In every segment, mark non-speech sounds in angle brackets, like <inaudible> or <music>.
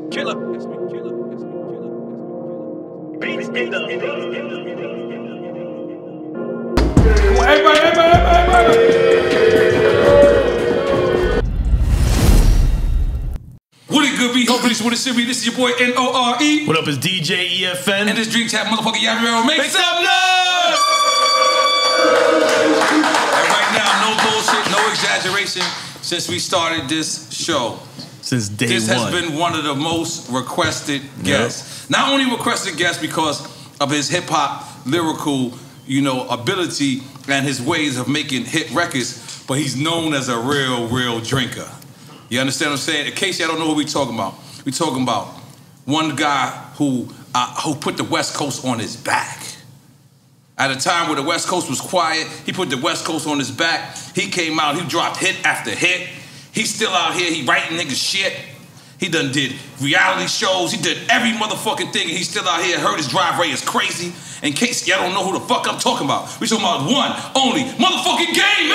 been killer. It's been killer. It's been killer. Beats in the Come everybody, everybody, everybody, What it good be? Hopefully, it's what it should be. This is your boy N O R E. What up, is DJ EFN? And this Dream Chat motherfucker Yamiro. Make, Make some some noise! And right now, no bullshit, no exaggeration. Since we started this show, Since day this one. has been one of the most requested guests. Not only requested guests because of his hip hop lyrical, you know, ability and his ways of making hit records, but he's known as a real, real drinker. You understand what I'm saying? In case y'all don't know what we talking about, we talking about one guy who uh, who put the West Coast on his back. At a time where the West Coast was quiet, he put the West Coast on his back. He came out, he dropped hit after hit. He's still out here, he writing niggas shit. He done did reality shows, he did every motherfucking thing, and he's still out here. Heard his driveway is crazy. In case y'all don't know who the fuck I'm talking about, we talking about one, only motherfucking game.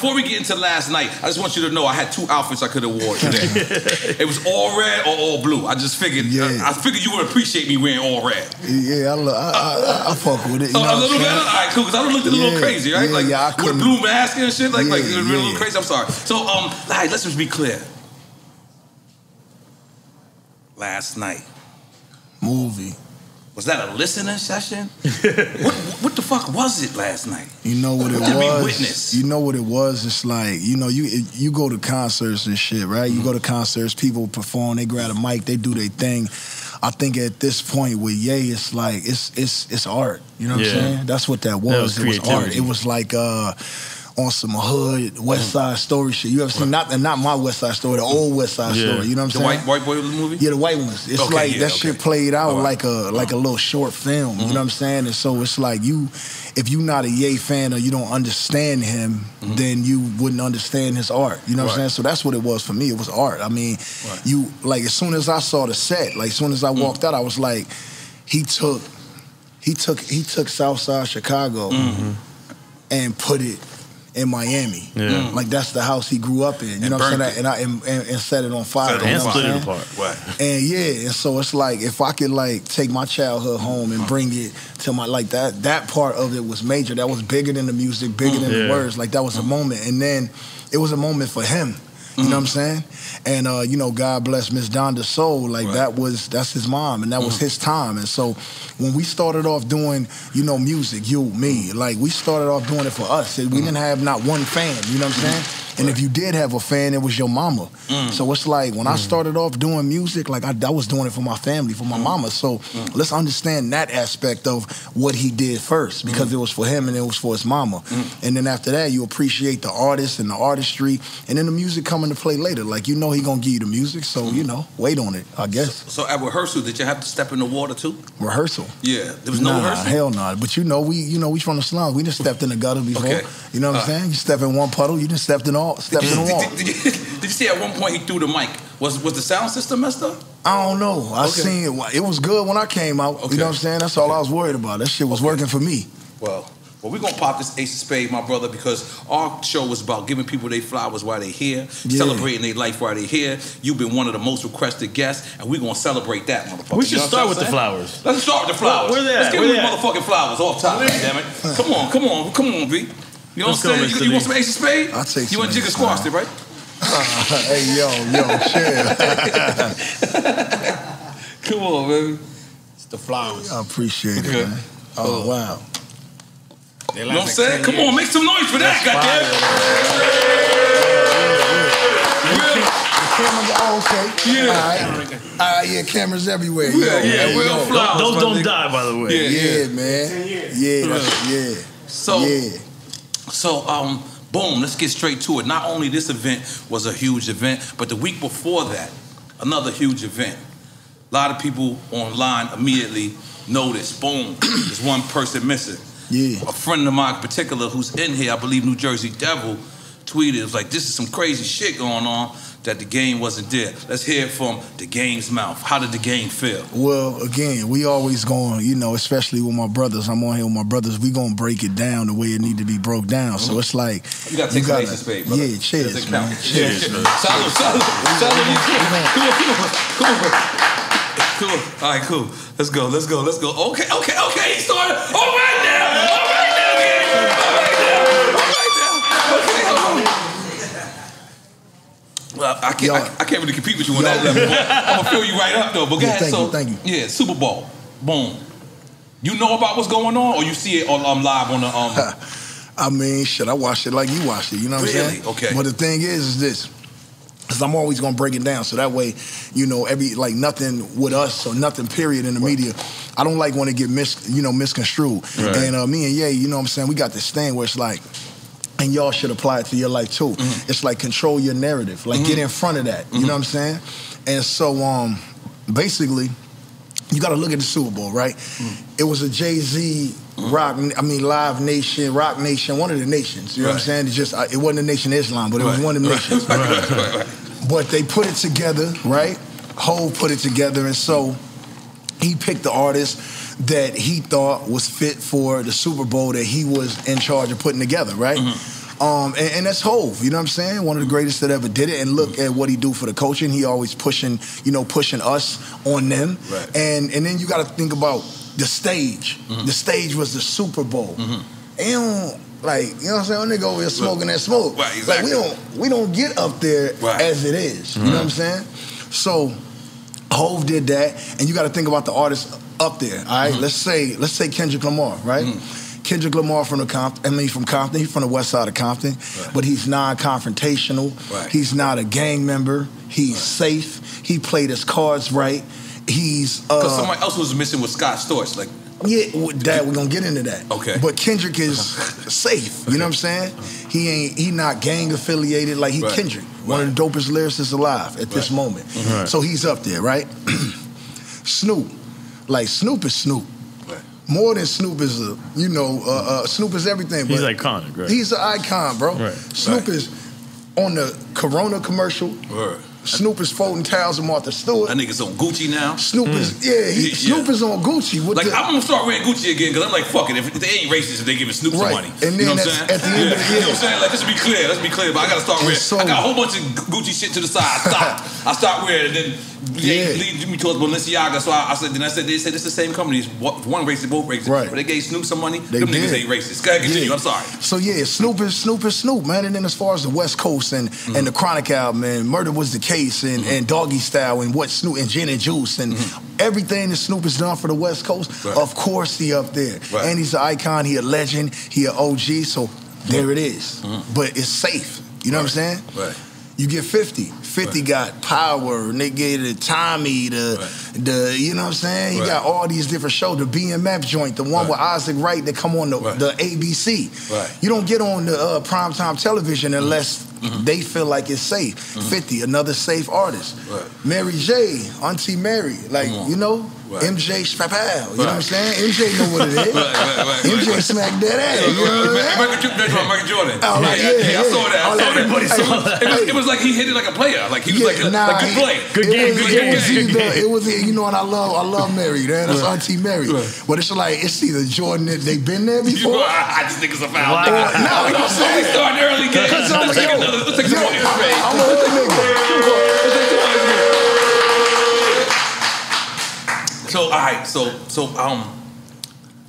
Before we get into last night, I just want you to know I had two outfits I could have wore today. <laughs> it was all red or all blue. I just figured, Yeah. I, I figured you would appreciate me wearing all red. Yeah, I, lo- I, I, I fuck with it. You know a little what bit, I'm all right, cool. Because I looked a little Yeah, crazy, right? yeah, like yeah, I with a blue mask and shit, like like Yeah, a little crazy. I'm sorry. So, um, all right, let's just be clear. Last night Movie. Was that a listening session? <laughs> what, what the fuck was it last night? You know what it was? witness? You know what it was? It's like, you know, you you go to concerts and shit, right? You go to concerts, people perform, they grab a mic, they do their thing. I think at this point with Ye, it's like it's it's it's art. You know what Yeah. I'm saying? That's what that was. was it was art. It was like uh on some hood West mm. Side Story shit. You ever seen not not my West Side Story, the old West Side Yeah. Story. You know what I'm saying? white white boy movie? Yeah, the white ones. It's Okay, like yeah, that okay. shit played out right. like a like a little short film. You know what I'm mm-hmm. saying? And so it's like you, if you're not a Ye fan or you don't understand him, mm-hmm. then you wouldn't understand his art. You know what Right. I'm saying? So that's what it was for me. It was art. I mean, Right. you like as soon as I saw the set, like as soon as I mm. walked out, I was like, he took, he took, he took Southside Chicago mm-hmm. and put it. In Miami, Yeah. like that's the house he grew up in. You And know what I'm burnt saying? And I and, and, and set it on fire. Set it on you and know split it apart. What? And yeah, and so it's like if I could like take my childhood home and bring it to my like that that part of it was major. That was bigger than the music, bigger mm. than the words. Like that was a mm. moment. And then it was a moment for him. You know what I'm mm. saying? And uh, you know, God bless Miss Donda Soul. Like Right. that was that's his mom, and that was mm. his time. And so when we started off doing, you know, music, you, me, mm. like we started off doing it for us. We didn't have not one fan. You know what I'm saying? And if you did have a fan, it was your mama. So it's like when I started off doing music, like I, I was doing it for my family, for my mama. So let's understand that aspect of what he did first, because it was for him and it was for his mama. And then after that, you appreciate the artist and the artistry, and then the music come into play later. Like you know he gonna give you the music, so you know wait on it. I guess So at rehearsal, did you have to step in the water too? rehearsal. Yeah, there was no nah, rehearsal. hell no. But you know, we you know we from the slums. We just stepped in the gutter before. Okay. You know what I'm Uh, saying? You step in one puddle, you just stepped in all stepped in the wall. Did, did, did, you, <laughs> did you see at one point he threw the mic? Was was the sound system messed up? I don't know. I Okay. seen it. It was good when I came out. Okay. You know what I'm saying? That's all I was worried about. That shit was working for me. Well, well, we're gonna pop this Ace of Spades, my brother, because our show was about giving people their flowers while they're here, Yeah. celebrating their life while they're here. You've been one of the most requested guests, and we're gonna celebrate that, motherfucker. We should You know start with I'm the flowers. Let's start with the flowers. Where they Let's at? give Where them the motherfucking flowers off top, damn it. Come on, come on, come on, B. You know Let's what I'm saying? You, you want some Ace of Spades? I'll take You want and Jigga squashed it, Spade. right? <laughs> hey, yo, yo, chill. <laughs> Come on, baby. It's the flowers. I appreciate it, Okay. man. Oh, uh, wow. They You know what I'm saying? Come on, make some noise for that, goddamn. Cameras, oh, okay. Yeah. All right. All right, yeah, cameras everywhere. Yeah, yo, yeah, hey, real yo. flowers. Those my don't die, by the way. Yeah, yeah. Yeah, man. Yeah, that's, yeah. So, Yeah. so um, boom, let's get straight to it. Not only this event was a huge event, but the week before that, another huge event. A lot of people online immediately noticed, boom, there's one person missing. Yeah. A friend of mine in particular who's in here, I believe New Jersey Devil, tweeted, it was like, this is some crazy shit going on. that the game wasn't there. Let's hear it from the game's mouth. How did the game feel? Well, again, we always going, you know, especially with my brothers. I'm on here with my brothers. We gonna break it down the way it need to be broke down. So it's like You gotta take some Ace of Spades, brother. Yeah, cheers, man. Cheers, Salute, salute, salute. Come on, come on, come on. Cool. All right, cool. Let's go. Let's go. Let's go. Okay, okay, okay. He started. All right now. All right now, gang. All right now. All right now. Okay, hold on. Well, I can't. I, I can't really compete with you on that level. I'm gonna fill you right up though. But go Yeah, ahead. thank so, you, thank you. Yeah, Super Bowl. Boom. You know about what's going on, or you see it on um, live on the um. <laughs> I mean, shit, I watched it like you watched it. You know what I'm Really? saying? Okay. But the thing is, is this. Cause I'm always gonna break it down, so that way, you know, every like nothing with us or nothing period in the media. I don't like when it get mis, you know, misconstrued. Right. And uh, me and Ye, you know what I'm saying? We got this thing where it's like, and y'all should apply it to your life too. It's like control your narrative, like get in front of that. You know what I'm saying? And so, um, basically, you got to look at the Super Bowl, right? It was a Jay Z rock, I mean, Live Nation, Roc Nation, one of the nations. You know what I'm saying? It just uh, it wasn't a nation of Islam, but it was one of the nations. Right, right, right, right. But they put it together, right? Hove put it together, and so he picked the artist that he thought was fit for the Super Bowl that he was in charge of putting together, right? Um, and, and that's Hove, you know what I'm saying? One of the greatest that ever did it. And look at what he do for the coaching. He always pushing, you know, pushing us on them. Right. And and then you got to think about the stage. Mm-hmm. The stage was the Super Bowl. Mm-hmm. They don't like, you know what I'm saying? Go over here smoking that smoke. Right, Like exactly. we don't we don't get up there Right. as it is. You know what I'm mm-hmm. saying? So Hove did that, and you got to think about the artists up there. All right? let's say let's say Kendrick Lamar, right? Kendrick Lamar from the Compton, I mean from Compton. He's from the west side of Compton, but he's non-confrontational. Right. He's not a gang member. He's safe. He played his cards right. He's uh, Because somebody else was missing with Scott Storch. Like, yeah, with that we're gonna get into that. Okay. But Kendrick is <laughs> safe. You know what I'm saying? He ain't he not gang affiliated like he Right. Kendrick, one of the dopest lyricists alive at this moment. Right. So he's up there, right? <clears throat> Snoop, like Snoop is Snoop. Right. More than Snoop is a, you know, uh, uh, Snoop is everything. He's but iconic, right? He's an icon, bro. Right. Snoop Right. is on the Corona commercial. word. Snoop is folding towels with Martha Stewart. That nigga's on Gucci now. Snoop is yeah, he, Yeah. Snoop is on Gucci with Like the, I'm gonna start wearing Gucci again because I'm like, fuck it. If they ain't racist, if they giving Snoop some money, And you know what I'm saying? at- at the end yeah. of the year, you know what I'm saying? Like, let's be clear. Let's be clear. But I gotta start wearing. so- I got a whole bunch of Gucci shit to the side. I stopped. I stopped wearing, it, and then Yeah. me towards Balenciaga. So I, I said, then I said, they said it's the same company. It's one racist, both racist. Right. But they gave Snoop some money. They Them niggas did. ain't racist. Go ahead, continue. Yeah. I'm sorry. So yeah, Snoop is Snoop is Snoop, man. And then as far as the West Coast and Mm-hmm. and the Chronic album and Murder Was the Case and, and Doggy Style and what Snoop and Gin and Juice and everything that Snoop has done for the West Coast, Mm-hmm. Right. of course he up there. Right. And he's an icon, he a legend, he a OG, so there it is. But it's safe. You know what I'm saying? Mm-hmm. Right. You get 50. 50 got power, nigga, the Tommy, the Right. the you know what I'm saying? He Right. got all these different shows, the BMF joint, the one Right. with Isaac Wright that come on the, Right. the ABC. Right. You don't get on the uh, primetime television unless Mm-hmm. they feel like it's safe. 50, another safe artist. Right. Mary J, Auntie Mary, like, you know, Right. MJ Spapal, you know what I'm saying? MJ know what it <laughs> is. Right, right, right, MJ right, right. smacked that ass, you know what I'm saying? Michael Jordan. that's right, Michael Jordan. Oh, like, yeah, yeah, I yeah. saw that. I oh, saw that. everybody It saw was- that. It was, it was like he hit it like a player. Like he was like, a, nah, like good he- play. Good it game, was, good it game. was <laughs> either, it was you know, and I love I love Mary, man. That's Auntie Mary. Right. But it's like it's either Jordan that they been there You before. know, I, I just niggas a foul. Wow. nigga. No, you know what I'm So we starting early game. Let's take another. Let's take some yo, points, man. I'm a hood nigga. So all right, so so um,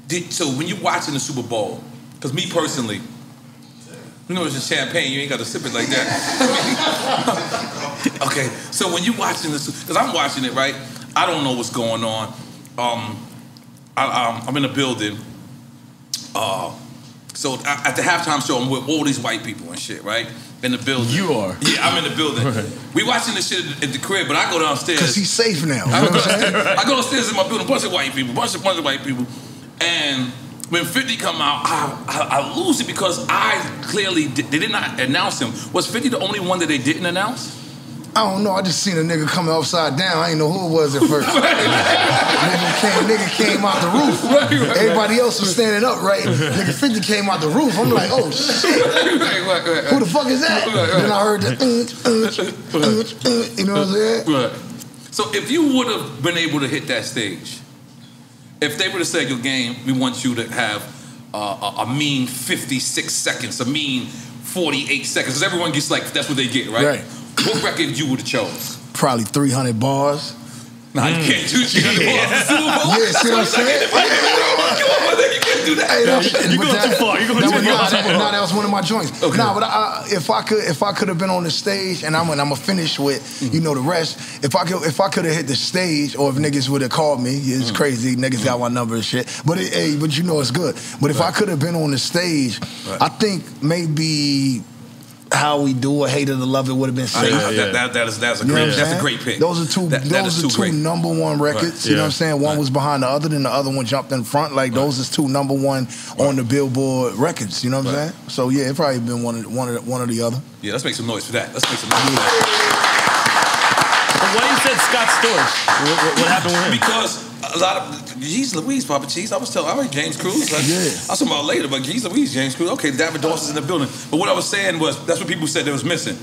did so when you're watching the Super Bowl, because me personally, you know it's just champagne. You ain't got to sip it like that. <laughs> okay, so when you're watching this, because I'm watching it, right? I don't know what's going on. Um, I, um, I'm in a building. Uh, so at the halftime show, I'm with all these white people and shit, right? In the building. You are. Yeah, I'm in the building. We watching this shit at the crib, but I go downstairs. Cause he's safe now. I go, what I'm? <laughs> I go upstairs in my building, bunch of white people, bunch of bunch of white people, and when 50 come out, I, I, I lose it because I clearly did, they did not announce him. Was 50 the only one that they didn't announce? I don't know. I just seen a nigga coming upside down. I didn't know who it was at first. <laughs> nigga, came, nigga came out the roof. Right, right. Everybody else was standing up, right? Nigga 50 came out the roof. I'm like, oh shit. <laughs> Right, Who the fuck is that? Then I heard the, uh, uh, uh, uh, you know what I'm saying? Right. So if you would have been able to hit that stage, if they would have said your game, we want you to have uh, a, a mean 56 seconds, a mean 48 seconds, because everyone gets like that's what they get, right? Right. What record you would have chose? Probably 300 bars. Nah, you can't do you gotta go Super Bowl. Yeah, see what I'm saying? Come on, man, you can't do that. Hey, that- You but going that- too far. You going that too was- far. Nah, that, was one of my joints. Okay. Nah, but I, if I could, if I could have been on the stage, and I'm, and I'm gonna finish with, Mm-hmm. you know, the rest. If I could, if I could have hit the stage, or if niggas would have called me, it's Mm-hmm. crazy. Niggas got my number and shit. But it, hey, but you know it's good. But if I could have been on the stage, I think maybe how we do it, hate it or love it would have been I- safe. I- Yeah, that, that, that is that's a great what that's a great pick. Those are two. That- that those is are two great. number one records. You know what I'm saying? One was behind the other, then the other one jumped in front. Like those is two number one on the Billboard records. You know what I'm saying? So yeah, it probably been one of one of the, one or the other. Yeah, let's make some noise for that. Let's make some noise for that. Why you said Scott Storch? What, what, what happened with him? Because a lot of Jeez Louise, Papa Cheese. I was telling, I like James Cruz. Like, Yeah. I'll talk about later, but Jeez Louise, James Cruz. Okay, David Dawson's in the building. But what I was saying was that's what people said that was missing.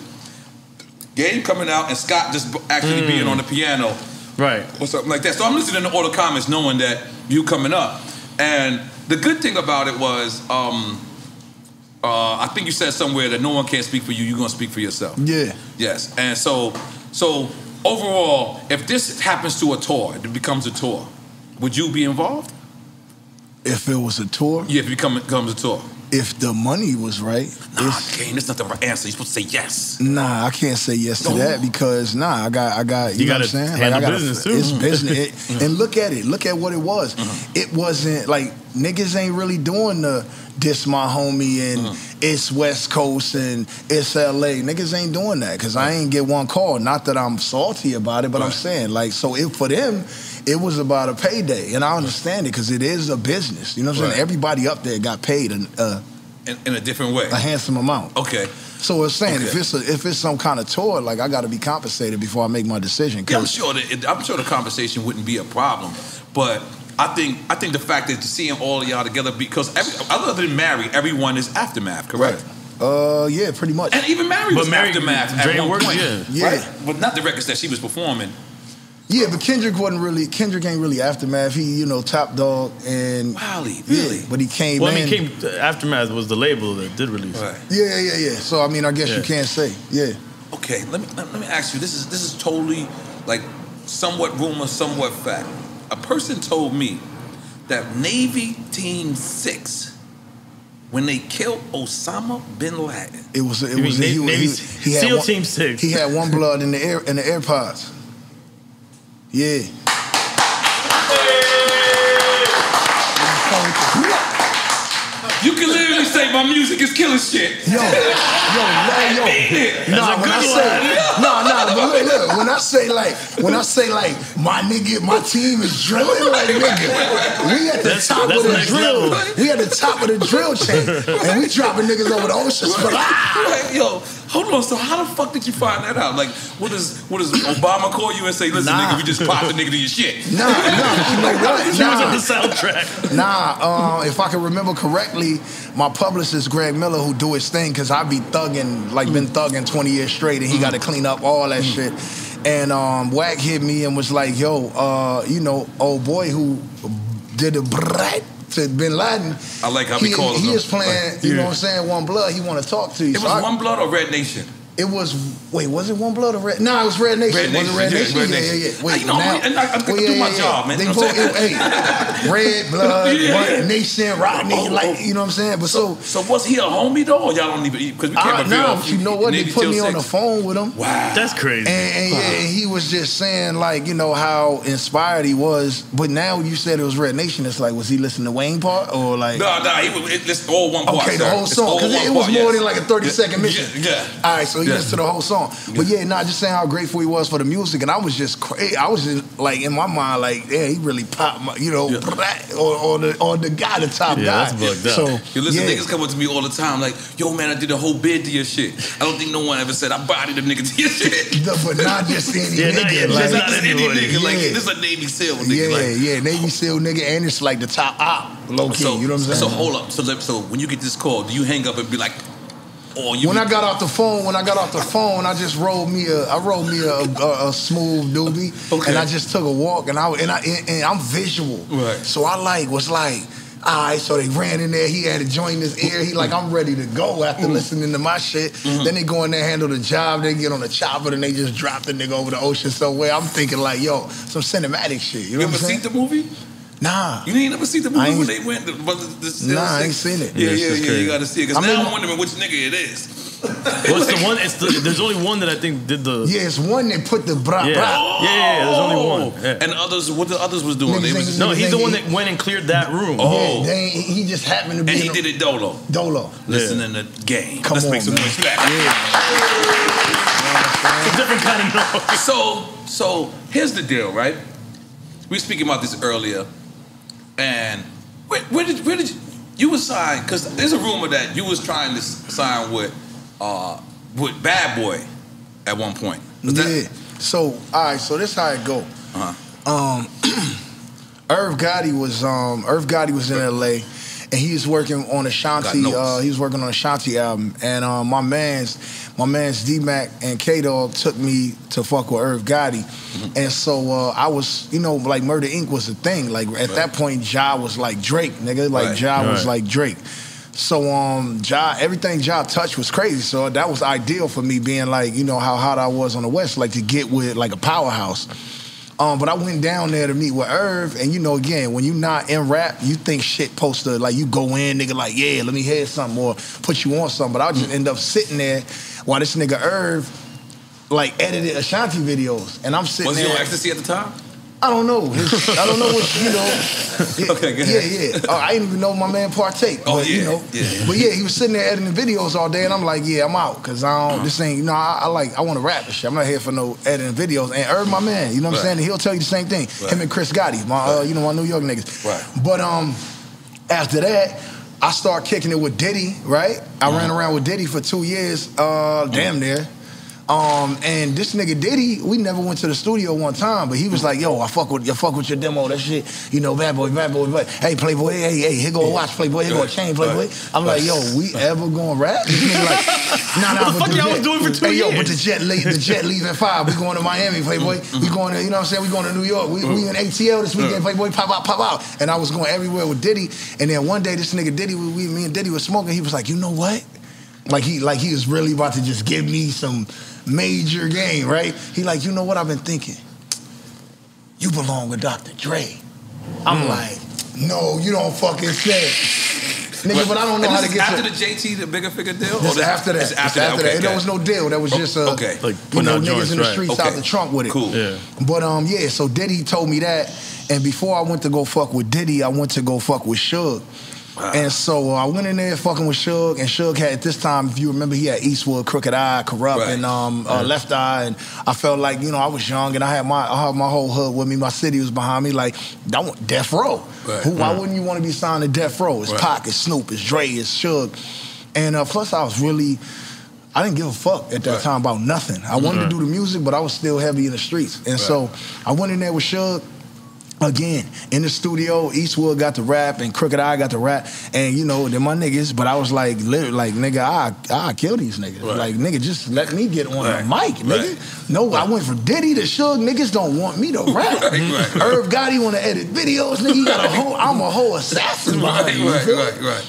Game coming out and Scott just actually being on the piano Right. or something like that. So I'm listening to all the comments knowing that you coming up. And the good thing about it was, um, uh, I think you said somewhere that no one can speak for you, you're gonna speak for yourself. Yeah. Yes, and so so overall, if this happens to a tour, it becomes a tour, would you be involved? If it was a tour, Yeah, if it become, becomes a tour. If the money was right, Nah, it's, Kane, that's not the right answer. You're supposed to say yes. Nah, I can't say yes to No. that because nah, I got, I got, you, You know what I'm gotta saying? handle I gotta- business, too. It's business, It- <laughs> and look at it. Look at what it was. Mm-hmm. It wasn't like niggas ain't really doing the this my homie and Mm-hmm. it's West Coast and it's LA. Niggas ain't doing that because I ain't get one call. Not that I'm salty about it, but I'm saying like so. If for them. It was about a payday, and I understand it because it is a business. You know what I'm Right. saying? Everybody up there got paid a, a, In, in a different way. a handsome amount. Okay. So it's saying if it's a, if it's some kind of tour, like I got to be compensated before I make my decision. Yeah, I'm 'cause- sure that it, I'm sure the conversation wouldn't be a problem, but I think I think the fact that seeing all of y'all together because every, other than Mary, everyone is aftermath, correct? uh, yeah, pretty much. And even Mary But was Mary- aftermath at one works, point, yeah. Yeah. right? But not the records that she was performing. Yeah, but Kendrick wasn't really Kendrick ain't really aftermath. He you know Top Dawg and Wildly, yeah, really. but he came Well, I mean, came Aftermath was the label that did release. it. Right. yeah, yeah, yeah. So I mean, I guess you can't say yeah. Okay, let me let, let me ask you. This is this is totally like somewhat rumor, somewhat fact. A person told me that Navy Team Six, when they killed Osama bin Laden, It was it You was mean he, Navy- he, Navy- he had SEAL one, Team Six. He had one blood in the air in the AirPods. Yeah. you can literally say my music is killing shit. Yo, yo, yo, yo. Nah, a when I good say, nah, nah, but look, look, when I say like, when I say like, my nigga, my team is drilling, like nigga, we at the That's- top that's of the drill, level. we at the top of the drill chain, and we dropping niggas over the ocean. But ah, yo, hold on. So how the fuck did you find that out? Like, what does what does Obama call you and say? Listen, Nah. nigga, we just popped the nigga to your shit. nah, nah, <laughs> you know what? Was on the soundtrack. Nah, uh, if I can remember correctly, my publicist Greg Miller, who do his thing, cause I be thugging, like been thugging 20 years straight, and he got to clean up all that shit. And um, Wack hit me and was like, "Yo, uh, you know, old boy who did a brat to Bin Laden. I like how he, he, call he him. is playing. You know what I'm saying? One blood. He want to talk to you. It So was I- One Blood or Red Nation? It was wait, was it One Blood or Red? No, it was Red Nation. Red was it Nation, Red yeah, Nation? Red yeah, Nation. yeah, yeah. Wait, You know, now, and I- I gotta do my job, man. They You know what both, hey, Red Blood, <laughs> Yeah. Red Nation, Rodney, Oh, oh, like oh. you know what I'm saying. But so, So was he a homie though, or y'all don't even because we can't I, reveal? nah, you know what? They put me on the phone with him. Wow. That's crazy. And, and yeah, he was just saying like, you know, how inspired he was. But now you said it was Red Nation. It's like, was he listening to Wayne part or like? No, no, he was, it, it's all one part. Okay, the whole song because it, it was more than like a thirty second mission. Yeah, yeah. All right, so you Yeah. listen to the whole song. But yeah, not just saying how grateful he was for the music, and I was just crazy. I was just like in my mind, like, yeah, he really popped, my, you know, or, or the or the guy, the top Yeah, guy. that's bugged out. So You listen, yeah. niggas come up to me all the time like, yo, man, I did a whole bid to your shit. I don't think no one ever said I bodied a nigga to your shit. <laughs> No, but not just any Yeah, nigga. yeah, like, just Like, this any anybody. nigga, like, this is a Navy SEAL nigga. yeah, like, yeah, Navy SEAL nigga, and it's like the top op, low key. So, you know what I'm saying? so hold up. So, so when you get this call, do you hang up and be like, oh, you when I got off the phone, when I got off the phone, I just rolled me a, I rolled me a, a, a smooth doobie, Okay. and I just took a walk, and I and I and, and I'm visual, Right. So I like was like, all right, so they ran in there. He had to join his ear. He like, I'm ready to go after Mm-hmm. listening to my shit. Then they go in there, handle the job. They get on the chopper, and they just drop the nigga over the ocean somewhere. I'm thinking like, yo, some cinematic shit. You You know ever what I'm seen the movie? Nah. You ain't never seen the I movie when they went? To, but the, the, Nah, I ain't seen it. Yeah, Yeah, yeah, yeah. You got to see it because I now mean- I'm wondering which nigga it is. What's the one? It's the, there's only one that I think did the. Yeah, it's one that put the bra Yeah. bra. Yeah, yeah, yeah, there's only oh! one. Yeah. And others, what the others was doing? Niggas They was just, No, he's the Nigga, one he- that went and cleared that room. Oh. Yeah, they he just happened to be and he a- did it dolo. Dolo. Listening to game. Come Let's on, make some man. noise for that. It's a different kind of noise. So, so here's the deal, right? We were speaking about this earlier, and where, where did where did you, you was signed? Because there's a rumor that you was trying to sign with uh with Bad Boy at one point. Was yeah. that- So, all right. So this how it go. Uh-huh. Um, <clears throat> Irv Gotti was um Irv Gotti was in L.A. and he was working on Ashanti. Got notes. Uh, he was working on Ashanti album, and um, my man's my man's D Mac and K Dog took me to fuck with Irv Gotti, Mm-hmm. and so uh, I was you know like Murder Inc was a thing. Like at that point, Ja was like Drake, nigga. Like Right. Ja was like Drake. So um Ja, everything Ja touched was crazy. So that was ideal for me being like, you know, how hot I was on the West, like to get with like a powerhouse. Um, but I went down there to meet with Irv, and you know, again, when you not in rap, you think shit to like you go in, nigga, like yeah, let me hear something or put you on something. But I just end up sitting there while this nigga Irv like edited Ashanti videos, and I'm sitting Was he on ecstasy at the time? I don't know. I don't know what you know. Yeah, <laughs> Okay, go yeah, yeah. Oh, I didn't even know my man partake. Oh, but, you yeah, know. yeah. But yeah, he was sitting there editing videos all day, and I'm like, yeah, I'm out because I don't. This ain't. You know, I, I like. I want to rap and shit. I'm not here for no editing videos. And Irv, my man, you know what Right. I'm saying. And he'll tell you the same thing. Right. Him and Chris Gotti, my uh, you know my New York niggas. Right. But um, after that. I start kicking it with Diddy, right? I Uh-huh. ran around with Diddy for two years, uh, damn near. Um, and this nigga Diddy, we never went to the studio one time, but he was like, "Yo, I fuck with, you fuck with your demo, that shit, you know, bad boy, bad boy, but hey, Playboy, hey, hey, here go a watch, Playboy, here go a chain, Playboy." I'm like, "Yo, we ever gonna rap?" This nigga like, <laughs> "Nah, nah, What the fuck y'all was doing for two hey, yo, but the jet, leave, the jet leave at five. We going to Miami, Playboy. We going to, you know what I'm saying? We going to New York. We, we in ATL this weekend, Playboy. Pop out, pop out. And I was going everywhere with Diddy. And then one day, this nigga Diddy, we, we me and Diddy was smoking. He was like, "You know what?" Like he like he was really about to just give me some major game, right? He like, you know what I've been thinking? You belong with Dr. Dre. I'm Hmm. like, no, you don't fucking say. Nigga, but I don't know how this to get after to the JT, the bigger figure deal? this Or this- after that. It's It's after, after that. that. Okay, There was no deal. That was just uh, okay. Like you putting know, niggas joints, in the right. streets Okay. out the trunk with it. Cool. Yeah. But um, yeah. So Diddy told me that, and before I went to go fuck with Diddy, I went to go fuck with Suge. And so uh, I went in there fucking with Suge, and Suge had at this time, if you remember, he had Eastwood, Crooked I, Kurupt, Right. and um, uh, Left Eye, and I felt like you know I was young, and I had my I had my whole hood with me, my city was behind me, like I want Death Row. Right. Who? Why wouldn't you want to be signed to Death Row? It's Right. Pac, it's Snoop, it's Dre, it's Suge, and uh, plus I was really. I didn't give a fuck at that Right. time about nothing. I wanted to do the music, but I was still heavy in the streets. And so I went in there with Suge. Again, in the studio, Eastwood got the rap and Crooked I got the rap, and you know, they're my niggas. But I was like, literally, like, nigga, I I kill these niggas. Right. Like, nigga, just let me get on Right. the mic, nigga. Right. No, I went from Diddy to Suge. Niggas don't want me to rap. <laughs> Right. Irv Gotti want to edit videos. Nigga, he got a whole. I'm a whole assassin Right, you. you right, right, right.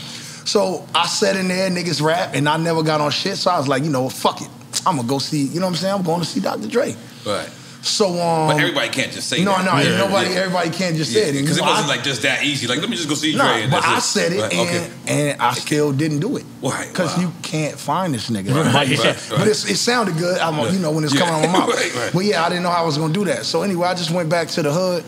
So I sat in there, niggas rap, and I never got on shit. So I was like, you know, fuck it. I'm gonna go see. You know what I'm saying? I'm going to see Dr. Dre. Right. So um. But everybody can't just say no, that. no, Yeah, nobody, yeah. everybody can't just say it. Because it wasn't I- like just that easy. Like, let me just go see Dre. And but I it. said it, Right, and, okay. and I still didn't do it. Right, Because wow. you can't find this nigga. Right, right, yeah. right. But it's, it sounded good. I'm, you know, when it's Yeah. coming out of my <laughs> mouth. Right, right. But yeah, I didn't know how I was gonna do that. So anyway, I just went back to the hood,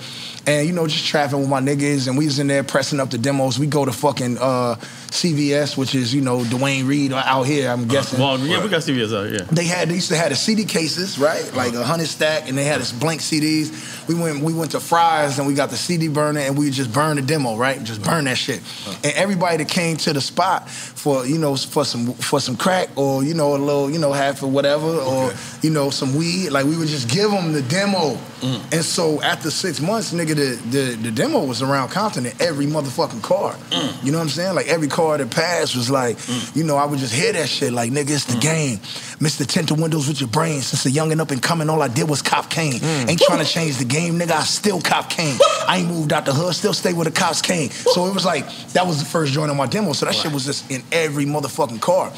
and you know just trapping with my niggas, and we was in there pressing up the demos. We go to fucking uh, CVS, which is you know Duane Reade out here. I'm uh, guessing. Well, yeah, we got CVS out. Yeah. They had they used to have the CD cases, right? Uh-huh. Like a hundred stack, and they had this blank CDs. We went we went to Fry's and we got the CD burner and we just burned the demo, right? Just uh-huh. burn that shit. Uh-huh. And everybody that came to the spot for you know for some for some crack or you know a little you know half or whatever or you know some weed, like we would just give them the demo. Mm. And so after six months, nigga, the, the the demo was around Compton in every motherfucking car. Mm. You know what I'm saying? Like every car that passed was like, mm. you know, I would just hear that shit like, nigga, it's the mm. game. Mr. Tinted Windows with your brain. Since a young and up and coming, all I did was cop cane. Mm. Ain't trying to change the game, nigga. I still cop cane. I ain't moved out the hood, still stay where the cops came. So it was like that was the first joint on my demo. So that shit was just in every motherfucking car.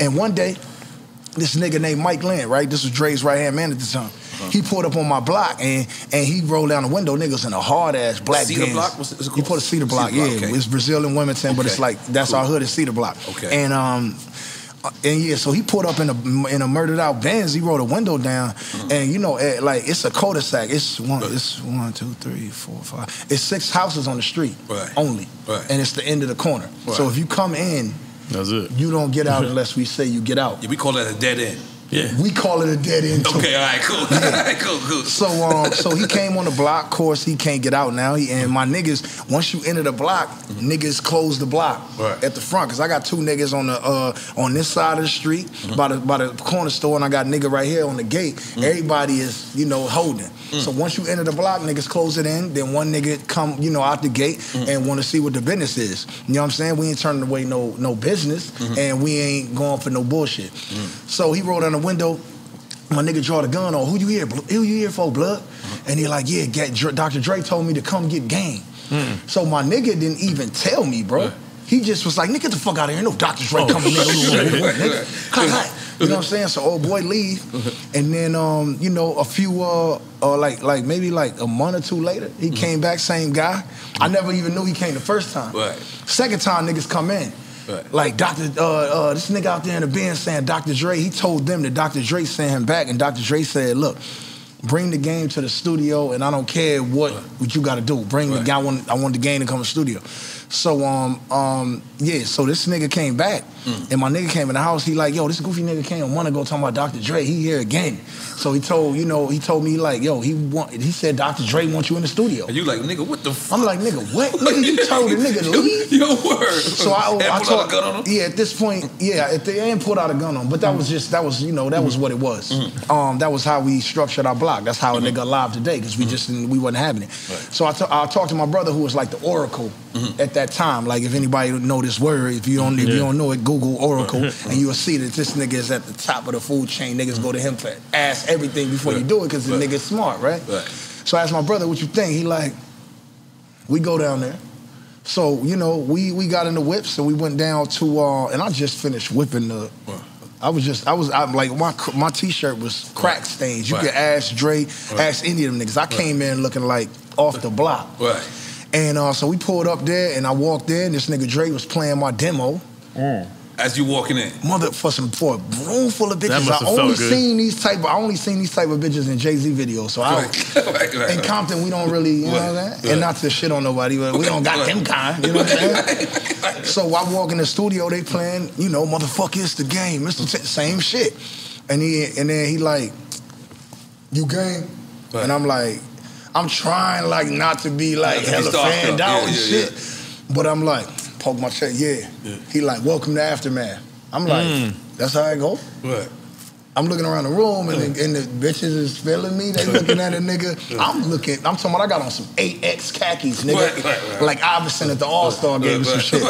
And one day, this nigga named Mike Lynn, right? This was Dre's right hand man at the time. He pulled up on my block and and he rolled down the window. Niggas in a hard ass black Cedar Benz. block? What's what's He called? put a cedar block. Cedar block, yeah, okay. it's Brazil and Wilmington, but it's like that's our hood is cedar block. Okay. And um. uh, And yeah, so he pulled up in a in a murdered out Benz. He rolled a window down, Mm-hmm. and you know, like it's a cul-de-sac. It's one, it's one, two, three, four, five. It's six houses on the street Right. only, Right. and it's the end of the corner. So if you come in, That's it. you don't get out <laughs> unless we say you get out. Yeah, we call that a dead end. Yeah. We call it a dead end. Okay, all right, cool. <laughs> All right, cool, cool. So um, so he came on the block. Of course, he can't get out now. He, and my niggas, once you enter the block, niggas close the block Right. at the front. Cause I got two niggas on the uh, on this side of the street mm-hmm. by the by the corner store, and I got a nigga right here on the gate. Mm. Everybody is you know holding. Mm. So once you enter the block, niggas close it in. Then one nigga come you know out the gate mm. and want to see what the business is. You know what I'm saying? We ain't turning away no no business, mm-hmm. and we ain't going for no bullshit. So he rolled down the window. My nigga draw the gun on. Who you here? Who you here for, blood? And he like, yeah, get, Dr- Dr. Dre told me to come get game. So my nigga didn't even tell me, bro. He just was like, nigga, get the fuck out of here. No Dr. Dre coming, nigga. <laughs> nigga. Cut. You know what I'm saying? So old boy leave, and then um, you know a few uh, uh like like maybe like a month or two later, he came back, same guy. I never even knew he came the first time. Right. Second time, niggas come in. Right. Like Dr. Uh, uh, this nigga out there in the bin saying Dr. Dre, he told them that Dr. Dre sent him back, and Dr. Dre said, look, bring the game to the studio, and I don't care what what you got to do. Bring the guy. I want, I want the game to come to the studio. So um um yeah, so this nigga came back, Mm. and my nigga came in the house. He like, yo, this goofy nigga came a month ago talking about Dr. Dre. He here again. So he told you know he told me like, yo, he want he said Dr. Dre wants you in the studio. And you like, nigga, what the fuck? I'm like, nigga, what? Nigga, you told the nigga to <laughs> leave. Yo, word. So I, And I pull told, a gun on him? yeah, at this point, yeah, at the end, pulled out a gun on, him. but that was just that was you know that was what it was. Um, that was how we structured our block. That's how a nigga alive today because we just didn't- we wasn't having it. So I I talked to my brother who was like the oracle at that time. Like if anybody know this word, if you don't if you don't know it, Google oracle, <laughs> and you'll see that this nigga is at the top of the food chain. Niggas go to him for ask everything before you do it because the Right. nigga's smart, right? Right. So I asked my brother, "What you think?" He like, we go down there. So you know, we we got in the whips and we went down to, uh, and I just finished whipping the. I was just, I was, I'm like, my my t-shirt was crack stains. You Right. could ask Dre, ask any of them niggas. I came in looking like off the block. Right. And uh, so we pulled up there, and I walked in. This nigga Dre was playing my demo. As you walking in. Mother for some for a room full of bitches. I only seen these type. I only seen these type of bitches in Jay Z videos. So I, Right, <laughs> right, right, in. Compton, we don't really, you know what I'm saying? And not to shit on nobody, but we don't got them kind. You know what I'm saying? <laughs> so I walk in the studio, they playing, you know, motherfucker, it's the game, Mr. T- same shit. And he and then he like, you game, Right. and I'm like, I'm trying like not to be like to hella fanned out Yeah, and yeah, shit, but I'm like, poke my chest, yeah. He like, welcome to aftermath. I'm like, Mm. that's how I go. Right. I'm looking around the room and, the, and the bitches is feeling me. They looking at a <laughs> nigga. I'm looking. I'm talking about I got on some 8X khakis, nigga. Right, right, right. Like Iverson at the All Star game or some shit.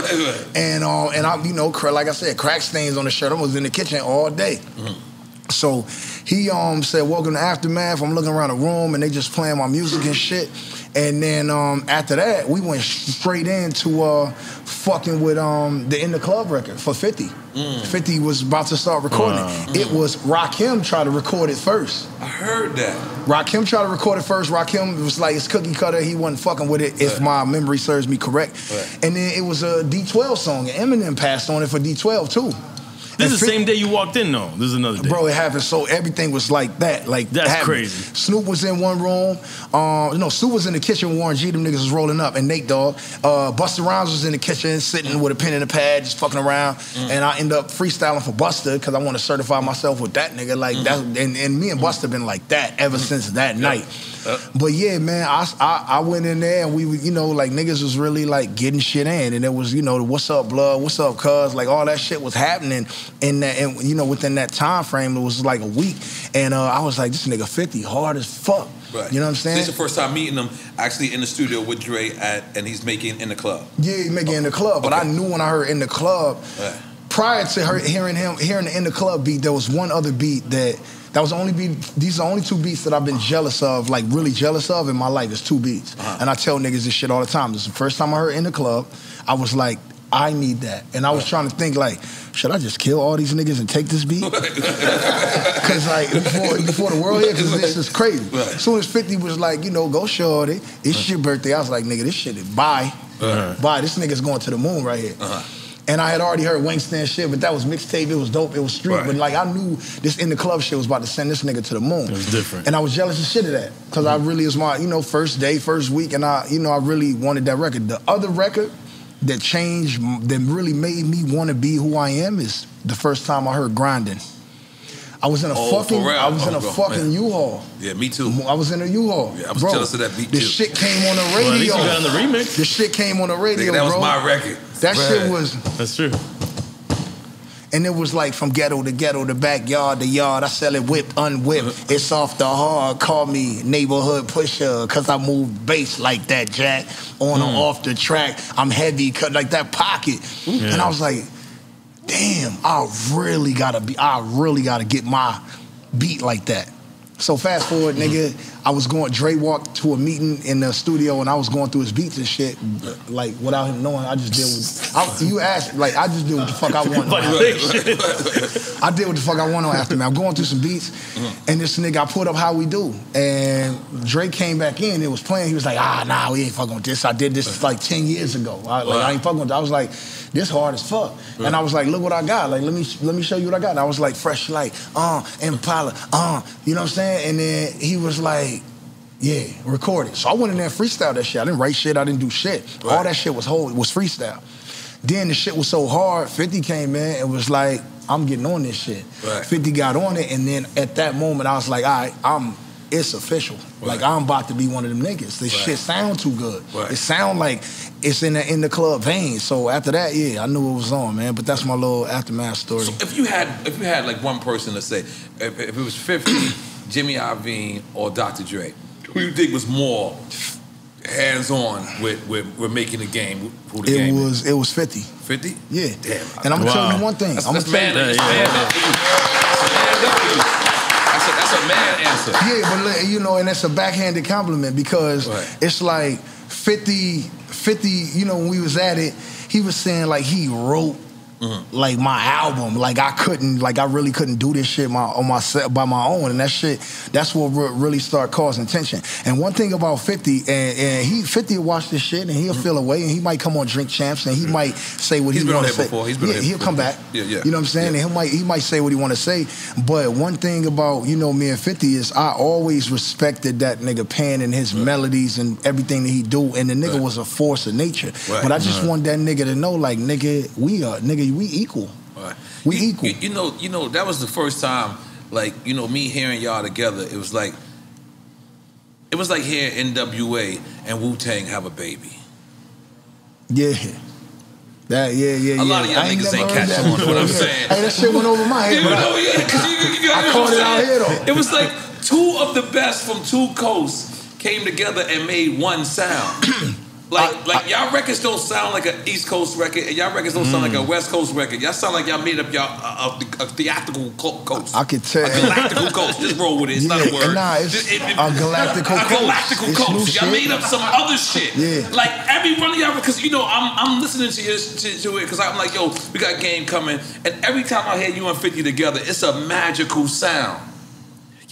And um, and I, you know, like I said, crack stains on the shirt. I was in the kitchen all day. Mm-hmm. So he um said, "Welcome to Aftermath." I'm looking around the room and they just playing my music and shit. And then um, after that, we went straight into uh, fucking with um, the In the Club record for 50. Mm. 50 was about to start recording. It was Rakim tried to record it first. I heard that. Rakim tried to record it first. Rakim was like, it's cookie cutter. He wasn't fucking with it, if Right. my memory serves me correct. Right. And then it was a D12 song, and Eminem passed on it for D12 too. This is the same day you walked in, though. This is another day. Bro, it happened so everything was like that. Like That's happened. crazy. Snoop was in one room. Um, no, Snoop was in the kitchen. with Warren G. Them niggas was rolling up, and Nate Dogg. Uh, Busta Rhymes was in the kitchen, sitting with a pen and a pad, just fucking around. Mm. And I end up freestyling for Busta because I want to certify myself with that nigga. Like that, Mm-hmm. and, and me and Buster been like that ever since that night. But yeah, man, I, I I went in there and we, were, you know, like niggas was really like getting shit in, and it was, you know, what's up, blood, what's up, cuz, like all that shit was happening in that, and you know, within that time frame, it was like a week, and uh, I was like, this nigga fifty hard as fuck. Right. You know what I'm saying? This is your first time meeting him actually in the studio with Dre at, and he's making in the club. Yeah, he make it in the club. But I knew when I heard in the club, Right. prior to her hearing him hearing the in the club beat, there was one other beat that that was the only beat. These are the only two beats that I've been jealous of, like really jealous of in my life. Is two beats, uh-huh. and I tell niggas this shit all the time. This is the first time I heard in the club. I was like. I need that, and I was trying to think like, should I just kill all these niggas and take this beat? <laughs> Because like before, before the world here, because this is crazy. As soon as Fifty was like, you know, go shorty, it's your birthday. I was like, nigga, this shit is bye, uh-huh. bye. This nigga's going to the moon right here. Uh-huh. And I had already heard Wanksta shit, but that was mixtape. It was dope. It was street. Right. But like I knew this in the club shit was about to send this nigga to the moon. It was different. And I was jealous of shit of that because I mm-hmm. really was my you know first day, first week, and I you know I really wanted that record. The other record that changed, that really made me want to be who I am is the first time I heard grinding. I was in a Oh, fucking, for real? I was in Oh, a bro, fucking man. U-Haul. Yeah, me too. I was in a U-Haul. Yeah, I was bro, jealous of that beat, The shit came on the radio. Well, at least you got on the remix. The shit came on the radio, Nigga, that was bro. my record. That shit was That's true. and it was like from ghetto to ghetto, the backyard to yard. I sell it whipped, unwhipped. Uh-huh. It's off the hard. Call me neighborhood pusher, cause I move bass like that, Jack. On Mm. or off the track, I'm heavy, cut like that pocket. And I was like, damn, I really gotta be, I really gotta get my beat like that. So fast forward, nigga, I was going. Dre walked to a meeting in the studio, and I was going through his beats and shit, like without him knowing. I just did. What, I, you asked, like I just did what the fuck I want. I did what the fuck I want on Aftermath. I'm going through some beats, and this nigga, I put up How We Do, and Dre came back in. It was playing. He was like, Ah, nah, we ain't fucking with this. I did this like ten years ago. I, like, I ain't fucking with. That. I was like, this hard as fuck. And I was like, look what I got. Like, let me let me show you what I got. And I was like, fresh light, uh, Impala, uh, you know what I'm saying? And then he was like. Yeah, record it. So I went in there and freestyle that shit. I didn't write shit. I didn't do shit. All that shit was whole. Was freestyle. Then the shit was so hard. Fifty came in and was like, "I'm getting on this shit." Right. Fifty got on it, and then at that moment, I was like, "All right, I'm. It's official. Like I'm about to be one of them niggas. This Right. shit sound too good. Right. It sound like it's in the in the club vein. So after that, yeah, I knew it was on, man. But that's my little aftermath story. So if you had if you had like one person to say, if, if it was 50, <coughs> Jimmy Iovine or Dr. Dre, who you think was more hands on with, with with making the game? Who the it game was it was fifty. 50? Yeah. Damn. And I'm gonna tell you one thing. That's, I'm that's gonna tell man, you, that's man a, man answer. Yeah, but look, you know, and that's a backhanded compliment because Right. it's like 50, 50, you know, when we was at it, he was saying like he wrote Mm-hmm. like my album. Like I couldn't, like I really couldn't do this shit my, on my set by my own. And that shit, that's what re- really start causing tension. And one thing about 50, and, and he 50 will watch this shit and he'll feel away and he might come on Drink Champs and he might say what Mm-hmm. He's he been on want to say. before. He's been yeah, on he'll come back. Yeah, yeah. You know what I'm saying? Yeah. And he might he might say what he want to say. But one thing about you know me and Fifty is I always respected that nigga Pan and his melodies and everything that he do. And the nigga Right. was a force of nature. Right. But I just want that nigga to know, like nigga, we are nigga, we equal. Right. We you, equal. You, know, you know, that was the first time, like, you know, me hearing y'all together. It was like, it was like hearing NWA and Wu Tang have a baby. Yeah. That yeah yeah yeah. A lot of y'all I niggas ain't heard catch on to what I'm saying. Hey, that shit went over my head. You I- know, yeah, you, you, I caught it out here, though. It was like two of the best from two coasts came together and made one sound. <clears throat> Like, like y'all records don't sound like an East Coast record, and y'all records don't sound like a hmm. West Coast record. Y'all sound like y'all made up y'all uh, uh, a, a, a theatrical co- coast. I could tell. A galactical coast. Just roll with it. It's not a word. nah, it's Just- a galactical a coast. galactical It's coast. Y'all made up some other shit. Yeah. Like every one of y'all, because you know I'm I'm listening to your to, to it because I'm like, yo, we got game coming, and every time I hear you and Fifty together, it's a magical sound.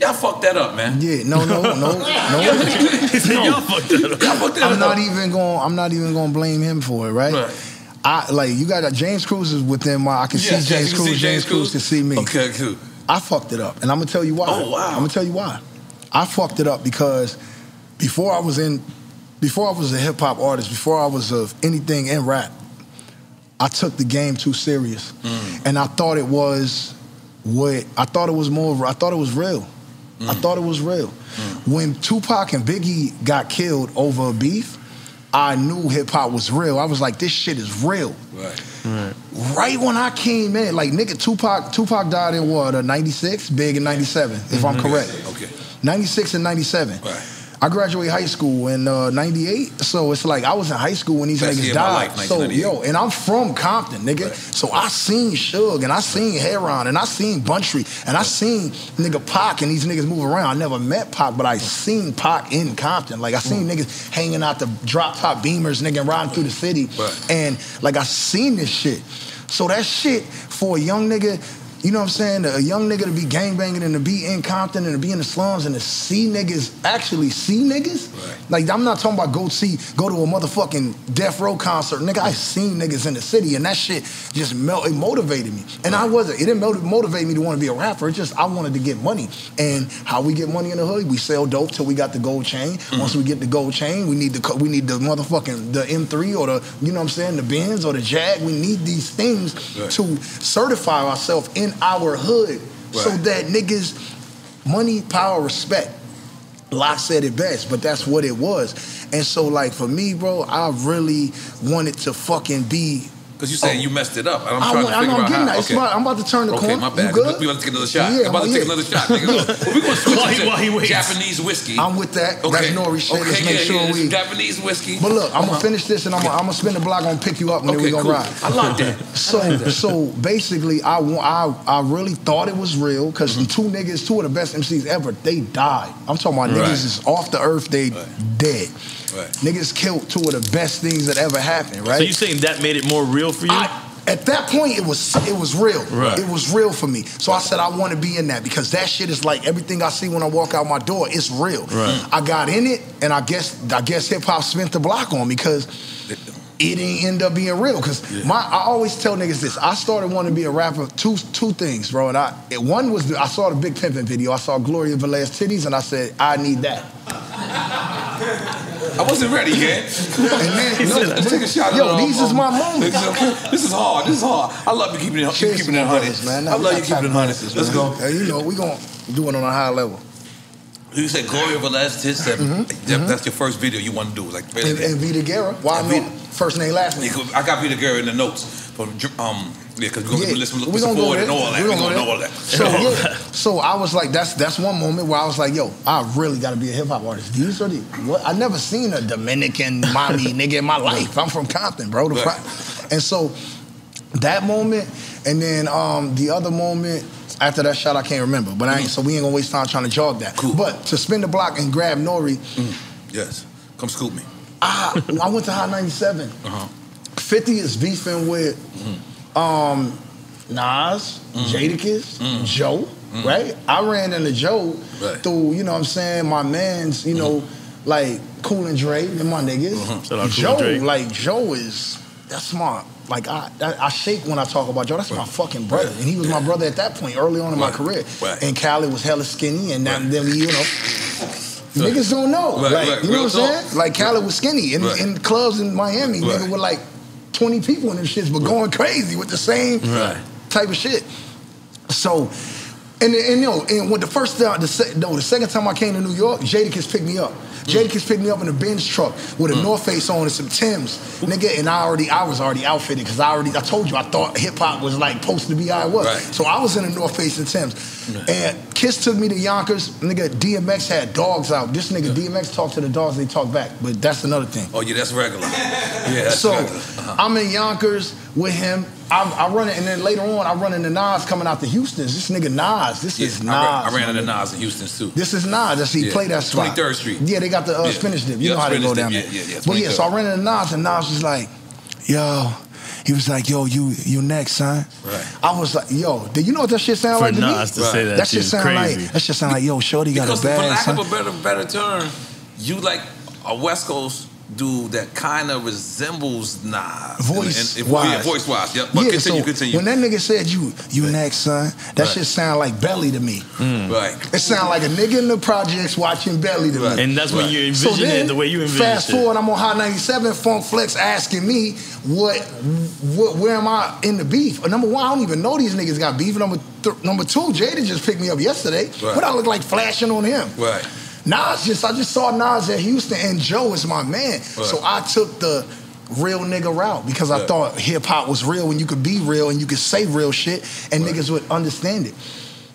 Y'all fucked that up, man. Yeah, no, no, no, no. <laughs> He said, <laughs> y'all fucked that up. Y'all fucked that I'm up. not even going. I'm not even going to blame him for it, right? Right. I like you got James Cruz is within my. I can Yes, see yes, James you can Cruz. see James Cruz can see me. Okay, cool. I fucked it up, and I'm gonna tell you why. Oh, wow. I'm gonna tell you why. I fucked it up because before I was in, before I was a hip hop artist, before I was of anything in rap, I took the game too serious, Mm. and I thought it was what I thought it was more. I thought it was real. I Mm. thought it was real. When Tupac and Biggie got killed over a beef, I knew hip hop was real. I was like, this shit is real. Right. Right right when I came in, like nigga, Tupac, Tupac died in what, uh, 96? Big in 97, if I'm correct. Okay. 96 and 97. Right. I graduated high school in uh, 98, so it's like I was in high school when these Best niggas year of my died. life, so yo, and I'm from Compton, nigga. So I seen Suge and I seen Heron and I seen Buntry and I seen nigga Pac and these niggas move around. I never met Pac, but I seen Pac in Compton. Like I seen Mm. niggas hanging out the drop top beamers, nigga, riding through the city. Right. And like I seen this shit. So that shit for a young nigga, you know what I'm saying? A young nigga to be gangbanging and to be in Compton and to be in the slums and to see niggas actually see niggas. Like I'm not talking about go see go to a motherfucking Death Row concert, nigga. I seen niggas in the city and that shit just melt. It motivated me, and I wasn't. It didn't motiv- motivate me to want to be a rapper. It just I wanted to get money, and how we get money in the hood, we sell dope till we got the gold chain. Mm-hmm. Once we get the gold chain, we need the co- we need the motherfucking the M3 or the you know what I'm saying the Benz or the Jag. We need these things Right. to certify ourselves in our hood, so that niggas money, power, respect. LOX said it best, but that's what it was. And so, like for me, bro, I really wanted to fucking be. Because you saying you messed it up. And I'm I trying want- to I figure know, I'm out getting how. that. Okay. my- I'm about to turn the okay, corner. my You bad. good? We about to take another shot. Yeah, I'm about to yeah. take another shot, nigga. <laughs> We're going to switch While he- to while he waits. Japanese whiskey. I'm with that. Okay. That's Nori shit. Okay, Let's make yeah, sure yeah, we. Japanese whiskey. But look, I'm Uh-huh. gonna finish this and I'm gonna, I'm gonna spin the block. I'm gonna pick you up and then we Okay, gonna cool. ride. I like that. So so basically, I wa- I I really thought it was real because the two niggas, two of the best MCs ever, they died. I'm talking about Right. niggas is off the earth, they dead. Right. Niggas killed two of the best things that ever happened. Right. So you saying that made it more real for you? I, at that point, it was it was real. Right. It was real for me. So I said I want to be in that because that shit is like everything I see when I walk out my door. It's real. Right. I got in it, and I guess I guess hip hop spent the block on me because it didn't end up being real. Because my I always tell niggas this. I started wanting to be a rapper. Two two things, bro. And I it- one was I saw the Big Pimpin' video. I saw Gloria Velez titties, and I said I need that. I wasn't ready yet. <laughs> And then No, let's take a shot. Yo, of, these um, is my moments. This is hard. This is hard. I love you keeping it, you Cheers keeping it my honey. brothers, man. I love you Not keeping it honey. tax Let's go. Hey, you know, we gonna do it on a high level. You said Gloria Velez tits. That, that- That's your first video you want to do. Like, really. Mm-hmm. And, and Vida Guerra. Why And not? Vida- First name, last name. I got Vida Guerra in the notes. Um, yeah, because we're going to Yeah, listen, we listen gonna forward and all that. We We're gonna to know all that. So <laughs> yeah, so I was like, that's that's one moment where I was like, yo, I really got to be a hip hop artist. These are the what I never seen a Dominican mommy <laughs> nigga in my life. I'm from Compton, bro. Right. pro- and so that moment, and then um, the other moment. After that shot, I can't remember, but I ain't, so we ain't gonna waste time trying to jog that. Cool. But to spin the block and grab Nori, Yes. Come scoop me. I, I went to High 97. Uh-huh. 50 is beefing with um, Nas, Jadakiss, Joe, right? I ran into Joe Right. through, you know what I'm saying, my mans, you know, like Cool and Dre and my niggas. Kool Joe, like Joe is, that's smart. Like I, that, I shake when I talk about Joe. That's my fucking brother, and he was my brother at that point, early on in my career. Right. And Khaled was hella skinny, and then, then we, you know, niggas don't know. Right, like, right. you know what I'm saying? Like Khaled was skinny in, Right. in clubs in Miami, Right. nigga with like 20 people in them shits, but going crazy with the same Right. type of shit. So, and, and you know, and when the first time, the, se- no, the second time I came to New York, Jadakiss picked me up. Jadakiss picked me up in a Benz truck with a Mm. North Face on and some Tims, nigga. And I already, I was already outfitted because I already, I told you, I thought hip hop was like supposed to be how it was. Right. So I was in a North Face and Tims. And Kiss took me to Yonkers. Nigga, DMX had dogs out. This nigga DMX talked to the dogs, they talk back. But that's another thing. Oh, yeah, that's regular. Yeah, that's So regular. Uh-huh. I'm in Yonkers with him. I, I run it, and then later on, I run into Nas coming out to Houston. This nigga Nas. This is Yeah, Nas. I, ran, I ran my into. Nas in Houston, too. This is Nas. That's he Yeah. played that spot. 23rd Street. Yeah, they got the uh, Yeah. spinach dip. You Yeah, know how they go down dip. there. Yeah, yeah, yeah, But yeah, so I 23rd. ran into Nas, and Nas was like, "Yo." He was like, "Yo, you you next, son." Right. I was like, "Yo, do you know what that shit sound For like to Nas me?" to say that that shit sound crazy. like that shit sound like, "Yo, Shorty got Because a bad." Because for lack son. of a better better term, you like a West Coast dude that kind of resembles Nas. Voice and, and, wise. Yeah, voice wise. Yep. But Yeah, continue, so continue. When that nigga said you you next, son, that Right. shit sound like Belly to me. right. It sound like a nigga in the projects watching Belly to me. And that's when you So envision then, it the way you envision it. fast it. forward, I'm on Hot 97. Funk Flex asking me what, what, where am I in the beef? Uh, Number one, I don't even know these niggas got beef. Number th- number two, Jada just picked me up yesterday. Right. What I look like flashing on him? Right. Nas just, I just saw Nas at Houston, and Joe is my man. So I took the real nigga route because I Right. thought hip hop was real and you could be real and you could say real shit and niggas would understand it.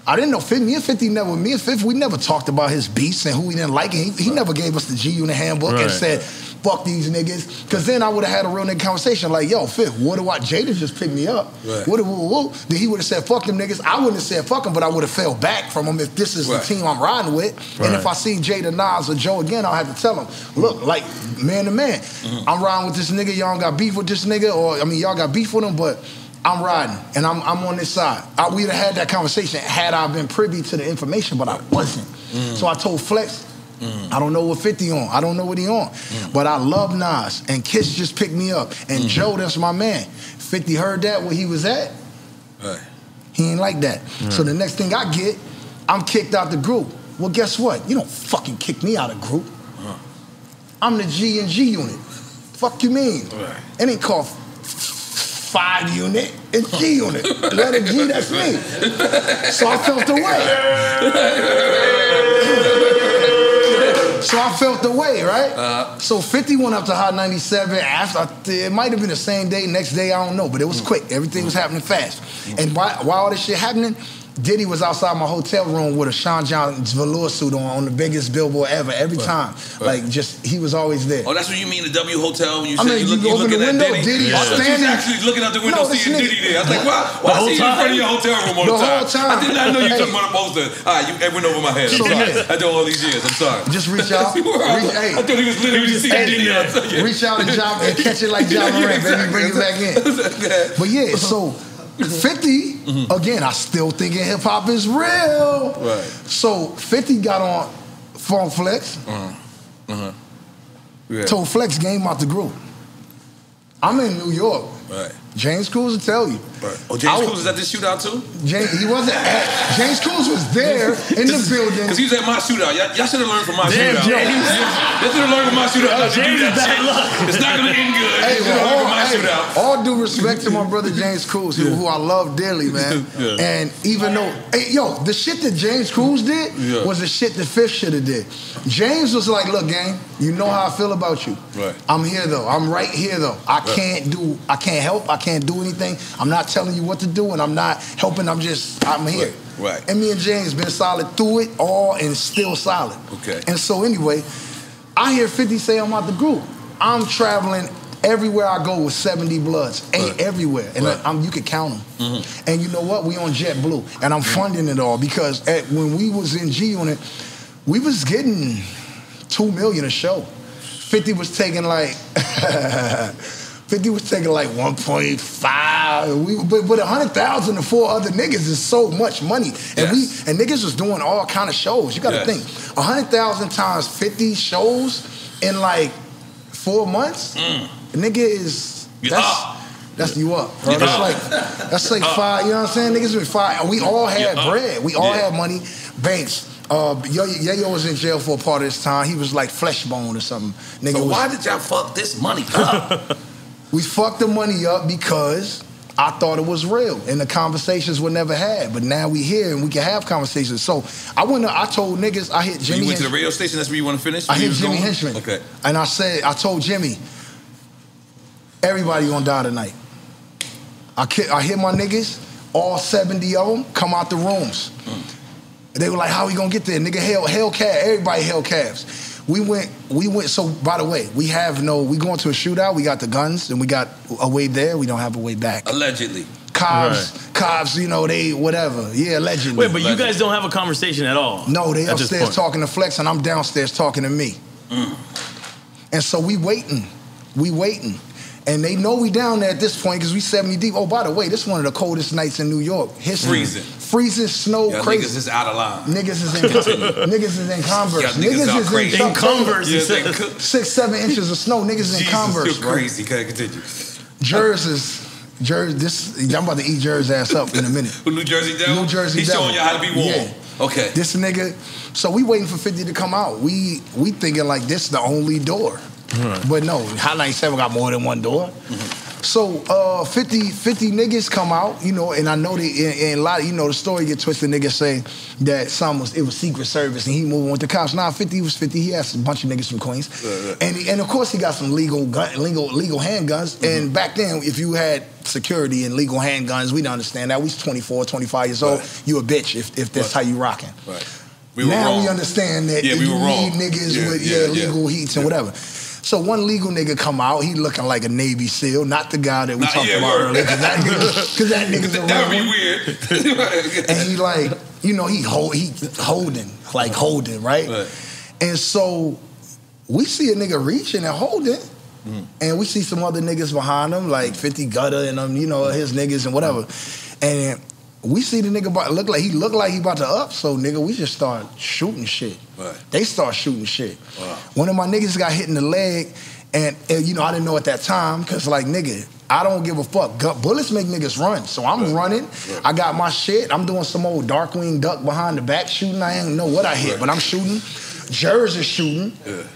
I didn't know 50. Me and 50 never, me and 50, we never talked about his beats and who we didn't like. And he, he never gave us the G Unit handbook Right. and said, fuck these niggas. Because then I would have had a real nigga conversation like, yo, Fifth, what do I, Jada just picked me up. Right. What woo, woo. Then he would have said, fuck them niggas. I wouldn't have said fuck them, but I would have fell back from them if this is Right. the team I'm riding with. And if I see Jada Nas or Joe again, I'll have to tell him, look, like man to man, Mm-hmm. I'm riding with this nigga. Y'all got beef with this nigga, or I mean, y'all got beef with him, but I'm riding and I'm, I'm on this side. I, we'd have had that conversation had I been privy to the information, but I wasn't. Mm-hmm. So I told Flex, I don't know what 50 on. I don't know what he on. Mm. But I love Nas. And Kiss just picked me up. And Mm-hmm. Joe, that's my man. 50 heard that where he was at. Right. He ain't like that. So the next thing I get, I'm kicked out the group. Well, guess what? You don't fucking kick me out of group. I'm the G and G unit. Fuck you mean? Right. It ain't called five unit. It's G unit. Letter G, that's me. <laughs> So I felt the way. <laughs> So I felt the way, right? Uh, so 50 went up to Hot 97. After it might have been the same day, next day, I don't know, but it was mm. quick. Everything was happening fast. And while, while all this shit happening, Diddy was outside my hotel room with a Sean John's velour suit on, on the biggest billboard ever, every time. Like, just, he was always there. Oh, that's what you mean the W Hotel when you I said mean, you you look, go you open looking the at window, Diddy. Diddy I thought you was standing- actually looking out the window No, this seeing Diddy there. I was like, why? Why The I see you in front of your hotel room all the, The whole time. I did not know you Hey. talking about a poster. All right, you, it went over my head. I'm So, sorry. yeah. I did all these years. I'm sorry. Just reach <laughs> out. You Reach- hey. I thought he was literally seeing Hey, Diddy. yeah. outside. Yeah. Reach out and job and catch it like <laughs> John Yeah, Moran, exactly. baby. Bring it back in. <laughs> Yeah. But yeah, so 50, mm-hmm. again, I still think hip hop is real. Right. So 50 got on Funk Flex, Yeah. told Flex game out the group. I'm in New York. Right. James Cruz will tell you. Right. Oh, James was- Cruz was at this shootout too? James, he wasn't at, James Cruz was there in the building. Because he was at my shootout. Y'all, y'all should have learned from my Damn, shootout. James. Y'all should have learned from my shootout. Oh, not James is bad shit. luck. It's not going to end good. Hey, you should have well, all, my hey, shootout. all due respect to my brother James Cruz, who, who I love dearly, man. <laughs> Yeah. And even though, hey, yo, the shit that James Cruz did Yeah. was the shit that Fifth should have did. James was like, "Look, gang, you know how I feel about you. Right. I'm here though. I'm right here though. I can't do. I can't help. I can't do anything. I'm not telling you what to do, and I'm not helping. I'm just. I'm here. Right, right. And me and James been solid through it all, and still solid. Okay. And so anyway, I hear 50 say I'm out the group. I'm traveling everywhere I go with 70 Bloods. Ain't Right. everywhere. And Right. Mm-hmm. I, am you can count them. And you know what? We on JetBlue. And I'm funding it all because at, when we was in G Unit, we was getting 2 million a show. 50 was taking like <laughs> 50 was taking like 1.5. We, but, but 100,000 to four other niggas is so much money. And we and niggas was doing all kind of shows. You got to Yes. think, 100,000 times 50 shows in like four months, nigga is that's that's you up, bro. You That's up. like that's like five. You know what I'm saying? Niggas been five, we all had bread. We all Yeah. had money. Banks. Uh, Yayo was in jail for a part of this time. He was like flesh bone or something. Nigga So was, why did y'all fuck this money up? <laughs> we fucked the money up because I thought it was real, and the conversations were never had. But now we here and we can have conversations. So I went. To, I told niggas. I hit So Jimmy. you went to the radio station? That's where you want to finish? I hit Jimmy going? Henchman. Okay. And I said, I told Jimmy, everybody gonna die tonight. I ki- I hit my niggas, all 70 of them come out the rooms. Hmm. They were like, how we gonna get there? Nigga, hell, hell calf, everybody hell calves. We went, we went, so by the way, we have no, we going to a shootout, we got the guns, and we got a way there, we don't have a way back. Allegedly. Cops, cops, you know, they, whatever. Yeah, allegedly. Wait, but you guys don't have a conversation at all. No, they upstairs talking to Flex, and I'm downstairs talking to me. Mm. And so we waiting, we waiting, And they know we down there at this point because we 70 deep. Oh, by the way, this is one of the coldest nights in New York. History. Freezing. Freezing, snow, Y'all crazy. niggas is out of line. Niggas is in <laughs> niggas is in Converse. Y'all niggas Niggas is crazy. in, In Converse, he Yes, they said. could- Six, seven inches of snow. Niggas in Jesus, Converse. you're right? crazy. Can continue? Jers is Jers. This I'm about to eat Jers ass up in a minute. New Jersey Devil? New Jersey He's Devil. showing y'all how to be warm. Yeah. Okay. This nigga. So we waiting for 50 to come out. We we thinking like this the only door. But no, Hot 97 got more than one door. So uh, 50, 50 niggas come out, you know, and I know they and, and a lot of you know the story get twisted. Niggas say that some was it was Secret Service and he moving with the cops. Nah, 50 was 50. He has a bunch of niggas from Queens, and he- and of course he got some legal gun, legal legal handguns. And back then, if you had security and legal handguns, we don't understand that. We was 24, 25 years old. You a bitch if, if that's how you rocking. Right. We now wrong. we understand that Yeah, we you were wrong. need niggas Yeah, with yeah, yeah, yeah. legal heats and whatever. So one legal nigga come out, he looking like a Navy SEAL, not the guy that we Nah, talked about word. earlier, because that nigga, cause that nigga's <laughs> a That would be weird. <laughs> And he like, you know, he hold, he holding, like holding, right? Right. And so we see a nigga reaching and holding, Mm. and we see some other niggas behind him, like 50 Gutter and um, you know, his niggas and whatever. And we see the nigga about, look like he look like he about to up, so nigga, we just start shooting shit. Right. They start shooting shit. Wow. One of my niggas got hit in the leg, and, and, you know I didn't know at that time because like nigga, I don't give a fuck. Gu- bullets make niggas run, so I'm running. I got my shit. I'm doing some old Darkwing Duck behind the back shooting. I ain't know what I hit, but I'm shooting. Jers is shooting.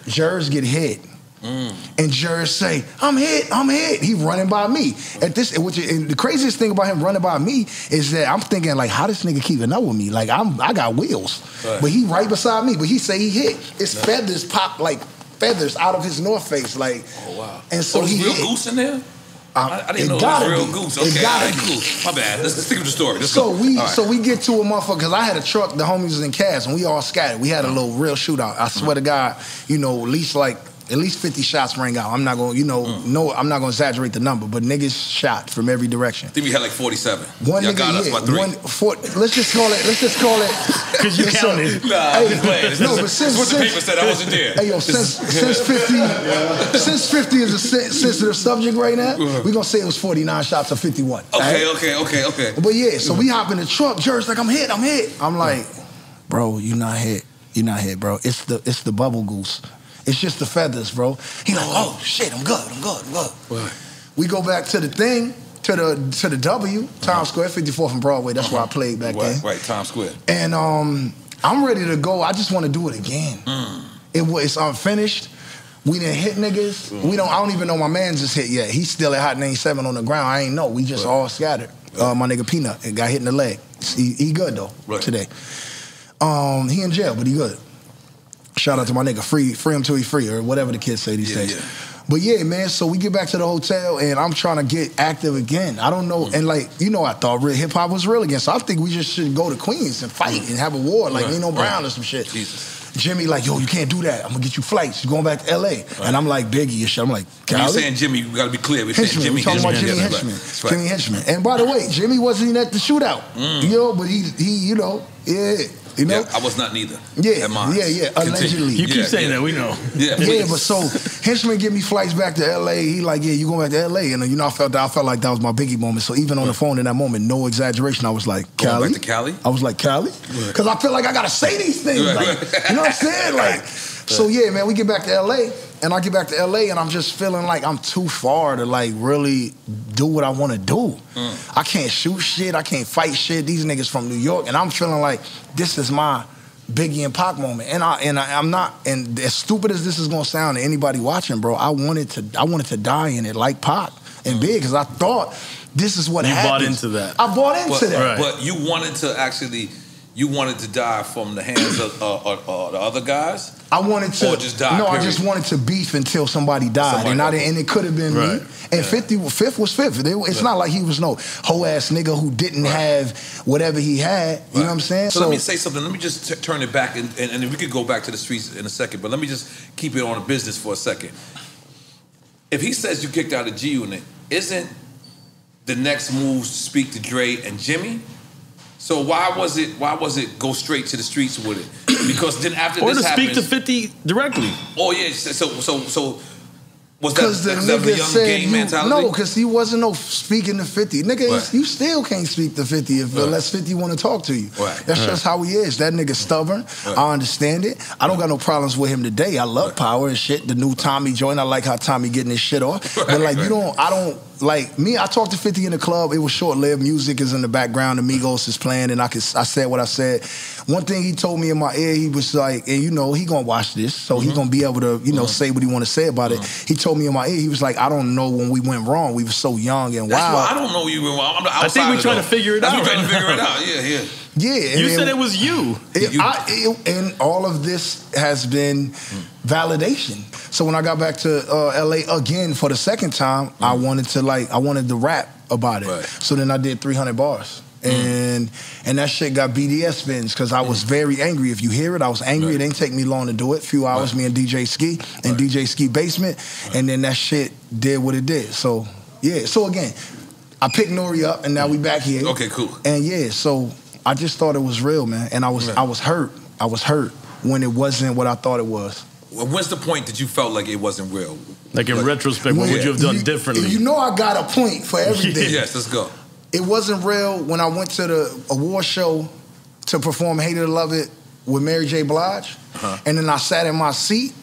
Jers get hit. And Jers say, "I'm hit, I'm hit." He running by me. At this, which and the craziest thing about him running by me is that I'm thinking like, how this nigga keeping up with me? Like I'm, I got wheels, Right. but he right beside me. But he say he hit. His feathers pop like feathers out of his north face, like. Oh wow. And so oh, he real hit. goose in there. Um, I, I didn't it know it gotta was real be. goose. It Okay, gotta right, be. cool. My bad. Let's, let's stick with the story. Let's So go. we right. so we get to a motherfucker because I had a truck, the homies was in Cass, and we all scattered. We had a little real shootout. I swear to God, you know, at least like at least 50 shots rang out. I'm not gonna, you know, Mm. no, I'm not gonna exaggerate the number, but niggas shot from every direction. I think we had like 47. One Y'all nigga, got us by three. one four, let's just call it, let's just call it. <laughs> Because you It's a- counted. Nah, I'm just playing. No, but since, what the paper said. I wasn't there. Hey yo, since <laughs> since fifty, since fifty is a sensitive subject right now, we gonna say it was forty nine shots or fifty one. Okay, okay, okay, okay. But yeah, so we hop in the truck. Jerry's like, I'm hit, I'm hit. I'm like, bro, you not hit. You're not hit, bro. It's the it's the bubble goose. It's just the feathers, bro. He like, oh shit, I'm good, I'm good, I'm good. We go back to the thing, to the to the W, Times Square, 54th and Broadway. That's where I played back Right, then. right, Times Square. And um, I'm ready to go. I just want to do it again. Mm. It was it's unfinished. We didn't hit niggas. Mm. We don't. I don't even know my man's just hit yet. He's still at Hot 97 on the ground. I ain't know. We just all scattered. Uh, my nigga Peanut got hit in the leg. He, he good though Right. today. Um, he in jail, but he good. Shout out to my nigga, free, free him till he free, or whatever the kids say these Yeah, days. yeah. But yeah, man. So we get back to the hotel, and I'm trying to get active again. I don't know, Mm. and like you know, I thought real hip hop was real again. So I think we just should go to Queens and fight and have a war, like Right, Nino Brown right. or some shit. Jesus. Jimmy like, yo, you can't do that. I'm gonna get you flights. You're going back to L.A. And I'm like Biggie and shit. I'm like, Cali? saying Jimmy, you got to be clear. We're saying Jimmy we talking about Jimmy right. Henchman. Right. Jimmy Henchman. And by the way, Jimmy wasn't even at the shootout. You know, but he he, you know, yeah. You know? Yeah, I was not neither. Yeah, At mine. yeah, yeah, Continue. allegedly. You keep Yeah, saying yeah. that, we know. <laughs> Yeah, Yeah, but so Henchman give me flights back to LA. He like, yeah, you going back to LA, and you know, I felt that I felt like that was my biggie moment. So even on the phone in that moment, no exaggeration, I was like, Going Cali, back to Cali? I was like, Cali, because I feel like I gotta say these things, Right, like, you know what I'm saying, like. So yeah, man, we get back to LA, and I get back to LA, and I'm just feeling like I'm too far to like really do what I want to do. Mm. I can't shoot shit, I can't fight shit. These niggas from New York, and I'm feeling like this is my Biggie and Pac moment, and I and I, I'm not. And as stupid as this is gonna sound to anybody watching, bro, I wanted to I wanted to die in it like Pac and Big because I thought this is what You bought into that. I bought into But, that. but you wanted to actually, you wanted to die from the hands of uh, uh, uh, the other guys. I wanted to. Or just die, No, I just wanted to beef until somebody died, Somebody and I didn't, and it could have been Right. me. And fifty, fifth was fifth. It- it's not like he was no hoe ass nigga who didn't have whatever he had. You know what I'm saying? So, let me say something. Let me just t- turn it back, and, and, and we could go back to the streets in a second. But let me just keep it on the business for a second. If he says you kicked out of G Unit, isn't the next move to speak to Dre and Jimmy? So why was it? Why was it go straight to the streets with it? <clears throat> Because then after Or this to speak to 50 directly. Oh yeah, so so so Was that, Because the that, that was nigga young said game you, mentality? no, because he wasn't no speaking to fifty. Nigga, Right. you still can't speak to fifty if Right. unless fifty want to talk to you. Right. That's Right. just how he is. That nigga stubborn. Right. I understand it. I don't got no problems with him today. I love power and shit. The new Tommy joint. I like how Tommy getting his shit off. <laughs> but like you don't. I don't like me. I talked to fifty in the club. It was short lived. Music is in the background. Amigos is playing, and I could. I said what I said. One thing he told me in my ear, he was like, and you know, he gonna watch this, so Mm-hmm. he gonna be able to, you know, say what he want to say about it. He told me in my ear, he was like, I don't know when we went wrong. We were so young and That's wild. why I don't know you. I'm the I think we're trying though. to figure it That's out we're trying to figure it out. Yeah, yeah. Yeah, You said it was you. It, You- I, it- and all of this has been validation. So when I got back to uh, LA again for the second time, I mm-hmm. wanted to like I wanted to rap about it. Right. So then I did 300 bars. Mm-hmm. And and that shit got BDS spins because I was mm. very angry. If you hear it, I was angry. It didn't take me long to do it. Few hours, me and DJ Skee and DJ Skee basement, and then that shit did what it did. So yeah. So again, I picked Nori up, and now we back here. Okay, cool. And yeah, so I just thought it was real, man. And I was Right. I was hurt. I was hurt when it wasn't what I thought it was. Well, When's the point that you felt like it wasn't real? Like in Like- retrospect, what would you have done You- differently? You know I got a point for everything. <laughs> Yes, let's go. It wasn't real when I went to the award show to perform Hate It or Love It with Mary J. Blige. Uh-huh. And then I sat in my seat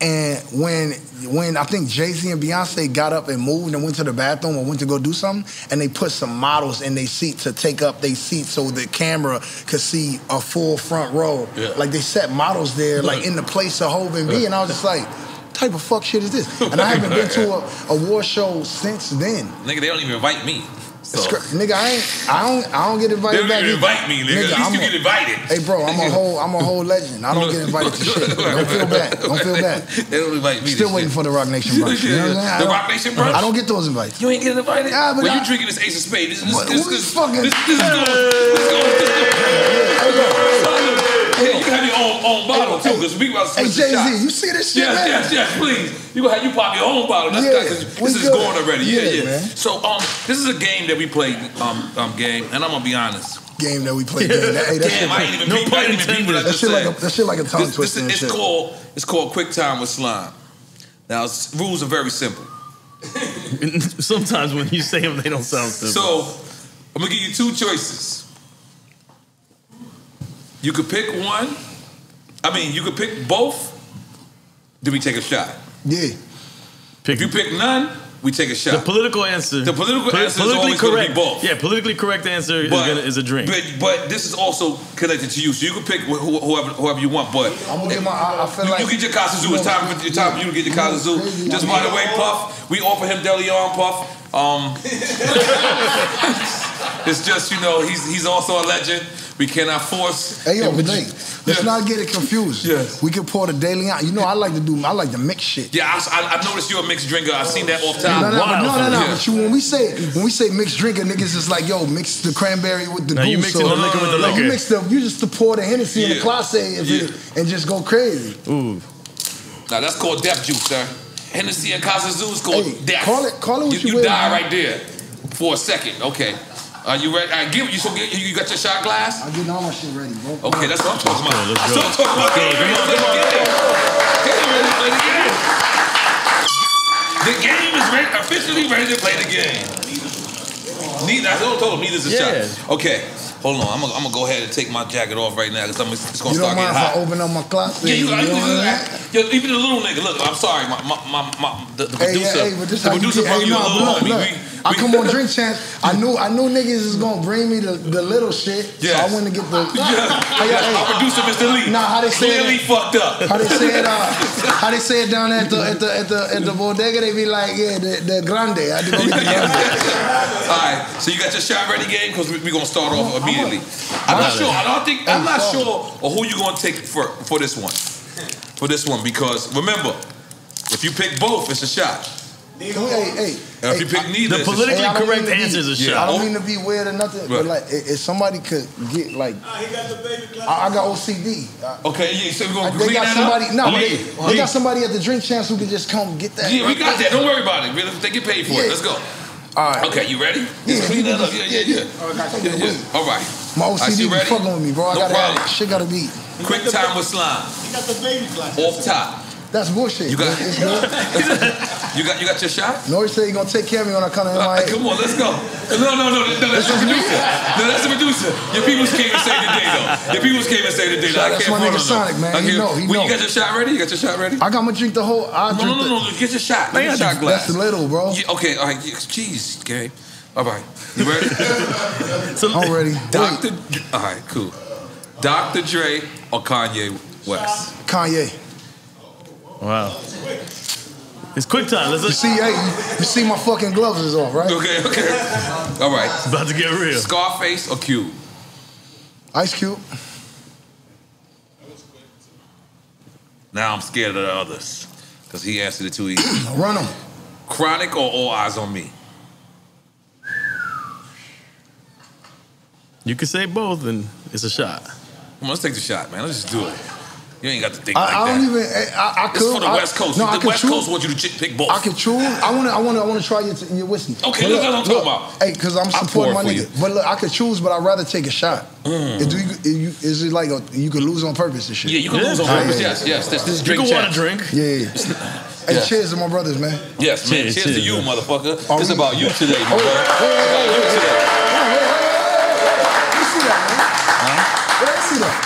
and when when I think Jay-Z and Beyonce got up and moved and went to the bathroom or went to go do something, and they put some models in their seat to take up their seat so the camera could see a full front row. Yeah. Like they set models there, like in the place of Hov and B, and I was just like, type of fuck shit is this? And I haven't been to a award show since then. Nigga, they don't even invite me. So. Nigga, I ain't, I don't, I don't get They invited don't back. even invite me, nigga. At least I'm you a- get invited. Hey, bro, I'm a whole, I'm a whole legend. I don't get invited to shit. Don't feel bad. Don't feel bad. They don't invite me. Still waiting shit. for the Roc Nation brunch. You know what I'm saying? The Roc Nation brunch? I don't get those invites. You ain't getting invited? Yeah, but well, I- you drinking this Ace of Spades. This, this, this, this, fucking- this, this this this. Yeah, you can have your own, own bottle too, because we about to Hey, switch the Jay-Z, shots. you see this shit, Yes, man? yes, yes, please. You gonna have you pop your own bottle. That's Yeah, because we this is going already. Yeah, Yeah, yeah. man. So um, this is a game that we play. Um, um, game, and I'm gonna be honest. Game that we play. Game. That, hey, that Damn, shit, I ain't even No peep- I ain't even peep what I that just shit like a, that shit like a tongue This, this, twister and it's shit. called it's called quick time with slime. Now rules are very simple. <laughs> Sometimes when you say them, they don't sound simple. So I'm gonna give you two choices. You could pick one. I mean, you could pick both. Then we take a shot. Yeah. Pick If you pick none, we take a shot. the political answer. The political poli- answer is always gonna be both. Yeah, politically correct answer is, gonna, is a drink. But, but this is also connected to you, so you can pick wh- wh- whoever whoever you want. But I'm gonna get my. I, I feel you, like you get your Kazazu. It's time for, it's time for you to get your Kazazu. Just by the way, Puff, we offer him Deleon Puff. Um, <laughs> <laughs> it's just you know he's he's also a legend. We cannot force. Hey yo, him- but Nate, let's Yeah. not get it confused. Yes. We can pour the daily out. You know, I like to do. I like to mix shit. Yeah, I, I, I noticed you're a mixed drinker. I seen that off top. No, no, but no, no, no. Yeah. But you, when we say when we say mixed drinker, niggas is like, yo, mix the cranberry with the Now, you goose. mixing the liquor with the no, liquor. You mix the, you just to pour the Hennessy in the classe Yeah. it, and just go crazy. Ooh. Now that's called death juice, sir. Hennessy and Kazazu is called Hey, death. call it- call it what you you will, die right there for a second. Okay. Are you ready? I give you. So get, you got your shot glass. I get all my shit ready, bro. Okay, that's what I'm talking about. let's go. what I'm talking about. Let's go. Get ready to play the game. Ready to play the game. The game is ready, officially ready to play the game. Neither, I told him neither's a Yeah. shot. Okay, hold on. I'm gonna, I'm gonna go ahead and take my jacket off right now because I'm it's gonna You start don't mind if. I open up my closet? Yeah, you, know you, what I'm yo, even the little nigga. Look, I'm sorry, my, my, my, my the, the Hey, producer. yeah, hey, but this the how you producer brought hey, you a little look, homie. look. We- I come on <laughs> Drink Champs. I knew I knew niggas is gonna bring me the, the little shit. Yes. So I went to get the. <laughs> Yeah, Hey, yes, hey, our producer, Mr. Lee. Nah, how they say clearly it- fucked up. How they say it? Uh, <laughs> how they say it down at the at the at the at the bodega? They be like, yeah, the, the grande. I had to go get the grande. All right, so you got your shot ready game because we're gonna start off immediately. I'm not sure. I don't think. I'm not sure who you gonna take for for this one. For this one because remember, if you pick both, it's a shot. Hey, hey, And if you pick neither, The politically Hey, correct mean to be- answer is a Yeah. I don't mean to be weird or nothing, Right. but like, if, if somebody could get like, He got the baby. I, I got OCD. I- Okay, yeah. So we're gonna they clean got that somebody. up. No, Lee, they, they Lee. got somebody at the drink champs who could just come get that. Yeah, we got that. Don't worry about it. Really, They get paid for it. Let's go. All right. Okay, you ready? Yeah, clean that up. yeah, Yeah, yeah, yeah. All right, Yeah, yeah. All right. My OCD be fucking with me, bro. I No gotta problem. have, shit gotta be. Quick time with slime. He got the baby class. Off top. That's bullshit. You got- It's <laughs> good. You got you got your shot? Nori said he gonna take care of me when I come to MIA. come on, let's go. No, no, no, no, that's the producer. No, that's the producer. Your peoples came and say today, though. Your peoples came and say today. Shout I out can't my front nigga on them. Sonic, man. I He know, he Well, know. You got your shot ready? You got your shot ready? I got to drink the whole. I No, drink no, no, the, no. Get your shot. Get your That's shot glass. the little, bro. Yeah, okay, all right. Jeez, okay. All right. You ready? <laughs> I'm ready. Dr. All right, cool. Dr. Dre or Kanye West? Kanye. Wow. It's quick time. Let's You see, hey, you, you see my fucking gloves is off, right? Okay, okay. All right. about to get real. Scarface or Cube? Ice Cube. Now I'm scared of the others because he answered it too easy. <clears throat> Run them. Chronic or All Eyes on Me? You can say both, and it's a shot. Come on, let's take the shot, man. Let's just do it. You ain't got to think I, like I don't even. I, I, I It's could. for the I- West Coast. No, the I West choose. Coast want you to ch- pick both. I can choose. I want to. I want to. I want to try your, your whiskey. Okay, But look, that's what I'm talking about. Hey, because I'm supporting my nigga. you. Mm. But look, I could choose, but I'd rather take a shot. Is, do you, you, is it like a, you could lose on purpose and shit? Yeah, you can Yeah. lose on Yeah, purpose. yeah. Yes, yes. This, this is You drink can want a drink. Yeah, yeah. Hey, Yeah. cheers to my brothers, man. Yes, man. Cheers, Cheers, to you, man. motherfucker. Are This we- about you today, my Wait, brother. wait, wait, About wait, you wait, today. Let me see that, man. Let me see that.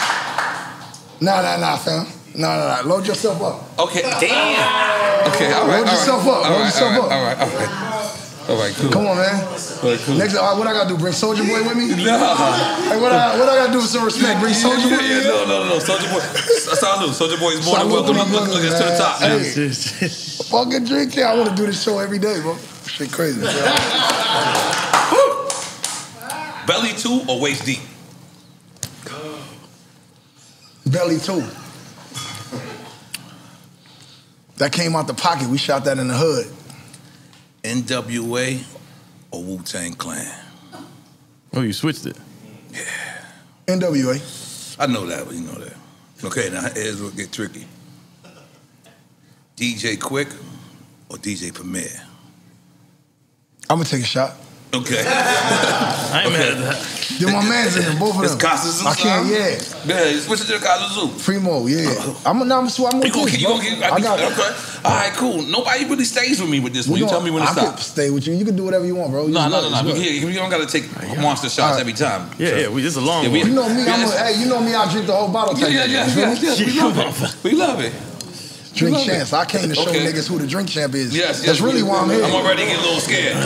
Nah, nah, nah, fam. Nah, nah, nah. Load yourself up. Okay, damn. Okay, all right. Load all yourself right. up, All load right, yourself all up. right, All right, all right. All right, cool. Come on, man. All right, cool. Next, all right, what I gotta do? Bring Soldier Boy with me? Nah. Hey, what I, what I gotta do with some respect? Bring Soldier Boy yeah, no, no, no. Soldier Boy. Salute. Soldier Boy is more than welcome. to Look, look, look, it's to the top. Hey. Fucking drink yeah, I wanna do this show every day, bro. Shit crazy. Belly two or waist deep? Belly too. That came out the pocket. We shot that in the hood. NWA or Wu Tang Clan? Oh, you switched it. Yeah. NWA. I know that, but you know that. Okay, now here's what get tricky. DJ Quik or DJ Premier? I'm gonna take a shot. Okay. <laughs> I ain't mad at that. Then my man's in there, both of It's them. Casa I can't, Zoo, yeah. Yeah, switch it to the Casa Zoo. Primo, yeah. I'm, no, I'm, I'm You gonna this, get, you bro. gonna get, I got it. okay. All right, cool. Nobody really stays with me with this one. You tell me when to I stop. could stay with you. You can do whatever you want, bro. You No, no, no, it, no. just We, we don't gotta take monster shots All right. every time. Yeah, yeah. We, this is a long Yeah, we- one. You know me, I'm Yes. a, hey, you know me, I'll drink the whole bottle. Yeah, type yeah, yeah, You feel yeah, me? yeah. <laughs> We love it. We love it. Drink love it. champs. I came to show Okay. niggas who the drink champ is. Yes, yes. <sighs> That's really why I'm here. I'm already getting a little scared.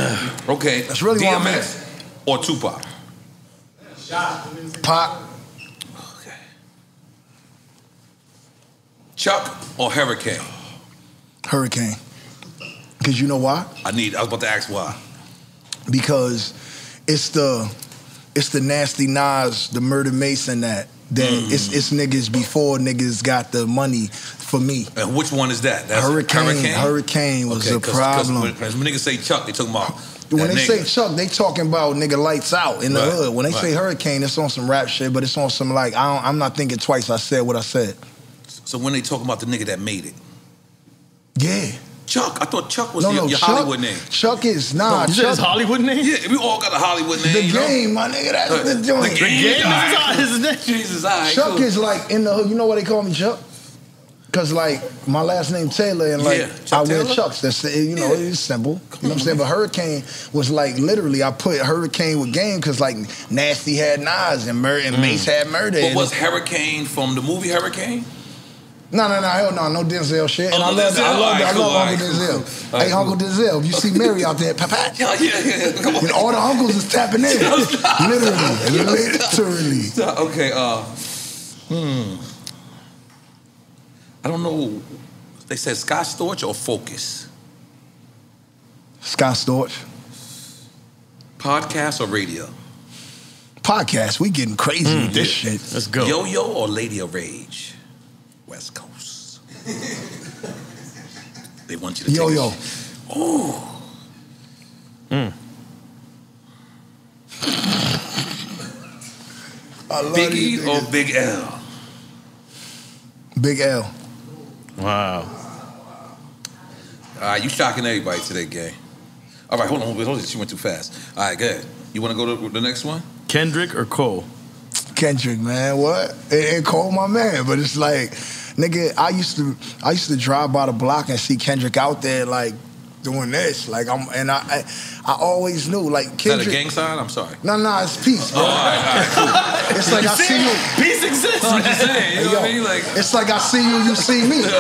Okay. That's really why I'm DMX or Tupac? Shot. Pop, Okay. Chuck or Hurricane? Hurricane. Because you know why? I need. I was about to ask why. Because it's the it's the nasty Nas, the murder Mason that that Mm. it's it's niggas before niggas got the money for me. And which one is that? That's Hurricane, Hurricane was a 'cause- 'cause problem. when, when niggas say Chuck, they talking about When they nigga. say Chuck, they talking about nigga lights out in the Right, hood. When they say. Hurricane, it's on some rap shit, but it's on some like I don't, I'm not thinking twice. I said what I said. So when they talking about the nigga that made it, Yeah. Chuck. I thought Chuck was No, your, no, your Chuck, Hollywood name. Chuck is nah. You said his Hollywood name? Yeah, we all got a Hollywood name. the you know? game, my nigga. That's the The joint. game. Game is All right. not his name. Jesus, all right, Chuck cool. is like in the hood. You know why they call me Chuck? Cause like my last name Taylor and like Yeah, Chuck I wear Taylor? Chucks. That's you know Yeah. it's simple. You know what I'm saying? But Hurricane was like literally I put Hurricane with game because like Nasty had Nas and Mur- and mm. Mase had Murder. But and- was Hurricane from the movie Hurricane? No, no, no, hell no, no Denzel shit. And I Uncle love, I love, Alright, I love alright, Uncle cool, Denzel. cool. Hey, Alright, Uncle Denzel, if you see Mary out there, papa, <laughs> Yeah, yeah, yeah. Come on. and all the uncles is tapping in, literally, literally. <laughs> Okay, uh, hmm. I don't know. They said Scott Storch or Focus? Scott Storch, Podcast or radio? podcast, we getting crazy with this shit. Let's go. Yo Yo or Lady of Rage? West Coast. <laughs> they want you to Yo take yo, A, ooh. Hmm. I love Biggie or niggas. Big L? Big L. Wow. All right, you shocking everybody today, gang. All right, hold on, hold on. hold on. She went too fast. All right, good. You want to go to the next one? Kendrick or Cole? Kendrick, man, what? And, and Cole, my man, but it's like, nigga, I used to, I used to drive by the block and see Kendrick out there, like, doing this. Like I'm, and I, I, I always knew. Like Is that a Kendrick. gang sign? I'm sorry. No, no, it's peace. Bro. Oh, all right, all right, cool. <laughs> It's like I see you. Peace exists. I'm just saying, you know Yo, what I mean? Like, it's like I see you, you see me. <laughs>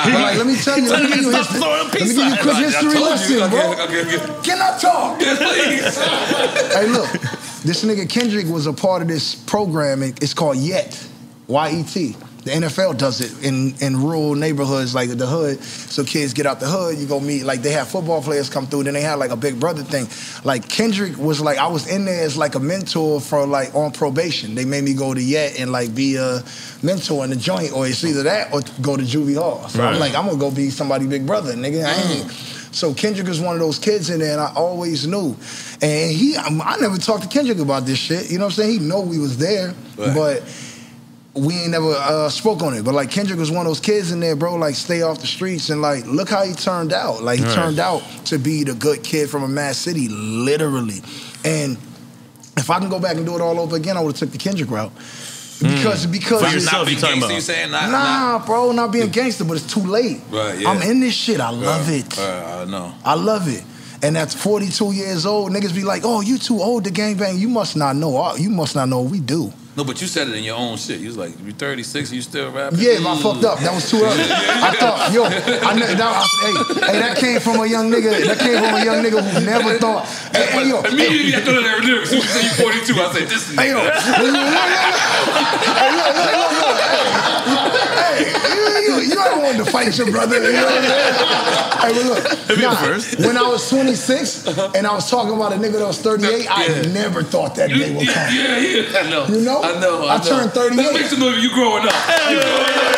But like, let me tell you, let me give you, history, let me give you a quick history lesson, you. bro. Okay, okay, okay. Can I talk? Please. <laughs> hey, look, this nigga Kendrick was a part of this program. It's called Yet, Y-E-T. The NFL does it in, in rural neighborhoods like the hood. So kids get out the hood, you go meet, like they have football players come through, then they have like a big brother thing. Like Kendrick was like, I was in there as like a mentor for like on probation. They made me go to Yet and like be a mentor in the joint, or it's either that or go to juvie hall. So I'm like, I'm gonna go be somebody big brother, nigga. I ain't. Mm. So Kendrick was one of those kids in there, and I always knew. And he, I I never talked to Kendrick about this shit. You know what I'm saying? He know we was there, Right. but we ain't never uh, spoke on it. But like Kendrick was one of those kids in there, bro. Like stay off the streets, and like look how he turned out. Like he Right. turned out to be the good kid from a mad city, literally. And if I can go back and do it all over again, I would have took the Kendrick route. Because because For yourself, you be talking about. you saying? Not, Nah, not, bro, not being gangster, but it's too late. Right, yeah. I'm in this shit. I love it. Uh, I know. I love it. And that's 42 years old. Niggas be like, oh, you too old to gangbang. You must not know. You must not know what we do. No, but you said it in your own shit. You was like, "You're 36, you still rapping? Yeah, if I fucked up, that was too early. <laughs> I thought, yo, I, that, I, hey, hey, that came from a young nigga. That came from a young nigga who never thought. Hey, hey, yo, Immediately after that lyrics, you say you 42, I said, this is Hey, yo. Hey, look, look, look. Hey, you, you, you don't want to fight your brother. You know what I'm saying? Hey, look. be nah, first. when I was 26 uh-huh. and I was talking about a nigga that was 38, I Yeah. never thought that day would come. yeah, yeah, I know. You know? I know. I, I know. turned 38. Let's make some noise you growing up. You growing up.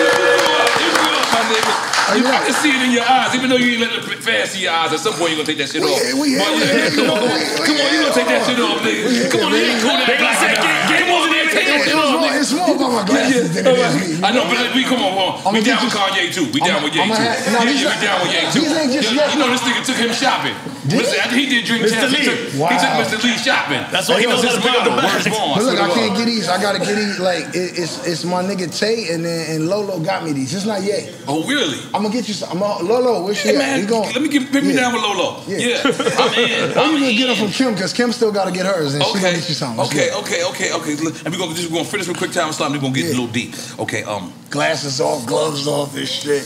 You grew up. You grew up, my nigga. You, I can see it in your eyes, even though you ain't let the fans see your eyes. At some point, you're gonna take that shit off. here, we But yeah, come on, we here, come on, you gonna take that shit off, We nigga. Come on, baby. you ain't cool that They gonna say, get- get Come on, there, take that shit It's off, more, it's more about my glasses than it is me. I know, know? but we come on, hold on. I'ma we down with you- Kanye too. We down I'ma- with Ye too. have- no, yeah, these yeah, we are- down with Ye too. these ain't just Yeah, yet. You know, this nigga took him shopping. Did Listen, he? he did drink Mr. champs, he Lee. took, he took Mr. Lee shopping. That's why he Yo, knows this how to pick up the nigga, bag. But look, I can't get these. I gotta get these. Like it's it's my nigga Tay and then and Lolo got me these. It's not yet. Oh, really? I'm gonna get you some. I'm gonna, Lolo, where she Hey, at? man, let me get, pick me Yeah. down with Lolo. Yeah. Yeah, <laughs> I'm in. Or I'm you can in. get them from Kim because Kim still got to get hers, and she gonna Okay. get you something. Okay, okay, okay, okay. Look, And we're gonna just we're gonna finish with quick time slam. We're gonna get Yeah. a little deep. Okay, um, Glasses off, gloves off, and shit.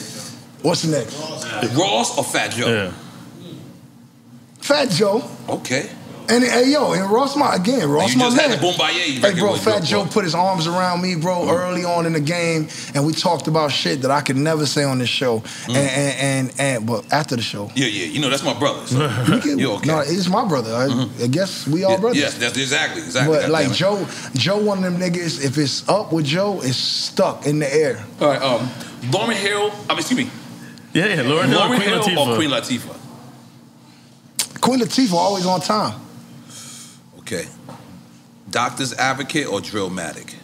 What's next? Ross or Fat Joe? Yeah. Fat Joe. Okay. And hey yo, and Ross my again, Ross you my just man. had the Hey bro, Fat Joe, Joe put his arms around me, bro, early on in the game, and we talked about shit that I could never say on this show. Mm. And, and and and but after the show, Yeah, yeah. You know that's my brother. So. we <laughs> can- You okay? no, it's my brother. I, I guess we all Yeah, brothers. Yes, that's exactly, exactly. But like it. Joe, Joe, one of them niggas. If it's up with Joe, it's stuck in the air. All right, um, Lauryn Hill. I mean, excuse me, Yeah, yeah. Lauryn Hill, Queen Hill Latifah. or Queen Latifah? Queen Latifah always on time. Okay. Doctor's Advocate or Drillmatic?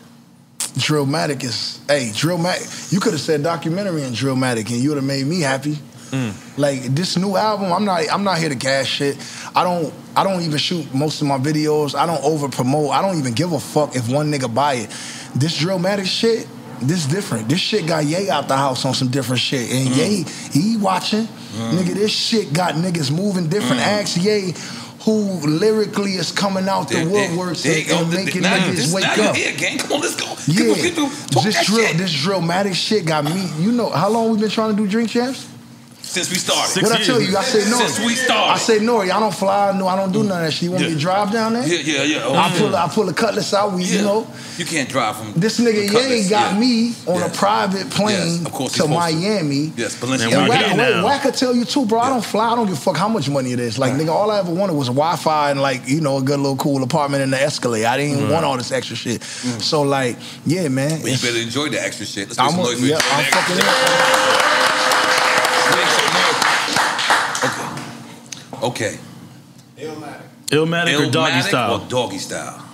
Drillmatic is hey Drillmatic. You could have said documentary and Drillmatic, and you would have made me happy. Hmm. Like this new album, I'm not I'm not here to gas shit. I don't I don't even shoot most of my videos. I don't over promote. I don't even give a fuck if one nigga buy it. This Drillmatic shit, this different. This shit got Ye out the house on some different shit, and hmm. Ye he watching. Hmm. Nigga, this shit got niggas moving different. Ask Ye. Who lyrically is coming out the woodworks and, and making now, niggas this, wake now up? Here, gang. Come on, let's go. Yeah, Come on, talk this drill, shit. this drillmatic shit got me. You know how long we been trying to do drink champs? Since we started. Six What I tell you, I said Nori. Since we started. I said Nori. I don't fly. No, I don't do none of that shit. You want me to drive down there? Yeah, yeah, yeah. Oh, I yeah. pull, I pull a cutlass out. We, Yeah. you know, You can't drive from this nigga Ye Cutlass, got yeah. me on Yeah. a private plane Yes, of course to he's supposed to. Miami. Yes, And Balenciaga. And here Wack, now. Wack, Wack could tell you too, bro. I don't fly. I don't give a fuck how much money it is. Like, nigga, all I ever wanted was Wi-Fi and like, you know, a good little cool apartment in the Escalade. I didn't even want all this extra shit. Mm. So like, yeah, man. But you better enjoy the extra shit. Let's make some noise for yeah, I'm fucking. shit. Make some noise. Okay. Okay. Illmatic or doggy Illmatic style? or doggy style?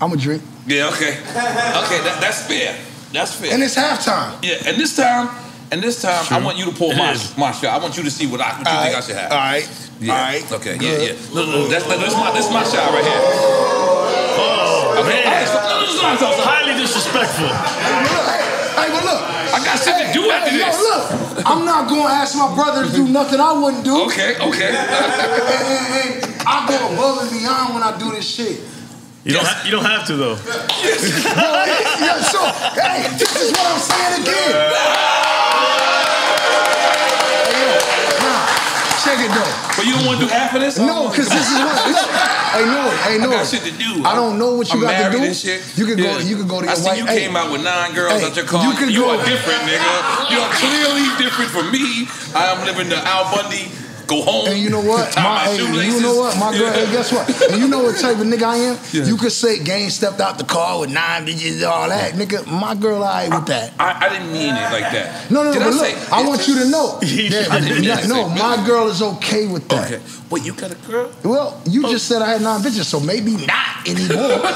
I'm a drink. Yeah, okay. Okay, that, that's fair. That's fair. And it's halftime. yeah, and this time, and this time, I want you to pull It my, is. my shot. I want you to see what I what you think I should have. All right. Yeah. All right. Okay. Good. Yeah. Yeah. No, no, that's, that's my this my shot right here. Oh, Okay. man. all right, so- no, no, no, no, no, no. Highly disrespectful. Hey, hey, but look. I got shit to do after hey, this. Yo, look. I'm not gonna ask my brother to do nothing I wouldn't do. Okay, okay. And, and- and I go above and beyond when I do this shit. You don't, ha- you don't have to though. <laughs> Bro, it- yeah, so, hey, this is what I'm saying again. <laughs> check it though. But you don't want to do half of this? No, because this is what. Hey, no, hey, no. I got shit to do. I don't know what you I'm got to do. and shit. You could Yeah. go. You could go to I your see wife. you hey, came out with nine girls Hey, out your car. you You, could you go- are different, nigga. You are clearly different from me. I am living the Al Bundy. Go home. And you know what? My, my hey, you know what? My girl, Yeah. hey, guess what? <laughs> And you know what type of nigga I am? Yeah. You could say Game stepped out the car with nine bitches and all that. Nigga, my girl I with that. I, I didn't mean it like that. No, no, Did no, I but look, say- I want you to know. <laughs> that- I didn't that- say <laughs> no, my girl is okay with that. Okay. You got a girl? Well, you just oh. said I had nine bitches, so maybe not anymore. but,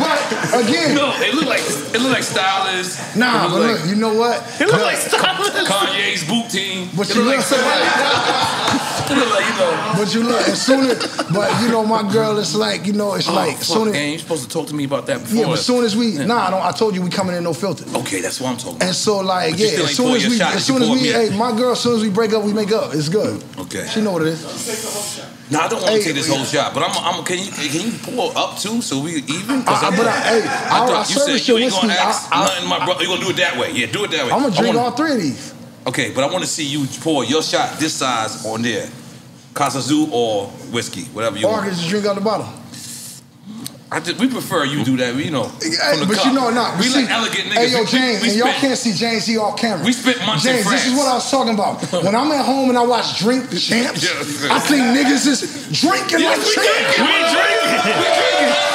but, but again, No, it looked like it looked like stylist. nah, but looked look, you know what? It look Look, like stylist. Kanye's boot team. But it you looked like <laughs> look- somebody. it looked like you know. But you look, as soon as, but you know, my girl, it's like, you know, it's Oh, like, fuck, as soon as, gang, you supposed to talk to me about that before. yeah, but as soon as we, nah, I don't, I told you we coming in no filter. Okay, that's what I'm talking about. And so, like, But yeah, as soon as we, as soon as we, hey, my girl, as soon as we break up, we make up. It's good. Okay. She know what it is. No, I don't want to Hey, take this whole shot, but I'm, I'm. Can you can you pull up too so we even? I- I- but I- hey, I- I thought you said you ain't gonna ask I- I- nothing, my brother. You gonna do it that way? Yeah, do it that way. I'm gonna drink wanna- all three of these. Okay, but I want to see you pour your shot this size on there, Casa Zoo or whiskey, whatever you Or I want. can just drink out the bottle. I just, we prefer you do that, you know. Hey, from the but cup. you know, not. We see, like elegant niggas. Hey, yo, James, we, and y'all can't see James. He off camera. We spent months in James, this is what I was talking about. When I'm at home and I watch Drink the Champs, <laughs> Yeah. I think niggas is drinking Yes, like we champs. drinking. We drinking. We drinking.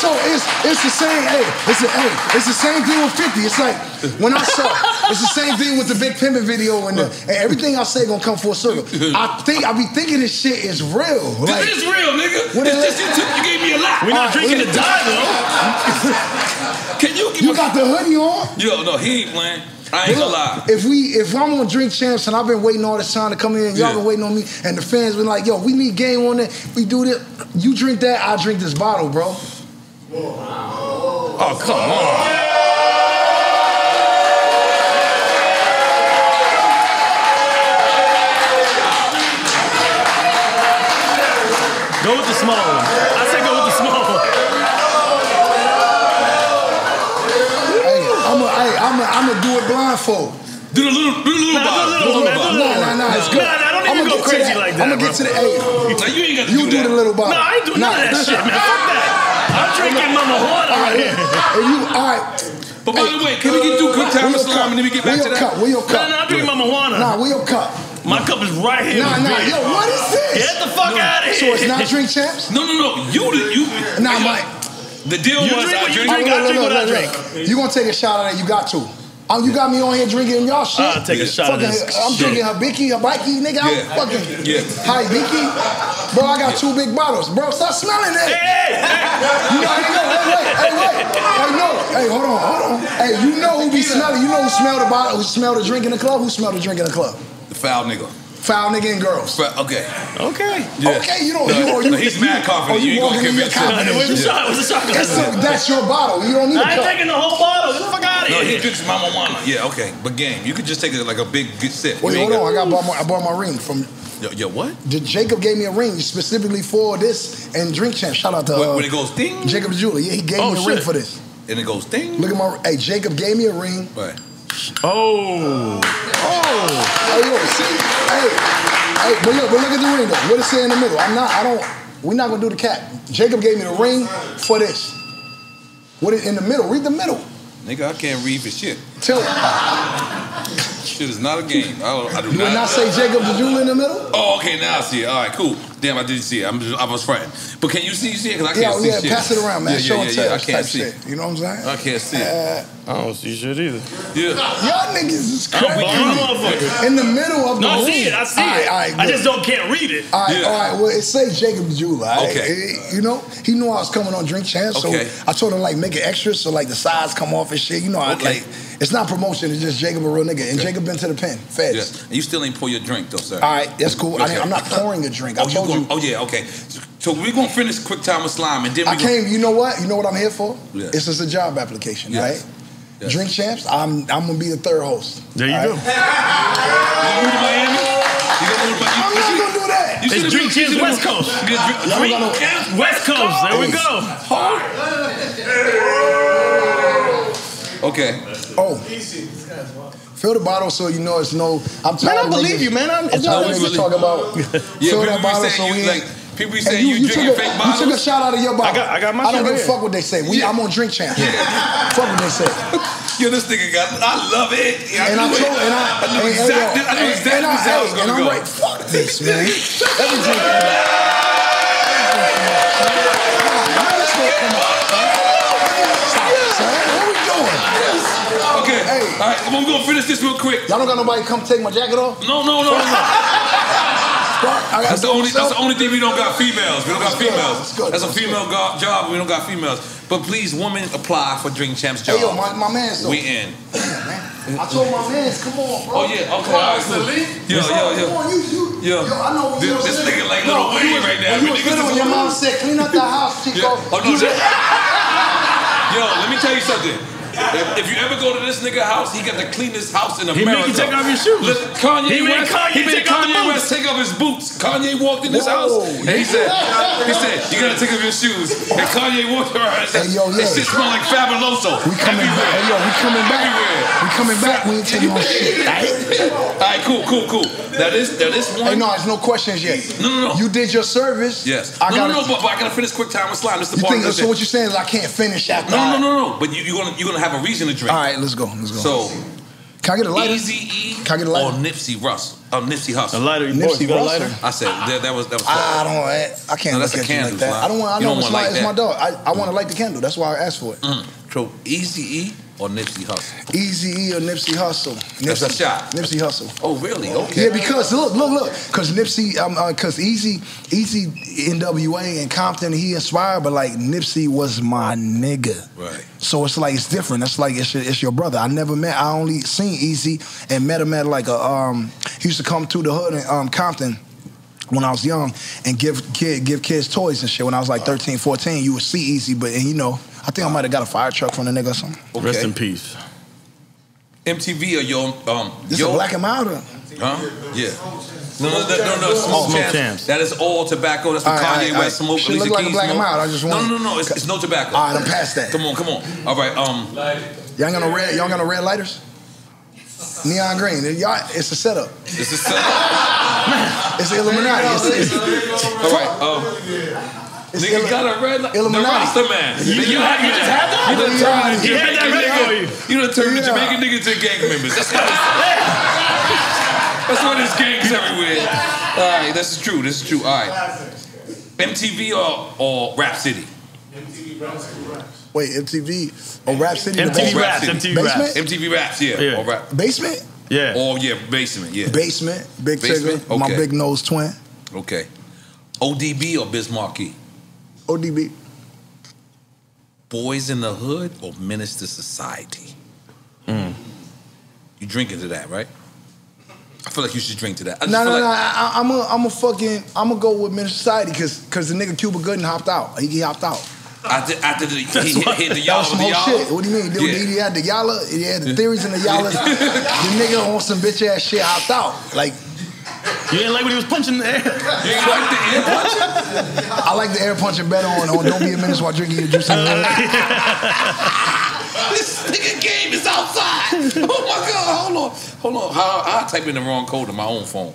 So it's it's the same. Hey, it's a, hey, it's the same thing with Fifty. It's like when I saw. It's the same thing with the Big Pimpin' video and, the, and everything I say gonna come full circle. I think I be thinking this shit is real. Like, this is real, nigga. What it's is just you, took, you gave me a lot. We're not All right, drinking to die though. <laughs> Can you give you got the hoodie on. Yo, no, he ain't playing. I ain't gonna lie. If we if I'm on Drink Champs and I've been waiting all this time to come in, y'all Yeah. been waiting on me, and the fans been like, yo, we need game on it. We do this. You drink that, I drink this bottle, bro. Oh, come on. Go with the small one. I say go with the small one. Hey, I'm a, hey, I'm a, I'm gonna do it blindfold. Do the little, do the little Nah, do bottle. the Do the little do the bottle. Nah, nah, nah, it's good. Nah, nah, don't I'ma even go get to crazy like that, I'm gonna get to the hey. Now, you ain't got to You do do that. the little bottle. No, I ain't doing none of that shit, man. Fuck that. I'm drinking Mama Juana right here. and you, all right. But by the way, can we uh, get through quick time your Islam and then we get back to that? cup? Where your Nah, cup? nah, I'm drinking Mama Juana. Nah, where your cup? My cup is right here. Nah, nah, yo, what is this? Get the fuck out of here. So it's not Drink Champs? No, no, no. You, you. Nah, Mike. The deal You was drink I drink. drink. I drink what I drink. You gonna take a shot of that? You got to. Oh, you got me on here drinking y'all shit. I'll take a shot of Fucking- this I'm shit. drinking Hibiki, her Bikey, nigga. I'm Yeah. fucking. Yeah. Hi, Bro, I got two big bottles. Bro, stop smelling that. Hey, hey. You know, hey, yo, hey, wait, hey, wait. Hey, no. Hey, hold on, hold on. Hey, you know who be smelling? You know who smell the bottle? Who smell the drink in the club? Who smell the drink in the club? The foul nigga. Foul nigga and girls. But, okay. Okay. Yeah. Okay, you don't. No, you, oh, you, no, he's you, mad confident. Oh, you, You ain't walking gonna in your convince him. confidence. Where's the Yeah. shot? Where's the shot? That's, glass? that's your bottle. You don't need a I ain't taking the whole bottle. Get the fuck out of No, he here. drinks Mama Juana. Yeah, okay. But game, you could just take it like a big good sip. Wait, You ain't hold on. I got- got bought my, I bought my ring from. Yo, yo, what? Did Jacob gave me a ring specifically for this and drink champ. Shout out to When, uh, when it goes ding, Jacob the jeweler. Yeah, he gave Oh, me a ring for this. and it goes ding. Look at my. Hey, Jacob gave me a ring. Right. Oh. Oh. Hey, yo, see, hey, hey, but look, but look at the ring though. What it say in the middle? I'm not. I don't. We're not gonna do the cap. Jacob gave me the ring for this. What it in the middle? Read the middle. Nigga, I can't read for shit. Tell. Shit is not a game. I, don't- I do Do not. it not say Jacob the jeweler in the middle? Oh, okay, now I see it. All right, cool. Damn, I didn't see it. I'm just, I was frightened. But can you see? You see it? Because I Yeah, can't see yeah. shit. Pass it around, man. Yeah, Show yeah, and yeah, tell yeah. I can't see. shit. You know what I'm saying? I can't see. Uh, I don't see shit either. Yeah. y'all niggas is I'm crazy. blind. In the middle of the No, I see it. I see All right, it. all right, I just don't can't read it. All right, Yeah. all right. Well, it says Jacob the jeweler. all right? Okay. Eh, You know, he knew I was coming on Drink Champs, so Okay. I told him like make it extra, so like the sides come off and shit. You know, I, Okay. like it's not promotion. It's just Jacob a real nigga, and Jacob been to the pen. Feds. Yes. And you still ain't pour your drink though, sir. All right, that's cool. I Okay. didn't- I'm not pouring a drink. I Oh, you told going, you. oh yeah, okay. So we're gonna finish quick time with slime and then we I came. You know what? You know what I'm here for? Yeah. It's just a job application, Yes. right? Drink champs. I'm I'm gonna be the third host. There you go. You move to Miami? You gonna move to Miami? I'm not gonna do that. You It's should've Drink Champs West Coast. moved- you got Y'all Drink Champs West Coast. There we go. Okay. Oh. Fill the bottle so you know it's no. I'm Man, tired I of believe niggas- you, man. I'm, I'm it's tired not of really- niggas talking about Yeah, fill that bottle so we like people be saying you, took drinking a, fake You took a shot out of your bottle. got- I got my I don't give a fuck what they say. We, I'm on drink champ. fuck what they say. Yo, this nigga got. I love it. Yeah, And I knew told, it. and I, I knew and- and- I knew and- exactly and I- how it was hey, and gonna I'm like, fuck this, man. Let me drink What we doing? Okay. Hey. All right. We're gonna finish this real quick. Y'all don't got nobody come take my jacket off? No, no, no, no. That's the only. That's the only thing we don't got females. We don't got females. That's good. That's a female go- job. We don't got females. But please, women, apply for Drink Champs job. Hey, yo, my, my man's though. we in. I told my man's, come on, bro. Oh yeah. Okay. All right. Cool. Yo, yo, Come yo. on, you, you, Yo. yo, I know. This- you this nigga like no, when Wayne right now. When you was little, when your mom said, clean up the house, Chico. Yeah. <laughs> Oh, no, you that- just- Yo, let me tell you something. If, you ever go to this nigga house, he got the cleanest house in America. He make you take off your shoes. Look, Kanye He made West, Kanye he made take off Kanye boots. West take off his boots. Kanye walked in this Whoa. house and he said, he said, you gotta take off your shoes. And Kanye walked around and said, Hey, yo, this shit smell like Fabuloso. We coming back. Hey, yo, we coming back. Everywhere. We coming back. We ain't taking no shit. <laughs> All right, cool, cool, cool. Now this, now this one. Hey, no, there's no questions yet. No, no, no. You did your service. Yes. I no, gotta, no, no, but, but I gotta finish quick time with slime. This is the You part think, so what you're saying is I can't finish after No, no, no, no. But you, you're gonna you're gonna have a reason to drink. All right, let's go. Let's go. So Can I get a lighter? Easy E Can I get a or? Nipsey Russell? Uh, Nipsey A Hussle. lighter. Nipsey Boys, you got a Russell. lighter? I said that, that was that was. I don't. I, I can't No, look that's a at you candle, like that. Sly. I don't want. I You know don't it's want my, like it's my dog. I, I want to light the candle. That's why I asked for it. Mm. So Easy E or Nipsey Hussle? Easy E or Nipsey Hussle. That's a Nipsey, shot. Nipsey Hussle. Oh really? Okay. Yeah, because look, look, look, because Nipsey, um, uh, Eazy, Eazy, NWA and Compton, he inspired, but like Nipsey was my nigga. Right. So it's like it's different. It's like it's your, it's your brother. I never met. I only seen Eazy and met him at like a. Um, he used to come to the hood in um, Compton when I was young and give kid give kids toys and shit. When I was like 13, 14, you would see Eazy, but and you know, I think I might have got a fire truck from the nigga or something. Okay. Rest in peace. MTV or yo um This yo a black and milder. huh? Yeah. No, no, no, no, no, Smoke, Smoke Champs. Champs. That is all tobacco. That's what All right, Kanye all right, West all right. smoked. Shit Alicia look like a Keys black and smoked. mild. I just No, want- no, no, no. It's, it's no tobacco. All right, I'm past that. Come on, come on. All right, um, Y'all ain't got no red. Y'all got no red lighters. Neon green. Y'all, it's a setup. this is all It's Illuminati. It's, it's, right. Um, it's nigga Illu- got a red. Li- the Illuminati. Rasta man. You, you, had, you just had that? You done turned the He had that Jamaican ready for nigga. you. You done turned the Yeah. Jamaican nigga to gang members. That's what it's, That's what it's gangs everywhere. All right, this is true. This is true. All right. MTV or or Rap City? MTV Raps. Wait, MTV or Rap City? MTV basement? Raps. City. MTV Basement? Raps. MTV Raps, yeah. Yeah. Or rap. Basement? Yeah. Or yeah, basement, yeah. Basement. Big Basement? Tigger. My big nose twin. Okay. ODB or Biz Markie? ODB. Boys in the Hood or Menace to Society? Hmm. You drinking to that, right? I feel like you should drink to that. I just No, feel no, no. I, I'm a, I'm a fucking, I'm gonna go with Menace to Society because, because the nigga Cuba Gooding hopped out. He, he hopped out. After, after the, he hit, hit the That <laughs> y'all was with some the whole y'all. shit. What do you mean? Yeah. he, he had the yalla, he had the theories in the yalla. <laughs> the nigga on some bitch ass shit hopped out. Like, You didn't like when he was punching the air? You ain't like the air punch? I like the air punching better on, on Don't Be a Menace while drinking your juice. in the hood. <laughs> This nigga game is outside. Oh my god, hold on, hold on. How I type in the wrong code on my own phone.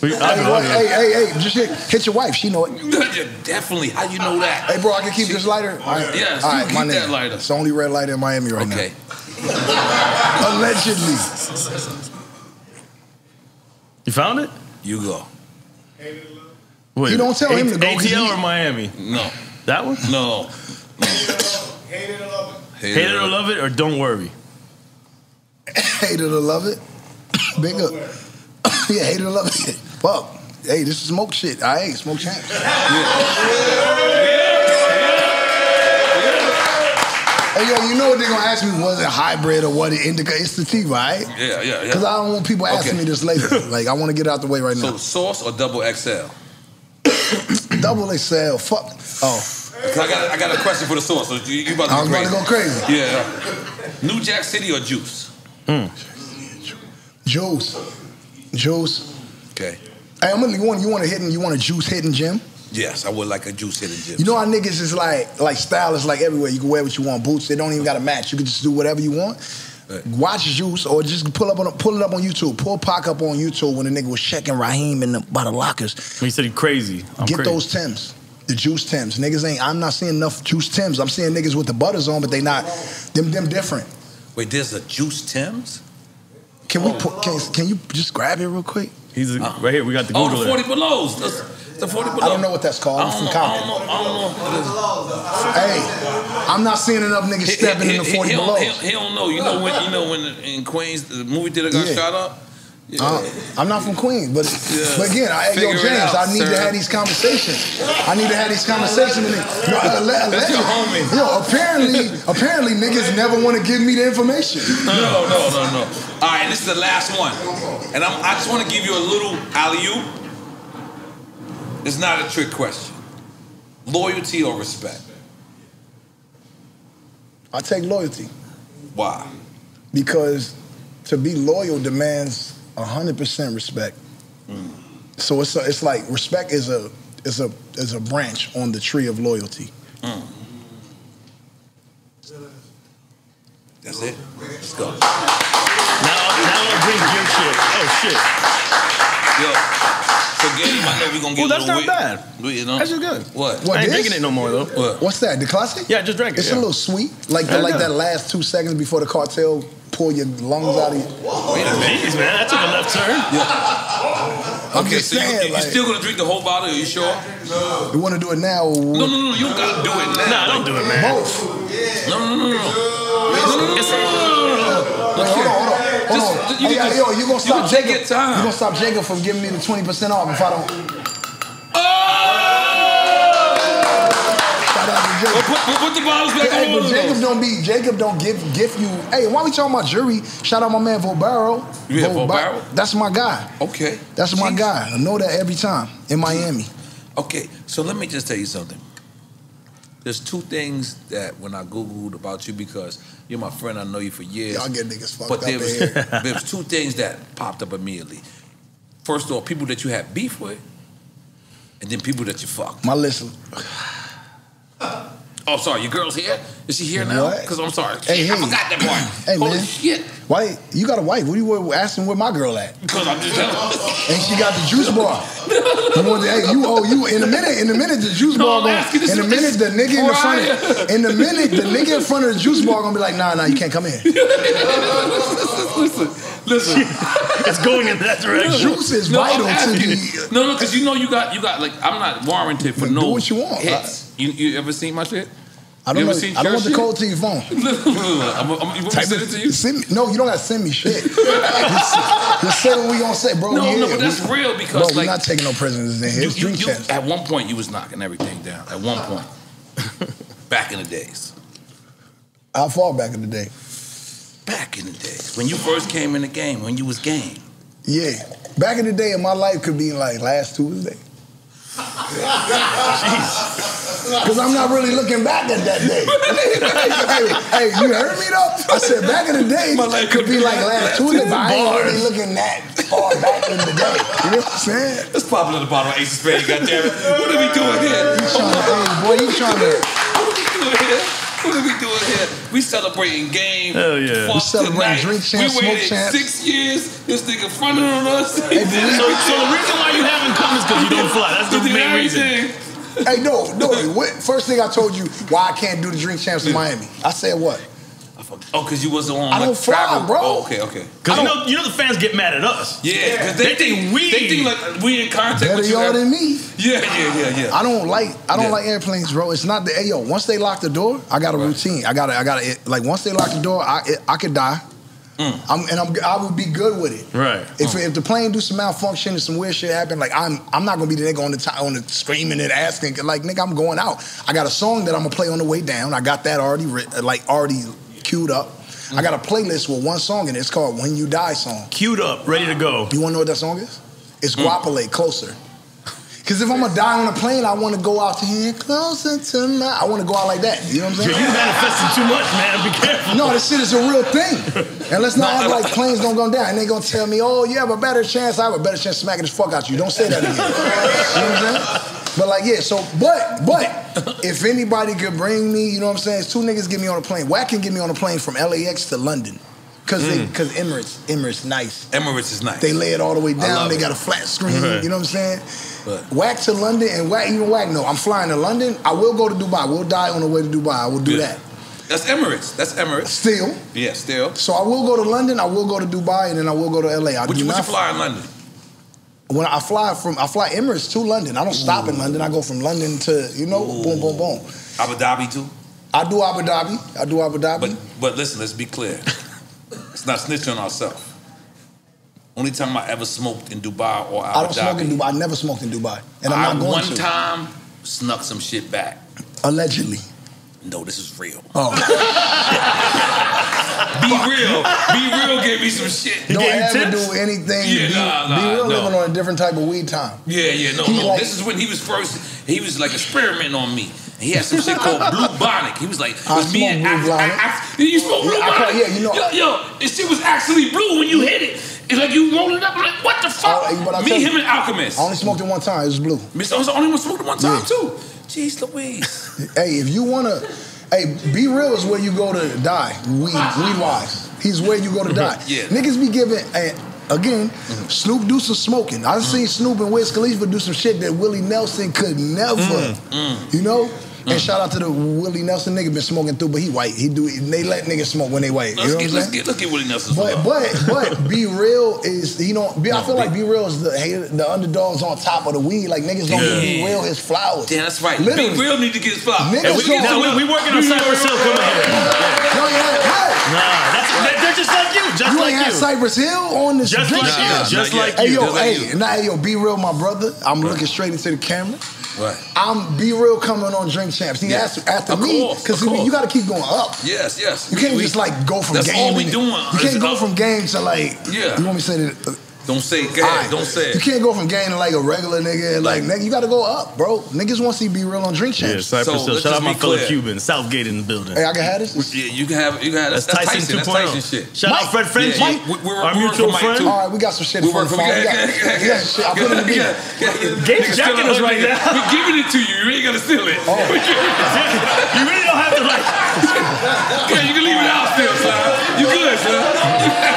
We- I Hey, know, what- I know. hey, hey, hey, just hit, hit your wife. She know it. Definitely. How you know that? Hey, bro, I can keep this lighter. All right. Yes, All you keep my that lighter. It's the only red lighter in Miami right Okay. now. <laughs> Allegedly. You found it? You go. Wait, You don't tell him to go, 'cause ATL he- or Miami? No. That one? No. Hate it or love it. Hate Hate it or love it or don't worry. Hate it or love it. Big up. <coughs> yeah, hate it or love it. Fuck. Hey, this is smoke shit. I ain't smoke champ. Hey, yo, you know what they're gonna ask me? Was it hybrid or what it indica? It's the T, right? Yeah, yeah, yeah. Because. I don't want people asking Okay. me this later. <laughs> Like, I want to get it out the way right So now. So, sauce or double XL? <coughs> Double XL. Fuck. Oh. 'Cause I got I got a question for the source. So you, you about to I was go about to go crazy. Yeah. New Jack City or Juice? Hmm. Juice. Juice. Okay. Hey, I'm gonna you want you want a hidden you want a juice hidden gym? Yes, I would like a Juice hidden gym. You know how niggas is like like style is like everywhere. You can wear what you want. Boots, they don't even gotta match. You can just do whatever you want. Watch Juice or just pull up on pull it up on YouTube. Pull Pac up on YouTube when the nigga was checking Raheem in the by the lockers. He said he crazy. I'm Get crazy. those Tims. The juice Tims. Niggas ain't I'm not seeing enough juice Tims. I'm seeing niggas with the butters on, but they not them them different. Wait, there's a Juice Tim's? Can we put can, can you just grab it real quick? He's a, uh-huh. right here. We got the Oh, Google. the 40 belows. That's, the 40 below. I don't know what that's called. I'm from know. I Compton. don't know. I don't know. Hey, I'm not seeing enough niggas He- stepping he- in the 40 he below. He, don't know. You know when you know when in Queens the movie theater got Yeah. shot up. Yeah. Uh, I'm not from Queens, but Yeah. but again, I, yo, Figure James, out, I need sir. to have these conversations. I need to have these conversations with niggas. No, alle- That's your homie. Yo, apparently, apparently niggas never want to give me the information. No, no, no, no, no. All right, this is the last one, and I'm, I just want to give you a little alley oop. It's not a trick question. Loyalty or respect? I take loyalty Why? because to be loyal demands 100% respect. Mm. So it's a, it's like respect is a is a is a branch on the tree of loyalty. Mm. That's it. Let's go. Now, now I'll drink your shit. Oh shit. Yo, so Game, I know we're gonna get Oh, a that's little not weird. bad. We- You know? That's just good. What? What I ain't this? drinking it no more though. What? What's that? The classic? Yeah, I just drank it. It's yeah. a little sweet, like the, like that last two seconds before the cartel pull your lungs out of you. Wait a minute. Jeez, man, that took a left turn. <laughs> I'm Okay, just so you, saying, you like, still gonna drink the whole bottle? Are you sure? No. you want to do it now? Or No, no, no. You don't gotta do it now. Nah, don't do it, man. Both. No, no, no, no. It's, Hold on, hold on, hold on. Oh, just- you hey, yo, just- you gonna stop take Jacob? You gonna stop Jacob from giving me the twenty percent off if I don't? Oh! Shout out to Well, Jacob. put, put, put the bottles back Hey, on but Jacob those. don't be Jacob don't give gift you. Hey, why we talking about jury? Shout out my man Volbaro. Yeah, Volbaro? That's my guy. Okay. That's my Jeez. guy. I know that every time in Miami. Okay, so let me just tell you something. There's two things that when I googled about you because you're my friend, I know you for years. Y'all get niggas fucked but up there was here. <laughs> there's two things that popped up immediately. First off, people that you had beef with, and then people that you fucked. My list. Oh, sorry, your girl's here. Is she here now? Because I'm sorry, Hey, I forgot that part. Hey, Holy man. shit! Why you got a wife? What are you asking where my girl at? <laughs> Because I'm just telling. And she got the juice bar. You want the- hey, you oh you in a minute, in a minute the juice No, bar gonna, asking this- in a minute the nigga in the front of, in the minute the nigga in front of the juice bar gonna be like, nah, nah, you can't come in. <laughs> listen, listen. it's going in that direction. Juice is No, I'm vital to asking the. No, no, because you know you got you got like I'm not warranted for Do no what you want. hits. You, you ever seen my shit? I don't know. I don't want the code to your phone. <laughs> I'm, I'm, you want me send it to you? Send me, no, you don't gotta send me shit. just, just say what we gonna say, bro. No, we no, but that's We- real because, bro, like- we're not taking no prisoners in here. You, It's you, at one point, you was knocking everything down. At one point, <laughs> back in the days, How far back in the day? back in the days when you first came in the game, when you was game. Yeah. Back in the day in my life could be like last Tuesday. Because I'm not really looking back at that day. <laughs> hey, hey, you heard me though? I said back in the day could be like last Tuesday, but I ain't really looking that far back in the day. <laughs> You know what I'm saying? Let's pop another bottle of Ace of Spades, goddammit. What are we doing here? You trying to, hey, boy, you trying to. What are we doing here? What are we doing here? We celebrating game. Hell yeah. fuck We celebrating tonight. drink champs, We smoke waited champs. six years. This nigga fronted on us. Hey, So, so the reason why you haven't come is because you don't fly. That's the He did main reason. Hey, no, no. What, first thing I told you why I can't do the drink champs in Miami. I said what? Oh, because you wasn't on I like, don't fly, travel. bro. Oh, okay, okay. Because you know, you know the fans get mad at us. Yeah, because they, They think think we- They think like we in contact Better with you. y'all than me. Yeah, yeah, yeah, yeah. I don't like I don't Yeah. like airplanes, bro. It's not the hey yo. Once they lock the door, I got a routine. I got to I got to like once they lock the door, I it, I could die. Mm. I'm, and I'm I would be good with it. Right. If, mm. if the plane do some malfunction and some weird shit happen, like I'm I'm not gonna be the nigga on the ti- on the screaming and asking like nigga I'm going out. I got a song that I'm gonna play on the way down. I got that already writ- like already queued up. I got a playlist with one song in it. It's called "When You Die" song. Queued up, ready to go. You wanna know what that song is? It's hmm. Goapele, Closer. Cause if I'm gonna die on a plane, I want to go out to here closer to my. I want to go out like that. You know what I'm saying? You manifesting too much, man. Be careful. No, this shit is a real thing. And let's not act like planes don't go down. And they gonna tell me, oh, you have a better chance. I have a better chance smacking the fuck out you. Don't say that again. you know what I'm saying? But like, yeah, so, but, but, if anybody could bring me, you know what I'm saying? It's two niggas get me on a plane. Wack can get me on a plane from LAX to London. Cause they, Mm. cause Emirates, Emirates nice. Emirates is nice. They lay it all the way down. They it. got a flat screen. <laughs> Right. You know what I'm saying? But- Wack to London and Wack even Wack. No, I'm flying to London. I will go to Dubai. We'll die on the way to Dubai. I will do Yeah. that. That's Emirates. That's Emirates. Still. Yeah, still. So I will go to London. I will go to Dubai, and then I will go to LA. I do you, what you fly in London? When I fly from, I fly Emirates to London. I don't stop in London. I go from London to, you know, boom, boom, boom. Abu Dhabi too. I do Abu Dhabi. I do Abu Dhabi. But but listen, let's be clear. It's not snitching on ourselves. Only time I ever smoked in Dubai or Abu I don't Dhabi. smoke in Dubai. I never smoked in Dubai, and I'm I not going one to. One time snuck some shit back. Allegedly. No, this is real. Oh. <laughs> B-Real. Be real gave me some shit. Don't ever do anything. Yeah, be, nah, nah, B-Real no. living on a different type of weed time. Yeah, yeah, no, He no. like- this is when he was first. He was like experimenting on me. He had some shit called <laughs> Blue Bonic. He was like, I was me smoke and Blue Ax- Bonic. Ax- you smoke Blue Yeah, Bonic? yeah, you know- Yo, yo, this shit was actually blue when you hit it. It's like you rolled it up. I'm like, what the fuck? Oh, but I me, tell you- him, and Alchemist. I only smoked it one time. It was blue. Mr. I was the only one smoked it one time Yeah. too. Jeez Louise. Hey, if you wanna, hey, B-Real is where you go to die. Weed, weed wise, he's where you go to die. <laughs> Yeah. Niggas be giving. Hey, again, mm-hmm. Snoop do some smoking. I seen mm-hmm. Snoop and Wiz Khalifa do some shit that Willie Nelson could never. Mm-hmm. You know. And shout out to the Willie Nelson nigga been smoking through, but he white. He do. They let niggas smoke when they white. Let's you know get, what I'm let's get, let's get Willie Nelson's But but but <laughs> B-Real is you know be, I feel like B-Real is the hater, the underdogs on top of the weed like niggas don't give B-Real his flowers. Yeah, that's right. Literally. B-Real need to get his flowers. Niggas And we don't- get to Now, it. we working on Cypress Hill coming here. No, you ain't, hey, Nah, that's, they're, they're just like you. Just you like ain't had. Cypress Hill on this Just drink like shit? you. Just Not like yet. Hey yo, Just like hey, you. nah, hey yo, B-Real, my brother. I'm looking straight into the camera. Right. I'm B-Real coming on Drink Champs. He Yeah. asked after Of me because you got to keep going up. Yes, yes. You can't we- just like go from That's game. all we in- doing. You can't go up. from game to like. Yeah. You want me to say that? Uh, Don't say it. Go ahead. Alright. Don't say You can't go from game to like a regular nigga. Like, nigga, you got to go up, bro. Niggas want to see B-Real on Drink Yeah, Cypress So, Hill. Shout out my be fellow. Cuban. Southgate in the building. Hey, I can have this. Yeah, you can have. You can have. That's, That's that's Tyson Tyson. 2.0. That's Tyson shit. Shout out Fred Frenchy, Yeah, yeah. We- we- our we work mutual friend. too. All right, we got some shit We for work for. phone. We got- we got some shit. I put it in the yeah, beat. yeah, yeah. Game's jacking us right now. We're giving it to you. You ain't gotta steal it. Oh. <laughs> you really don't have to like. <laughs> Yeah, you can leave it out still, son. You good, son.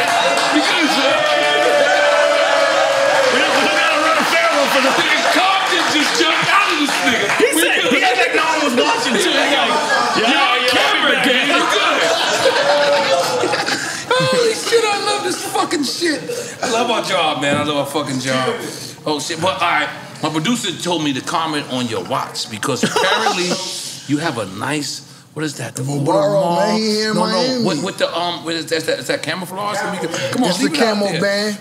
Fucking shit. I love our job, man. I love our fucking job. Oh shit. But all right, my producer told me to comment on your watch because apparently <laughs> you have a nice. What is that? The Vobaro, man, he here in no, Miami. no. With, with the um, what is that? Is that, is that camouflage? Let me get- Come on, It's the leave it out camo band.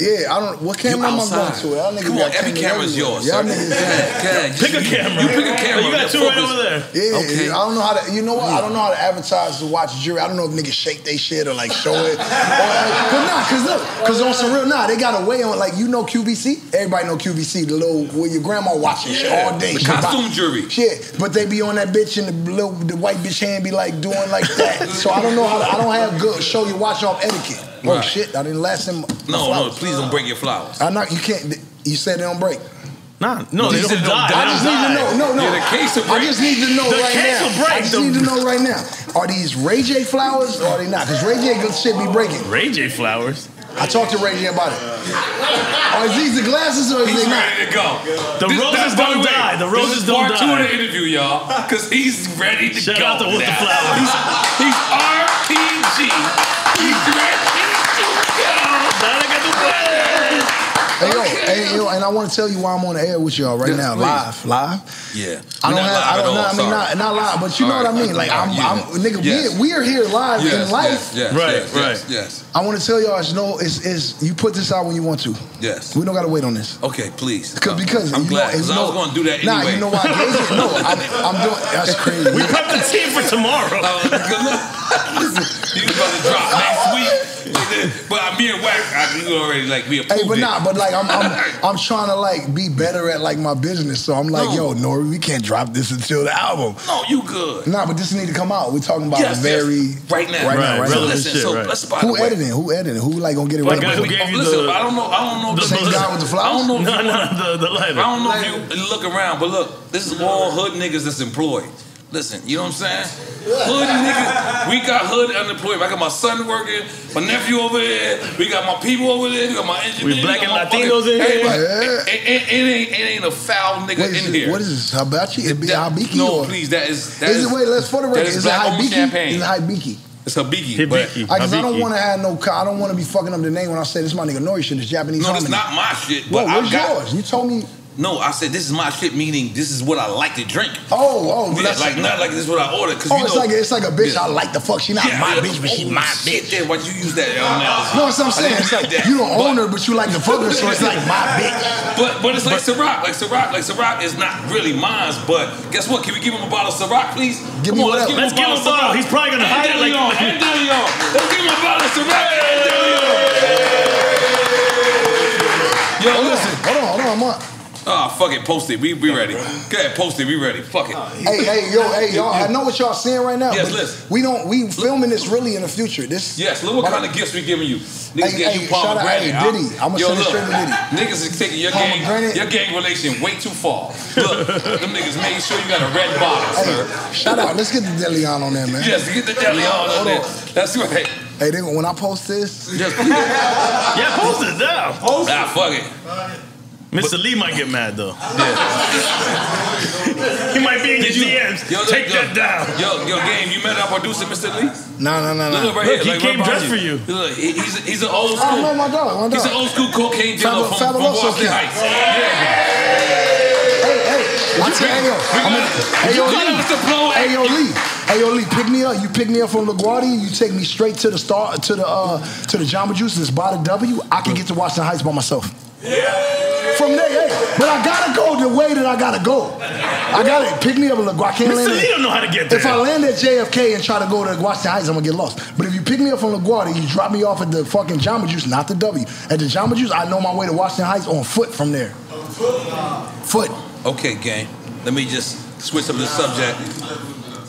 Yeah, I don't. What You camera am I going to? Y'all niggas Come got on, every cameras camera's everywhere. yours. Y'all sir. niggas Go ahead, go. <laughs> Pick a camera. You pick a camera. You got that two right over there. Yeah, Okay. I don't know how to. You know what? I don't know how to advertise the watch jury. I don't know if niggas shake they shit or like show it. or, like, cause nah, cause look, cause on some real nah, they got a way on like you know QVC. Everybody know QVC, the little where your grandma watching shit all day. The She buy- costume jewelry. Shit, but they be on that bitch and the little the white bitch hand be like doing like that. so I don't know how. To, I don't have good show you watch off etiquette. Oh Right. shit, I didn't last him. No, no, please don't break your flowers. I not. You can't. You said they don't break. Nah, no, He they don't don't die. die. I just need to know. No, no. Yeah, the case will break. I just need to know The right case now. will break. I just need to know right now. Are these Ray J flowers or are they not? Because Ray J good shit be breaking. Ray J Flowers. I talked to Ray J about it. Are these the glasses or is He's they not? ready to go. The roses by don't way, die. The this roses is don't part two of the interview, y'all, because he's ready to Shout go. out to With the. Flowers. He's, he's RPG. He's ready to go. Hey yo, hey yo, and I want to tell you why I'm on the air with y'all right Yes, now, please. live, live. Yeah. I don't not have, I don't know, I mean, sorry. not, not live, but you know All what I right, mean. Like, all I'm, yeah. I'm, nigga, Yes. we, we are here live Yes, in life. yes, yes, Right, yes, right. Yes, yes, I want to tell y'all, it's no, it's, it's, you put this out when you want to. yes. We don't gotta wait on this. Okay, please. Because, because I'm you glad, know, because you I was know- going to do that anyway. Nah, you know why? No, I'm, I'm doing. That's <laughs> crazy. We prepped the team for tomorrow. Uh. Listen, he's about to drop next week. <laughs> But me and being Wack, I, you already like we approved Hey, but it. nah, but like I'm, I'm, <laughs> I'm trying to like be better at like my business. So I'm like, No. yo, Nori, we can't drop this until the album. No, you good. Nah, but this need to come out. We're talking about Yes, a very yes. Right now. right, now, Right, right So now. listen, shit, so right. let's by Who the way. editing? Who editing? Who like gonna get it Like, right? who gave you listen, the- I don't know. I don't know. the- if Same you- guy with the flowers? I don't know. <laughs> No, no, the, the lighter. I don't know if you look around, but look, this is all hood niggas that's employed. Listen, you know what I'm saying? Hood niggas, we got hood unemployed. I got my son working, my nephew over there, we got my people over there, we got my engineers. We black got and my Latinos in here. Yeah. It, it- it ain't, it ain't a foul nigga Wait, in it- here. What is this? Hibachi? It be That- Habiki No, or? please, that is that Is it wait? Let's for the record. is Is it black-owned Hibiki? champagne. Is it Hibiki? It's Habiki. Hibiki. I, cause I don't want to have no. I don't want to be fucking up the name when I say this. is My nigga Nori shit is Japanese. No, it's not my shit. Whoa, But I where's got. yours? You told me. No, I said this is my shit. Meaning this is what I like to drink. Oh, oh, Yeah, that's like not like this is what I ordered. Cause Oh, you it's like it's like a bitch. Yeah. I like the fuck. She not Yeah, my yeah. bitch, but she Oh, my bitch. Yeah, why you use that analogy? No, that's what I'm saying. It's like like that. you don't own her, but you like the fucker, so it's like my bitch. But but it's like Ciroc, like Ciroc, like Ciroc is not really mine. But guess what? Can we give him a bottle of Ciroc, please? Give Come me on, let's whatever. give him Let's a give bottle him a bottle. He's probably gonna hide it like- Leon, and De Leon. Let's give him a bottle of Ciroc. and De Leon. Yo, listen. hold on, hold on. I'm on. Ah, fuck it. Post it. We we ready. Go ahead, post it. We ready. Fuck it. Hey, hey, yo, hey, y'all. I know what y'all seeing right now. Yes, listen. We don't. We filming this really in the future. This. Yes, look what kind of gifts we giving you. Niggas Hey, get hey, you shout out- pomegranate. hey. Diddy, I'ma Yo, send it look, straight to Diddy. Niggas is taking your Pomegranate. gang, your gang relation way too far. Look, them niggas made sure you got a red bottle, sir. Shout out. Let's get the Deleon on there, man. Yes, get the Deleon Hold on there. on. That's right. Hey, they, when I post this, Just <laughs> Yeah, post it down. nah, fuck it. Mr. Lee might get mad though. he might be in your you- DMs. Yo, look, Take yo, that down. Yo, yo, game. You met our producer, Mr. Lee. no, no, no, Look no. right Look, here. he like, came right dressed behind for you. Look, he- he's he's an old Oh school. no, my dog, my dog. He's an old school cocaine dealer Fab- from, from Boston Heights. Yeah. Hey, hey, hey, yo, I'm a- hey, yo, Lee. us to blow it. Hey, yo, Lee. Hey, yo, Lee, pick me up. You pick me up from LaGuardia. You take me straight to the star, to the uh, to the Jamba Juice. It's by the W. I can get to Washington Heights by myself. Yeah from there, hey, but I gotta go the way that I gotta go. I gotta pick me up at LaGuardia. I can't Mr. land Lee don't know how to get there. If I land at JFK and try to go to Washington Heights, I'm gonna get lost. But if you pick me up from LaGuardia, you drop me off at the fucking Jamba Juice, not the W. At the Jamba Juice, I know my way to Washington Heights on foot from there. On foot. Okay, gang. Let me just switch up the subject.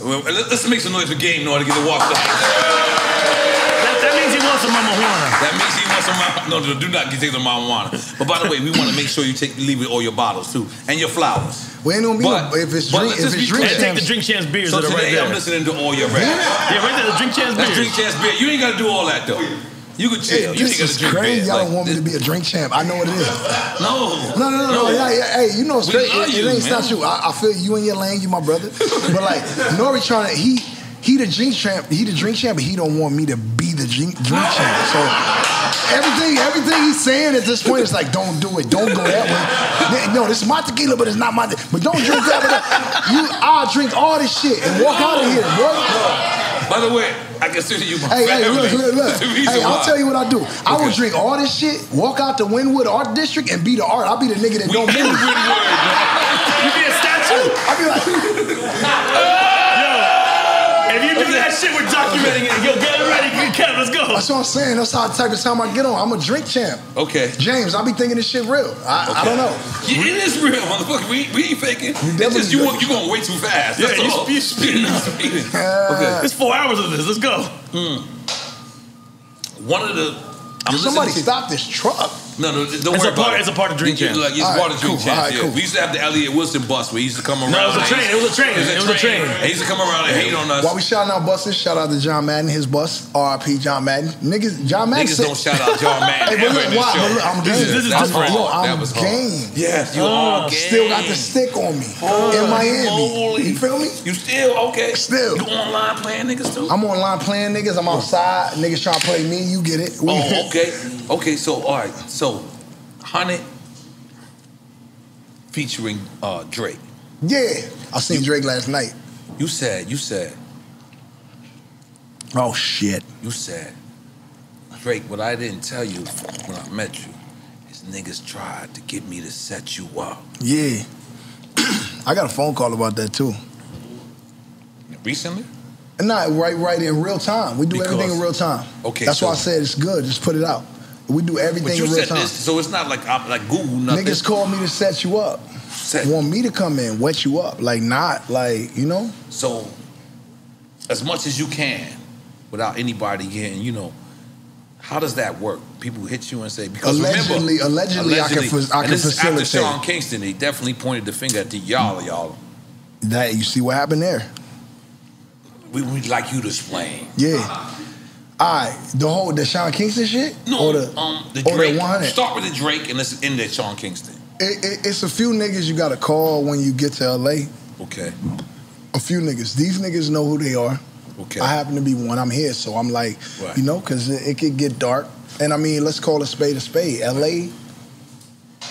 Let- Let's make some noise for game in order to get the walk done. That, that means he wants some marijuana. That means he wants some. mar- No, no, do not take the marijuana. But by the way, we want to make sure you take leave with all your bottles too and your flowers. We ain't gonna be But- no, if it's drink, if it's drink clear. And take the drink chance beers So that are right today there. I'm listening to all your raps. Yeah, right there, the drink chance That's beers. drink chance beer. You ain't got to do all that though. You can chill. Hey, you this is drink crazy. beer. Y'all Like, don't want me to be a drink champ. I know what it is. No. No, no, no, no. Yeah, yeah, hey, you know it's We great. love It, it ain't man. not you. I, I feel you in your lane. You my brother. But like <laughs> Nori trying to he he the drink champ. He the drink champ, but he don't want me to be the drink drink champ. So everything everything he's saying at this point is like, don't do it. Don't go that way. No, this is my tequila, but it's not my. But don't drink that. But that. you, I'll drink all this shit and walk out of here. By the way, I consider you my Hey, hey, look, look, look. <laughs> Hey, I'll why. tell you what I do. I will drink all this shit, walk out to Wynwood Art District, and be the art. I'll be the nigga that We don't move. Wynwood. <laughs> You be a statue. I'll be like, If you do that shit, we're documenting it. Yo, get it ready. Kev, let's go. that's what I'm saying. That's how the type of time I get on. I'm a drink champ. Okay. James, I be thinking this shit real. I, I don't know. Yeah, it is real, motherfucker. We, we ain't faking. It's just you, do. want- you going way too fast. Yeah, That's you all. spe- <laughs> you speeding. speeding. Uh, okay. It's four hours of this. Let's go. One of the. I'm Somebody listening stop this truck. No, no, don't It's worry a about part- it. it's a part of Drink You- Champs. Like, it's All right, part of Drink cool, Champs. all right, yeah. cool. We used to have the Elliott Wilson bus where he used to come around. No, it was a train. It was a train. It was a It was a train. train. He used to come around and hate on us. While we shouting out buses, shout out to John Madden, his bus. R.I.P. John Madden. Niggas, John Madden. Niggas said- don't shout out John Madden <laughs> Hey, but ever look, this why? show. But look, I'm This is- game. this is That's different. Yo, hard. That I'm was hard. game. Yes, you Oh, are. Still got the stick on me Holy in Miami. moly. You feel me? You still okay? Still. You online playing niggas too? I'm online playing niggas. I'm outside. Niggas trying to play me. You get it. We- Oh, <laughs> okay. Okay, so all right. So, Hundred featuring uh, Drake. Yeah. I seen Drake last night. You said, you said, Oh shit. you said, Drake. What I didn't tell you when I met you is niggas tried to get me to set you up. Yeah. <clears throat> I got a phone call about that too. Recently? And not right, right in real time. We do everything in real time. Okay, That's why I said it's good. Just put it out. We do everything in real time. this, so it's not like I'm like Google nothing. Niggas call me to set you up. Want me to come in, wet you up. Like not like, you know? So, as much as you can, without anybody getting, you know, how does that work? People hit you and say because Allegedly- remember, allegedly I can I and can this is after facilitate. Sean Kingston, he definitely pointed the finger at the y'all, y'all. That you see what happened there. We would like you to explain. Yeah. Alright, the whole the Sean Kingston shit? No, or the, um, the or Drake. the 100? Start with the Drake and let's end at Sean Kingston. It, it, it's a few niggas you gotta call when you get to LA. Okay. A few niggas. These niggas know who they are. Okay. I happen to be one. I'm here, so I'm like, Right. you know, because it, it could get dark. And I mean, let's call a spade a spade. LA,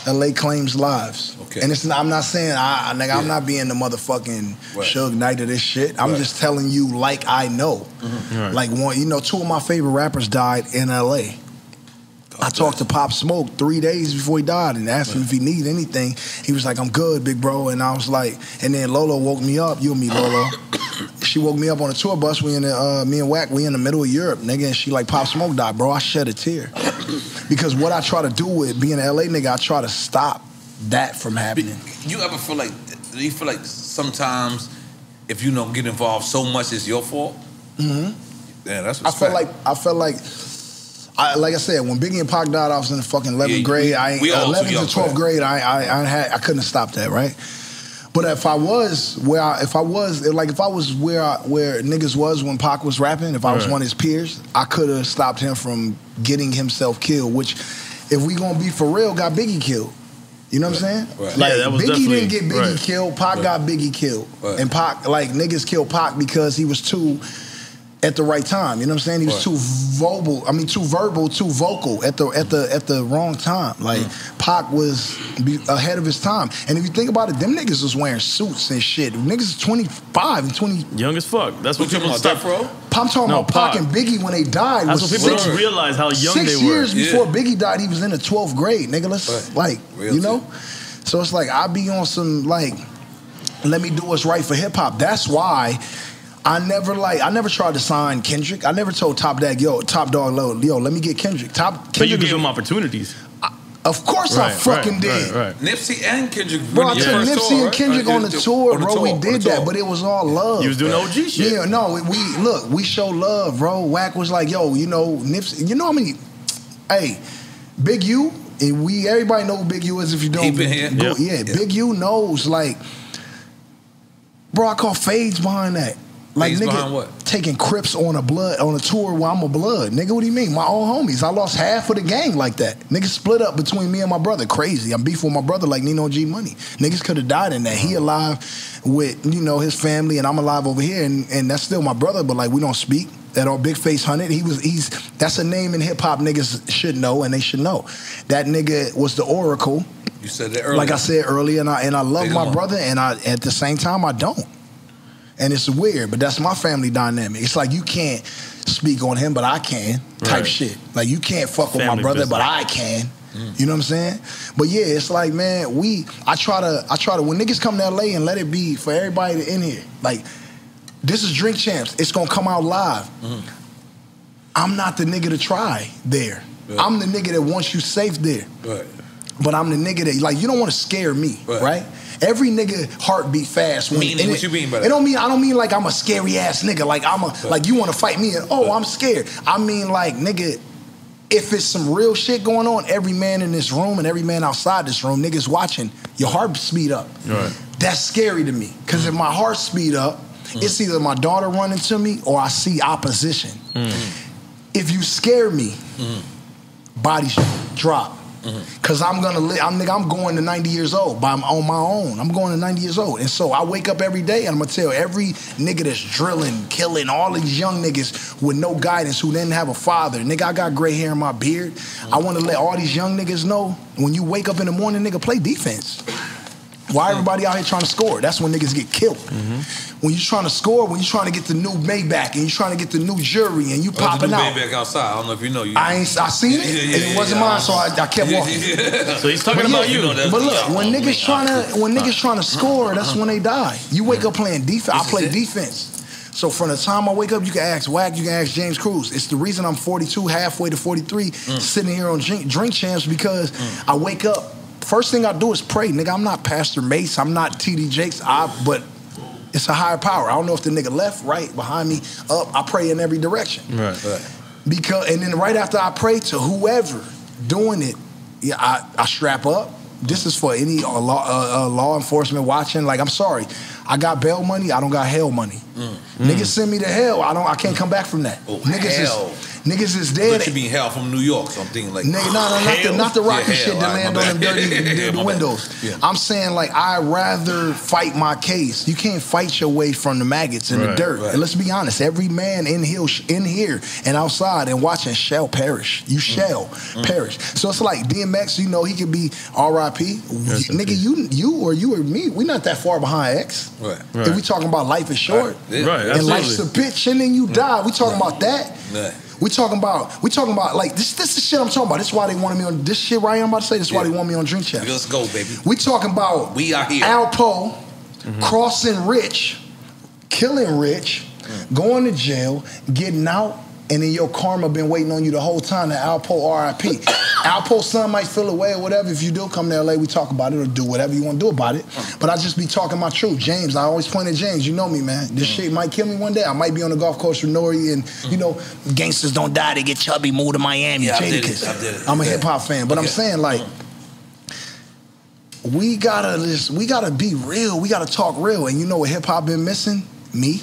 LA claims lives. Okay. And it's not, I'm not saying I, I nigga, I'm not being the motherfucking Right. Suge Knight of this shit. I'm Right. just telling you like I know. Mm-hmm. Like one, you know, two of my favorite rappers died in LA. I talked to Pop Smoke three days before he died and asked him if he needed anything. He was like, "I'm good, big bro." And I was like, and then Lolo woke me up. You and me, Lolo. <coughs> she woke me up on a tour bus. We in the, uh, me and Wack. We in the middle of Europe, nigga. And she like, "Pop Smoke died, bro." I shed a tear <coughs> because what I try to do with being an LA nigga, I try to stop that from happening. You ever feel like you feel like sometimes if you don't get involved so much, it's your fault? hmm Yeah, that's I felt like I felt like. I, like I said, when Biggie and Pac died, I was in the fucking 11th Yeah, grade. I ain't- we all 11th young to 12th that. grade. I, I, I had I couldn't have stopped that, right? But if I was where I, if I was like if I was where I, where niggas was when Pac was rapping, if I was Right. one of his peers, I could have stopped him from getting himself killed. Which, if we gonna be for real, got Biggie killed. You know what I'm saying? Right. Like Yeah, that was Biggie didn't get Biggie right. killed. Pac Right. got Biggie killed, Right. and Pac like niggas killed Pac because he was too at the right time. You know what I'm saying? He was Right. too verbal. I mean, too verbal, too vocal at the at the at the wrong time. Like mm. Pac was ahead of his time. And if you think about it, them niggas was wearing suits and shit. Niggas is 25 and 20. Young as fuck. That's what What you people talking about, stop. Death Row? I'm talking No, about Pac, Pac. and Biggie when they died. That's was what people six, don't realize how young six they were. years Yeah. before Biggie died, he was in the 12th grade, nigga. Let's Right. like, Real you know. So it's like I be on some like, let me do what's right for hip hop. That's why. I never like I never tried to sign Kendrick. I never told Top Dawg, yo, Top Dawg, yo, yo, let me get Kendrick. Top But you Kendrick. give is- them opportunities. of course I fucking right, did. Right, right. Nipsey and Kendrick. Bro, I really took first Nipsey tour, and? Kendrick on the the- tour, on the bro. tour, we on the did tour. that, but it was all love. You was doing OG shit. Yeah, no, we look, we show love, bro. Wack was like, yo, you know, Nipsey, you know how many, hey, Big U, and we everybody know who Big U is if you don't. He been here? Go- Yep. yeah, Big U knows, like, bro, I call fades behind that. Like nigga, taking Crips on a blood on a tour where I'm a blood. Nigga, what do you mean? My old homies. I lost half of the gang like that. Niggas split up between me and my brother. Crazy. I'm beefing with my brother like Nino G Money. Niggas could have died in that. He alive with, you know, his family and I'm alive over here and, and that's still my brother, but like we don't speak. That all Big Fase 100, he was he's that's a name in hip hop niggas should know and they should know. That nigga was the Oracle. You said that earlier. Like I said earlier, and I and I love Big my one. brother, and I at the same time I don't. And it's weird, but that's my family dynamic. It's like you can't speak on him, but I can, type Right. shit. Like you can't fuck with my brother, business. but I can. Mm. You know what I'm saying? But yeah, it's like, man, we I try to I try to when niggas come to LA and let it be for everybody to in here. Like, this is Drink Champs. It's gonna come out live. Mm. I'm not the nigga to try there. Right. I'm the nigga that wants you safe there. Right. But I'm the nigga that like you don't want to scare me, Right. Every nigga heartbeat fast. When, Meaning, what it, you mean by that? It don't mean I don't mean like I'm a scary ass nigga. Like I'm a like you want to fight me and oh I'm scared. I mean like nigga, if it's some real shit going on, every man in this room and every man outside this room, niggas watching, your heart speed up. Right. That's scary to me because if my heart speed up, mm. it's either my daughter running to me or I see opposition. Mm. If you scare me, mm. body sh- drop. Cause I'm gonna li- I'm nigga, I'm going to 90 years old by on my own. I'm going to 90 years old. And so I wake up every day and I'm gonna tell every nigga that's drilling, killing, all these young niggas with no guidance who didn't have a father. Nigga, I got gray hair in my beard. I wanna let all these young niggas know when you wake up in the morning, nigga, play defense. Why everybody out here trying to score? That's when niggas get killed. Mm-hmm. When you're trying to score, when you're trying to get the new Maybach and you're trying to get the new jury and you Oh, the popping new out. baby back outside. I don't know if you know. You, I ain't I seen it. Yeah, yeah, and it wasn't yeah. mine, so I, I kept walking. yeah. <laughs> So he's talking But about yeah, you. know But look, when oh, niggas trying to when niggas trying to uh-huh. score, that's when they die. You wake up playing defense. I play defense. So from the time I wake up, you can ask Wack, you can ask James Cruz. It's the reason I'm 42, halfway to 43, Mm. sitting here on drink, drink champs because mm. I wake up. First thing I do is pray, nigga. I'm not Pastor Mase. I'm not TD Jakes. I but it's a higher power. I don't know if the nigga left, right, behind me, up. I pray in every direction. Right. Because and then right after I pray to whoever doing it, yeah, I, I strap up. This is for any uh, law, uh, uh, law enforcement watching. Like, I'm sorry, I got bail money. I don't got hell money. Niggas send me to hell. I don't. I can't come back from that. Oh, niggas hell. is niggas is dead. But you mean hell from New York, so I'm thinking like Nigga, no, no, not the, hell? not the rocky Yeah, shit hell, that all right, land on them <laughs> dirty Yeah, the windows. Yeah. I'm saying like I'd rather fight my case. You can't fight your way from the maggots and the dirt. right. And let's be honest, every man in here, in here and outside and watching shall perish. Mm. You shall perish. So it's like DMX. You know he could be R.I.P. Rest in Nigga, peace. you you or you or me, we not that far behind X. Right. Right. If we talking about life is short. Yeah. Right, And life's a bitch, and then you die. We talking about that. We talking about we talking about like this. This is shit I'm talking about. This is why they wanted me on this shit right. here I'm about to say. This is why they want me on Drink Chat. Let's go, baby. We talking about We are here. Alpo mm-hmm. crossing Rich, killing Rich, mm. going to jail, getting out, and then your karma been waiting on you the whole time. That Alpo R.I.P. <coughs> Alpo's son might feel away or whatever. If you do come to LA, we talk about it or do whatever you want to do about it. But I just be talking my truth. James, I always point at James. You know me, man. This shit might kill me one day. I might be on the golf course with Nori and you know, gangsters don't die. They get chubby. Move to Miami. Yeah, I did it. I did it. I'm a Yeah. hip hop fan, but I'm saying like we gotta just we gotta be real. We gotta talk real. And you know what hip hop been missing? Me.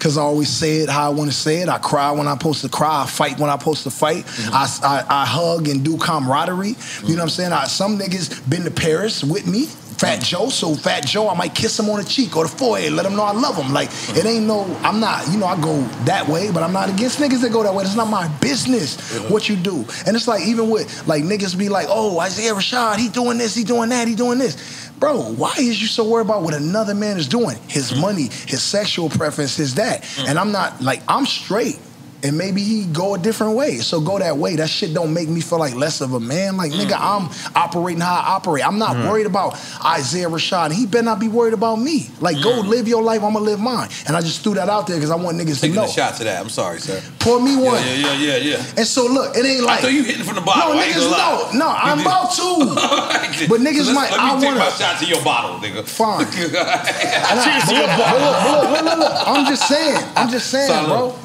Cause I always say it how I want to say it. I cry when I'm supposed to cry. I fight when I'm supposed to fight. Mm-hmm. I, I, I hug and do camaraderie. You know what I'm saying? I, some niggas been to Paris with me. Fat mm-hmm. Joe, so Fat Joe, I might kiss him on the cheek or the forehead, let him know I love him. Like it mm-hmm. ain't no, I'm not, you know, I go that way, but I'm not against niggas that go that way. It's not my business what you do. And it's like even with like niggas be like, oh Isaiah Rashad, he doing this, he doing that, he doing this. Bro, why is you so worried about what another man is doing? His money, his sexual preference, his that. Mm. And I'm not like I'm straight. And maybe he go a different way. So go that way. That shit don't make me feel like less of a man. Like, nigga, mm-hmm. I'm operating how I operate. I'm not worried about Isaiah Rashad. He better not be worried about me. Like, go live your life. I'm gonna live mine. And I just threw that out there because I want niggas Taking to know. a shot to that. I'm sorry, sir. Pour me one. Yeah, yeah, yeah, yeah. And so look, it ain't like thought you hitting from the bottom. No, niggas, no, no, I'm You <laughs> about to. <laughs> But niggas So might- Let me I take wanna- my shot to your bottle, nigga. Fine. <laughs> Cheers to your but look, look, look, look, look. I'm just saying. I'm just saying, Salud. bro.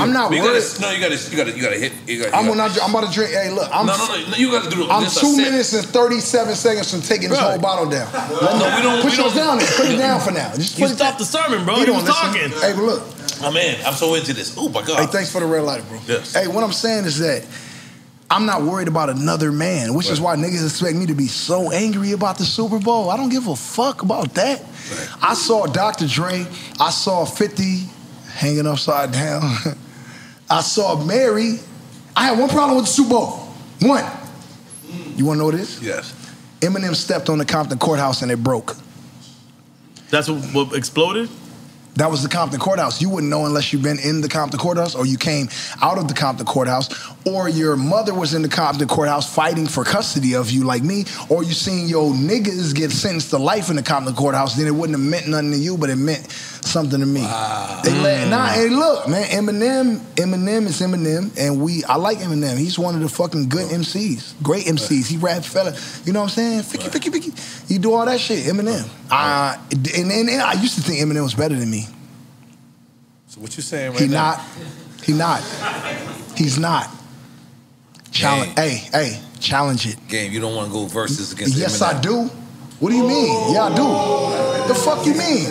I'm not you worried. Gotta, no, you gotta, you gotta, you gotta hit. You gotta, I'm, you gonna, gotta, I'm about to drink. Hey, look, I'm, no, no, no, no. You gotta do. I'm just a two minutes and 37 seconds from taking this whole bottle down. Let me, No, we don't- Put we yours don't- down there. Put it down for now. Just You put it stopped the sermon, bro. He You don't was listen. talking. Hey, but look. I'm in. I'm so into this. Oh my god. Hey, thanks for the red light, bro. Yes. Hey, what I'm saying is that I'm not worried about another man, which is why niggas expect me to be so angry about the Super Bowl. I don't give a fuck about that. I saw Dr. Dre. I saw 50 hanging upside down. <laughs> I saw Mary. I had one problem with the Super Bowl. One. You want to know what it is? Yes. Eminem stepped on the Compton courthouse and it broke. That's what, what exploded? That was the Compton courthouse. You wouldn't know unless you've been in the Compton courthouse or you came out of the Compton courthouse or your mother was in the Compton courthouse fighting for custody of you like me or you seen your niggas get sentenced to life in the Compton courthouse. Then it wouldn't have meant nothing to you, but it meant something to me. They let, nah, hey, look, man, Eminem, Eminem is Eminem, and we, I like Eminem. He's one of the fucking good MCs, great MCs. He raps fella, you know what I'm saying? Ficky, ficky, ficky. You do all that shit, Eminem. Uh, and, and, and I used to think Eminem was better than me. So what you saying right He now? not. He not. He's not. Challenge. Hey, hey, challenge it. Game. You don't want to go versus against. Yes, Eminem. I do. What do you mean? Yeah, I do. The fuck you mean?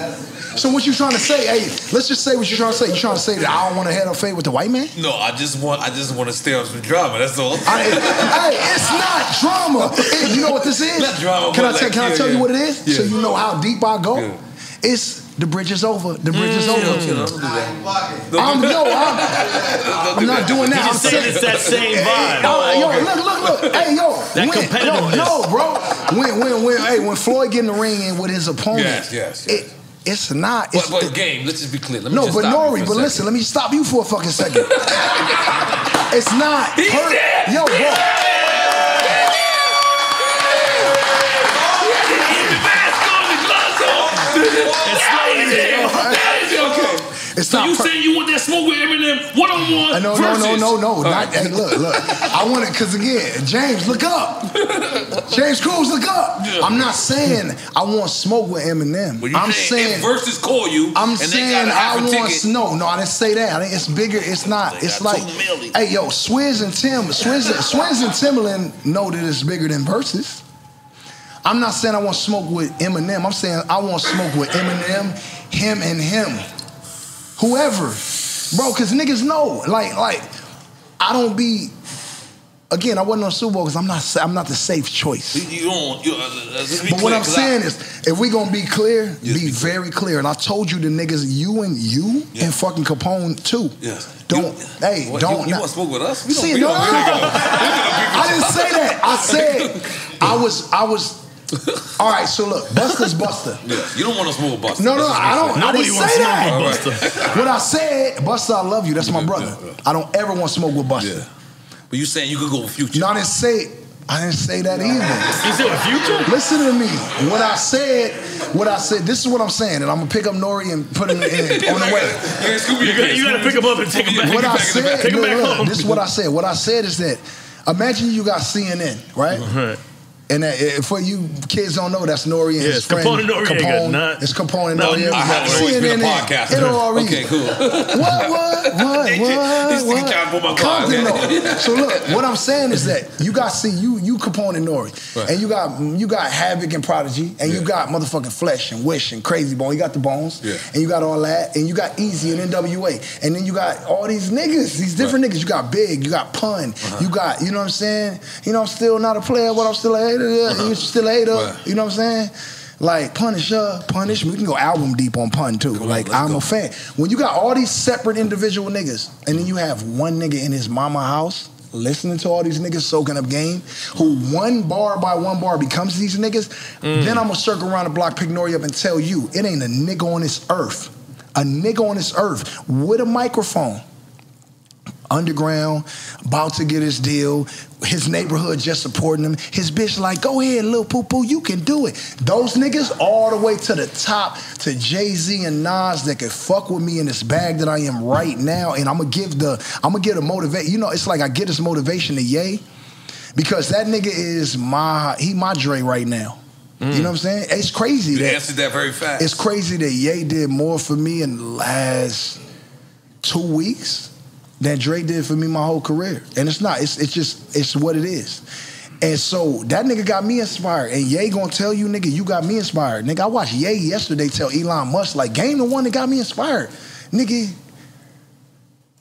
So what you trying to say? Hey, let's just say what you trying to say. You trying to say that I don't want to head up fade with the white man? No, I just want. I just want to stay on some drama. That's all. I, hey, it's not drama. Hey, you know what this is? Not drama, Can I tell? like, Can I tell yeah. you what it is? So you know how deep I go. Yeah. It's the bridge is over. The bridge is mm. over. Chill, chill, don't do that. I'm no, I'm, I'm not doing that. He I'm just said saying- it's that same vibe. Oh, yo, okay. look, look, look. Hey, yo. That when, competitiveness. Yo, no, bro. When, when, when, hey, when Floyd get in the ring and with his opponent, Yes, yes, yes. It, it's not. It's, but it- game. Let's just be clear. Let me no, but Nori, but listen, let me stop you for a fucking second. it's not. He per- did. Yo, bro. It's so not you per- saying you want that smoke with Eminem one on one? No, no, no, no, no. Not, hey, look, look. I want it because again, James, look up. <laughs> James Cruz, look up. I'm not saying I want smoke with Eminem. But you I'm saying saying versus call you I'm and they saying got a half I a want snow. no, no. I didn't say that. I think it's bigger. It's not. They It's like, hey, yo, Swizz and Tim, Swizz, Swizz and Timbaland know that it's bigger than versus. I'm not saying I want smoke with Eminem. I'm saying I want smoke with Eminem, him and him, whoever, bro. Cause niggas know, like, like, I don't be. Again, I wasn't on Super Bowl because I'm not. I'm not the safe choice. You, don't. You, uh, uh, But what I'm saying I, is, if we gonna be clear, Yes, be be clear. very clear. And I told you the niggas, you and you Yeah. and fucking Capone too. Yes. Don't, You- hey, what, don't. You, you want to smoke with us? We don't, See, we no, don't, no. I didn't say that. I said <laughs> I was. I was. <laughs> All right. So look, Busta's Busta. <laughs> Yeah, you don't want to smoke with Busta. No, no, Let's just be I don't. clear. I Nobody didn't wants say to smoke that. with Busta. <laughs> What I said, Busta, I love you. That's my brother. I don't ever want to smoke with Busta. Yeah. But you saying you could go with Future? No, I didn't say. I didn't say that either. You said with Future? Listen to me. What I said, what I said, this is what I'm saying, and I'm gonna pick up Nori and put him in on the way. Yeah, You gotta, you gotta pick him up and take him back. What I back in said, Take him back look, home. this is what I said. What I said is that imagine you got CNN, right? Right. And that, eh, for you kids don't know, that's Nori and Yeah, his it's friend. Capone and Noriega, Capone. not- It's Capone and No, Noriega. I haven't always been a CNN, podcaster. It'll all read. Okay, cool. <laughs> What, what, <laughs> what, This what, nigga trying to pull my what? Compton, okay. So look, what I'm saying is that you got see you you Capone and Nori, Right. and you got you got Havoc and Prodigy, and you got motherfucking Flesh and Wish and Krayzie Bone. You got the Bones, Yeah. and you got all that, and you got Eazy and NWA, and then you got all these niggas, these different niggas. You got Big, you got Pun, Uh-huh. you got you know what I'm saying. You know I'm still not a player, but I'm still a hater. You uh-huh. still a hater. You know what I'm saying? Like Punisher, Punish. We can go album deep on Pun too. on, like I'm go. a fan. When you got all these separate individual niggas, and then you have one nigga in his mama house listening to all these niggas soaking up game, who one bar by one bar becomes these niggas, mm. then I'm gonna circle around the block, pick Nori up, and tell you it ain't a nigga on this earth, a nigga on this earth with a microphone underground, about to get his deal. His neighborhood just supporting him. His bitch like, go ahead, little poo poo, you can do it. Those niggas all the way to the top to Jay Z and Nas that could fuck with me in this bag that I am right now, and I'm gonna give the, I'm gonna give the motivate. You know, it's like I get this motivation to Ye because that nigga is my, he my Dre right now. You know what I'm saying? It's crazy You that answered that very fast. it's crazy that Ye did more for me in the last two weeks than Dre did for me my whole career. And it's not. It's it's just it's what it is. And so that nigga got me inspired. And Ye gonna tell you, nigga, you got me inspired. Nigga, I watched Ye yesterday tell Elon Musk, like, game the one that got me inspired. Nigga,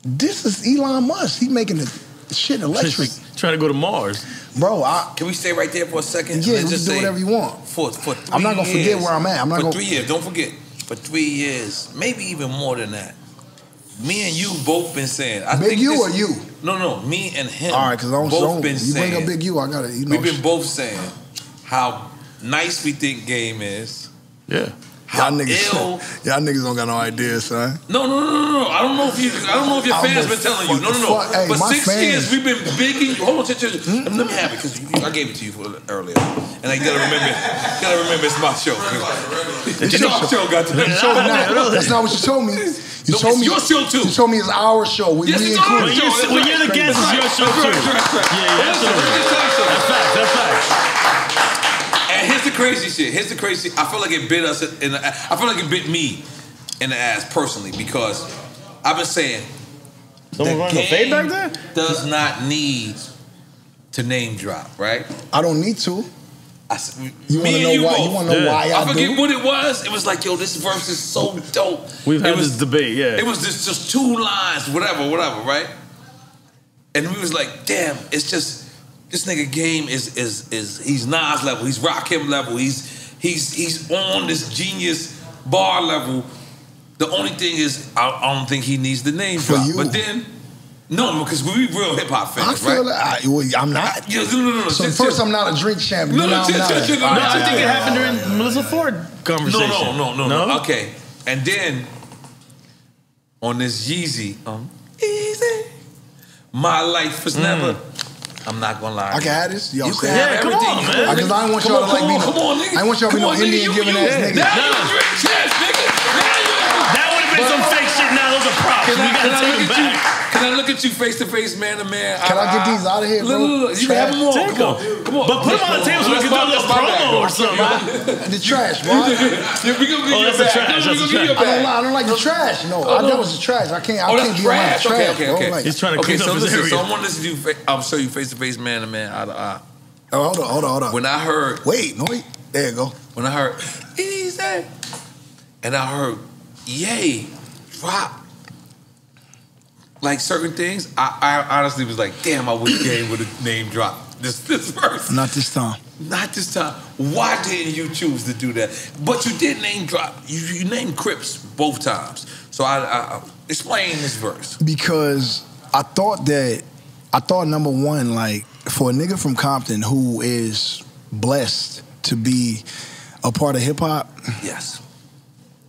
this is Elon Musk. He making the shit electric. Trying to go to Mars. Bro, I Can we stay right there for a second? yeah, Let's just do say whatever you want. For, for three I'm not gonna forget where I'm at. I'm not for gonna- three years. Don't forget. For three years, maybe even more than that. Me and you both been saying. I Big think you this- or you? No, no, me and him. All right, because I don't, both don't been you saying. bring up Big U, I gotta you know We've been both saying how nice we think game is. Yeah. How Y'all niggas, ill. <laughs> y'all niggas don't got no idea, son. No, no, no, no, no. I don't know if you. I don't know if your fans been telling you. No, no, no. fuck- hey, For six fans- years, we've been bigging. Hold on, ch- ch- ch- let me have it because I gave it to you for, earlier, and I gotta remember. gotta remember it's my show. It's your show. show. Got to. You told me not- that's not what you told me. You No, told it's me your show, too. You told me it's our show. We, Yes, we it's our included. show. When you're- when you're the guest, it's your show, too. Yeah, yeah, absolutely. That's facts. That's facts. And here's the crazy shit. Here's the crazy. I feel like it bit us in the. I feel like it bit me in the ass personally because I've been saying Someone the running a fade back there? does not need to name drop, right? I don't need to. I, s- You want to know you why? both. You want to know Yeah. why I, I forget do? what it was. It was like, yo, this verse is so dope. We've it had was, this debate, yeah. It was just, just two lines, whatever, whatever, right? And we was like, damn, it's just this nigga game is is is he's Nas level, he's Rakim level, he's he's he's on this genius bar level. The only thing is, I, I don't think he needs the name For drop. you. But then, no, because we real hip hop I fans, feel right? like I, well, I'm not. Yeah, no, no, no, no. So chill, first, chill. I'm not a drink champion. No, no, now I'm chill, not. chill, chill, no, No, no, I think it yeah. happened during Melissa Ford conversation. No, no, no, no, no. Okay. And then on this Yeezy, um, Eazy. My life was never. I'm not gonna lie. I can have this. Y'all You can have Yeah, come everything. on, you man. want. Because I don't want y'all to like come me no- come on, nigga. I want y'all to be no. Indian giving ass nigga. Now Nah. you drink chance, nigga. That would have been some fake shit now. those are props. We gotta can take look them back. Can I look at you face to face, man to man? Can I get these out of here, Look, bro? look, look. You can have them all. Take Come on, come on. But put them on the table so we can do a my- little that's my bag, promo bro. or something. <laughs> The trash, boy. <laughs> Yeah, we gonna give Oh, you a the bag. trash, We gonna give you a trash. I don't, bag. like, I don't like the trash. No, oh, I, that was the trash. I can't. I Oh, can't that's be around trash. trash, Okay, okay, okay. Like, He's trying to Okay, clean so up his listen. area. So I want to listen to you. fa- I'll show you face to face, man to man, eye to eye. oh, hold on, hold on, hold on. When I heard, Wait, no, wait. There you go. when I heard, Eazy, and I heard, Ye, drop. Like certain things, I, I honestly was like, damn, I wish Game would have name dropped this this verse. Not this time. Not this time. Why didn't you choose to do that? But you did name drop. You, you named Crips both times. So I, I, I explain this verse. because I thought that I thought number one, like for a nigga from Compton who is blessed to be a part of hip hop, Yes.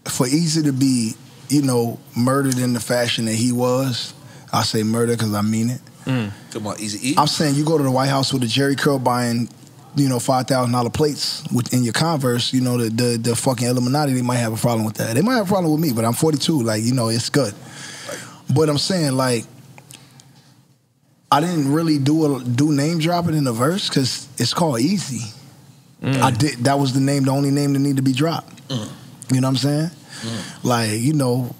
for Eazy to be, you know, murdered in the fashion that he was, I say murder because I mean it. Mm. Talking about Easy E. I'm saying you go to the White House with a Jerry curl buying, you know, five thousand dollar plates with in your Converse. You know, the, the the fucking Illuminati they might have a problem with that. They might have a problem with me, but I'm 42. Like you know, it's good. But I'm saying like. I didn't really do a, do name dropping in the verse because it's called Eazy. Mm. I did that was the name, the only name that needed to be dropped. Mm. You know what I'm saying? Like you know,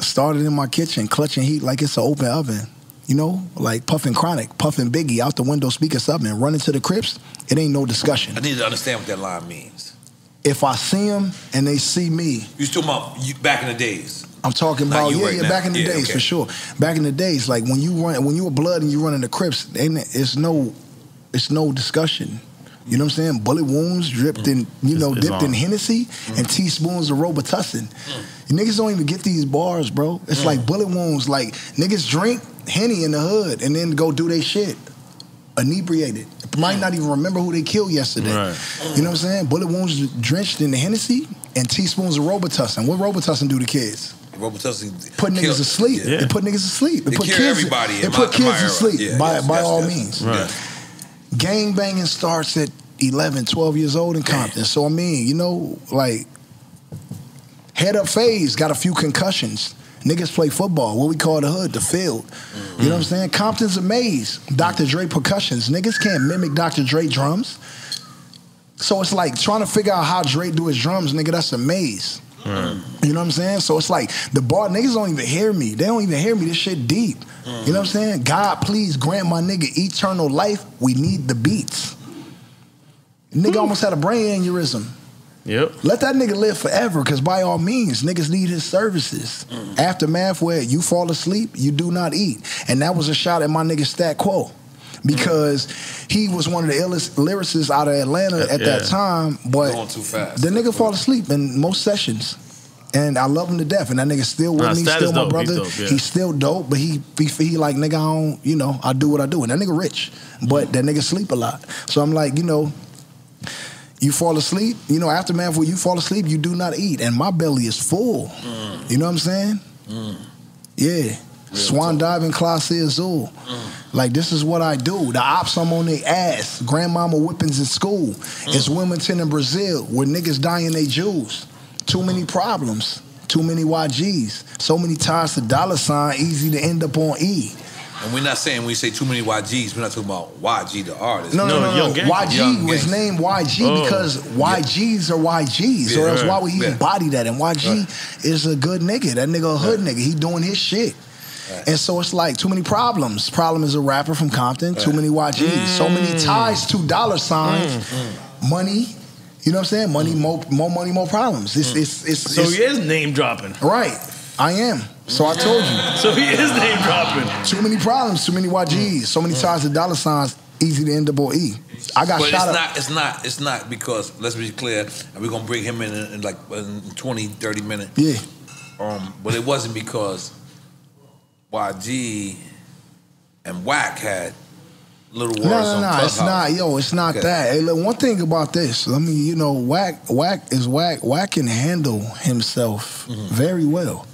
started in my kitchen, clutching heat like it's an open oven. You know, like puffing chronic, puffing Biggie out the window, speaking something, running to the Crips. It ain't no discussion. I need to understand what that line means. If I see them and they see me, You still about you, back in the days. I'm talking Not about you yeah, right yeah. now. Back in the Yeah, days, okay. for sure. Back in the days, like when you run, when you were blood and you running the Crips, ain't it- it's no, it's no discussion. You know what I'm saying? Bullet wounds dripped mm. in, you know, It's- it's dipped in on. Hennessy and mm. teaspoons of Robitussin. Mm. Niggas don't even get these bars, bro. It's mm. like bullet wounds. Like niggas drink Henny in the hood and then go do their shit. Inebriated. Might not even remember who they killed yesterday. Right. You know what I'm saying? Bullet wounds drenched in the Hennessy and teaspoons of Robitussin. What Robitussin do to kids? Robitussin put niggas asleep. Yeah. It put niggas asleep. It They put kids. everybody my- put kids to sleep Yeah, by yes, by yes, all yes. means. Right. Gang banging starts at 11, 12 years old in Compton. So I mean, you know, like head up phase got a few concussions. Niggas play football, what we call the hood, the field. You know what I'm saying? Compton's a maze. Dr. Dre percussions. Niggas can't mimic Dr. Dre drums. So it's like trying to figure out how Dre do his drums, nigga, that's a maze. You know what I'm saying? So it's like the bar niggas don't even hear me. They don't even hear me. This shit deep. You know what I'm saying? God, please grant my nigga eternal life. We need the beats. Nigga hmm. almost had a brain aneurysm. Yep. Let that nigga live forever, because by all means, niggas need his services. Mm. Aftermath, where you fall asleep, you do not eat. And that was a shot at my nigga Stat Quo. Because mm. he was one of the illest lyricists out of Atlanta at Yeah. that time, but Going too fast. the nigga fall asleep in most sessions. And I love him to death. And that nigga still with Nah, me, still my dope. He's brother. dope, yeah. He's still dope, but he, he he like nigga, I don't, you know, I do what I do. And that nigga rich. But that nigga sleep a lot. So I'm like, you know, you fall asleep, you know, aftermath where you fall asleep, you do not eat. And my belly is full. You know what I'm saying? Yeah. Swan diving Clase Azul. Like this is what I do. The ops I'm on their ass. Grandmama whippings in school. It's Wilmington in Brazil where niggas dying they Jews. Too many problems. Too many YGs. So many ties to dollar sign, easy to end up on E. And we're not saying when we say too many YGs, we're not talking about YG the artist. No, no, no, no. Young YG Young was Gangsta. named YG Oh. because YGs are YGs, Yeah, or else right. why would he Yeah. embody that? And YG is a good nigga. That nigga a hood nigga. He doing his shit. And so it's like too many problems. Problem is a rapper from Compton. Too many YGs. So mm. many Mm. ties to dollar signs. Mm, mm. Money. You know what I'm saying? Money, more, more money, more problems. It's, it's, it's, So it's- he is name dropping. right. I am. So I told you. So he is name dropping. Too many problems. Too many YGs. So many ties to dollar signs. Easy to end up on E. I got But shot it's up. not, it's not, it's not because, let's be clear, and we're gonna bring him in in, in like in 20, 30 minutes. Yeah. Um, but it wasn't because YG and Wack had little words No, on no, no. It's not, yo. It's not Okay. that. Hey, look, one thing about this. Let me, you know, Wack, Wack is Wack. Wack can handle himself Mm-hmm. very well.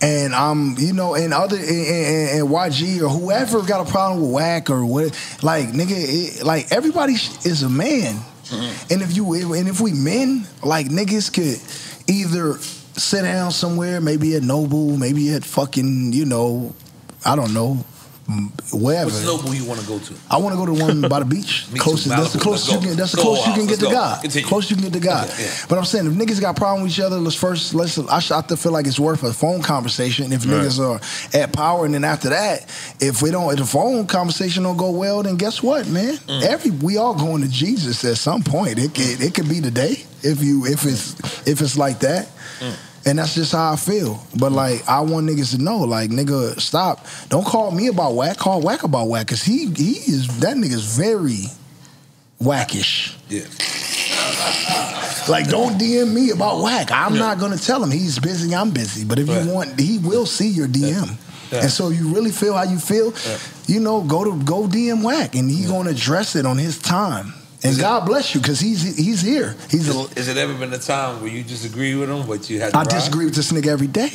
And I'm, um, you know, and other and, and, and YG or whoever got a problem with Wack or what, like nigga, it, like everybody is a man. Mm-hmm. And if you and if we men, like niggas could either sit down somewhere, maybe at Noble, maybe at fucking, you know, I don't know, wherever. What's Noble you want to go to? I want to go to one by the beach. <laughs> Me too, closest, that's the Malibu. closest you go. can. That's the Let's closest you can get to Let's go. God. Continue. Closest you can get to God. Yeah. But I'm saying if niggas got problem with each other, let's first let's. I, sh- to feel like it's worth a phone conversation. If Right. niggas are at power, and then after that, if we don't, if the phone conversation don't go well, then guess what, man? Mm. Every we all going to Jesus at some point. It could it could be the day if you if it's if it's like that. Mm. And that's just how I feel. But like, I want niggas to know, like, nigga, stop. Don't call me about Wack. Call Wack about Wack, cause he he is that nigga's very whackish. Yeah. Like, don't DM me about Wack. I'm not gonna tell him he's busy. I'm busy. But if Right. you want, he will see your DM. Yeah. And so you really feel how you feel, you know, go to go DM Wack, and he gonna address it on his time. And God bless you, cause he's he's here. He's a, Has it ever been a time where you disagree with him, but you had to I ride? disagree with this nigga every day. <laughs>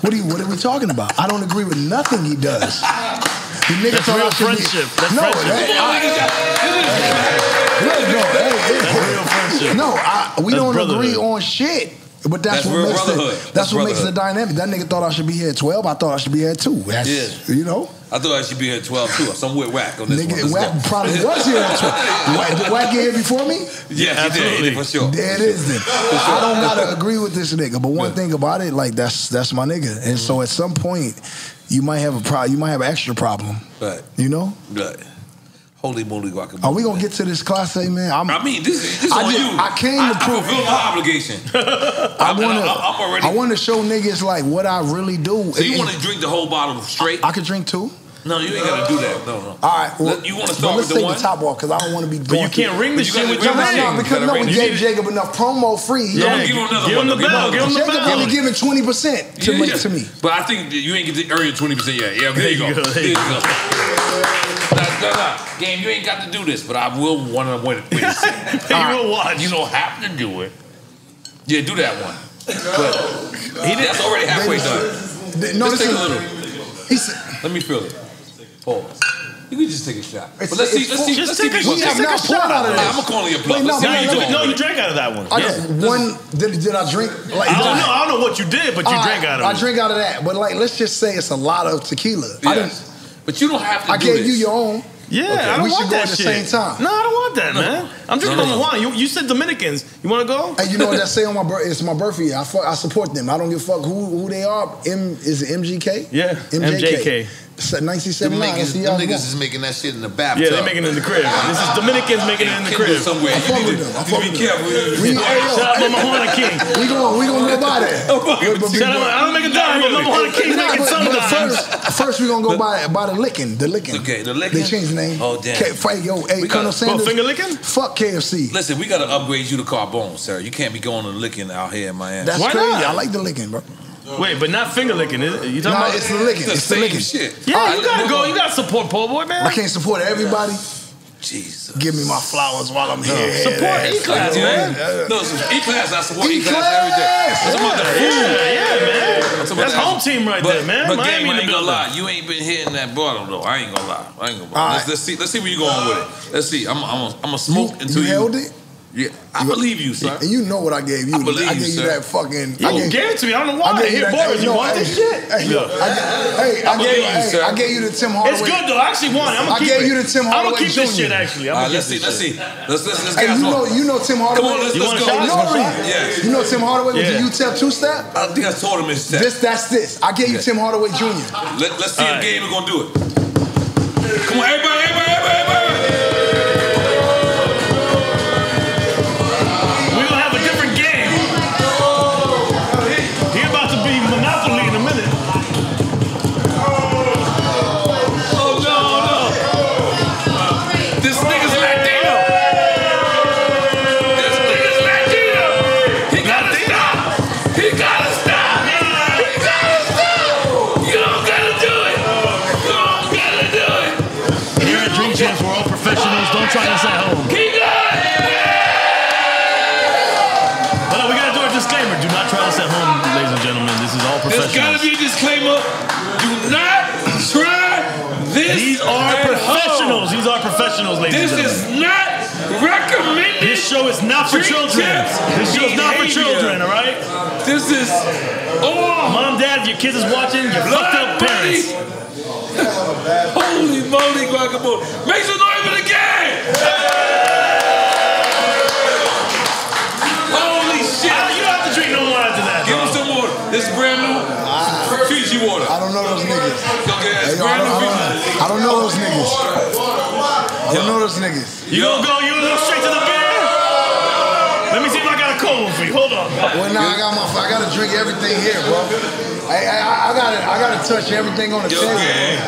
what are you, What are we talking about? I don't agree with nothing he does. The nigga That's thought real I friendship. That's no, friendship. that- I- look, no, hey, hey, Real friendship. no, I, we That's don't agree on shit. But that's, That's what real makes the, brotherhood. that's, That's what makes the brotherhood. dynamic. That nigga thought I should be here at twelve. I thought I should be here at two. That's, Yeah. You know, I thought I should be here at 12 too. So I'm with Wack on this nigga, one. Let's Wack probably <laughs> was here at twelve. Wack, did Wack get here before me? Yeah, he did, he Absolutely. did, for sure. There it is then. I don't gotta agree with this nigga, but one thing about it, like that's that's my nigga. And so at some point, you might have a problem. You might have an extra problem. Right, You know? right. Holy moly guacamole. Are we gonna get to this class, A man? I'm, I mean, this, is- this is I on did- you. I came to I, prove- I fulfill my obligation. <laughs> I <laughs> wanna, I'm- I'm already- I want to show niggas like what I really do. So you want to drink the whole bottle straight? I could drink two. No, you ain't gotta do that. No, no. All right. Well, you want to but start let's with the take one? the top off because I don't want to be. But you can't through- ring the shit with ring your No, no, ring. no, because no, ring we gave shit. Jacob enough promo free. He Yeah, don't- give him another give one, him the though. Give him bell. Give him the Jacob only giving twenty percent to, Yeah, me- yeah. to me. But I think you ain't get to earn your 20% yet. Yeah, there you go. There you go, there you There you go. Nah, nah, nah. Game, you ain't got to do this, but I will want to win it. You will watch. You don't have to do it. Yeah, do that one. But He did. that's already halfway They- done. They- No, Just this take a little. He said, Let me feel it. Pause. You can just take a shot. But let's see. Let's see. full- Let's Just see. take a- if you we just have take a not shot. out of this. I'm gonna call you a bluff. Wait, no, Let's see no, you no, you it. drank out of that one. I Yeah. just one. Did, did I drink? Like, I don't know. I don't know what you did, but you drank out of it. I it. drink out of that, but like, let's just say it's a lot of tequila. I didn't. Yes. But you don't have to I do gave this. you your own. Yeah, Okay. I don't We want go that at the shit. same time. No, I don't want that, man. I'm drinking No, no, no. You, you said Dominicans. You want to go? Hey, you know what I <laughs> say on my birth? It's my birthday. I fuck, I support them. I don't give a fuck who who they are. M is it MGK? Yeah, MJK. Se- Them 1979. niggas, See them y'all niggas is making that shit in the bathtub. Yeah, they're making it in the crib. This is Dominicans making it in the crib. somewhere. I You fuck need with to, them. I fuck need to be with careful. We, hey, yo, Shout out hey, Mama Juana King. we gonna we gonna go by that. <laughs> But- but- Shout out, I don't make a dime, but Mama Juana King's making but, some but dimes. first, first we gonna go by by the licking, the licking. Okay, the licking? They changed the name. Oh, damn. K, hey, yo, hey, Colonel got- Sanders. What, finger licking? Fuck KFC. Listen, we gotta upgrade you to Carbone, sir. You can't be going to licking out here in Miami. That's Why crazy. not? I like the licking, bro. Wait, but not finger licking. is it? You talking Nah, about? it's the licking. the It's the same licking. shit. yeah, All you gotta go. You gotta support Poe Boy, man. I can't support everybody. Jesus. Give me my flowers while I'm here. Support E-Class, man. No, so E-Class, I support E-Class! E-Class every day. I'm talking about the food. Yeah, yeah, man. I'm talking That's that. home team right but, there, man. But Miami game, in I the ain't gonna lie. You ain't been hitting that bottom though. I ain't gonna lie. I ain't gonna lie. All Let's, right. let's see. Let's see where you going with it. Let's see. I'm. I'm. I'm a smoke You, until you you. held it, Yeah, I believe you, sir. and you know what I gave you. I believe I gave you sir. that fucking. You I gave, gave it to me. I don't know I why. gave you Here, that. boys, hey, you no, want hey, this shit? Hey, yo, I, ga- hey, I, I gave, you, hey, sir. I gave you the Tim Hardaway. It's good though. I actually won. I'm gonna I keep gave it. you the Tim Hardaway. I'm gonna Hardaway keep this shit actually. I'm All right, let's see. this Let's see. Let's let's let's Hey, you know, you know Tim Hardaway. Come on, let's, You let's want go. shot? Let's You want go. a shot? Yes. You know Tim Hardaway with the UTEP two step. I think I told him his step. This, that's this. I gave you Tim Hardaway Jr. Let, let's see All if right. Gabe is gonna do it. Come on, everybody, everybody, everybody, everybody. Professionals. These are professionals, ladies This is not recommended. This show is not for children. champs This is not for children, all right? This is oh Mom, dad, if your kids is watching, you fucked up parents. <laughs> Holy moly, guacamole! Make some noise for the game! Holy shit! Ah, you don't have to drink no more after that. Give him some water. This is brand new Fiji water. I don't know those niggas. Okay, Hey, it's yo, I, brand don't, new I, don't, I don't know those niggas. I don't know those niggas. You gonna go, you gonna go straight to the beer? Let me see if I got a cold one for you. Hold on. Well, nah, I got my, I gotta drink everything here, bro. I, I, I gotta, I gotta touch everything on the table. okay.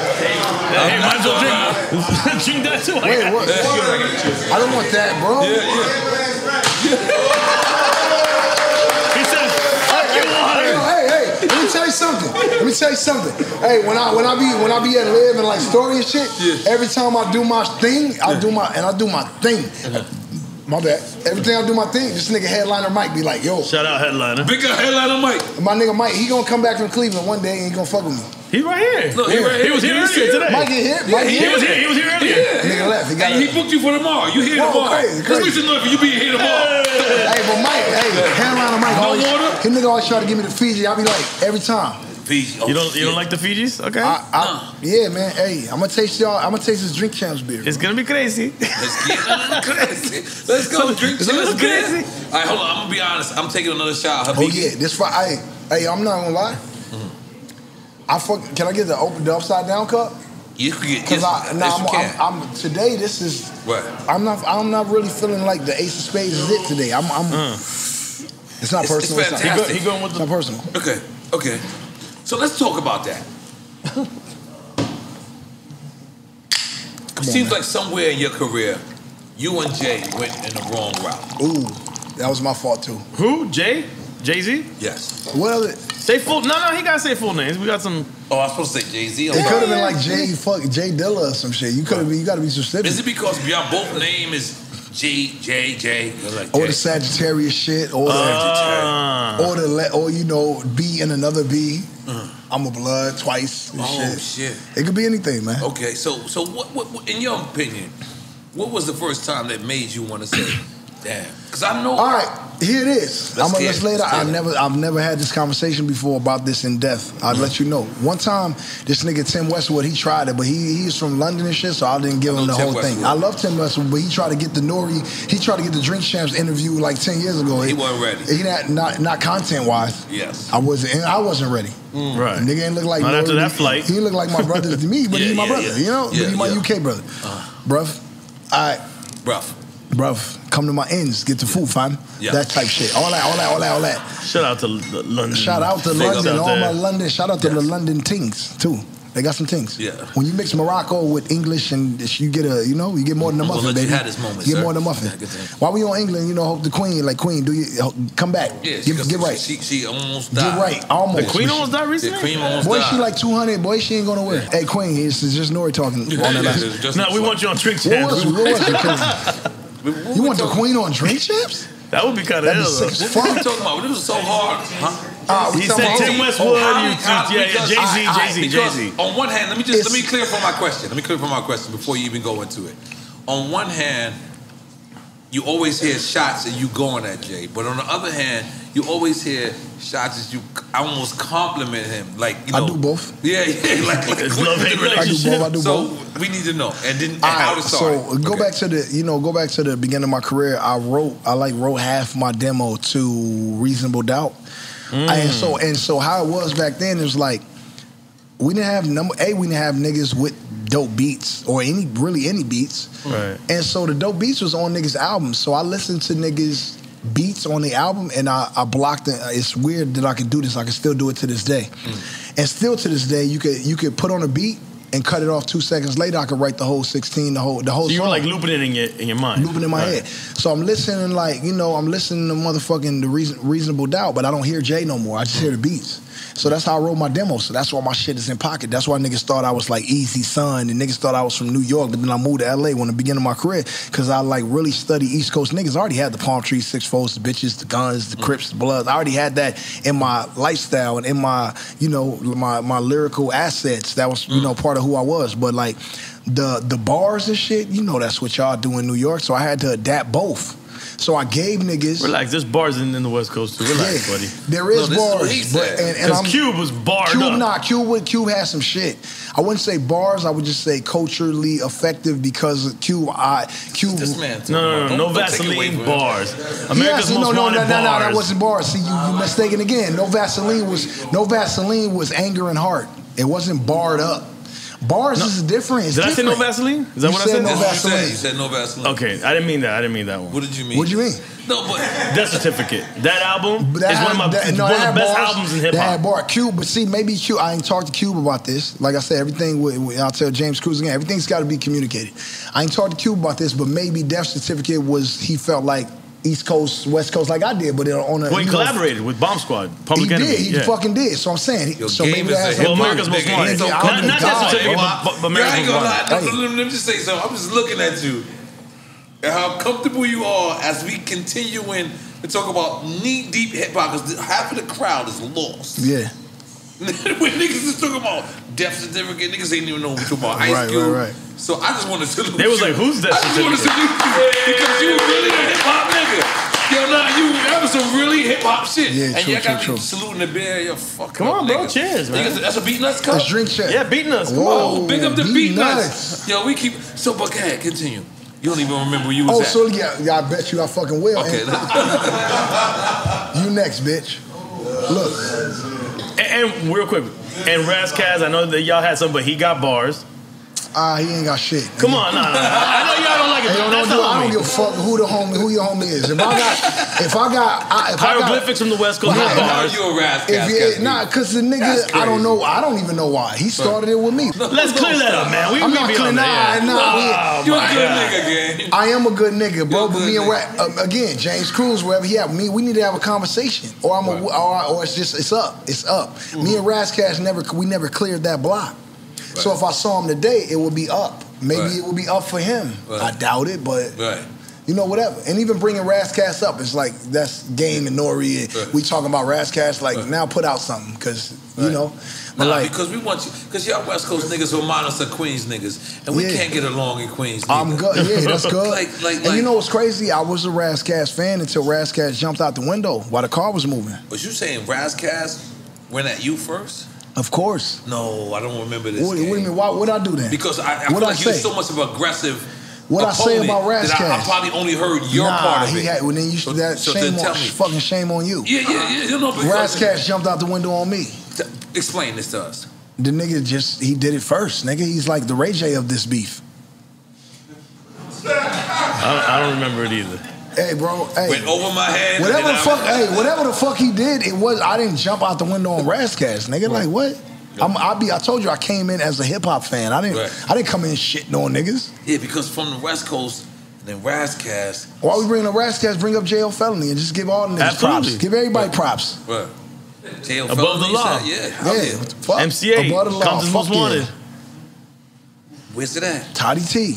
Hey, might as well drink, <laughs> drink that too. I Wait, what? I don't want that, bro. Yeah, yeah. <laughs> tell you something. Let me tell you something. Hey, when I when I be when I be at live and like story and shit, Yeah. every time I do my thing, I do my and I do my thing. My bad. Every time I do my thing, this nigga headliner Mike be like, yo, Shout out headliner. Big up headliner Mike. my nigga Mike, he gonna come back from Cleveland one day and he gonna fuck with me. He right here. Look, he Yeah. right here. He was here earlier today. Mike get hit. Mike he He was here. He was here earlier. Yeah. Nigga left. He got And he booked you for tomorrow. You here Whoa, tomorrow. crazy, Let's crazy. make some noise for you being here tomorrow. Hey, but Mike, hey, headliner Mike No always, water? his nigga always try to give me the Fiji. I be like, every time. Fiji. Oh, You don't you don't like the Fijis? Okay. I, I, yeah, man. Hey, I'm gonna taste y'all. I'm gonna taste this drink champs beer. it's gonna be crazy. Let's get <laughs> a little crazy. Let's go drink It's a little some beer. crazy. All right, hold on. I'm gonna be honest. I'm taking another shot. Oh yeah, this fry. Hey, hey, I'm not gonna lie. I fuck. Can I get the open the upside down cup? You can get. Cause Yes, I, nah, yes, you I'm, can. I'm, I'm today. This is. What? I'm not. I'm not really feeling like the ace of spades is it today. I'm. I'm It's not It's- personal. it's not- fantastic. He going with the not personal. Okay. Okay. So let's talk about that. Come Seems on, like somewhere in your career, you and Jay went in the wrong route. Ooh, that was my fault too. who? Jay? Jay Z? Yes. Well, it, Say full. No, no, he gotta say full names. We got some. Oh, I was supposed to say Jay Z. it could have been like Jay, fuck J Dilla or some shit. You could have been. You got to be specific. Is it because y'all both name is J J J? Like or the Sagittarius shit, or the, Ah. or the le- or you know B and another B. I'm a blood twice. and Oh shit. shit. It could be anything, man. Okay, so so what, what what in your opinion, what was the first time that made you want to say, damn? Because I know. All right, here it is. Let's I'm gonna get let's lay it out. I get it. never, I've never had this conversation before about this in depth. I'll let you know. One time, this nigga Tim Westwood, he tried it, but he he's from London and shit, so I didn't give I him the Tim whole thing. I love Tim Westwood, but he tried to get the Nori, he tried to get the Drink Champs interview like ten years ago. He wasn't ready. He not not, not content wise. Yes. I wasn't. and I wasn't ready. Right. The nigga ain't look like Not after that flight. He look like my brother to me, but <laughs> Yeah, he's my yeah, brother. yeah. You know, Yeah, but he's my yeah. Uh. UK brother, bruv. I Bruv. Bruv, come to my ends, get the food, fam. Yeah. That type shit. All that, all that, all that, all that. Shout out to London. Shout out to Big London, all there. my London. Shout out to the London tings too. They got some things. Yeah. When you mix Morocco with English and you get a, you know, you get more than a I'm gonna muffin, let you baby. this moment, you get sir. more than a muffin. Yeah, good thing. While we on England, you know, hope the Queen, like Queen, do you come back? Yeah, get, she, get right. She, she almost Get right. Almost. The Queen But she- almost died recently. The queen almost Boy, died. she like 200. Boy, she ain't gonna win. Hey, Queen, it's it's just Nori talking <laughs> Yeah, that yeah, yeah, just- No, we want you on Drink What was, what was <laughs> it? 'Cause What You we want the Queen on drink champs? <laughs> That would be kind of That'd ill. sick though. as What we fuck. talking about? This was so hard, huh? Ah, we He said about- Tim Westwood. oh, how you, we- how- yeah, yeah, Jay Z, I- I- Jay Z, Jay Z. on one hand, let me just It's- let me clarify my question. Let me clarify my question before you even go into it. On one hand, you always hear shots and you going at Jay, but on the other hand, you always hear shots as you almost compliment him, like you know, I do both. Yeah, yeah, <laughs> like, like It's love-hate the I do both. I do So both. we need to know, and then and All how to start. so go Okay. back to the you know go back to the beginning of my career. I wrote I like wrote half my demo to Reasonable Doubt, mm. and so and so how it was back then is like we didn't have number a we didn't have niggas with dope beats or any really any beats, Right. and so the dope beats was on niggas albums. So I listened to niggas beats on the album and I, I blocked it. It's weird that I can do this. I can still do it to this day. Mm. And still to this day, you could you could put on a beat and cut it off two seconds later. I could write the whole sixteen, the whole the whole So you were like looping it in your in your mind. looping in my Right. head. So I'm listening like, you know, I'm listening to motherfucking the reason, reasonable doubt, but I don't hear Jay no more. I just hear the beats. So that's how I wrote my demo. So that's why my shit is in pocket. That's why niggas thought I was like Easy Son and niggas thought I was from New York, but then I moved to LA when the beginning of my career because I like really study East Coast niggas. I already had the palm trees, six folds, the bitches, the guns, the crips, the bloods. I already had that in my lifestyle and in my, you know, my my lyrical assets. That was, you know, part of who I was. But like the the bars and shit. You know that's what y'all do in New York. So I had to adapt both. So I gave niggas. Relax. There's bars in, in the West Coast too. Relax, Yeah, buddy. There is bars, but and, and I'm, Cube was barred Cube, up. nah, Cube, would- Cube has some shit. I wouldn't say bars. I would just say culturally effective because Cube, I Cube. This man. No, no, no, no Don't take it away Vaseline bars. Yes, America's no, most no, no, wanted no, no, no, that wasn't bars. See, you, you mistaken again. No Vaseline was no Vaseline was anger and heart. It wasn't barred up. Bars is different. It's Did I say no different. Vaseline? Is that You what I said said? no That's what you said. Vaseline. You said no Vaseline. Okay, I didn't mean that. I didn't mean that one. What did you mean? What do you mean? No, but Death Certificate. That album But that is one of my that- no, one of the best bars. albums in hip That hop. had bar Cube, but see, maybe Cube. I ain't talked to Cube about this. Like I said, everything. with- with- I'll tell James Cruz again. Everything's got to be communicated. I ain't talked to Cube about this, but maybe Death Certificate was he felt like East Coast, West Coast, like I did, but they're on a Well, he you know, collaborated with Bomb Squad, Public he Enemy. did. He yeah. fucking did. So I'm saying. Yo, so game maybe is that a has Well, America's Most Wanted. so I'm Not, the not Death guy. Certificate, Well, but, but you America's ain't Most. Wanted. No, Hey. no, no, let me just say something. I'm just looking at you and how comfortable you are as we continue in to talk about knee deep hip hop because half of the crowd is lost. Yeah. <laughs> when niggas is talking about death certificate, niggas ain't even know what we talking about. Ice Right, Cube. right, right. So I just want to salute They was you. like, who's death I just want to salute you because you really a hip hop nigga. Yo, nah, you that was some really hip hop shit. Yeah, and true, you got true, me true. saluting the bear. Yo, fuck Come up, on, bro. Cheers, man. Niggas, That's a Beatnuts cup. Let's drink check. Yeah, beating us. Come Whoa. on. Oh, big up the Beat beat nuts. nuts. Yo, we keep so. But go ahead, continue. You don't even remember where you was Oh, at. so yeah, yeah, I bet you I fucking will. okay. And <laughs> you next, bitch. Look, And, and real quick, and Ras Kass, I know that y'all had some, but he got bars. Ah, he ain't got shit. Come on, nah, nah, nah. I know y'all don't like it, Hey, but yo, that's don't the do- I don't give a fuck who the homie, who your homie is. If I got, if I got, I, if I got, Hieroglyphics from the West Coast Nah, got nah, bars. you a Ras Kass if cat, it, nah, cause the nigga, I don't know, I don't even know why he started it with me. Let's clear that up, man. We, I'm we not be clear- on that. nah, yeah. nah, Oh, You a good God. nigga, gang. I am a good nigga, bro. But me and nigga. Rat, um, again, James Cruz, wherever he at, me, we need to have a conversation, or I'm a, or, or it's just it's up, it's up. Me and Ras Kass never, we never cleared that block. So if I saw him today, it would be up. Maybe Right. it would be up for him. Right. I doubt it, but Right. you know, whatever. And even bringing Ras Kass up, it's like that's game and Nori. And Right. We talking about Ras Kass, like Right. now put out something because you know, Nah, like because we want you, because y'all West Coast niggas us of Queens niggas, and we Yeah. can't get along in Queens. I'm good. Yeah, that's <laughs> good. Like- like- and like- you know what's crazy? I was a Ras Kass fan until Ras Kass jumped out the window while the car was moving. Was you saying Ras Kass went at you first? Of course. No, I don't remember this. What, what do you mean? Why, what I do that? Because I, I What'd feel I like you're say? so much of an aggressive. What I say about that I, I probably only heard your nah, part of he it. had. Well, then you So- that so shame then on tell me. fucking shame on you. Yeah, yeah, yeah. You know, because Ras Kass jumped out the window on me. T- Explain this to us. The nigga just he did it first. Nigga, he's like the Ray J of this beef. I I don't remember it either. Hey, bro. Hey. Went over my head. Whatever the I- fuck, hey, whatever the fuck he did, it was. I didn't jump out the window on Ras Kass, nigga. Like what? I'm, I be. I told you I came in as a hip hop fan. I didn't. Right. I didn't come in shitting on niggas. Yeah, because from the West Coast, then Ras Kass. Why we bring the Ras Kass? Bring up Jayo Felony and just give all the niggas Absolutely. props. Give everybody props. What? Jail Above felony, the law. said? Yeah. Yeah. yeah. What the fuck? MCA Above the law. comes as Fuck most yeah. wanted. Where's it at? Toddy Tee.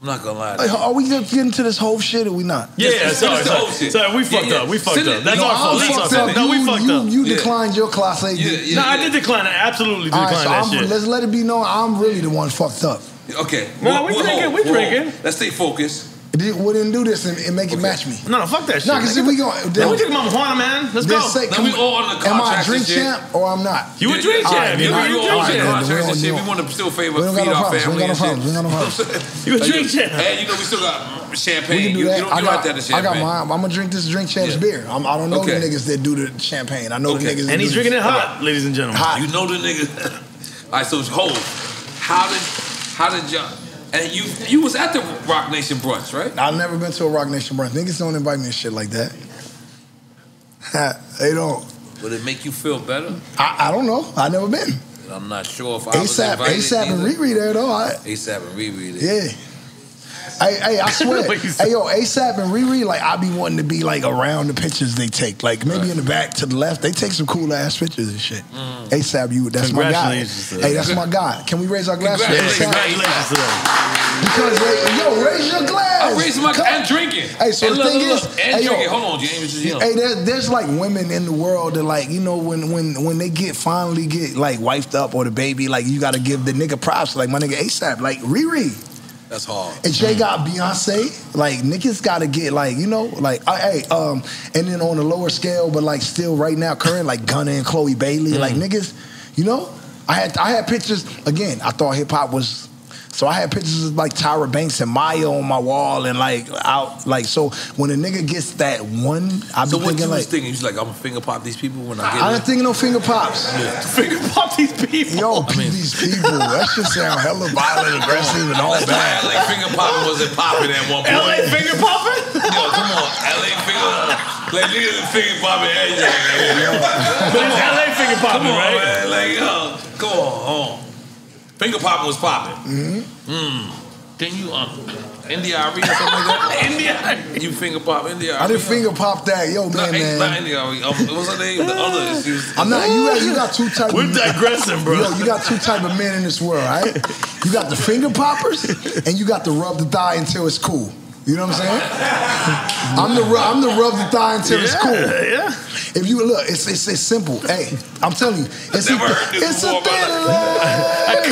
I'm not gonna lie. Like, are we just getting to this whole shit or we not? Yeah, Just- yeah, just sorry, the sorry. whole shit. Sorry, we fucked yeah. up. We fucked Send it- up. That's No, our I'm fault. That's our fucked fault. up. No, we you, fucked you, up. You Yeah. declined your class A. Yeah, yeah. No, I did decline. I absolutely All right, declined so that I'm, shit. let's let it be known I'm really the one fucked up. Okay. No, we We'll- we'll drinking, hold, we we'll drinking. Let's stay focused. It We didn't do this and, and make it match me. No, no, fuck that shit. Nah, 'cause if we go- Then we take Mama Juana, man. Let's go. Just say, Then we all on the am I a drink champ or I'm not? You a drink champ. alright, You then a I- drink champ. then Contracts we and don't We want to still favor We don't feed our problems. We family ain't and got no problems. We ain't got no problems. <laughs> You a drink champ. Hey, you know we still got We champagne. can do you, that. you don't I you got, like that as I got mine. I'm gonna drink this drink champs Yeah. beer. I'm, I don't know Okay. the niggas that do the champagne. I know Okay. the niggas. And he's do the- drinking it hot, ladies and gentlemen. Hot. You know the niggas. <laughs> All right, so hold. How did how did y'all? And you you was at the Roc Nation brunch, right? I've never been to a Roc Nation brunch. Niggas don't invite me to shit like that. <laughs> they don't. Would it make you feel better? I, I don't know. I never been. I'm not sure if I was ASAP, invited ASAP and. Riri there though. I, ASAP and Riri. yeah. Hey, hey, I <laughs> swear. What you say? hey, yo, ASAP and Riri, like, I be wanting to be like around the pictures they take. Like, maybe in the back to the left, they take some cool ass pictures and shit. Mm. ASAP, you, that's my guy. Congratulations to them. Hey, that's my guy. Can we raise our glass Congratulations. Congratulations to them. Because, hey, yo, raise your glass. I'm raising my Come- and drinking. Hey, so and the look, thing look, is, look, and hey, drinking. Hold on, James. This is him. Hey, there, there's like women in the world that like you know when when when they get finally get like wifed up or the baby like you got to give the nigga props like my nigga ASAP like Riri That's hard. and Jay got Beyonce like niggas got to get like you know like uh, hey um and then on a lower scale but like still right now current like Gunna and Chloe Bailey like niggas you know I had I had pictures again I thought hip hop was. So I had pictures of like Tyra Banks and Maya on my wall and like out like so when a nigga gets that one I be So what thinking you like was thinking? You was like, I'm gonna finger pop these people when I get I in? didn't think no finger pops. <laughs> Finger pop these people. Yo, these people, that shit sound hella <laughs> violent, aggressive, and all That's that. <laughs> why LA finger popping wasn't popping at one point. LA finger popping? Yo, come on, LA finger, like niggas finger popping everything. But it's LA finger Come popping, right? man. Like, yo, come on, on. Finger popping was popping. Mm-hmm. Mm. Then you um, India.Arie or something like that. <laughs> India. You finger pop India. I didn't finger pop that, yo, No, man, not man. India.Arie. Um, what's her name? The other. is- is- I'm not. You got. You got two type. We're of, digressing, bro. Yo, you got two type of men in this world, right? You got the finger poppers, and you got the rub the thigh until it's cool. You know what I'm saying? I'm the ru- I'm the rub the thigh until it's cool. Yeah. If you look, it's, it's it's simple. Hey, I'm telling you, it's Never a, heard this it's a thin line I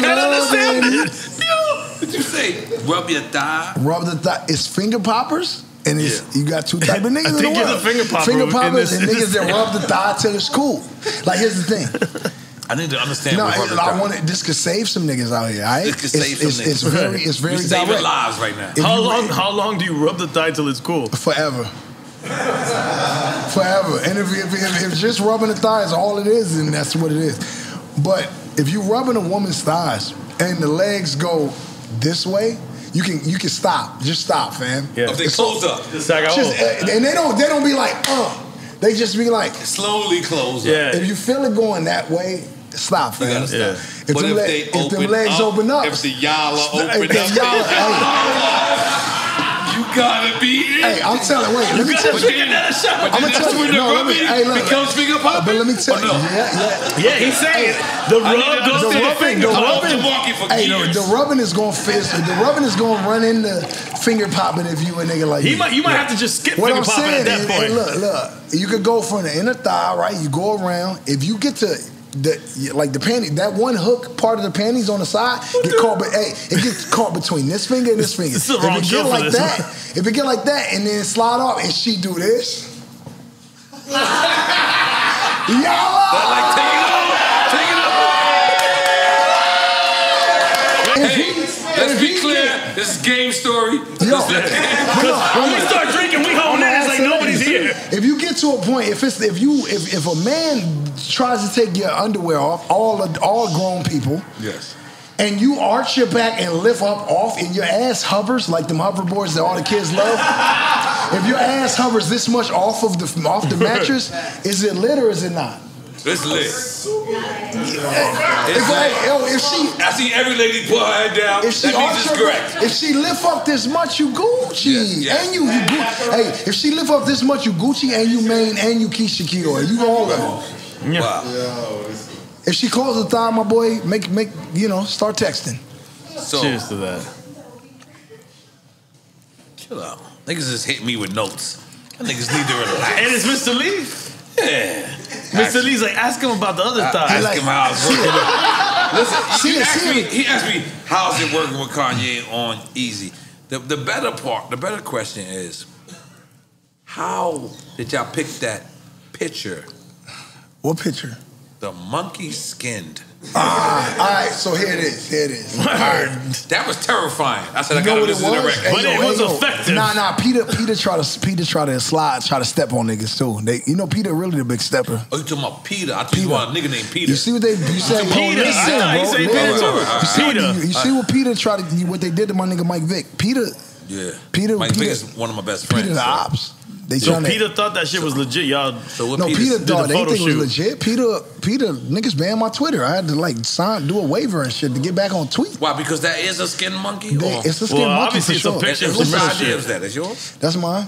can't understand and this. What you say? Rub your thigh. rub the thigh. It's finger poppers. And it's, you got two type of niggas in the think you're world. the finger popper Finger in poppers this- and niggas that rub the thigh till it's cool. Like here's the thing. I need to understand. No, what rub your I thigh. want this could save some niggas out here. All right, This could it's, save some it's, niggas. <laughs> it's very, it's very We saving direct. lives right now. If How you- long? How long do you rub the thigh till it's cool? Forever. Forever. And if, if, if, if just rubbing the thigh is all it is, then that's what it is. But if you rubbing a woman's thighs and the legs go this way, you can you can stop. Just stop, fam. Yeah. If they close up, Just like, Just, oh, and they don't they don't be like, uh. They just be like, slowly close up. yeah. if you feel it going that way, stop, fam. gotta stop. Yeah. If, But them, if le- they if them open legs up, open up, if the yalla Hey, open hey, up, y'all- hey, you gotta be in. hey, I'm telling. Wait, let me tell you. then, but I'ma tell you- no, let me- rubbing hey, look. becomes finger popping. Uh, but let me tell you, oh, no? yeah, yeah. yeah, he's saying the I rub to goes to the the rubbing, finger the Come pop. on, rubbing, the hey, the, the rubbing is going to the rubbing is going to run into finger popping if you a nigga like He me. might, you might have to just skip What finger I'm popping saying at that is, point. hey, look, look, you could go from the inner thigh, right? You go around. If you get to the like the panty, that one hook part of the panties on the side get caught, but hey, it gets caught between this finger and this <laughs> finger. Is if it get like that, if it get like that, and then slide off, and she do this, <laughs> y'all. Like, take it off. Take it off. Hey, let's be clear. get- This is game story. Yo, Let's <laughs> let- hold on, When we start drinking, we hold hands like nobody's here. If you get to a point, if it's if you if, if a man tries to take your underwear off, all all grown people, Yes. and you arch your back and lift up off, and your ass hovers like them hoverboards that all the kids love. if your ass hovers this much off of the off the <laughs> mattress, is it lit or is it not? It's lit. If, It's like, lit. yo, if she I see every lady put her head down. if she that means it's her correct. if she lift up this much, you Gucci, Yes, yes. and you, you Gucci. Hey, if she lift up this much, you Gucci, and you Mane, and you Keyshia Ka'oir, and you all of them. Wow. If she closes the thigh, my boy, make make you know, start texting. So, Cheers to that. chill out. Niggas just hit me with notes. Y'all niggas need to <laughs> relax. And it's Mr. Lee. Yeah. Mr. Lee's like, ask him about the other uh, thigh. Ask like- him how it's working. <laughs> Listen, See he it, asked see me. it. He asked me how's it working with Kanye on Eazy. The the better part, the better question is, how did y'all pick that picture? What picture? The monkey skinned. Ah, all right. So here it is. Here it is. All right. <laughs> That was terrifying. I said I You gotta know what it listen to the was? record. But it was effective. Nah, nah. Peter, Peter try to Peter try to slide, try to step on niggas too. They, you know, Peter really the big stepper. Oh, you talking about Peter? I think you want a nigga named Peter. You see what they? You said Peter. Listen, I thought he said. Peter too. You see, what, Peter. you, you see what Peter tried to what they did to my nigga Mike Vick. Peter, yeah. Peter- Mike Vick Peter- is one of my best friends. Peter the so- ops. They So trying to. Peter thought that shit was legit. Y'all. So what no, Peter Peter did the thought they photo think was legit. Peter, Peter, niggas banned my Twitter. I had to like sign, do a waiver and shit to get back on tweet. Why? Because that is a skin monkey. They- or? it's a skin Well, monkey obviously for it's a sure. picture And of whose idea shit. is that? Is yours? That's mine.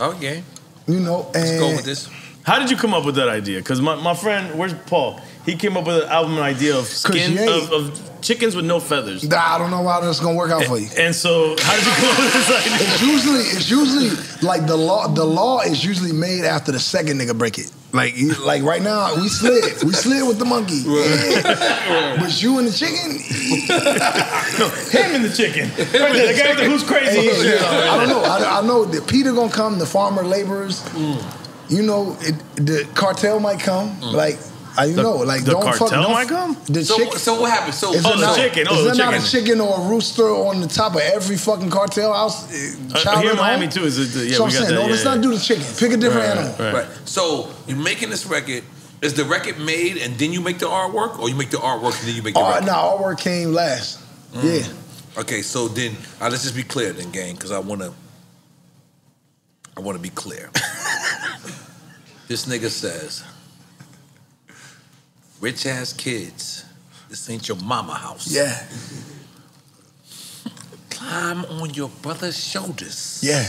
Okay. You know, Let's go with this. How did you come up with that idea? Because my, my friend, where's Paul? He came up with an album idea of skin of, of chickens with no feathers. Nah, I don't know how that's gonna work out for you. And so, how did you come up with this idea? It's usually it's usually like the law. The law is usually made after the second nigga break it. Like you- like right now we slid we slid with the monkey, Yeah. but you and the chicken. <laughs> Him and the chicken. Right there, the guy the who's crazy. Hey, shit. I don't know. I, I know that Peter gonna come. The farmer laborers. Mm. You know, it, the cartel might come. Mm. Like I you The- know, like the don't fuck. cartel Don't, might come? The So, chicken. so what happened? So Is Oh, it the not, chicken. Oh, is the there not a chicken. chicken or a rooster on the top of every fucking cartel house? uh, Uh, here in at Miami home? too is it? Yeah, so we I'm got saying, that. no, yeah, let's yeah. not do the chicken. Pick a different Right, animal. right. Right. So you're making this record. Is the record made and then you make the artwork, or you make the artwork and then you make the All right, record? now our work came last. Yeah. Okay, so then all right, let's just be clear then, gang, because I wanna I wanna be clear. <laughs> this nigga says, rich ass kids, this ain't your mama house. Yeah. <laughs> Climb on your brother's shoulders Yeah.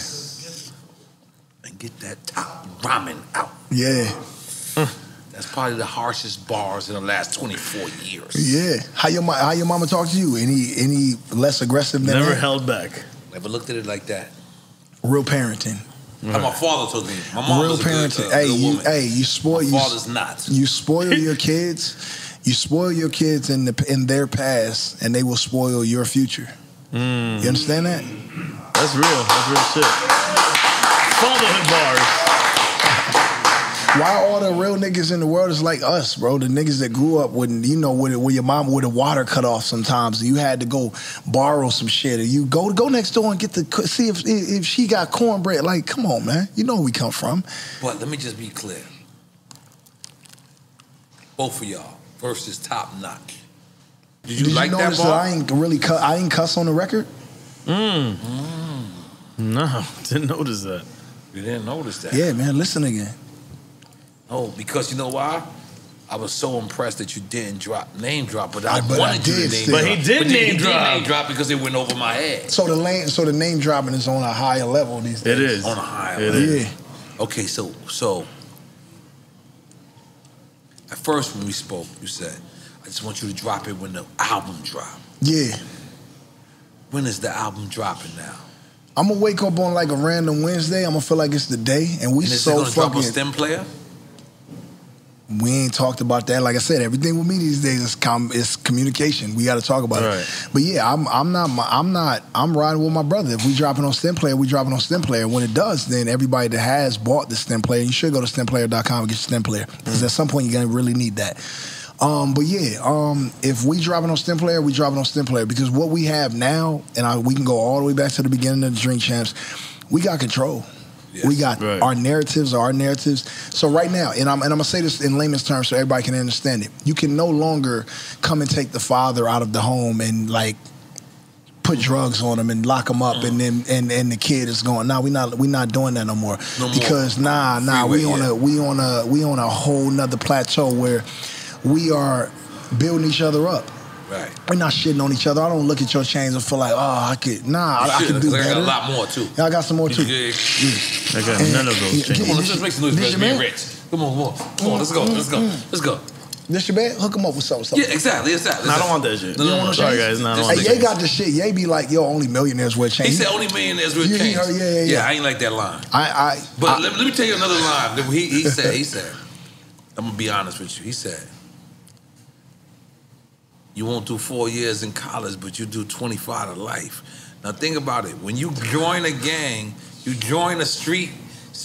and get that top ramen out. Yeah. That's probably the harshest bars in the last 24 years. Yeah. How your ma- how your mama talk to you? Any any less aggressive than Never that? held back. Never looked at it like that. Real parenting. How my father told me. My mom Real was a good, parenting. uh, hey, good you woman. hey, you spoil my you father's not. you spoil your kids. You spoil your kids in the in their past, and they will spoil your future. Mm. You understand that? That's real. That's real shit. Fatherhood bars. Why all the real niggas in the world is like us, bro? The niggas that grew up when you know with where your mom with the water cut off sometimes, and you had to go borrow some shit, or you go go next door and get the see if if she got cornbread. Like, come on, man, you know where we come from. But let me just be clear. Both of y'all versus top notch. Did you Did like you that notice that, bar? I ain't really cut? I ain't cuss on the record. Mm. No, <laughs> didn't notice that. You didn't notice that. Yeah, man, listen again. Oh, because you know why? I was so impressed that you didn't drop name drop, but I, I- but I wanted you to name still. drop. But he did you- name he drop. name drop because it went over my head. So the lane, so the name dropping is on a higher level these days. It is. On a higher It level. is. Yeah. Okay, so so at first when we spoke, you said, I just want you to drop it when the album drop. Yeah. When is the album dropping now? I'm gonna wake up on like a random Wednesday. I'm gonna feel like it's the day, and we And is it so gonna drop fucking. a stem player? We ain't talked about that. Like I said, everything with me these days is com- is communication. We got to talk about Right. it. But yeah, I'm I'm not my, I'm not I'm riding with my brother. If we dropping on stem player, we dropping on stem player. When it does, then everybody that has bought the stem player, you should go to stemplayer.com and get your stem player because at some point you're gonna really need that. Um, but yeah, um, if we dropping on stem player, we dropping on stem player because what we have now, and I, we can go all the way back to the beginning of the Drink Champs, we got control. We got Right. our narratives, our narratives. So right now, and I'm and I'm gonna say this in layman's terms so everybody can understand it. You can no longer come and take the father out of the home and like put drugs on him and lock him up, and then and and the kid is going. Nah, we not we not doing that no more. No more. because nah, nah, we on yeah. a we on a we on a whole nother plateau where we are building each other up. Right. We're not shitting on each other. I don't look at your chains and feel like, oh, I could. Nah, I, I You could do do 'cause I better. got a lot more too. Yeah, I got some more too. Yeah. I got And- none of those yeah, changes. Come on, let's just make some noise. This Let's your rich. Come on, come on, come on. Let's go. Mm-hmm. Let's go. Mm-hmm. Let's go. This your bed? Hook him up with something. something. Yeah, exactly. Exactly. No, I don't want that shit. No, no, don't no, want no. Sorry, guys. No, I don't want Hey, that Ye got the shit. Ye be like, yo, only millionaires wear chains. He said only millionaires will You- you change. heard- yeah, yeah, yeah. I ain't like that line. I, I, But I- let, let me tell you another line. that He, he said, he said, I'm gonna be honest with you. He said, you won't do four years in college, but you do 25 to life. Now think about it. When you join a gang, you join a street,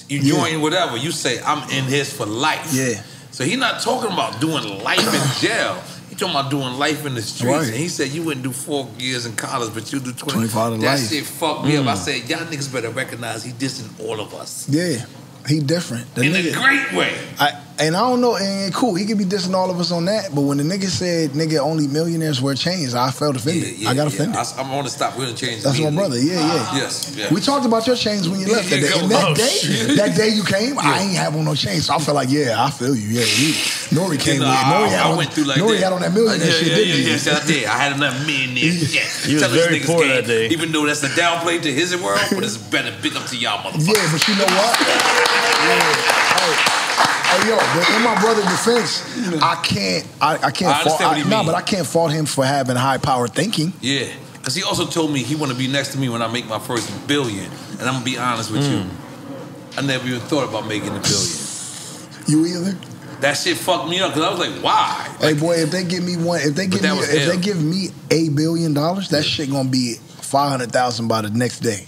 you Yeah. join whatever. You say, I'm in his for life. Yeah. So he's not talking about doing life in <coughs> jail. He talking about doing life in the streets. Right. And he said you wouldn't do four years in college, but you do 20. 25 to that life. shit fucked me up. Mm. I said, y'all niggas better recognize he dissing all of us. yeah, he different. The in nigga, a great way. I, And I don't know, and cool, he could be dissing all of us on that, but when the nigga said, nigga, only millionaires wear chains, I felt offended. I got offended. I, am on to stop wearing chains. That's my brother. Yeah, yeah. Yes. Yeah. We talked about your chains when you left that day. And that day, that day you came, I ain't have on no chains. So I felt like, yeah, I feel you. Yeah, he, N.O.R.E. came You know, with I, N.O.R.E. I, had on, went through like N.O.R.E. that. had on that millionaire yeah, shit, yeah, didn't yeah, he? Yes, I did. I had enough millionaire <laughs> shit. He was Tell these very niggas poor game, that day. Even though that's the downplay to his world, but it's better big up to y'all motherfuckers. Yeah, but you know what? Yeah. Hey, yo, but in my brother's defense, I can't, I, I can't I fault, he nah, but I can't fault him for having high power thinking. Yeah, because he also told me he want to be next to me when I make my first billion. And I'm gonna be honest with Mm. you, I never even thought about making a billion. You either? That shit fucked me up because I was like, why? Hey, boy, if they give me one, if they give me, if they give me a billion dollars, that shit gonna be five hundred thousand by the next day.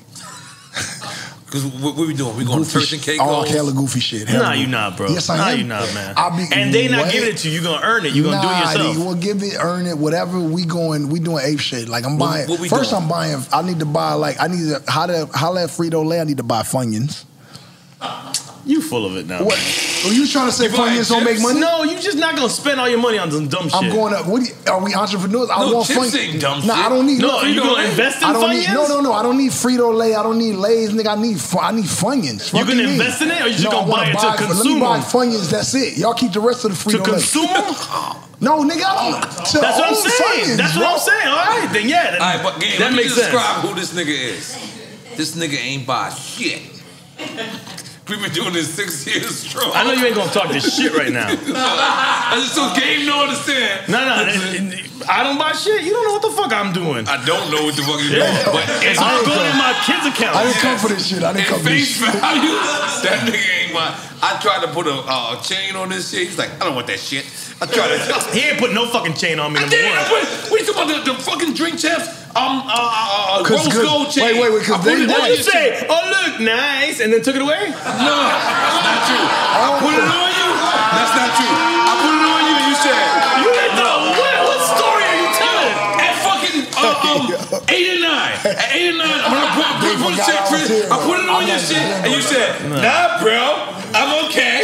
<laughs> Because what, what we doing? We going Goofy Turks and shit. Caicos? All hella goofy shit. hella Nah, you goofy. not, bro. Yes, I nah, am. you not, man. I'll be, and they not what? giving it to you. You gonna earn it. You gonna do it nah, yourself. They will give it, earn it, whatever. We going, we doing ape shit. Like I'm What- buying. what we first, doing? I'm buying. I need to buy like I need to how to holla at Frito Lay. I need to buy Funyuns. You full of it now. What? Are oh, you trying to say buying Funyuns don't make money? No, you just not gonna spend all your money on some dumb shit. I'm going up. What do you, are we entrepreneurs? I No, want chips Funyuns. ain't dumb Nah, shit. I don't need. No, you gonna invest in I don't need. Funyuns? No, no, no. I don't need Frito Lay. I don't need Lay's, nigga. I need. Fu- I need Funyuns. You Fuck gonna invest in it, or you just no, gonna I wanna buy it to Let me consume buy them? Funyuns. That's it. Y'all keep the rest of the to Frito Lay. consume them. <laughs> No, nigga. I don't. to That's what I'm saying. Funyuns, That's bro. what I'm saying. All right, then yeah, then, All right, but game, that let me makes sense. describe who this nigga is. This nigga ain't buy shit. We've been doing this six years strong. I know you ain't gonna talk this shit right now. <laughs> I just so game don't understand. No, no, I don't buy shit. You don't know what the fuck I'm doing. I don't know what the fuck you're Yeah. doing, but It's all going in my kids' account. I didn't come for this shit. I didn't in come for this shit. value, that nigga ain't my. I tried to put a uh, chain on this shit. He's like, I don't want that shit. I tried to. He ain't put no fucking chain on me. I Number did. I put, what you talking about? The, the fucking drink champs? Um, uh, uh, uh, 'Cause- rose 'cause- gold chain. wait, wait, wait, 'cause I put they- it they- on What you say? Oh look, nice, and then took it away. No, that's not true. I put it on you. That's not true. I put it on you and you said, You ain't the what? What story are you telling? at fucking uh, um, <laughs> eight and nine. At eight and nine, when I put, put, put, forgot shit, I was here. I put it on your shit and you said, Nah, bro, I'm okay.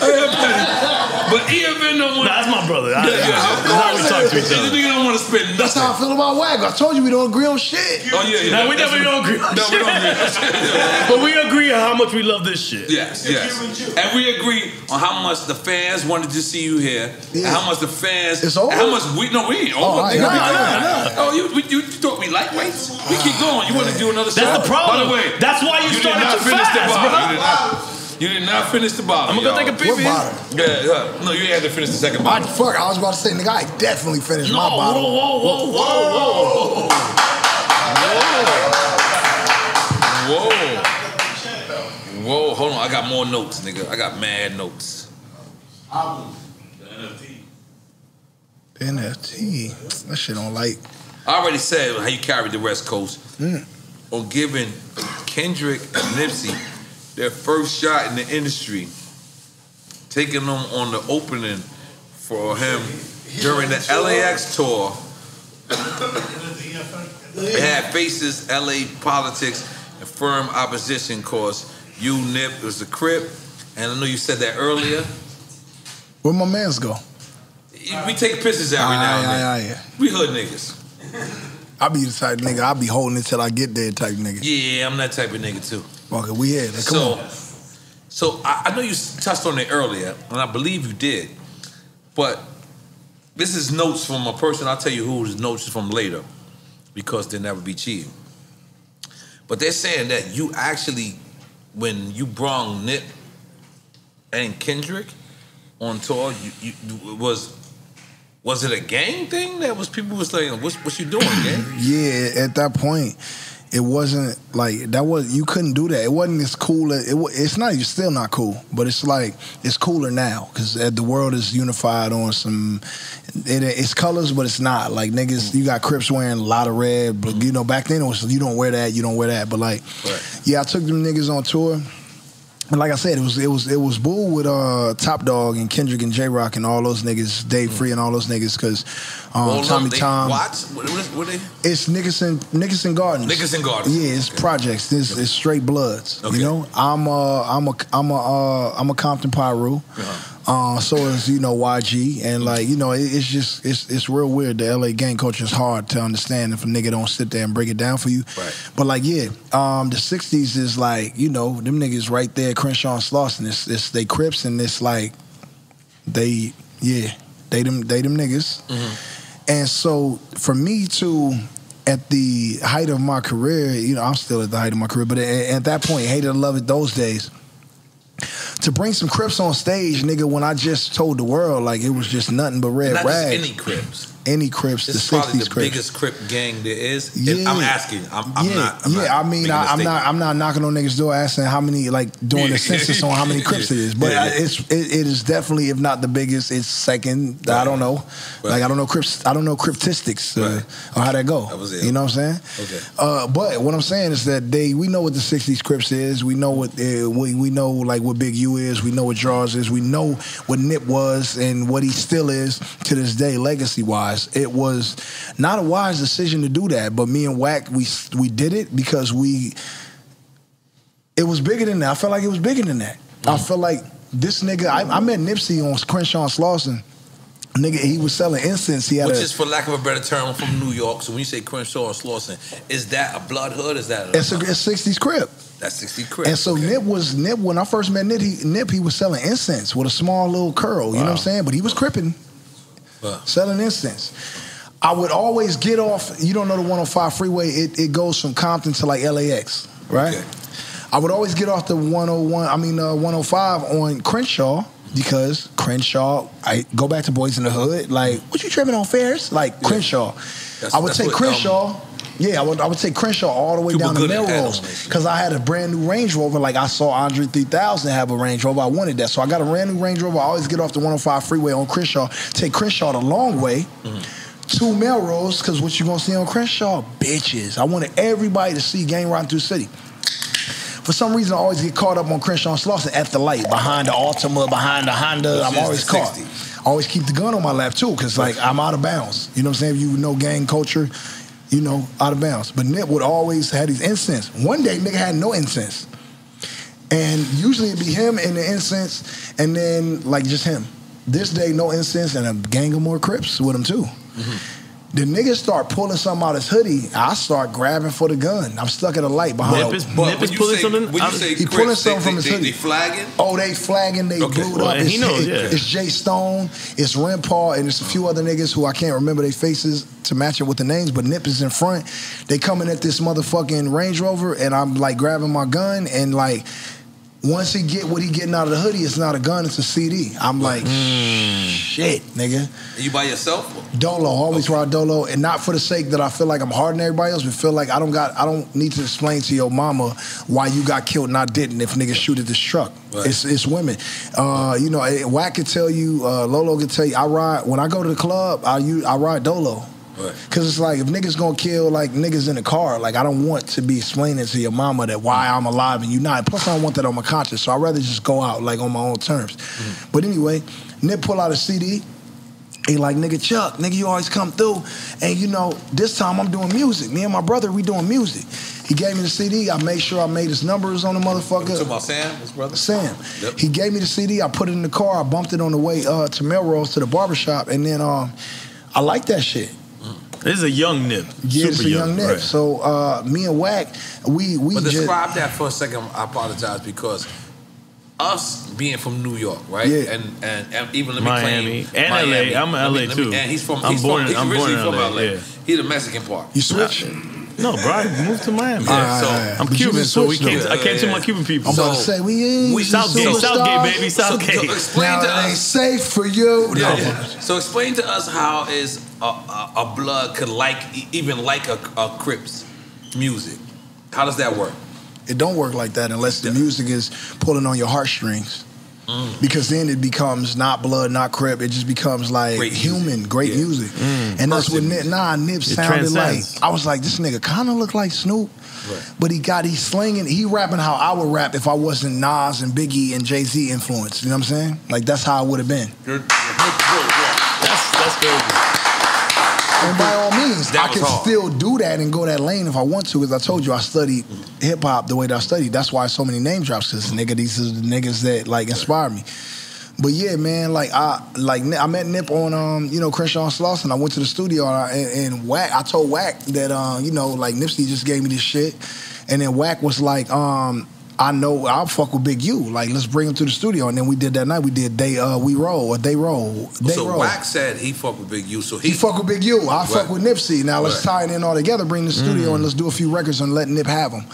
But he have been no one. Nah, that's my brother. I, Yeah, yeah. That's how we talk to each other. nigga don't want to spend That's how I feel about Wack. I told you we don't agree on shit. Oh yeah, yeah. Now we That's- definitely don't agree on No, we don't agree. But we agree on how much we love this shit. Yes, yes. And we agree on how much the fans wanted to see you here, and how much the fans, It's over? how much we no, we ain't oh, over. all right. nigga. Nah, We- nah, Oh, you, we, you thought we lightweights? We keep going. You want to do another show? That's the problem. By the way, That's why you you started not too finish the fast, bottle. bro. You did not, you did not finish the bottle. I'm gonna go take a pee What pee. bottle? Yeah, yeah. No, you had to finish the second I, bottle. fuck, I was about to say, nigga, I definitely finished No, my whoa, bottle. whoa, whoa, whoa, whoa. Whoa. Whoa, hold on. I got more notes, nigga. I got mad notes. NFT. NFT. That shit don't like. I already said how you carried the West Coast mm. on giving Kendrick and Nipsey their first shot in the industry, taking them on the opening for him during the LAX tour. It had faces, LA politics, and firm opposition. Cause you, Nip, it was the Crip, and I know you said that earlier. Where my mans go? We take pictures every now and then. Aye, aye, aye. We hood niggas. I be the type of nigga. I be holding it till I get there type nigga. Yeah, I'm that type of nigga too. Fuck it, we here. Like, come so, on. so I, I know you touched on it earlier, and I believe you did. But this is notes from a person. I'll tell you who the notes is from later, because they'll never be cheating. But they're saying that you actually, when you brung Nip and Kendrick on tour, you you- was was it a gang thing that was people was saying, "What's what you doing, gang?" Yeah, at that point, it wasn't like that was you couldn't do that. It wasn't as cool. As, it it's not. It's still not cool, but it's like it's cooler now because uh, the world is unified on some. It, it's colors, but it's not like niggas. You got Crips wearing a lot of red, but you know back then it was you don't wear that, you don't wear that. But like, Right. yeah, I took them niggas on tour. And like I said, it was it was it was bull with uh, Top Dawg and Kendrick and Jay Rock and all those niggas, Dave Free and all those niggas, because um, of Tommy they Tom. What, what, what they? It's Nickerson Nickerson Gardens. Nickerson Gardens. Yeah, it's projects. This it's straight bloods. Okay. You know, I'm a I'm a I'm a uh, I'm a Compton Piru. Uh-huh. Uh, so is you know YG and like you know it, it's just it's it's real weird. The LA gang culture is hard to understand if a nigga don't sit there and break it down for you. Right. But like yeah, um, the '60s is like you know them niggas right there, Crenshaw and Slauson. It's, it's they Crips and it's like they yeah they them they them niggas. And so for me to at the height of my career, you know, I'm still at the height of my career, but at, at that point, hated to love it those days. To bring some Crips on stage, nigga, when I just told the world like it was just nothing but red Not rags. any Crips. Any Crips, This is the probably '60s the Crips. biggest Crip gang there is. Yeah. I'm asking. I'm, I'm yeah, not. I'm yeah. not I mean, I, I'm not. I'm not knocking on niggas' door asking how many, like, doing the census on how many <laughs> Crips it is. But Yeah. It's it, it is definitely, if not the biggest, it's second. I don't know. Right. Like I don't know Crips. I don't know Cryptistics uh, Right. or how that go. That was it. You know what I'm saying? Okay. Uh, but what I'm saying is that they we know what the '60s Crips is. We know what uh, we we know like what Big U is. We know what Draws is. We know what Nip was and what he still is to this day, legacy wise. It was not a wise decision to do that, but me and Wack we we did it because we. It was bigger than that. I felt like it was bigger than that. I Mm. felt like this nigga. I, I met Nipsey on Crenshaw and Slauson. Nigga, he was selling incense. He had Which a, is, for lack of a better term, from New York. So when you say Crenshaw and Slauson, is that a blood hood? Is that a, it's a it's 60s Crip. that's 60 Crips? And so okay. Nip was Nip when I first met Nip he, Nip, he was selling incense with a small little curl. You know what I'm saying? But he was cripping, Wow. selling incense. I would always get off. You don't know the 105 freeway. It, it goes from Compton to like LAX, right? Okay. I would always get off the 101. I mean uh, 105 on Crenshaw because Crenshaw. I go back to Boys in the Hood. Like, what you tripping on Ferris? Like Crenshaw. That's- I would take um, Crenshaw. Yeah, I would. I would take Crenshaw all the way down to Melrose because I had a brand new Range Rover. Like I saw Andre 3000 have a Range Rover. I wanted that, so I got a brand new Range Rover. I always get off the 105 freeway on Crenshaw. Take Crenshaw the long way. To Melrose, because what you gonna see on Crenshaw? Bitches. I wanted everybody to see Gang Riding Through the City. For some reason, I always get caught up on Crenshaw and Slauson at the light, behind the Altima, behind the Honda. I'm always caught. 60s. I always keep the gun on my lap too, because like I'm out of bounds. You know what I'm saying? If you know gang culture, you know, out of bounds. But Nip would always have these incense. One day, nigga had no incense. And usually it'd be him and the incense, and then like just him. This day, no incense, and a gang of more Crips with him too. Mm-hmm. The niggas start pulling something out his hoodie. I start grabbing for the gun. I'm stuck at a light behind. Nip is- But Nip when is you pulling say, something? When you say He Crips, pulling they, something from his they, hoodie. they flagging? Oh, they flagging, they Okay. glued Well, up. and It's, he knows, it- yeah. it's Jay Stone, it's Ren Paul, and it's a few other niggas who I can't remember their faces to match it with the names, but Nip is in front. They coming at this motherfucking Range Rover, and I'm like grabbing my gun, and like once he get what he getting out of the hoodie, it's not a gun, it's a CD. I'm like, shit, nigga. Are you by yourself? Dolo, always ride Dolo, and not for the sake that I feel like I'm harder than everybody else, but feel like I don't got, I don't need to explain to your mama why you got killed and I didn't if niggas shoot at this truck. Right. It's it's women. Uh, you know, eh, Wack could tell you, uh, Lolo could tell you. I ride when I go to the club. I use, I ride Dolo. Right. Cause it's like if niggas gonna kill like niggas in the car, like I don't want to be explaining to your mama that why I'm alive and you not. Plus I don't want that on my conscience, so I'd rather just go out like on my own terms. But anyway, Nip pull out a CD. He like nigga Chuck, nigga you always come through, and you know this time I'm doing music. Me and my brother we doing music. He gave me the CD. I made sure I made his numbers on the motherfucker. talking about Sam, his brother? Sam. Yep. He gave me the CD. I put it in the car. I bumped it on the way uh, to Melrose to the barbershop, and then um, I like that shit. This is a young Nip. Yeah, Super it's a young Nip. right. So uh, me and Wack, we we But just describe that for a second. I apologize because us being from New York, right? Yeah. And, and and even let me Miami. claim And Miami. LA. I'm Let me- LA me- too. And he's from. I'm he's born from, in- he's I'm born originally in from LA, LA. yeah. He's the Mexican part. you switch. No, bro, I moved to Miami. Ah, so ah, ah. I'm But Cuban, so we switched, came. though. I came to Yeah. my Cuban people. I'm about to say we ain't we- Southgate, superstars. Southgate, baby, So, Southgate. explain Now to it ain't us. safe for you. No. Yeah. So explain to us how is a, a, a blood could like e- even like a, a Crips music. How does that work? It don't work like that unless the music is pulling on your heartstrings. Mm. Because then it becomes not blood, not crip. It just becomes like Great music. human, great Yeah. music. Mm. And that's what Nip, nah, Nip sounded like. I was like, this nigga kind of look like Snoop, but he got he's slinging, he rapping how I would rap if I wasn't Nas and Biggie and Jay Z influenced. You know what I'm saying? Like that's how I would have been. That's that's crazy. And by all means, I can hard. still do that and go that lane if I want to. Because I told you, I studied hip hop the way that I studied. That's why so many name drops. Because nigga, these are the niggas that like inspire me. But yeah, man, like I like I met Nip on um you know Crenshaw Slauson. I went to the studio and, I, and, and Wack. I told Wack that uh you know like Nipsey just gave me this shit, and then Wack was like um. I know I'll fuck with Big U. Like, let's bring him to the studio. And then we did that night. We did Day uh We Roll or Day Roll. Day so Roll. Wack said he fuck with Big U, so he, He fuck with Big U. I fuck with Nipsey. Now let's Right. tie it in all together, bring the studio, and let's do a few records and let Nip have them.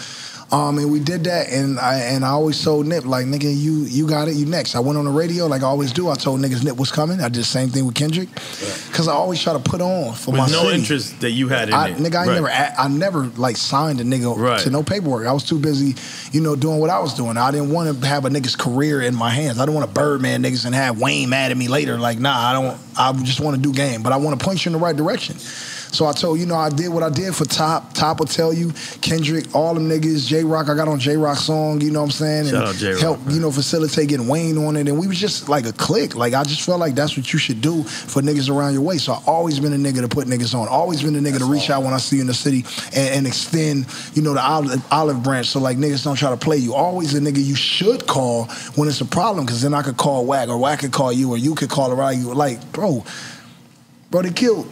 Um, and we did that, and I and I always told Nip like, nigga, you you got it, you next. I went on the radio like I always do. I told niggas Nip was coming. I did the same thing with Kendrick, because I always try to put on for With my no city. interest that you had in I, it. nigga, I Right. never, a- I never like signed a nigga Right. to no paperwork. I was too busy, you know, doing what I was doing. I didn't want to have a nigga's career in my hands. I don't want to Birdman niggas and have Wayne mad at me later. Like, nah, I don't. I just want to do game, but I want to point you in the right direction. So I told you know I did what I did for Top. Top will tell you Kendrick, all them niggas, Jay Rock. I got on Jay Rock song. You know what I'm saying? Shout and out Jay Rock, help man. you know facilitate getting Wayne on it, and we was just like a clique. Like I just felt like that's what you should do for niggas around your way. So I always been a nigga to put niggas on. Always been a nigga to reach out when I see you in the city and, and extend you know the olive, olive branch. So like niggas don't try to play you. Always a nigga you should call when it's a problem, because then I could call Wack or Wack could call you or you could call around you. Like bro, bro, they killed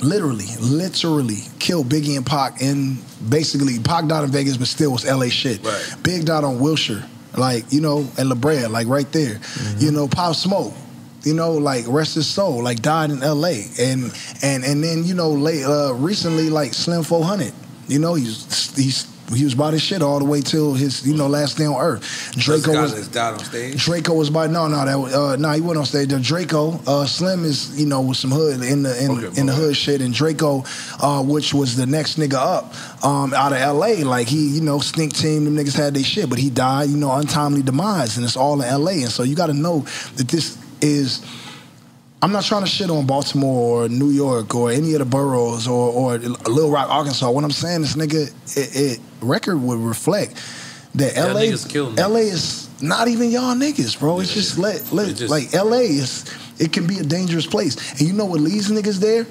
literally, literally killed Biggie and Pac in basically Pac died in Vegas, but still was LA shit. Right. Big died on Wilshire, like you know, and La Brea, like right there. You know, Pop Smoke. You know, like rest his soul, like died in L.A. and and and then you know, late uh, recently, like Slim 400. You know, he's he's he was about his shit all the way till his you know last day on Earth. Drakeo was died on stage. Drakeo was by no no that uh, no he wasn't on stage. The Drakeo uh, Slim is you know with some hood in the in, Okay, in the hood shit and Drakeo, uh, which was the next nigga up um, out of L.A. Like he you know Stinc Team them niggas had their shit, but he died you know untimely demise and it's all in L.A. And so you got to know that this is. I'm not trying to shit on Baltimore or New York or any of the boroughs or, or Little Rock, Arkansas. What I'm saying is, nigga, it, it record would reflect that Y'all LA. LA is not even y'all niggas, bro. It's just let, let It just- like LA is. It can be a dangerous place, and you know what leads niggas there?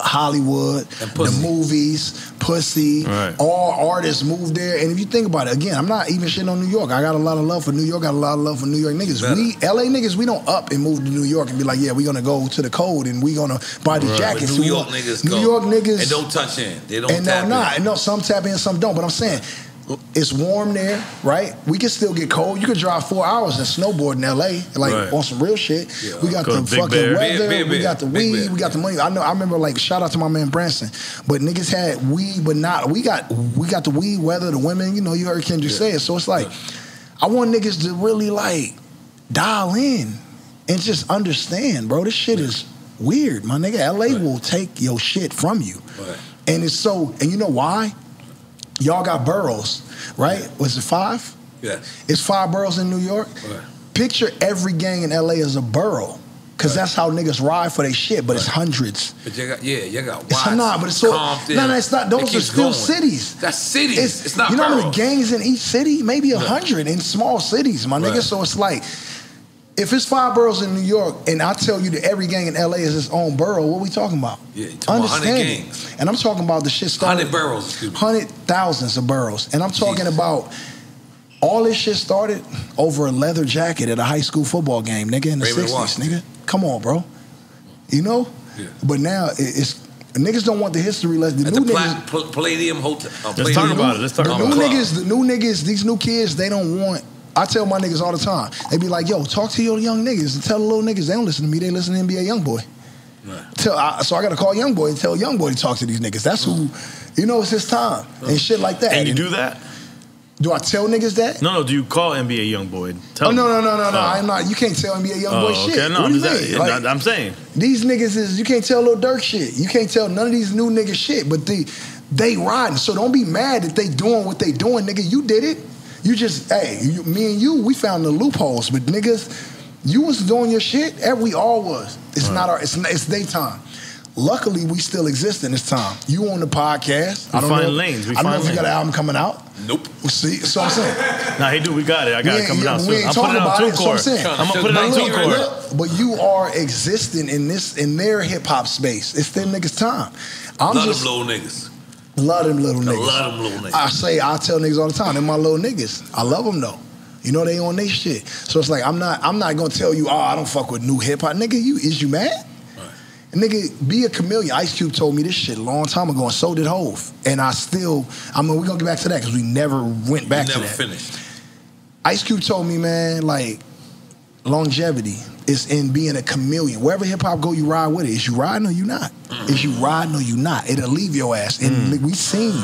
Hollywood, And the movies, pussy. Right. All artists move there, and if you think about it, again, I'm not even shitting on New York. I got a lot of love for New York. I Got a lot of love for New York niggas. Better. We LA niggas, we don't up and move to New York and be like, yeah, we're gonna go to the code and we're gonna buy the But jackets. New York niggas New go York niggas, and don't touch in. They don't and tap no, not. No, some tap in, some don't. But I'm saying, it's warm there, right? We can still get cold. You could drive four hours and snowboard in LA, like Right. on some real shit. Yeah. We got the fucking Bear. weather. Big- big we got the weed. We got the money. I know. I remember like shout out to my man Branson. But niggas had weed, but not. We got we got the weed, weather, the women. You know, you heard Kendrick say it. So it's like, I want niggas to really like dial in and just understand, bro. This shit is weird, my nigga. LA will take your shit from you. Right. And it's so, and you know why? Y'all got boroughs, right? Was it five? Yeah. It's five boroughs in New York. Right. Picture every gang in LA as a borough. Cause that's how niggas ride for their shit, but it's hundreds. But you got yeah, you got It's not, but it's so Compton. no, no, it's not. It Those are still going. cities. That's cities. It's, not you know how many gangs in each city? Maybe a hundred in small cities, my nigga. So it's like, if it's five boroughs in New York, and I tell you that every gang in LA is its own borough, what we talking about? Yeah, talking Understand it. gangs. And I'm talking about the shit started. Hundred boroughs, hundred thousands of boroughs, and I'm talking Jesus. about all this shit started over a leather jacket at a high school football game, nigga, in the '60s, nigga. Come on, bro. You know. Yeah. But now it's niggas don't want the history. Let the At new the niggas. Pla- Pla- Palladium Hotel. Uh, Let's talk about it. Let's talk the about new it. Club. niggas, the new niggas, these new kids, they don't want. I tell my niggas all the time. They be like, "Yo, talk to your young niggas and tell the little niggas they don't listen to me. They listen to NBA YoungBoy." Right. Tell, I, so I got to call YoungBoy and tell YoungBoy to talk to these niggas. That's who, you know, it's his time and shit like that. And you do that? Do I tell niggas that? No, no. Do you call NBA young boy? Tell Oh no no no no no! Oh. I'm not. You can't tell NBA young Oh, boy shit. okay. No, what do you I'm, mean? just- Like, I'm saying. these niggas is you can't tell Lil Durk shit. You can't tell none of these new niggas shit. But the they riding. So don't be mad that they doing what they doing, nigga. You did it. You just, hey, you, me and you, we found the loopholes, but niggas, you was doing your shit. And we all was. It's not our. It's it's daytime. Luckily, we still exist in this time. You on the podcast. We I don't find know. lanes. We I don't know find if you got an album coming out. Nope. See, so I'm saying. <laughs> Nah, hey, dude, we got it. I got we it ain't- coming yeah, out we soon. ain't I'm talking putting it about on it. That's what I'm saying. I'm gonna put it on look, TuneCore. look, But you are existing in this in their hip hop space. It's them niggas' time. I'm Love just them little niggas. Love them little I niggas. love them little niggas. I say I tell niggas all the time, they're my little niggas. I love them though. You know they on they shit. So it's like I'm not I'm not gonna tell you, oh, I don't fuck with new hip hop. Nigga, you is you mad? Nigga, be a chameleon. Ice Cube told me this shit a long time ago, and so did Hove. And I still, I mean, we're gonna get back to that because we never went back to never that. finished. Ice Cube told me, man, like longevity is in being a chameleon. Wherever hip hop go, you ride with it. Is you riding or you not? Is you riding or you not? It'll leave your ass. And Mm. we seen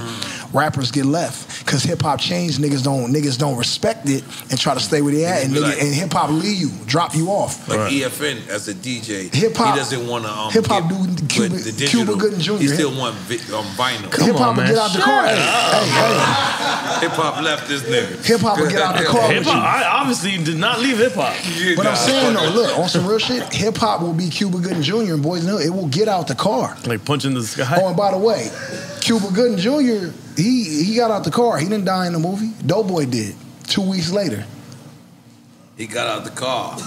rappers get left because hip hop changed. Niggas don't niggas don't respect it and try to stay where they at. And, like- and hip hop leave you, drop you off. Like EFN as a DJ, Hip-hop- he doesn't want to um, hip-hop get do Cuba- the Cuba digital. Gooding Jr. He still want vi- um, vinyl. hip hop will get out the car. Hey, hey, hey. Hip hop left this nigga. Hip hop will get out the car Hip hop. I obviously did not leave hip hop. But I'm saying though, look, on some real shit, hip hop will be Cuba Gooding Jr. and Boys in the It will get out the car. Like punching the sky. Oh, and by the way, Cuba Gooding Jr. He he got out the car. He didn't die in the movie. Doughboy did. Two weeks later. He got out the car.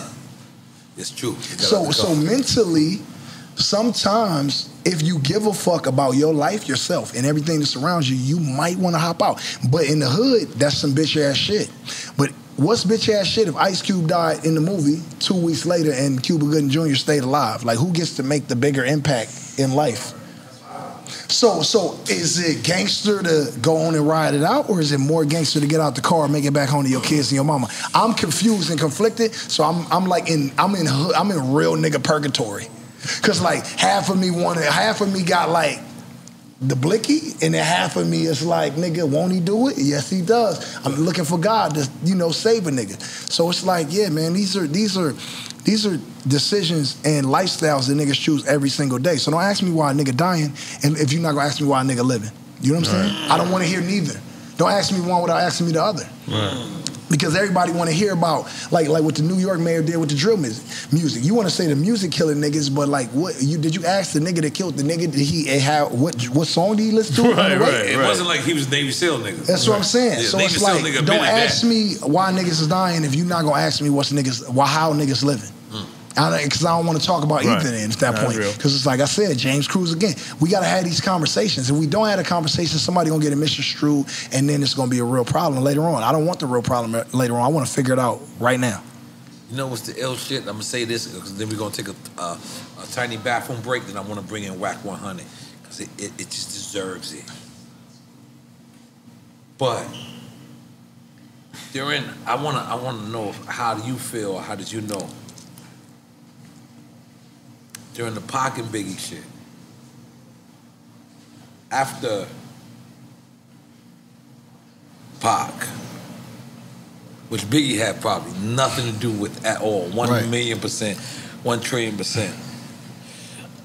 It's true. He got out So so mentally, sometimes if you give a fuck about your life, yourself, and everything that surrounds you, you might want to hop out. But in the hood, that's some bitch ass shit. But what's bitch ass shit if Ice Cube died in the movie two weeks later and Cuba Gooding Jr. stayed alive? Like who gets to make the bigger impact in life? So, so is it gangster to go on and ride it out, or is it more gangster to get out the car and make it back home to your kids and your mama? I'm confused and conflicted. So I'm, I'm like in, I'm in, I'm in real nigga purgatory, cause like half of me wanted, half of me got like the blicky, and then half of me is like, nigga, won't he do it? Yes, he does. I'm looking for God to, you know, save a nigga. So it's like, yeah, man, these are these are these are decisions and lifestyles that niggas choose every single day. So don't ask me why a nigga dying, and if you're not gonna ask me why a nigga living. You know what I'm saying? I don't want to hear neither. Don't ask me one without asking me the other. Because everybody want to hear about like like what the New York mayor did with the drill mus- music. You want to say the music killing niggas, but like what you did you ask the nigga that killed the nigga? Did he eh, have what what song did he listen to? on the way? It wasn't like he was Navy SEAL nigga. That's what I'm saying. Yeah, so Navy it's SEAL like, nigga don't been like ask me why niggas is dying if you're not gonna ask me what's niggas, why how niggas living. Because I, don't want to talk about Right. either end at that That's point. Because it's like I said, James Cruz again. We gotta have these conversations. If we don't have a conversation, somebody gonna get a Mr. misconstrued, and then it's gonna be a real problem later on. I don't want the real problem later on. I want to figure it out right now. You know what's the ill shit? I'm gonna say this because then we're gonna take a, uh, a tiny bathroom break. Then I want to bring in Wack 100 because it, it, it just deserves it. But during, I wanna I wanna know how do you feel? Or how did you know during the Pac and Biggie shit? After Pac, which Biggie had probably nothing to do with at all. One Right. million percent, one trillion percent.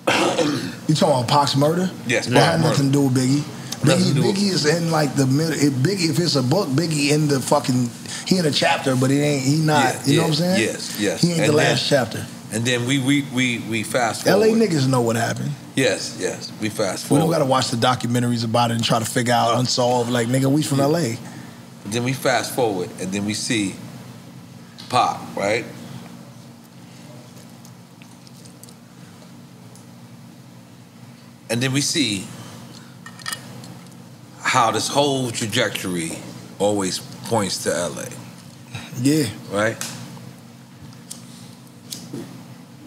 <coughs> You talking about Pac's murder? Yes, that had murder. nothing to do with Biggie. Biggie, to do with- Biggie is in like the middle. If Biggie, if it's a book, Biggie in the fucking he in a chapter, but it ain't. He not. Yeah, you know yeah, what I'm saying? yes, yes. He ain't And the last chapter. And then we we we we fast forward. L.A. niggas know what happened. Yes, yes. We fast forward. We don't gotta watch the documentaries about it and try to figure out unsolved. Like nigga, we from L.A. Then we fast forward, and then we see Pop, right? And then we see how this whole trajectory always points to LA, Yeah. right?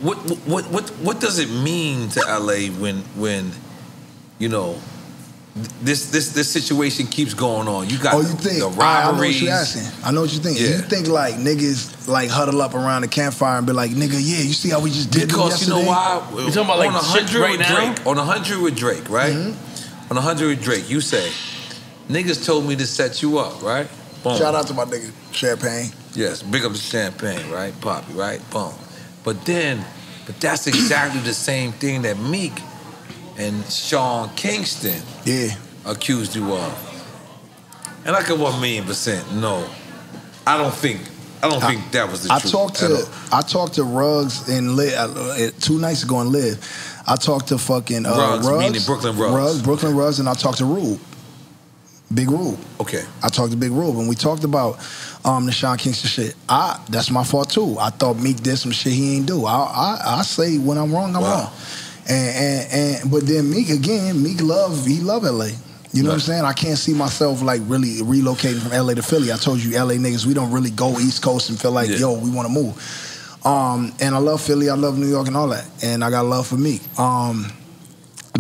What what what what does it mean to LA when when you know this this this situation keeps going on? You got Oh, you think? the I, I know what you're asking. I know what you think. Yeah. You think like niggas like huddle up around the campfire and be like, nigga, yeah, you see how we just did them Because you know yesterday? why? You talking about, like, on a shit hundred right with now? Drake, on a hundred with Drake, right? Mm-hmm. On a hundred with Drake, you say, niggas told me to set you up, right? Boom. Shout out to my nigga Champagne. Yes, big up to champagne, right? Poppy, right? Boom. But then, but that's exactly the same thing that Meek and Sean Kingston Yeah. accused you of. And I could one million percent no. I don't think I don't think that was the I truth. talked to. I talked to Ruggs and Liv, uh, two nights ago and Liv. I talked to fucking uh, Ruggs, Ruggs, meaning Brooklyn Ruggs. Brooklyn Ruggs, and I talked to Rube, Big Rube. Okay. I talked to Big Rube, and we talked about um, the Sean Kingston shit. I that's my fault too. I thought Meek did some shit he ain't do. I I, I say when I'm wrong, I'm Wow. wrong. And, and and but then Meek again, Meek love he love LA. You know what I'm saying? I can't see myself like really relocating from LA to Philly. I told you LA niggas, we don't really go East Coast and feel like, Yeah. yo, we want to move. Um, and I love Philly, I love New York and all that. And I got love for Meek. Um,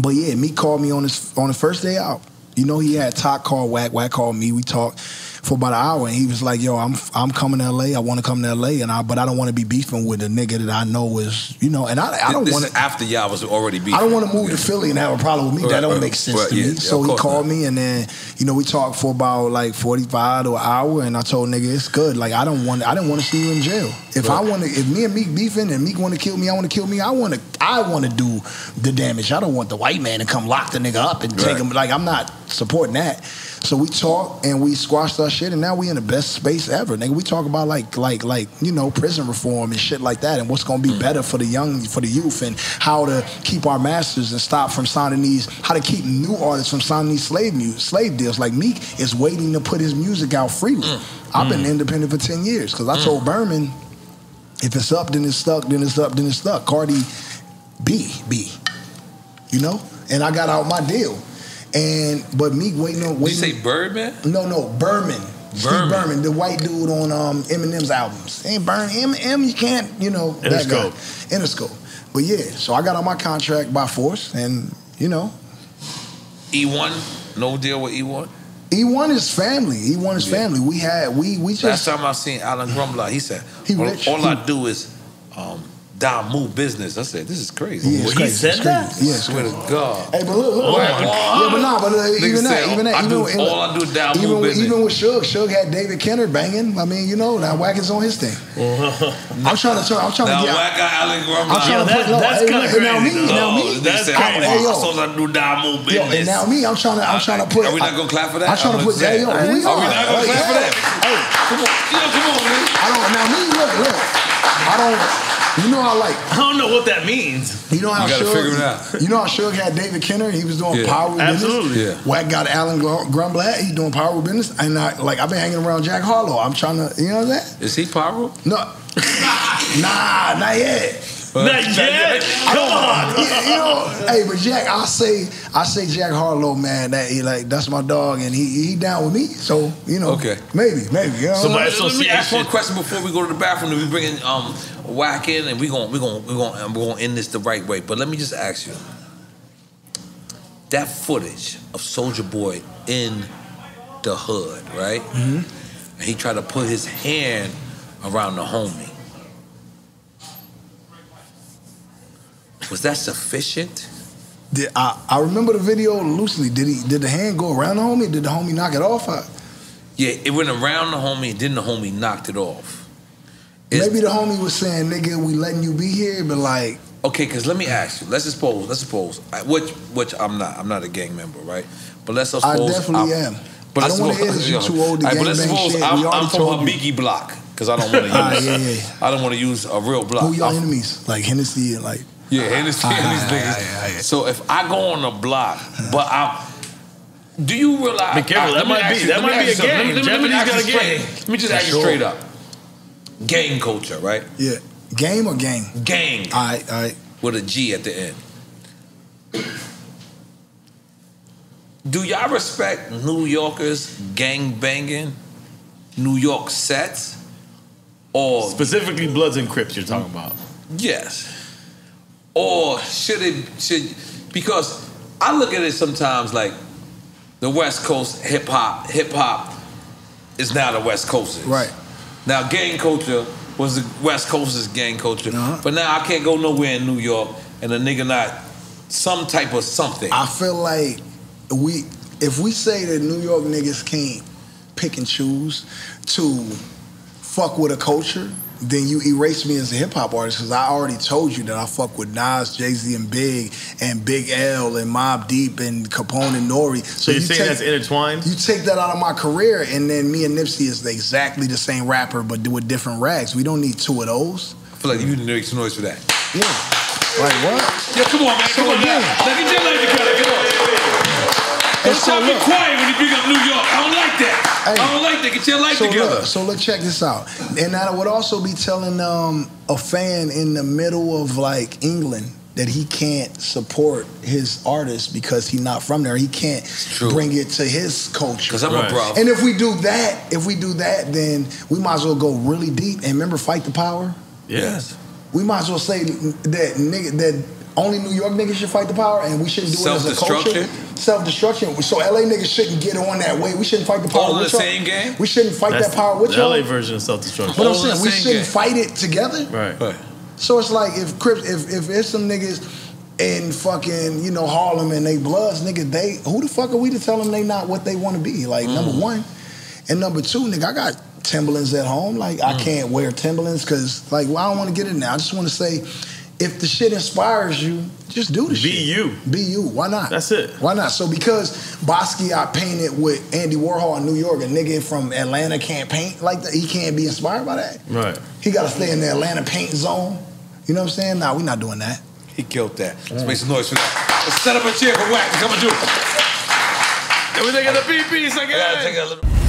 but yeah, Meek called me on his on the first day out. You know, he had Todd call Wack, Wack called me. We talked for about an hour, and he was like, "Yo, I'm I'm coming to LA. I want to come to LA, and I but I don't want to be beefing with a nigga that I know is you know, and I I don't want to." after y'all was already beefing. I don't want to move to Philly and have a problem with me. Right, that don't right, make sense right, to yeah, me. yeah, so he called not. me, and then you know we talked for about like forty five to an hour, and I told nigga it's good. Like I don't want, I didn't want to see you in jail. If I want to, if me and Meek beefing and Meek want to kill me, I want to kill me. I want to, I want to do the damage. I don't want the white man to come lock the nigga up and take him. Like I'm not supporting that. So we talked and we squashed our shit, and now we in the best space ever, nigga. We talk about like, like, like you know, prison reform and shit like that, and what's gonna be mm. better for the young, for the youth, and how to keep our masters and stop from signing these, how to keep new artists from signing these slave mu- slave deals. Like Meek is waiting to put his music out freely. Mm. I've been mm. independent for ten years because I told Berman, if it's up, then it's stuck. Then it's up, then it's stuck. Cardi, B, B, you know, and I got out my deal. And but Meek waiting on Did you waiting. say Birdman? No, no, Berman. Steve Berman. Berman, the white dude on um, Eminem's albums. Ain't Burn Eminem, you can't, you know, that guy. Interscope. Interscope. But yeah, so I got on my contract by force, and you know, E1, no deal with E E1. E1 is family. E1 is Yeah. family. We had we we Last just time I seen Alan Grubman, he said, He all, rich. all I do is um, down move business. I said, this is crazy. yeah, it's Well, he crazy, said crazy. that? Yeah, I swear to God. Hey, but look, look, Oh look. my yeah, but nah, but uh, even that, even that, I even do- in- all I do is down even, move business. even with Suge, Suge had David Kenner banging. I mean, you know, now Wack's on his thing. I'm trying to, I'm trying Now, to get. Wack got Alan Grubman. I'm trying to that- put no. that's hey, kinda look, now crazy, me, though. now me. That's said, crazy. Hey, Hey, yo. I saw I do down move Yo, business. and now me, I'm trying to, I'm trying to put. Are we not gonna clap for that? I'm trying to put. saying. Hey, yo, we Are we not gonna clap for that? Hey, Come on, yo, come on, man. I don't. Now me, look, look. I don't. You know how like. I don't know what that means. You know how You gotta Suge, figure it out. You know how Suge had David Kenner. He was doing Yeah. power business. Absolutely. Yeah. Wack got Alan Gr- Grumbler. He doing power business. And I like I've been hanging around Jack Harlow. I'm trying to. You know what I'm saying? Is he Piru? No. <laughs> nah, not yet. Not yet. Come on. you, you know, hey, but Jack, I say, I say Jack Harlow, man. That he like that's my dog, and he he down with me. So you know, Okay. maybe, maybe. You know, So my Let me ask one question before we go to the bathroom. And we bring in um, Wack in, and we going we going we going we're going to end this the right way. But let me just ask you: that footage of Soldier Boy in the hood, right? Mm-hmm. And he tried to put his hand around the homie. Was that sufficient? Did, I I remember the video loosely. Did he? Did the hand go around the homie? Did the homie knock it off? I, Yeah, it went around the homie, and then the homie knocked it off. Is- maybe the homie was saying, "Nigga, we letting you be here," but like, Okay, because let me ask you. Let's suppose. Let's suppose. Which, which I'm not. I'm not a gang member, right? But let's I suppose. definitely I'm- am. But I don't wanna suppose- hear this, you too old to right, but let's suppose shit. I'm, I'm from a. Biggie block because I don't want <laughs> to use. Ah, yeah, yeah. I don't want to use a real block. who your I'm- enemies? Like Hennessy and like. Yeah, Hennessy, Hennessy niggas. ah, ah, ah. So if I go on a block, but I. Do you realize? Be careful, all right, that might be- you- that might be a you something. gang. Let me- let me- let me Japanese ask you straight- Let me just ask you straight up. Gang culture, right? Yeah, game or gang? Gang All right, all right. with a G at the end. Do y'all respect New Yorkers gang banging, New York sets, or Specifically, Bloods and Crips you're talking about. yes, or should it should because I look at it sometimes like the West Coast hip hop hip hop is now the West Coasters. Right. Now gang culture was the West Coast's gang culture, Uh-huh. but now I can't go nowhere in New York and a nigga not some type of something. I feel like we, if we say that New York niggas can't pick and choose to fuck with a culture, then you erase me as a hip hop artist because I already told you that I fuck with Nas, Jay Z, and Big, and Big L, and Mobb Deep, and Capone and N.O.R.E. So, you're saying that's intertwined? You take that out of my career, and then me and Nipsey is exactly the same rapper, but with different rags. We don't need two of those. I feel like you need to make some noise for that. Yeah. Like what? Yeah, come on, man. So come on, again- now. Now get your life together. Come on. Don't so stop be look- quiet when you bring up New York. I don't like that. I don't like that. Get your life so together. Look, so look, check this out. And I would also be telling um, a fan in the middle of like England that he can't support his artist because he's not from there. He can't bring it to his culture. 'Cause I'm a Right. bro. And if we do that, if we do that, then we might as well go really deep. And remember, fight the power. Yes. We might as well say that nigga that only New York niggas should fight the power, and we shouldn't do it as a culture. Self-destruction? So LA niggas shouldn't get on that way. We shouldn't fight the power. All with the y'all. same game? We shouldn't fight That's that power with the y'all. LA version of self-destruction. But I'm saying we shouldn't fight it together. Right. So it's like if Crips, if if it's some niggas in fucking you know Harlem and they Bloods, nigga, they who the fuck are we to tell them they not what they want to be? Like number Mm. one, and number two, nigga, I got Timberlands at home. Like Mm. I can't wear Timberlands because like well, I don't want to get in there. I just want to say, if the shit inspires you, just do the shit. Be you. Be you. Why not? That's it. Why not? So because Basquiat painted with Andy Warhol in New York, a nigga from Atlanta can't paint like that. He can't be inspired by that. Right. He got to stay in the Atlanta paint zone. You know what I'm saying? Nah, we not doing that. He killed that. Let's make some noise for that. Let's set up a chair for Wack to come and do it. And we taking the PPs again.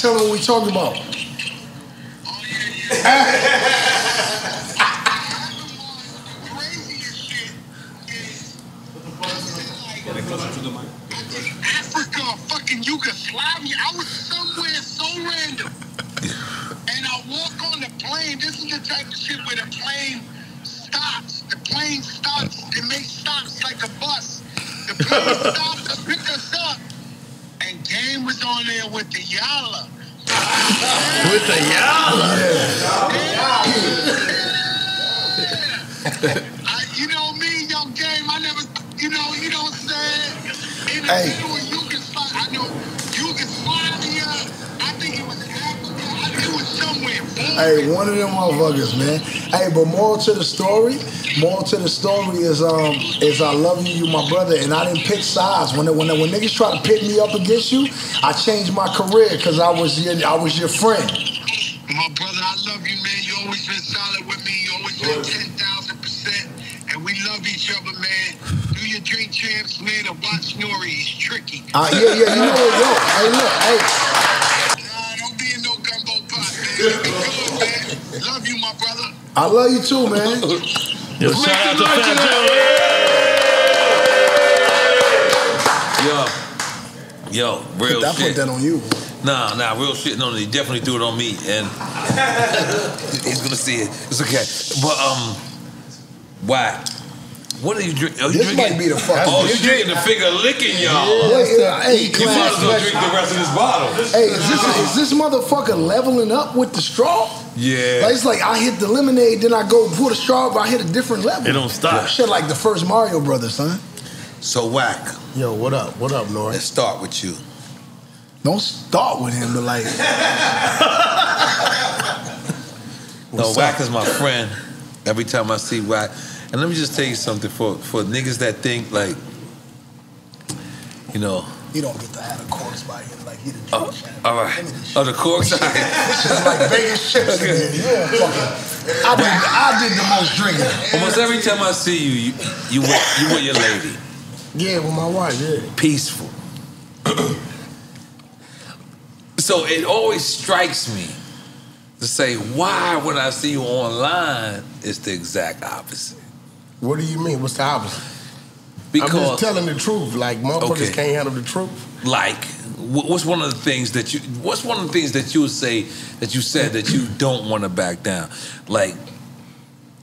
Telling him what we talking about. To the story, moral to the story is um is I love you, you my brother, and I didn't pick sides. When when when niggas try to pit me up against you, I changed my career because I was your I was your friend. My brother, I love you, man. You always been solid with me. You always been ten thousand percent, and we love each other, man. Do your drink champs, man, and watch N.O.R.E. He's tricky. Uh, yeah, yeah, you know I love you too, man. Yo, shout out to Fat Joe. Yo, yo, real I shit. put that on you. Nah, nah, real shit. No, he definitely threw it on me, and <laughs> he's gonna see it. It's okay. But um, why? What are you drinking? This drinking? might be the fucking- Oh, you drinking the figure licking, y'all. What's the- hey, you might as well drink the rest of this bottle. Hey, is this is this motherfucker leveling up with the straw? Yeah. Like it's like I hit the lemonade, then I go pour the straw, but I hit a different level. It don't stop. Shit like the first Mario Brothers, son. So Wack. Yo, what up? What up, N.O.R.E? Let's start with you. Don't start with him, but like, <laughs> No, What's Wack is my friend. Every time I see Wack, and let me just tell you something for for niggas that think like You know. You don't get to have a corks by here like he the Oh, all right. Oh, oh, the corks. This is like Vegas chips in here. You fucking. I did, I did the most drinking. Almost every time I see you, you you with, you with your lady. Yeah, with my wife, yeah. Peaceful. so it always strikes me to say, why when I see you online, it's the exact opposite. What do you mean? What's the opposite? I'm Because just telling the truth. Like motherfuckers Okay. can't handle the truth. like what's one of the things that you what's one of the things that you would say that you said that you don't want to back down like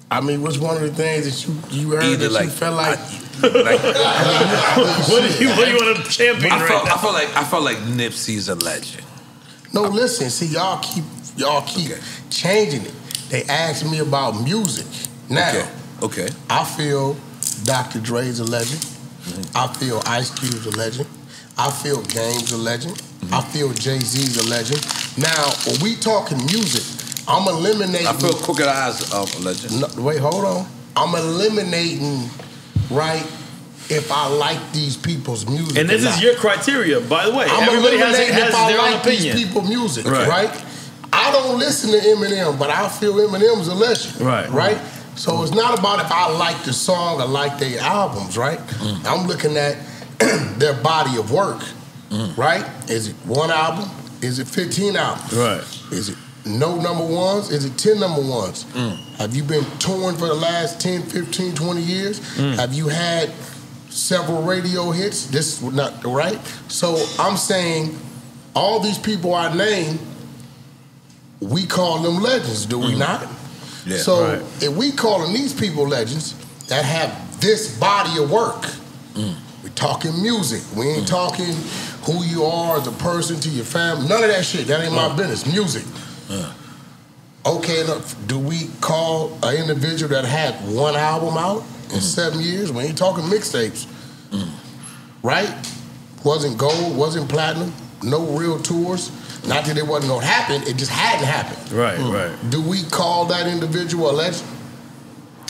I mean, what's one of the things that you you heard Either that like- you felt like? like <laughs> What do you what do you want to champion I right felt, now? I felt like I felt like Nipsey's a legend No, listen. See, y'all keep y'all keep changing it. They asked me about music. Now, okay okay I feel Dr. Dre's a legend. Mm-hmm. I feel Ice Cube's a legend. I feel Game's a legend. Mm-hmm. I feel Jay Z's a legend. Now, when we talking music, I'm eliminating. I feel Crooked I's a legend No, wait, hold on. I'm eliminating, right? If I like these people's music, And this or is your criteria, by the way. I'm Everybody has, eliminating has if I their own like opinion. these people music, Right. right. I don't listen to Eminem, but I feel Eminem's a legend, Right. Right. So it's not about if I like the song or like their albums, right? Mm. I'm looking at <clears throat> their body of work, Mm. right? Is it one album? Is it 15 albums? Right. Is it no number ones? Is it 10 number ones? Mm. Have you been touring for the last 10, 15, 20 years? Mm. Have you had several radio hits? This not right. So I'm saying all these people I name, we call them legends, do we not? Yeah, so right. if we calling these people legends that have this body of work, Mm. we're talking music. We ain't mm. talking who you are as a person to your family. None of that shit. That ain't my uh. business. Music. Uh. Okay, enough. Do we call an individual that had one album out in mm. seven years? We ain't talking mixtapes. Mm. Right? Wasn't gold, wasn't platinum, no real tours. Not that it wasn't gonna happen, it just hadn't happened. Right, hmm. right. Do we call that individual a legend?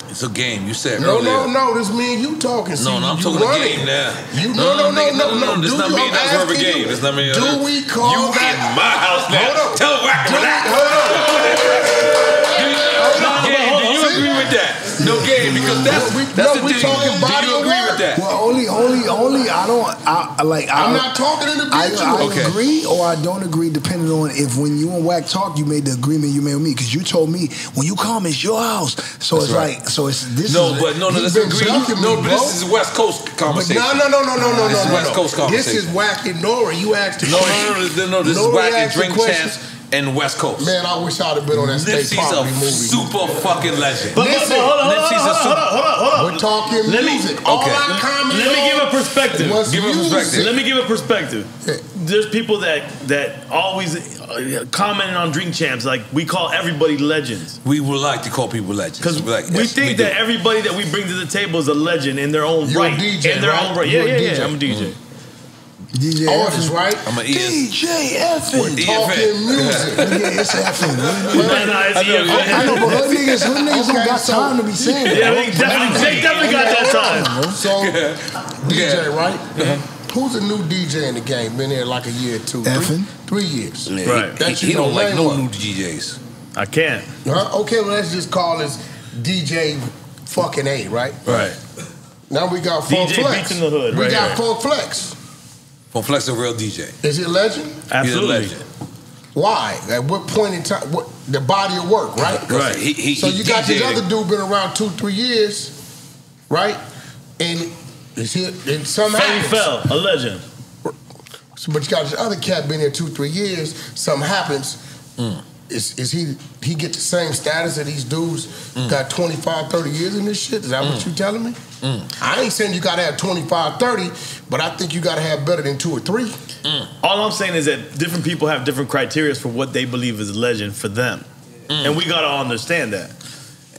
it's a game you said No, earlier no, no. This me and you talking. no no I'm talking run game now You no no no nigga, no no. this Do not you- me I'm that's forever asking game you, this not me Do we call you that? in my house now Hold on. tell Wack Do we- that hold no game do you agree with that no game because that's We- that's no, the we thing talking do body you agree work. with that Well, only, only, only. I don't. I I- like. I, I'm not talking I, individual. I Okay. agree or I don't agree depending on if when you and Wack talk, you made the agreement you made with me because you told me when you come it's your house. So it's right. like so it's this. no is, but no no He's let's agree no me, but this is West Coast But conversation no, no, no, no, no, no, This no, is no, West no. Coast This is conversation. Wack and Nora. You asked the no no no no no this is Nora Wack and Drink question. Champs and West Coast Man, I wish I'd have been on that state Nipsey's property a movie. super fucking legend. But, but, but Listen, hold on, hold on, Nipsey's a hold on, hold on, hold on. We're talking Let me- music. All okay. I comment Let me give a perspective. was Give a perspective. Let me give a perspective. There's people that that always uh, commenting on Drink Champs like we call everybody legends We would like to call people legends. because We're like, we yes, think do. that everybody that we bring to the table is a legend in their own You're a right. DJ, in their right? own right. You're Yeah, yeah, DJ. yeah. I'm a DJ. DJ Artist, right? I'm an ES. DJ Effin. We're talking music. <laughs> yeah, it's Effin. No, no, uh, it's I know, EFN. I know, but hood niggas, hood niggas Okay, don't got so- time to be saying that. Yeah, they definitely, they definitely got that time. So, DJ, right? Uh-huh. Who's a new DJ in the game? Been here like a year or two. Effin. Three, three years. Yeah, Right. He, That he, you don't like no one. new DJs. I can't. Huh? Okay, well, let's just call this DJ fucking A, right? Right. Now we got Funk DJ Flex. Beats in the Hood, We right got here. Funk Flex. From Flex a real DJ. Is he a legend? He's a Absolutely. legend. Why? At what point in time? What the body of work, right? Right. He, he, So he you got this DJ'd. other dude been around two, three years, right? And is he and some Fame fell, a legend. So, but you got this other cat been here two, three years. Something happens. Mm. Is, is he he get the same status that these dudes Mm. got 25, 30 years in this shit? Is that what mm. you telling me? Mm. I ain't saying you got to have 25, 30, but I think you got to have better than two or three. Mm. All I'm saying is that different people have different criteria for what they believe is a legend for them, and we gotta understand that.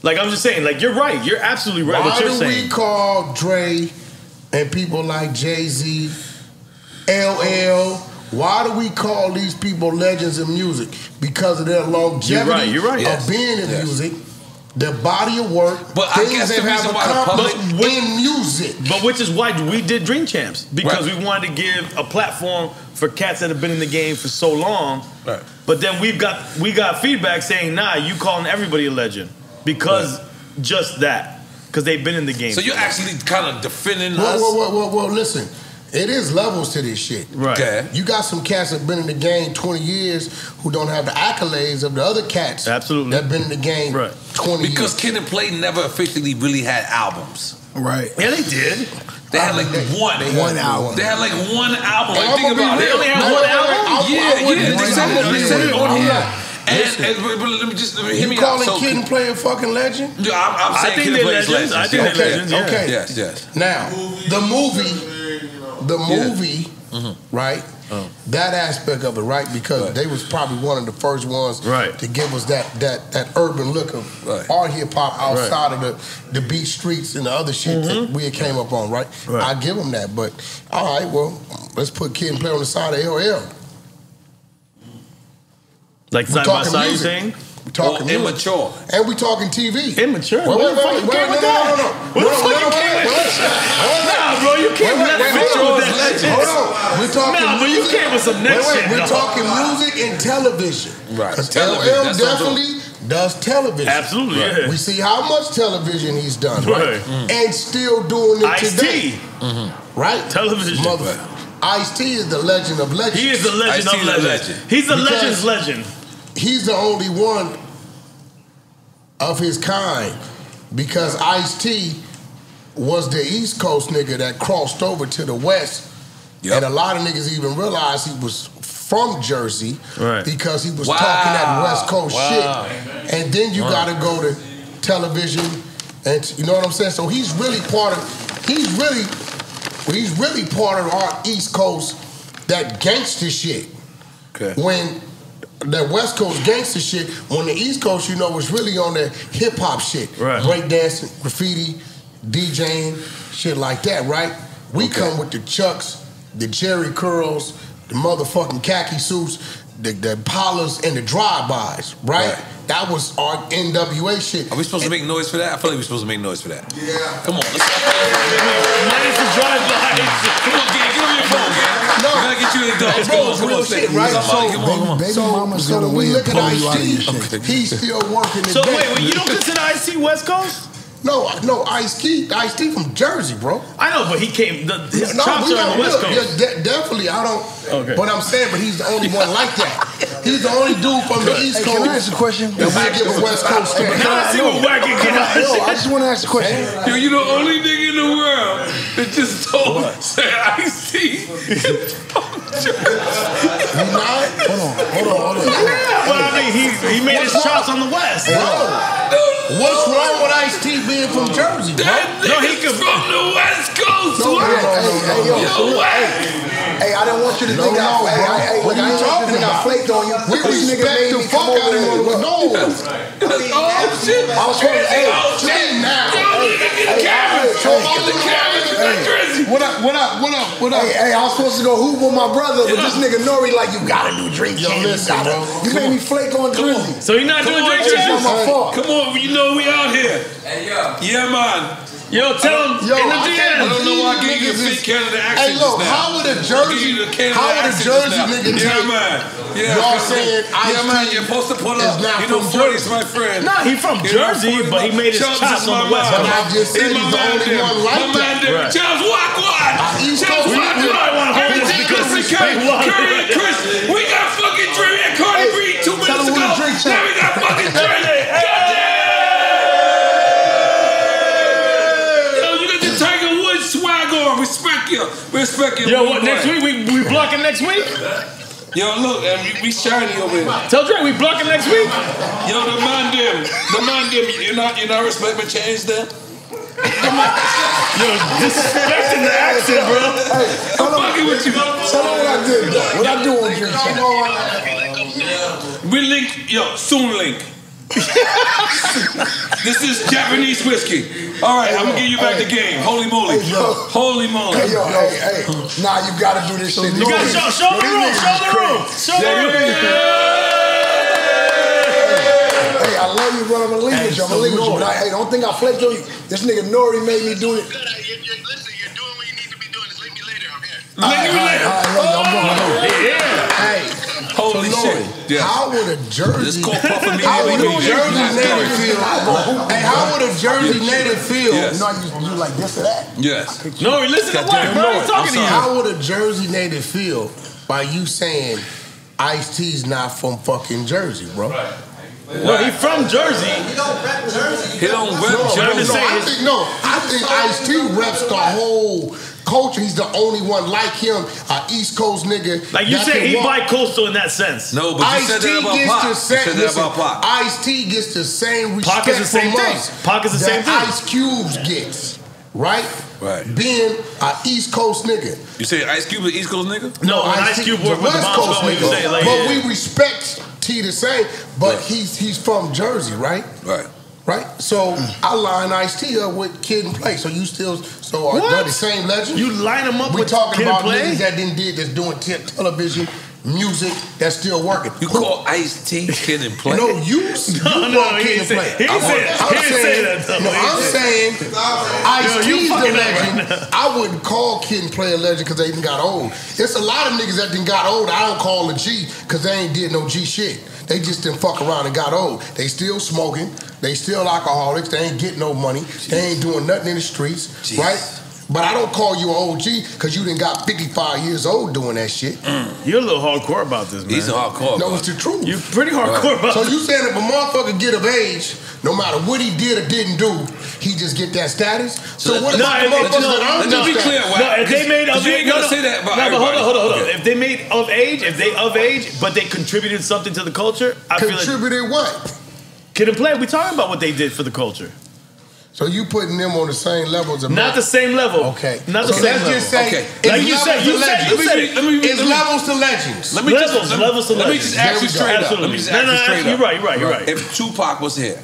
Like I'm just saying, like you're right. You're absolutely right. Why what you're do saying. we call Dre and people like Jay Z, LL? Why do we call these people legends in music? Because of their longevity You're right, you're right. of Yes. being in Yes. music. their body of work, But I guess they the have reason why the accomplished public- in music. But which is why we did Drink Champs because Right. we wanted to give a platform for cats that have been in the game for so long. Right. But then we've got we got feedback saying, "Nah, you calling everybody a legend because just that because they've been in the game." So you're actually kind of defending Well, us. well, well, well, well, listen. It is levels to this shit. Right. Okay. You got some cats that been in the game 20 years who don't have the accolades of the other cats Absolutely. that been in the game Right. 20 Because years. Kid 'n Play never officially really had albums. Right. yeah, they did. They had like one. They One album. They had like one album. Like, I'm think about it. real. only had No, one wait, wait, album? wait, I- I Yeah, wouldn't yeah, they said it it. They said it on here. not- And, and but, but let me just let me, hear you me out. calling So, Kid 'n Play a fucking legend? Yeah, I'm, I'm I saying think Kid they're and Play is legends. I think legends. they're Okay, legends. Yeah. okay. Yes, yes. Now, the movie, the movie, mm-hmm. right? Uh-huh. That aspect of it, right? Because Right. they was probably one of the first ones Right. to give us that that that urban look of Right. our hip hop outside of the the beat streets and the other shit that mm-hmm. we came up on, right? Right. I give them that, but all right, well, let's put Kid 'n Play on the side of LL. Like We're side by side, you music. saying? We talking Or music. immature. And we talking TV. Immature? Wait, What wait, the fuck you came with that? no, no. What the fuck you came with? wait, wait, wait. Nah, bro, you came with wait, that hold on. Hold on. We're talking Nah, but you came with some next wait, wait, shit, We're talking music and television. Right. Because LL that's what I'm definitely does television. Absolutely, Right. yeah. We see how much television he's done, right? Right. Mm-hmm. And still doing it Ice today. T. Right? Television. Mother. Ice T is the legend of legends. He is the legend Ice-T of legends. legend. He's the Because- legend's legend. He's the only one of his kind because Ice T was the East Coast nigga that crossed over to the West. Yep. And a lot of niggas even realized he was from Jersey Right. because he was Wow. talking that West Coast Wow. shit. And then you gotta go to television and you know what I'm saying? So he's really part of he's really he's really part of our East Coast that gangster shit Okay. when that West Coast gangster shit, when the East Coast, you know, was really on that hip hop shit. Right. Breakdancing, graffiti, DJing, shit like that, right? We come with the Chucks, the Jheri curls, the motherfucking khaki suits, the, the Impalas, and the drive-bys, right? Right. That was our NWA shit. Are we supposed to make noise for that? I feel like we're supposed to make noise for that. Yeah. Come on, let's Minus the drive-by. Come on, gang, give me your phone, gang. No. We gotta get you in the Hey, Come bro, on, it's come real on, shit, right? Somebody, So, come on, come on. Baby So, mama's so gonna when we win look at pull you out of your shit. he's still working So today. wait, wait, you don't consider Ice T West Coast? No, no, Ice T, Ice T from Jersey, bro. I know, but he came. The, his No, chops we are on don't the West look. Coast. Yeah, de- definitely, I don't. Okay. But I'm saying, but he's the only one like that. He's the only dude from the East Hey, Coast can I ask a question? that we give a West Coast stamp. Now I see what Wack can get out Yo, I just want to ask a question. Yo, you the only nigga in the world that just told <laughs> say I see. <laughs> He not? Hold on, hold on, hold on. Yeah, well, I mean, he, he made his chops on the West. Bro, what's wrong with Ice T being from Jersey, bro? That No, he nigga's could- from the West Coast. No, what? no, no, Hey, hey, yo, Yo, so hey, hey, I didn't want you to No, think I, no, hey, bro. hey, hey, What look, I are you didn't want you to talking think I flaked on you. We This nigga made the me fuck come out over of there. him. Look, No. Oh <laughs> shit! I was supposed to, hey, Chill now. Yo, look at the hey, hey, Look at the cameras in that jersey. What up, what up, what up, what up? Hey, hey, I was supposed to go hoop with my brother, but this nigga N.O.R.E like, you gotta do drink Yo, champ. You listen, gotta. bro. You made me flake on Drizzy. So you're not Come doing on, drink Jersey. Champs? my fault. Come on, you know we out here. Yeah, man. Yo, tell him Yo, in the I I can't don't know why I gave you a Niggas fake is- Canada Hey, accent look, now. how would a Jersey, you the Canada how would a Jersey just now. nigga Yeah, take? man. Yeah, Y'all cause- saying Yeah, Ice-T man, you're supposed to put is up. You know, from 40's Jersey. my friend. Nah, he from You know, Jersey, but he made his Chubbs chops on the West man. But I just said He's he's my the man only one like My man that. there. Right. Chubbs, walk one. East Chubbs, Coast, walk we- we- one. wanna hold Every this day because Curry, we Curry, pay and Chris. We got fucking Dre and Cardi Hey, B two tell minutes him who ago. the drink Now champ. we got fucking Dre. <laughs> Respect you. Respect you. Yo, what, next week? We, we blocking next week? Yo, look, and we, we shiny over here. Tell Dre we blocking next week? Yo, the man them, the man them, you not you not respect my change them. Yo, disrespecting the accent, bro. Hey, tell him, Fucking with you. tell him what I did. What I do on drink champ. We link, yo, soon link. <laughs> this is Japanese whiskey. All right, I'm gonna give you back the game. Holy moly, Hey, yo. holy moly. Hey, yo, hey, hey. Nah, you gotta do this shit. You gotta show, show the room, show the room, show the room. Hey, I love you, bro. I'm gonna leave with you. I'm gonna leave with you. But I, hey, don't think I flaked on you. This nigga N.O.R.E made me do it. All right, all right, all right, love you. I'm oh, going home. Yeah. Hey, Holy so shit. Yes. how would a jersey? This called Puffin' <laughs> Me How would a Jersey native feel? Hey, how would a Jersey native feel? Yes. You know, you, you like this or that. Yes. No, listen to Goddamn what, bro. Lord. He's talking I'm to you. How would a Jersey native feel by you saying Ice T's not from fucking Jersey, bro? No, he's from Jersey. He don't rep No, Jersey. no, I'm no, just saying I think no. I think Ice T reps the whole culture. He's the only one like him, a East Coast nigga. Like you said, can he walk- bi-coastal in that sense. No, but you Ice said T that about gets Pac. the You same. said that about Pac. Ice T gets the same Pac respect is the same from thing. us Pac is the same thing. Ice Cubes gets, right? Right. Being a East Coast nigga. You say Ice Cube is East Coast nigga? No, when Ice T- Cube worked with the West Coast nigga. say, like, but yeah. we respect T the same. But Right. he's he's from Jersey, right? Right. Right. So I line Ice T up with Kid 'n Play. So you still so uh, are What? they the same legend? You line them up we with talking about and Play? niggas that didn't did that's doing te- television music that's still working. You call Ice T Kid 'n Play? No, you, you <laughs> No, no, call he Kid didn't and Play. he didn't I'm- say that. I'm He didn't say saying- that, though. No, I'm saying Ice Yo, T's the legend. right. I wouldn't call Kid 'n Play a legend because they done got old. It's a lot of niggas that didn't got old. I don't call a G because they ain't did no G shit. They just didn't fuck around and got old. They still smoking. They still alcoholics. They ain't getting no money. They ain't doing nothing in the streets, Jeez. right? But I don't call you an OG because you done got 55 years old doing that shit. Mm. You're a little hardcore about this, man. He's a hardcore. No, it's the truth. You're pretty hardcore about So you saying if a motherfucker get of age, no matter what he did or didn't do, he just get that status? So, what No, about if- the motherfuckers no, that aren't Let's just be clear, that? No, if they made 'Cause of age, ain't no, gotta no. say that about no, but hold on, hold on, hold on. Okay. If they made of age, if they of age, but they contributed something to the culture, I feel like Contributed what? Kid 'n Play. We talking about what they did for the culture, So you putting them on the same level as a not the same level. Okay. not the so same let's level. just say Okay. it's Like you levels said- to you said- legends. you said it. Let me- it's let me- levels to legends. Let me Levels, just, let, levels to let me just ask you we go. straight up. Let me just ask no, you straight up. you're right, you're right, you're right. If Tupac was here,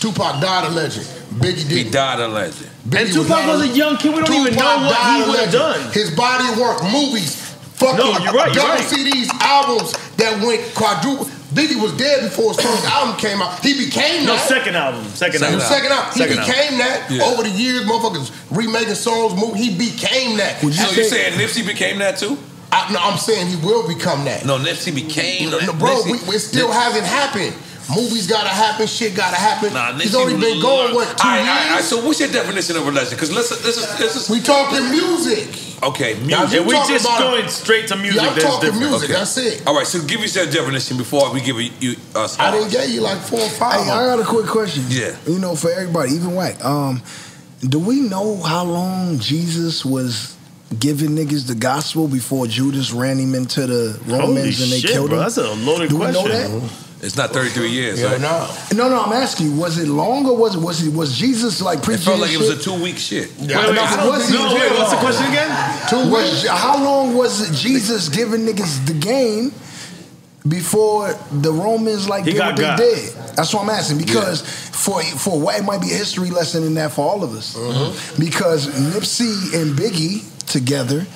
Tupac died a legend. Biggie didn't. died a legend. Biggie And Tupac not was a young kid. We don't even know what he a would have done. His body of work, movies, fucking No, you're right, you're right. CDs, albums that went quadruple. Biggie was dead before his first album came out. He became No, that. second album. Second, Second album. Second album, he Second album. became that Yeah. over the years. Motherfuckers remaking songs, move. He became that. So you saying Nipsey became that too? I, no, I'm saying he will become that. No, Nipsey became No, that. no, bro, Nipsey- we, it still Nip- hasn't happened. Movies gotta happen, shit gotta happen. Nah, He's only been was- going what two All right, years? all right, all right, So what's your definition of a legend? Because let's let's let's just we talking music. okay, music. And we just about- going straight to music. Yeah, I'm that's talking different. music. Okay. That's it. All right, so give us your definition before we give you, you us. I didn't get you like four or five. Hey, I got a quick question. Yeah. You know, for everybody, even white. Um, do we know how long Jesus was giving niggas the gospel before Judas ran him into the Holy Romans and they shit, killed bro. him? That's a loaded do we question. know that? It's not 33 years, Yeah, right? no. No, no, I'm asking you. Was it long or was it was it was Jesus like It felt like it this was a two week shit. Yeah, Wait, wait, no, I was he no, wait, what's the question again? Two was, how long was Jesus giving niggas the game before the Romans like He did got what they got. did? That's what I'm asking because for for what it might be a history lesson in that for all of us. Mm-hmm. Because Nipsey and Biggie together.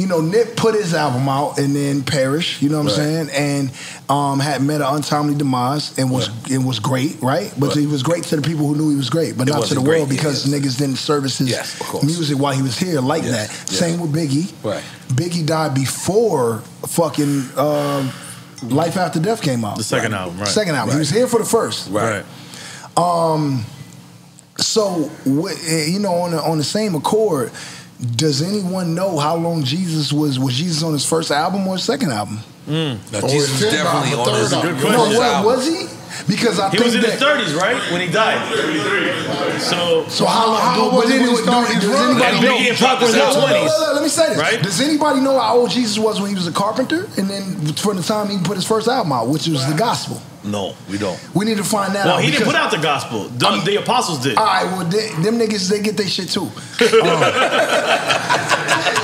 You know, Nip put his album out and then perished. You know what I'm saying? And um, had met an untimely demise and was it was great, right? But he was great to the people who knew he was great, but It not to the world because yes. niggas didn't service his Yes, music while he was here like Yes, that. yes. Same with Biggie. Right. Biggie died before fucking um, Life After Death came out. The second album, right. Second album. He was here for the first. Right. Um, so eh, you know, on the, on the same accord, does anyone know how long Jesus was? Was Jesus on his first album or second album? Mm. Now, Or Jesus was definitely album, on his third good album. No, what, album. was he? Because I He think was in his 30s, right? When he died. So, So how long? How but was he then when he do- started does anybody know? Biggie and Pac was in No, their no, no, 20s. no, no, let me say this. Right? Does anybody know how old Jesus was when he was a carpenter? And then from the time he put his first album out, which was the gospel. No, we don't. We need to find that Well, out. he didn't put out the gospel. Them, the apostles did. All right, well, they, them niggas, they get their shit too. Um, <laughs>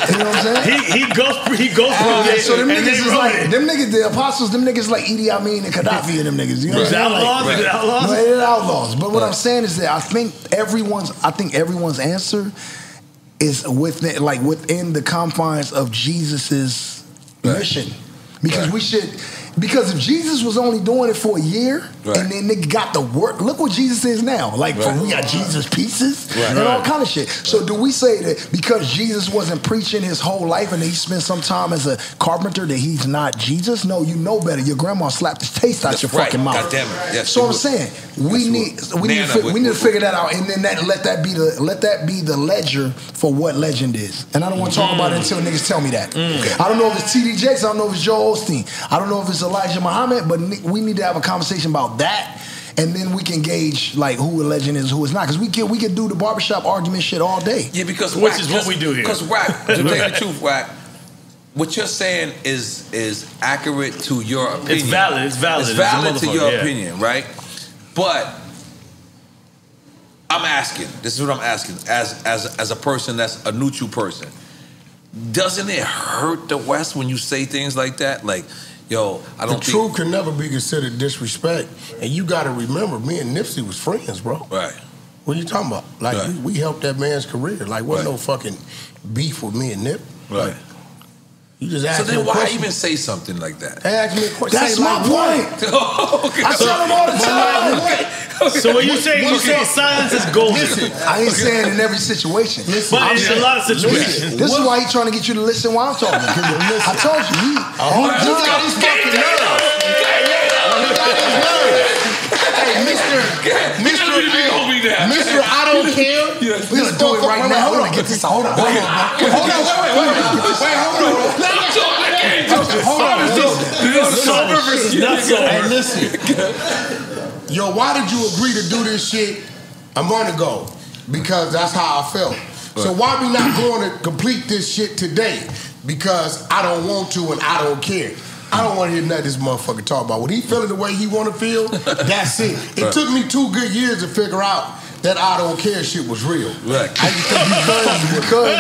you know what I'm saying? He he goes he goes Uh, it so them niggas is like it. them niggas, the apostles, them niggas like Idi Amin and Gaddafi and them niggas. You know what Is it I'm saying? outlaws? Like, Is it outlaws? No, outlaws. But what I'm saying is that I think everyone's, I think everyone's answer is within, like within the confines of Jesus's mission, because we should. Because if Jesus was only doing it for a year Right. and then they got the work, look what Jesus is now. Like, Right. we got Jesus pieces Right. and all kind of shit. So do we say that because Jesus wasn't preaching his whole life and he spent some time as a carpenter that he's not Jesus? No, you know better. Your grandma slapped the taste out That's your fucking mouth. God damn it. Yes, so I'm would. saying we need we need Nana to, fi- would- we need to figure that out and then that let that be the let that be the ledger for what legend is. And I don't want to talk about it until niggas tell me that. Mm. I don't know if it's TD Jakes, I don't know if it's Joel Osteen, I don't know if it's Elijah Muhammad, but we need to have a conversation about that. And then we can gauge like who a legend is, who is not, because we can we can do the barbershop argument shit all day. Yeah, because Which Wack, is what just- we do here. Because Wack, to tell you the <laughs> truth, Wack, what you're saying is is accurate to your opinion. It's valid, it's valid, It's valid it's to your yeah. opinion, right? But I'm asking. This is what I'm asking. As as as a person that's a neutral person, doesn't it hurt the West when you say things like that? Like, yo, I The don't think. truth can never be considered disrespect. And you got to remember, me and Nipsey was friends, bro. Right. What are you talking about? Like, Right. we, we helped that man's career. Like, wasn't no fucking beef with me and Nip. Right. You just So asked me then a why question. even say something like that? They asked me a question. That's my like, what? point. <laughs> okay. I tell them all the time. So what you saying? You Okay. saying silence is golden. Listen, I ain't saying in every situation. Listen, But I'm in saying- a lot of situations. listen, This is why he's trying to get you to listen while I'm talking. <laughs> I told you, he, uh-huh. Oh, you got his fucking nerve. You got his nerve. Hey, Mister, Mister, Mister, I don't <laughs> care. We're gonna do it right Wait, now. Hold on, get this. Hold on. Hold on. Hold on, wait, wait, wait, wait, hold on. Hold on. Sober versus not sober. Hey, listen. Yo, why did you agree to do this shit a month ago? Because that's how I felt. So why we not going to complete this shit today? Because I don't want to and I don't care. I don't want to hear nothing this motherfucker talk about. When he feeling the way he want to feel, <laughs> that's it. It took me two good years to figure out that I don't care shit was real. Right. because, <laughs> because,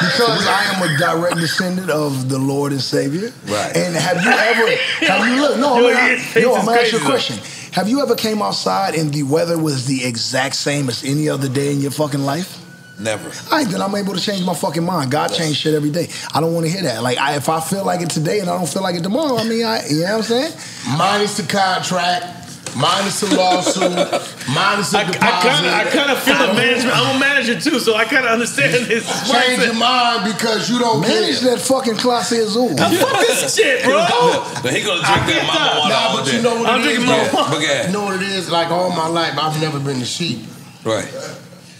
because I am a direct descendant of the Lord and Savior. Right. And have you ever, have you look, no, <laughs> Yo, I'm gonna, yo, I'm gonna ask you a crazy, question. Have you ever came outside and the weather was the exact same as any other day in your fucking life? Never. All right, then I'm able to change my fucking mind. God changed shit every day. I don't want to hear that. Like, I, if I feel like it today and I don't feel like it tomorrow, I mean, I, you know what I'm saying? Minus the contract, minus the lawsuit, minus the I, deposit. I kind of, I kind of feel the management. I'm a manager too, so I kind of understand this. <laughs> Change your mind because you don't Manage care. that fucking Clase Azul. Fuck this shit, bro. But he gonna drink that mama water Nah, all but day. you know what I'm it is, drinking man? my- But yeah. You know what it is? Like all my life, I've never been the sheep. Right.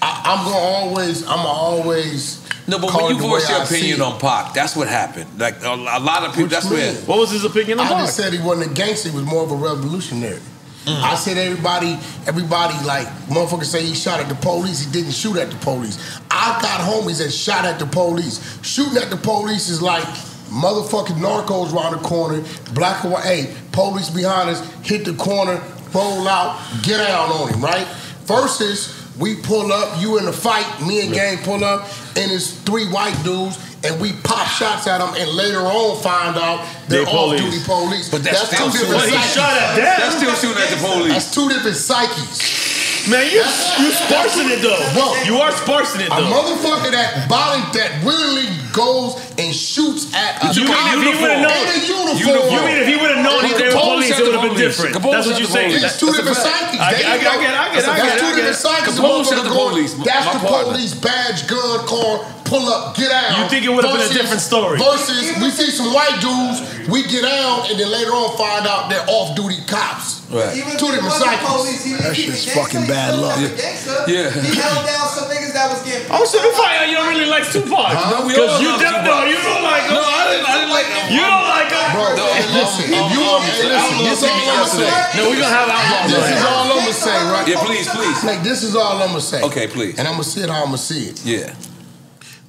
I, I'm gonna always, I'm gonna always. No, but call when you voice your I opinion on Pac, that's what happened. Like a, a lot of people, What that's where. What was his opinion on I Mark? just said he wasn't a gangster. He was more of a revolutionary. Mm. I said everybody, everybody like motherfuckers say he shot at the police. He didn't shoot at the police. I got homies that shot at the police. Shooting at the police is like motherfucking narcos around the corner, black and white. Hey, police behind us, hit the corner, roll out, get out on him, right? Versus we pull up, you in the fight, me and gang pull up, and it's three white dudes, and we pop shots at them, and later on find out they're They police. off-duty police. But that's still two shooting. different But he psyches. shot at them. That's still shooting at the police. That's two different psyches. Man, you you sparsing it though. Bro. You are sparsing it A motherfucker that body that willingly goes and shoots at a You mean if he would've known- in a uniform? You mean if he would have known he they were police, it would have been different. Capone That's what you're saying. It's two different fact. psyches. I- There I- you. I get it, I get it, That's I get it, two different it. psyches. The Capone shot the police. That's the police badge, gun, car, pull up, get out. You think it would've been a different story. Versus, we see some white dudes, we get out, and then later on find out they're off-duty cops. Right. Even Two different wasn't cycles. police, he was That shit's fucking bad luck. kept gangster. Yeah. He held down some niggas that was getting. Oh, so if I you don't really like Tupac? No, we Because all you love don't Tupac. know. You don't like him. No, I didn't. I didn't like him. You don't like him. Bro, No, hey, listen, if you want, hey, listen, this took all I'm gonna say. No, we're gonna have outlaws. This is all I'm gonna say, right? Yeah, please, please. Like, this is all I'm gonna say. Okay, please. And I'm gonna see it how I'm gonna see it. Yeah.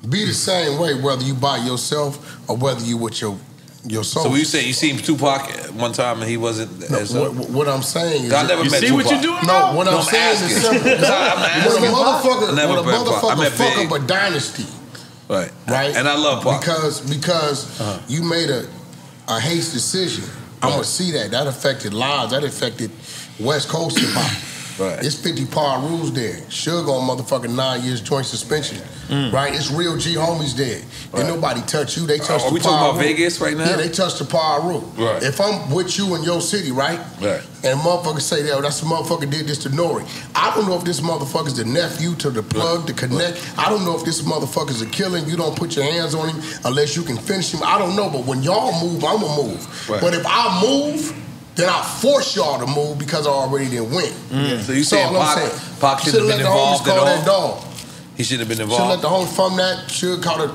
Be the same way whether you by yourself or whether you with your your soul. So you say you seen Tupac one time and he wasn't No, as uh, what, what I'm saying is, I never You met see Tupac. what you're doing no, now? what No, I'm I'm saying asking. is simple. <laughs> I'm when a asking. motherfucker, I never when a met Pac. I motherfucker met fuck Big. up a dynasty, Right. right? And I love Pac. because because Uh-huh. you made a a haste decision. I'm gonna see that that affected lives. That affected West Coast hip hop. Right. It's 50 par rules there. Suge on motherfucking nine years joint suspension. Mm. Right? It's real G homies there. Ain't nobody touch you. They touch Are the we talking about rule. Vegas right now? Yeah, they touch the par rule. Right. If I'm with you in your city, right? Right. And motherfuckers say that, oh, that's the motherfucker did this to N.O.R.E. I don't know if this motherfucker's the nephew to the plug, to connect. I don't know if this motherfucker's a killing. You don't put your hands on him unless you can finish him. I don't know, but when y'all move, I'ma move. Right. But if I move, then I'll force y'all to move because I already didn't win. Mm. So you That's saying all I'm Pac, saying. Pac should have Shoulda been let the homies involved at all? that dog. He should have been involved. Should let the home from that. Should caught a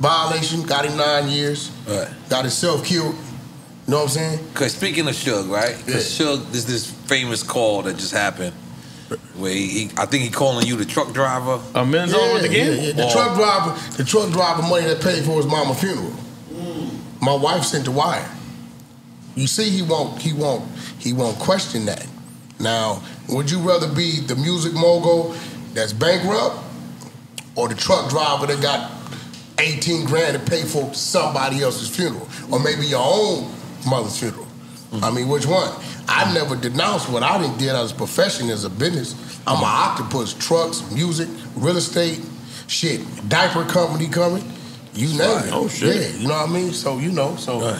violation. Got him nine years. Right. Got himself killed. You know what I'm saying? Cause speaking of Suge, right? Cause Suge, there's this famous call that just happened where he, he I think he calling you the truck driver. A men's on with the game? Yeah, yeah. The Or- truck oh. driver, the truck driver money that paid for his mama funeral. Mm. My wife sent the wire. You see, he won't, he won't, he won't question that. Now, would you rather be the music mogul that's bankrupt, or the truck driver that got 18 grand to pay for somebody else's funeral, or maybe your own mother's funeral? Mm. I mean, which one? I never denounced what I didn't did as a profession, as a business. I'm an octopus, trucks, music, real estate, shit, diaper company coming. You name Right. it. Oh, shit. Yeah, you know what I mean? So, you know, so.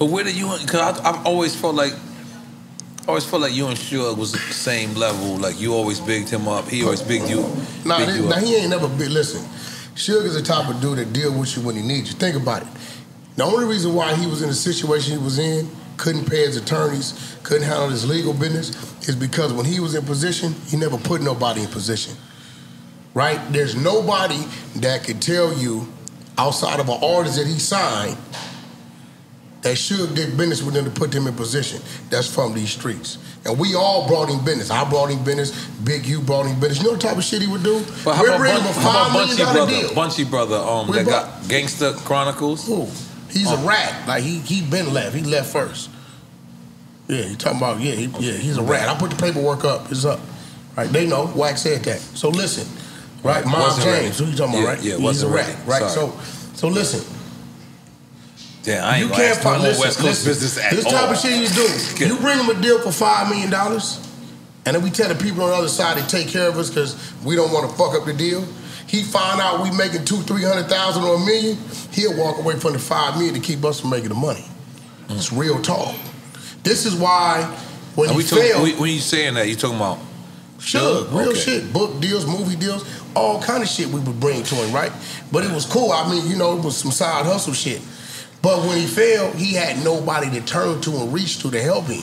But where did you? Cause I, I've always felt like, I always felt like you and Suge was the same level. Like you always bigged him up. He always bigged you. Nah, bigged you up. he ain't never been. Listen, Suge is the type of dude that deal with you when he needs you. Think about it. The only reason why he was in the situation he was in, couldn't pay his attorneys, couldn't handle his legal business, is because when he was in position, he never put nobody in position. Right? There's nobody that could tell you outside of an artist that he signed that should get business with them to put them in position. That's from these streets. And we all brought him business. I brought him business. Big U brought him business. You know the type of shit he would do? But how We're about, Bun- how about Bunchy brother? deal. Bunchy brother, um, We that brought- got Gangster Chronicles. Who? He's a rat. Like he he been left. He left first. Yeah, you talking about yeah, he, yeah, he's a rat. I put the paperwork up. It's up. Right, they know. Wax said that. So listen, right, Mob James, ready. who you talking Yeah, about, right? yeah, he's a rat, ready. right? Sorry. So, so listen. Damn, I ain't you can't no find more listen, West Coast listen, business at This all. type of shit you do. You bring him a deal for five million dollars, and then we tell the people on the other side to take care of us because we don't want to fuck up the deal. He find out we making two, three hundred thousand or a million. He'll walk away from the five million to keep us from making the money. It's mm. real talk. This is why when Are he we talking, when you saying that, you talking about Sure, real Okay. shit. Book deals, movie deals, all kind of shit we would bring to him, right? But it was cool. I mean, you know, it was some side hustle shit. But when he failed, he had nobody to turn to and reach to to help him.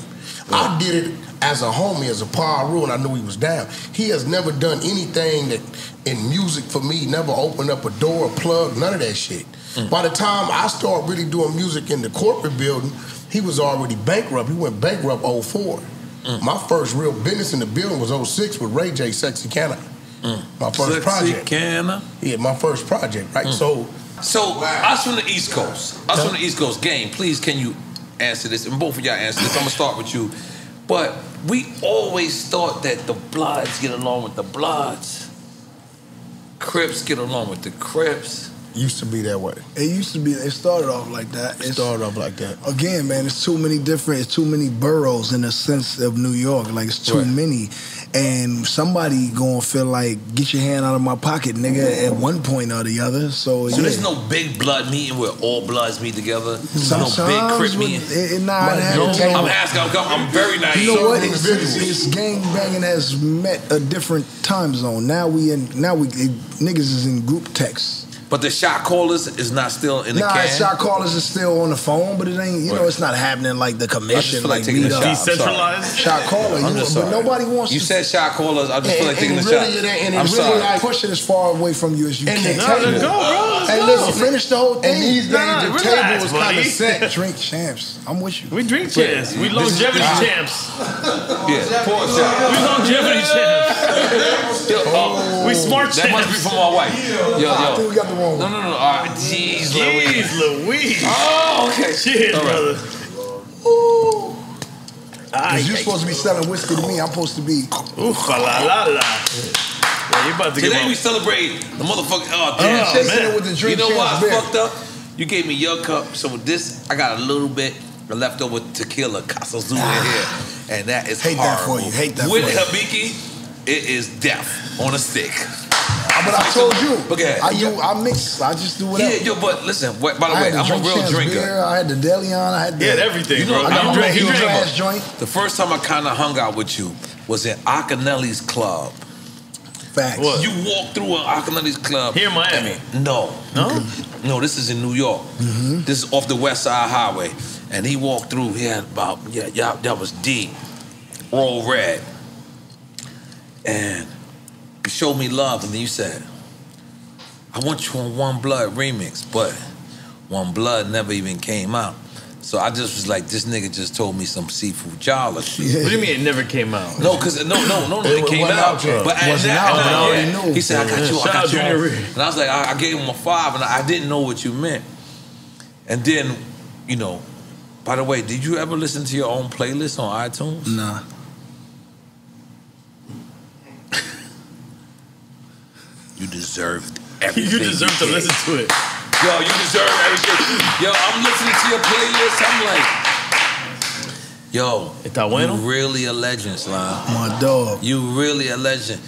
I did it as a homie, as a par rule, and I knew he was down. He has never done anything that in music for me, never opened up a door, a plug, none of that shit. Mm. By the time I started really doing music in the corporate building, he was already bankrupt. He went bankrupt 04. Mm. My first real business in the building was 06 with Ray J, Sexy Can I. Mm. My first Sexy project. Canna? Yeah, my first project, right? Mm. So, So us from the East Coast, us from the East Coast, game. Please, can you answer this? And both of y'all answer this. I'm gonna start with you. But we always thought that the Bloods get along with the Bloods, Crips get along with the Crips. Used to be that way. It used to be. It started off like that. It started off like that. Again, man, it's too many different. It's too many boroughs in the sense of New York. Like it's too Right. many, and somebody gonna feel like get your hand out of my pocket, nigga. At one point or the other. So, So yeah. there's no big blood meeting where all bloods meet together. There's no big Crip meeting. it- it- nah, it No. I'm asking. I'm, I'm very naive. You know what? It's, it's, it's gang banging has met a different time zone. Now we in. Now we it, niggas is in group text. But the shot callers is not still in the nah, can. shot callers is still on the phone, but it ain't. You know, it's not happening like the I just commission, feel like like taking meet a up. shot. Decentralized? Shot caller. I'm You, just but sorry. nobody wants. You to, said shot callers. I just feel like taking and a really shot. and it I'm really sorry. like push it as far away from you as you And can. the table- Let's go, Hey, bro. listen, finish the whole thing. And these days, Nah, the relax, table was kind of buddy. set. Drink champs. I'm with you. We drink champs. We This is- longevity champs. Yeah, pour a. We longevity champs. Yo, oh, We smart That must be champs. from my wife. Yo, yo. I think we got the wrong No, one. no, no. All right. Jeez, Louise. Jeez Louise. Oh, okay. Cheers, All right. brother. Because you're supposed to be selling whiskey to me. I'm supposed to be. Oof, la la la. Yeah, you about to Today my we celebrate the motherfucker. Oh, I'm damn. chasing it with the you know champs why I beer. fucked up? You gave me your cup, so with this, I got a little bit. the leftover tequila Clase Azul in ah. here, and that is Hate that for you. Hate that With for you. Hibiki, it is death on a stick. Ah, but I told you, But yeah, I do. I mix. I just do whatever. Yeah, yo, but listen. What, by the I way, the I'm a real drinker. Beer, I had the Deleon. I had the, He had everything, You know, I got I'm my drinking. huge ass joint. The first time I kind of hung out with you was in Acanelli's club. Facts. You walk through an Acanelli's club Here in Miami. No, No? no. This is in New York. Mm-hmm. This is off the West Side Highway, and he walked through. He had about yeah, yeah. That was deep, all red, and you showed me love, and then you said, "I want you on One Blood remix," but One Blood never even came out. So I just was like, this nigga just told me some seafood jala shit. What do you mean it never came out? No, because no, no, no, no, It it, came out. out. But at Wasn't that, out, but I I- already knew. He said, "I got Yeah. you, I got you." Junior on- Reed. And I was like, I, I gave him a five, and I didn't know what you meant. And then, you know, by the way, did you ever listen to your own playlist on iTunes? Nah. You deserved everything. You deserve to listen to it. Yo, you deserve everything. Yo, I'm listening to your playlist. I'm like, yo, you really a legend, Slime. My dog. You really a legend.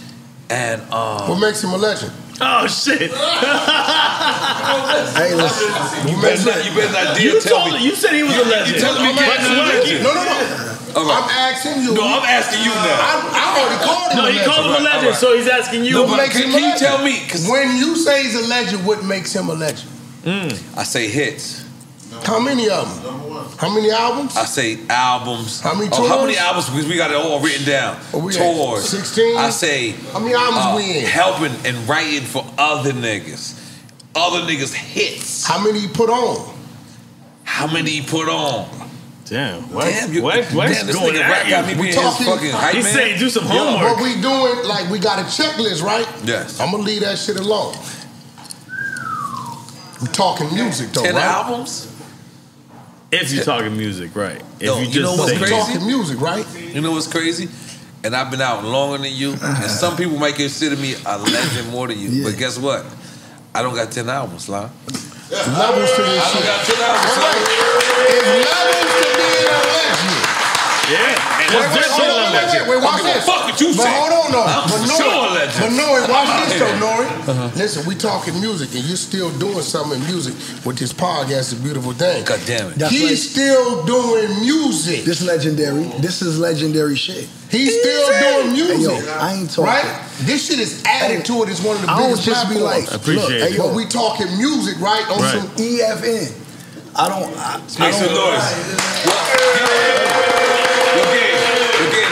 And um, What makes him a legend? Oh shit! <laughs> hey, listen. You better not, you better not dare You tell told- me. you said he was a legend. You telling me I'm Ken asking a legend? No, no, no. All right. I'm asking you. No, I'm asking you now. I, I already called him No, a he legend. called him a All legend, so he's asking you. No, What makes can- him a can you legend? tell me? 'Cause- When you say he's a legend, what makes him a legend? I say hits. How many of them? How many albums? I say albums. How many Oh, how many albums? Because we got it all written down. Oh, we tours. 16? I say. How many albums uh, we in? Helping and writing for other niggas. Other niggas hits. How many he put on? How many he put on? Damn, Damn, you, Wack- Wack damn, this going nigga at rap got me We being talking- his fucking hype He's man. saying do some Yo, homework. but we doing like we got a checklist, right? Yes. I'm gonna leave that shit alone. We talking music though, Ten right? albums? If you're talking music, right? If Yo, you you know what's crazy? talking music, right? You know what's crazy? And I've been out longer than you, and some people might consider me a legend more than you. But guess what? I don't got ten albums, Lon. Levels to this I don't shit. got ten albums. Lon. It's levels to being a legend. Yeah, and Wait, it's wait, hold on, a wait, legend. wait, wait, watch Don't give this. fuck what you but say. hold on, though. I'm but for N.O.R.E, sure legend. But N.O.R.E, I'm watch this here. though, N.O.R.E. Listen, we talking music, and you're still doing something in music with this podcast. It's a beautiful thing. God damn it. That's He's like- still doing music. This legendary. This is legendary shit. He's still doing music. Hey, yo, I ain't talking. Right? This shit is added to it. It's one of the I don't biggest just be like, platforms. Appreciate look, it. hey, But yo, we talking music, right? On Right. some EFN. I don't. I, I Make some don't. noise. Yo, yo, game, yo, game.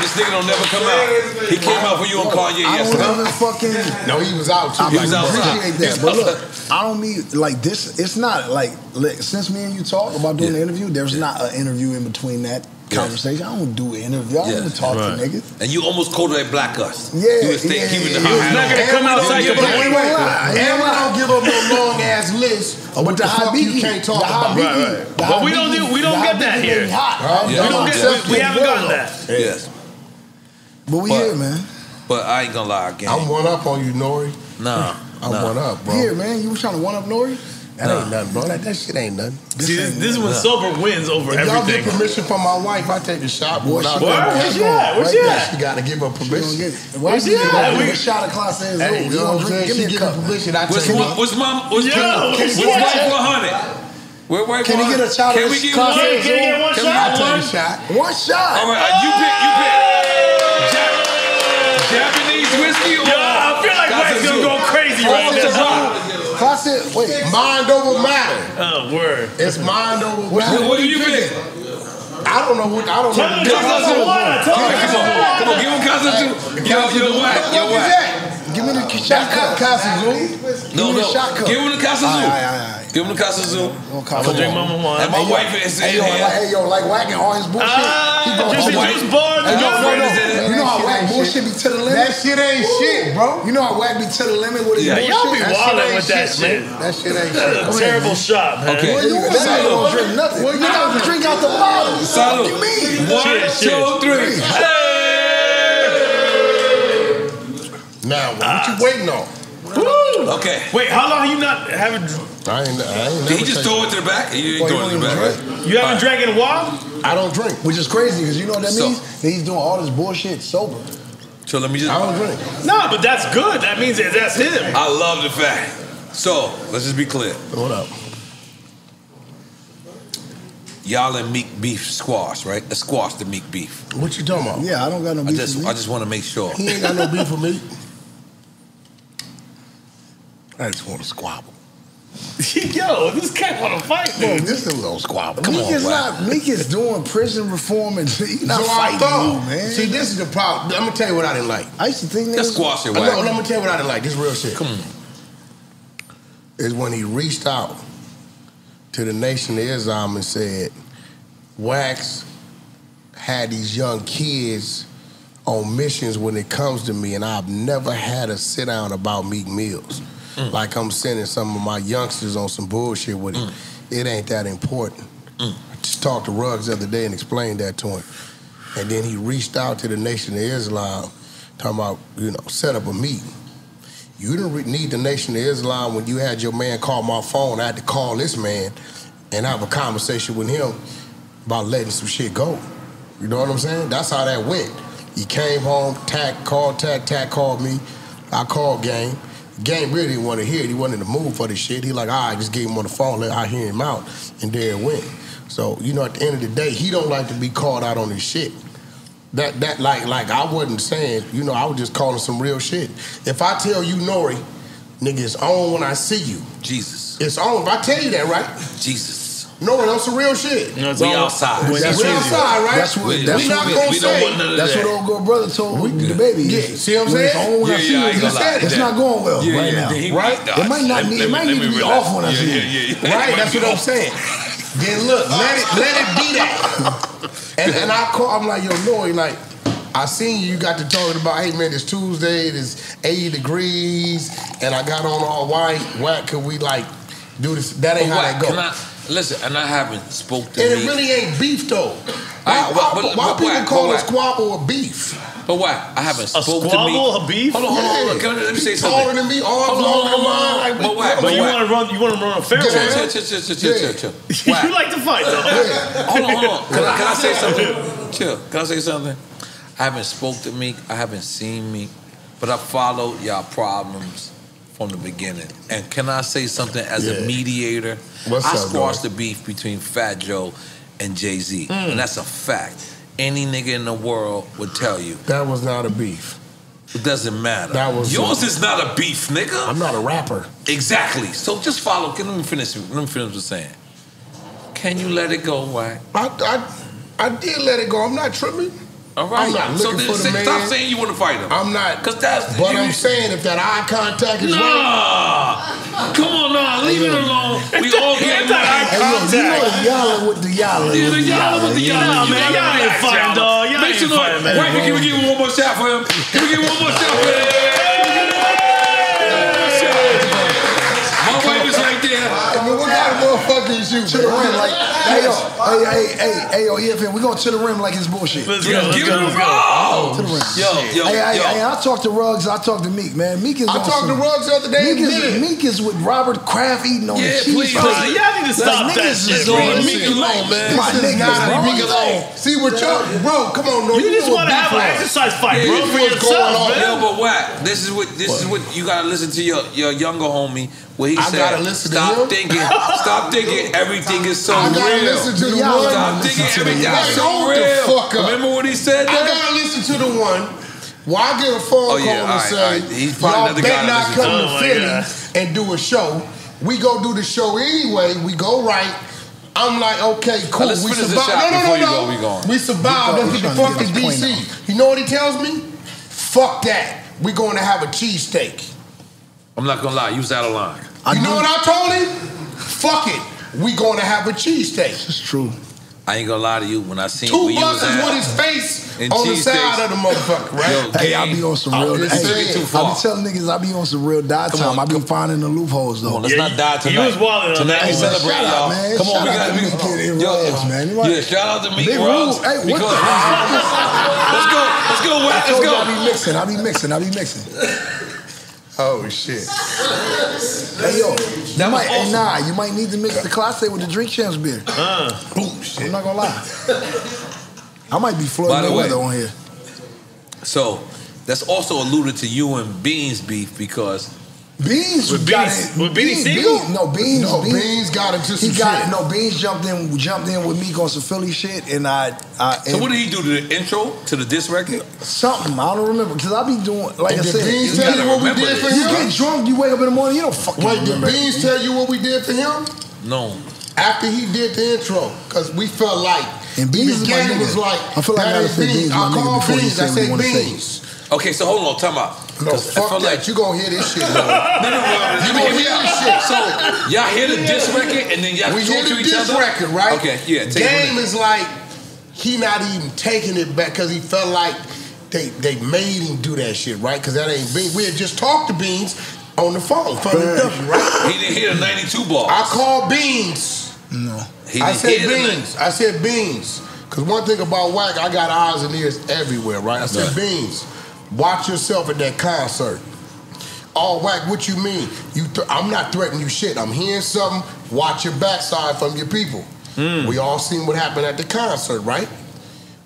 This nigga don't never come out. He came out for you on Kanye I don't yesterday. even fucking. No, he was out too. I He was outside. appreciate He that, but look. <laughs> I don't mean like this. It's not like, like since me and you talk about doing Yeah. the interview. There's not an interview in between that conversation. I don't do an interview. I don't Yeah. even talk Right. to niggas. And you almost quoted a black us. Yeah, You would stay yeah, keeping the yeah, hot yeah. Not gonna come we outside don't your give black. up- Ain't gonna. And we don't give up no <laughs> long ass list of But what the the fuck you can't talk the about. Right, right. the But we don't do- we don't get that here. ain't Hot, Yeah. right? We We don't get. We, we haven't gotten that. Yes. But we But- here, man. But I ain't gonna lie, gang. I'm one up on you, N.O.R.E. Nah. <laughs> I'm nah. one up, bro. Here, man. You was trying to one up N.O.R.E? That ain't nothing, bro. That, that shit ain't nothing. See, this, this is when sober wins over If y'all get permission from my wife, I take a shot. Boy, without she- that, Where? boy. Where's she at? Where's she Right at? there. She got to give her You don't permission. get it. Why Where's you she give at? me We- a shot of Class A Hey, you You know don't what I'm drink? saying? Give She me give her permission. I What's, take what, it. what's mom? What's Yo, what's what's wife that? for hundred? Where, where, Can he get a shot Can of we this get one? A Can, can you get one shot? One? shot. All right, you pick. You pick. Ja- Japanese whiskey or Yo, I feel like Wack gonna go crazy right now. Azul. Class Wait. Mind over matter. Oh, word. It's mind over matter. what do you pick? I don't know what I don't Tell know. him the to difference. Casa Juana. Tell him Come on, come on, give him Clase Azul. Yo, yo, Wack, yo, What is that? Give me the shot That's cup. Clase Azul. No, Give me no. the shot cup. Give him the Clase Azul. All right, all right, all right. Give him the Clase Azul. Don't I'm gonna drink it. Mama Juana. And my wife is Hey in yo, like, hey yo, like whacking all his bullshit. Ah, he goes Juicy hard. Juice bar. Hey, yo, no, no. is in it. You know how Wack bullshit shit- be to the limit? That shit ain't shit, bro. You know how Wack be to the limit with his Yeah, bullshit? y'all be That wildin' with that shit, shit. man. That shit ain't That's shit. a terrible shot, man. Okay. Well, you don't drink nothing. Well, you gotta drink out the bottle. Salud. What do you mean? One, Cheers, two, cheers. three. Now, what you waiting on? Woo! Okay. Wait, how long you not having? I ain't. I ain't Did he just throw it to the back? You ain't Well, throwing it to the you back, right? You haven't drank in a while? I don't drink. Which is crazy because you know what that So- means? That he's doing all this bullshit sober. So let me just. I don't drink. No, but that's good. That means that that's him. I love the fact. So let's just be clear. What up? Y'all and Meek beef squash, right? The squash the Meek beef. What you talking about? Yeah, I don't got no I beef just with I me. just want to make sure. He ain't got no beef with me. <laughs> I just want to squabble. <laughs> Yo, this cat want to fight Bro, me. this is a little squabble. Come Meek on, is Wack. not Meek is doing prison reform and he's not so I fighting thought. you, man. See, this is the problem. I'm gonna tell you what I didn't like. I used to think Let's niggas squash it, No, Wack. let me tell you what I didn't like. This real shit. Come on. Is when he reached out to the Nation of Islam and said, Wack had these young kids on missions when it comes to me, and I've never had a sit down about Meek Mills. Mm. Like I'm sending some of my youngsters on some bullshit with it. Mm. It ain't that important. Mm. I just talked to Ruggs the other day and explained that to him. And then he reached out to the Nation of Islam, talking about, you know, set up a meeting. You didn't need the Nation of Islam when you had your man call my phone. I had to call this man and have a conversation with him about letting some shit go. You know what I'm saying? That's how that went. He came home, Tack called Tack, Tack called me. I called Game. Game really didn't want to hear it. He wasn't in the mood for this shit. He like, all right, just gave him on the phone, let I hear him out. And there it went. So, you know, at the end of the day, he don't like to be called out on his shit. That that like like I wasn't saying, you know, I was just calling some real shit. If I tell you N.O.R.E, nigga, it's on when I see you. Jesus. It's on. If I tell you that, right? Jesus. N.O.R.E, that's some real shit. No, it's We all- outside. when That's We you- what- outside, right? That's what. We- That's we what. not we- gonna we don't say. want none of That's that. what old girl brother told me the baby. Yeah, see what I'm saying? on when I Yeah, see yeah, I you, ain't gonna it's lie. it's not going well Yeah, right yeah, now. he- Right? nah, It might not let- be- let it me- might let need to be relax. off when I Yeah, see yeah, yeah, yeah. Right, that's what I'm saying. Then look, let it let it be that. And and I call, I'm like, yo, N.O.R.E, like, I seen you, you got to talking about, hey man, it's Tuesday, it's 80 degrees, and I got on all white. What could we like do this? That ain't But how Wack, that go. Can I listen? And I haven't spoke to and Meek. it really ain't beef though. Why, Alright, why, but- but- why but people Wack, call but a Wack. squabble a beef? But why? I haven't A spoke to me. a beef? Hold on, hold on, hold on. Yeah. Can I- Let me say He something. taller than me, arms Hold on, longer than hold on, mine, like, But why? But But you want to run? You want to run a fair Yeah. one? Chill, chill, chill, chill, chill, chill, chill. <laughs> Why? you like to fight though. Hold on, hold on. Can I, can I say something? Chill. Can I say something? I haven't spoke to Meek. I haven't seen Meek, but I followed y'all problems from the beginning. And can I say something as Yeah. a mediator? What's I squashed the beef between Fat Joe and Jay Z, Mm. and that's a fact. Any nigga in the world would tell you. That was not a beef. It doesn't matter. That was- Yours is not a beef, nigga. I'm not a rapper. Exactly. So just follow. Can let me finish. Let me finish what I'm saying. Can you let it go, Why? I, I, I did let it go. I'm not tripping. All right. I'm not so looking then for the say- man. stop saying you want to fight him. I'm not. Cause that's But you- I'm saying if that eye contact is right. Nah. Come on, nah. Leave it alone. We <laughs> all get that eye money. Hey, look, you know contact. the yalla with the yalla. Yeah, the y'all with the you Nah, man, y'all ain't fighting, dog. Y'all ain't fighting, man. Wait, can we give him one more shot for him? Can we give him one more shot for him? Motherfucking shoot? To the rim, like, hey yo, hey, hey, hey, hey, yo, EFN, we going to the rim like it's bullshit. Let's go. Let's go. Let's go. roll. To the rim. Yo, yo, hey, hey, yo. hey, I talked to Ruggs, I talked to Meek, man. Meek is I on talked to some- Ruggs the other day. Meek is. Meek is with Robert Kraft eating on Yeah, the please, cheese please. Y'all need to stop that niggas shit, is bro. Meek alone, man. My This is niggas, not bro. Meek alone. See what y'all, bro? Come on, no. You just want to have an exercise fight, bro, for what's going yourself, on? man. Yo, but Wack. This is what this is what you gotta listen to your your younger homie where he I said, gotta listen to "Stop him?" thinking, stop thinking <laughs> everything is so I gotta real. listen to the Y'all one. Stop thinking Listen to the everything is so Hold the real." fuck up. Remember what he said? I gotta listen to the one. Well, get a phone Oh, yeah, call and all right, say, all right. He's y'all another bet guy to not listen to. come Oh, to Philly God. and do a show. We go do the show anyway. We go right. I'm like, okay, cool. let's we finish this survived. No, no, no, no. go, we going. We survived. Let's get the fuck to to get his point DC. You know what he tells me? Fuck that. We going to have a cheesesteak. I'm not gonna lie, you was out of line. I You know do- what I told him? Fuck it. We going to have a cheesesteak. It's true. I ain't gonna lie to you. When I seen Two where you buses with his face And on the cheesesteaks. side of the motherfucker, right? Yo, Hey, I Game. be on some real. just Hey. Too I be telling niggas I be on some real die Come time. on, I be come- finding the loopholes though. Come on, let's Yeah, not die you tonight. was wilding on tonight that we celebrate, y'all. man. Come on, Shout we out got to we, Big Kid and yo, Ruggs, man. What- Yeah, shout out to Meek Big Ruggs. Ruggs. Hey, what the <laughs> because- fuck? Let's go, let's go, I Wack, told let's you I go. be mixing. I be mixing. I be mixing. Oh shit. Hey yo, you might, hey, nah, you might need to mix the classe with the drink champs beer. Uh. I'm not gonna lie. I might be By the way- on here. So that's also alluded to you and Beans beef because Beans With got Beanie- in, with Beanie Beans, Sigel? Beans- no Beans. No, Beans got into He some got shit. no Beans jumped in jumped in with me on some Philly shit, and I. I So and what did he do to the intro to the diss record? Something I don't remember because I be doing like And I did said. Beans tell you what we did for You get drunk, you wake up in the morning, you don't fucking Wait, did remember. Beans tell you what we did for him? No. After he did the intro, because we felt like And Beans the is my game was like, I feel like I gotta say Beans I called Beans. I said. Beans. Okay, so hold on, time out. No, 'Cause I fuck that. like you gonna hear this shit, though. <laughs> No, no, well, You let gonna hear hear this shit. So y'all hear the diss record and then y'all we talk hear to each diss other. record, right? Okay, yeah. Take Game is like he not even taking it back because he felt like they they made him do that shit, right? Because that ain't Beans. We had just talked to Beans on the phone from the W, right? He didn't hear the 92 ball. I called Beans. No. He I didn't said hear the beans. I said beans. Cause one thing about Wack, I got eyes and ears everywhere, right? I said Right. beans. Watch yourself at that concert. All Wack, what you mean? You, th- I'm not threatening you shit. I'm hearing something. Watch your backside from your people. Hmm. We all seen what happened at the concert, right?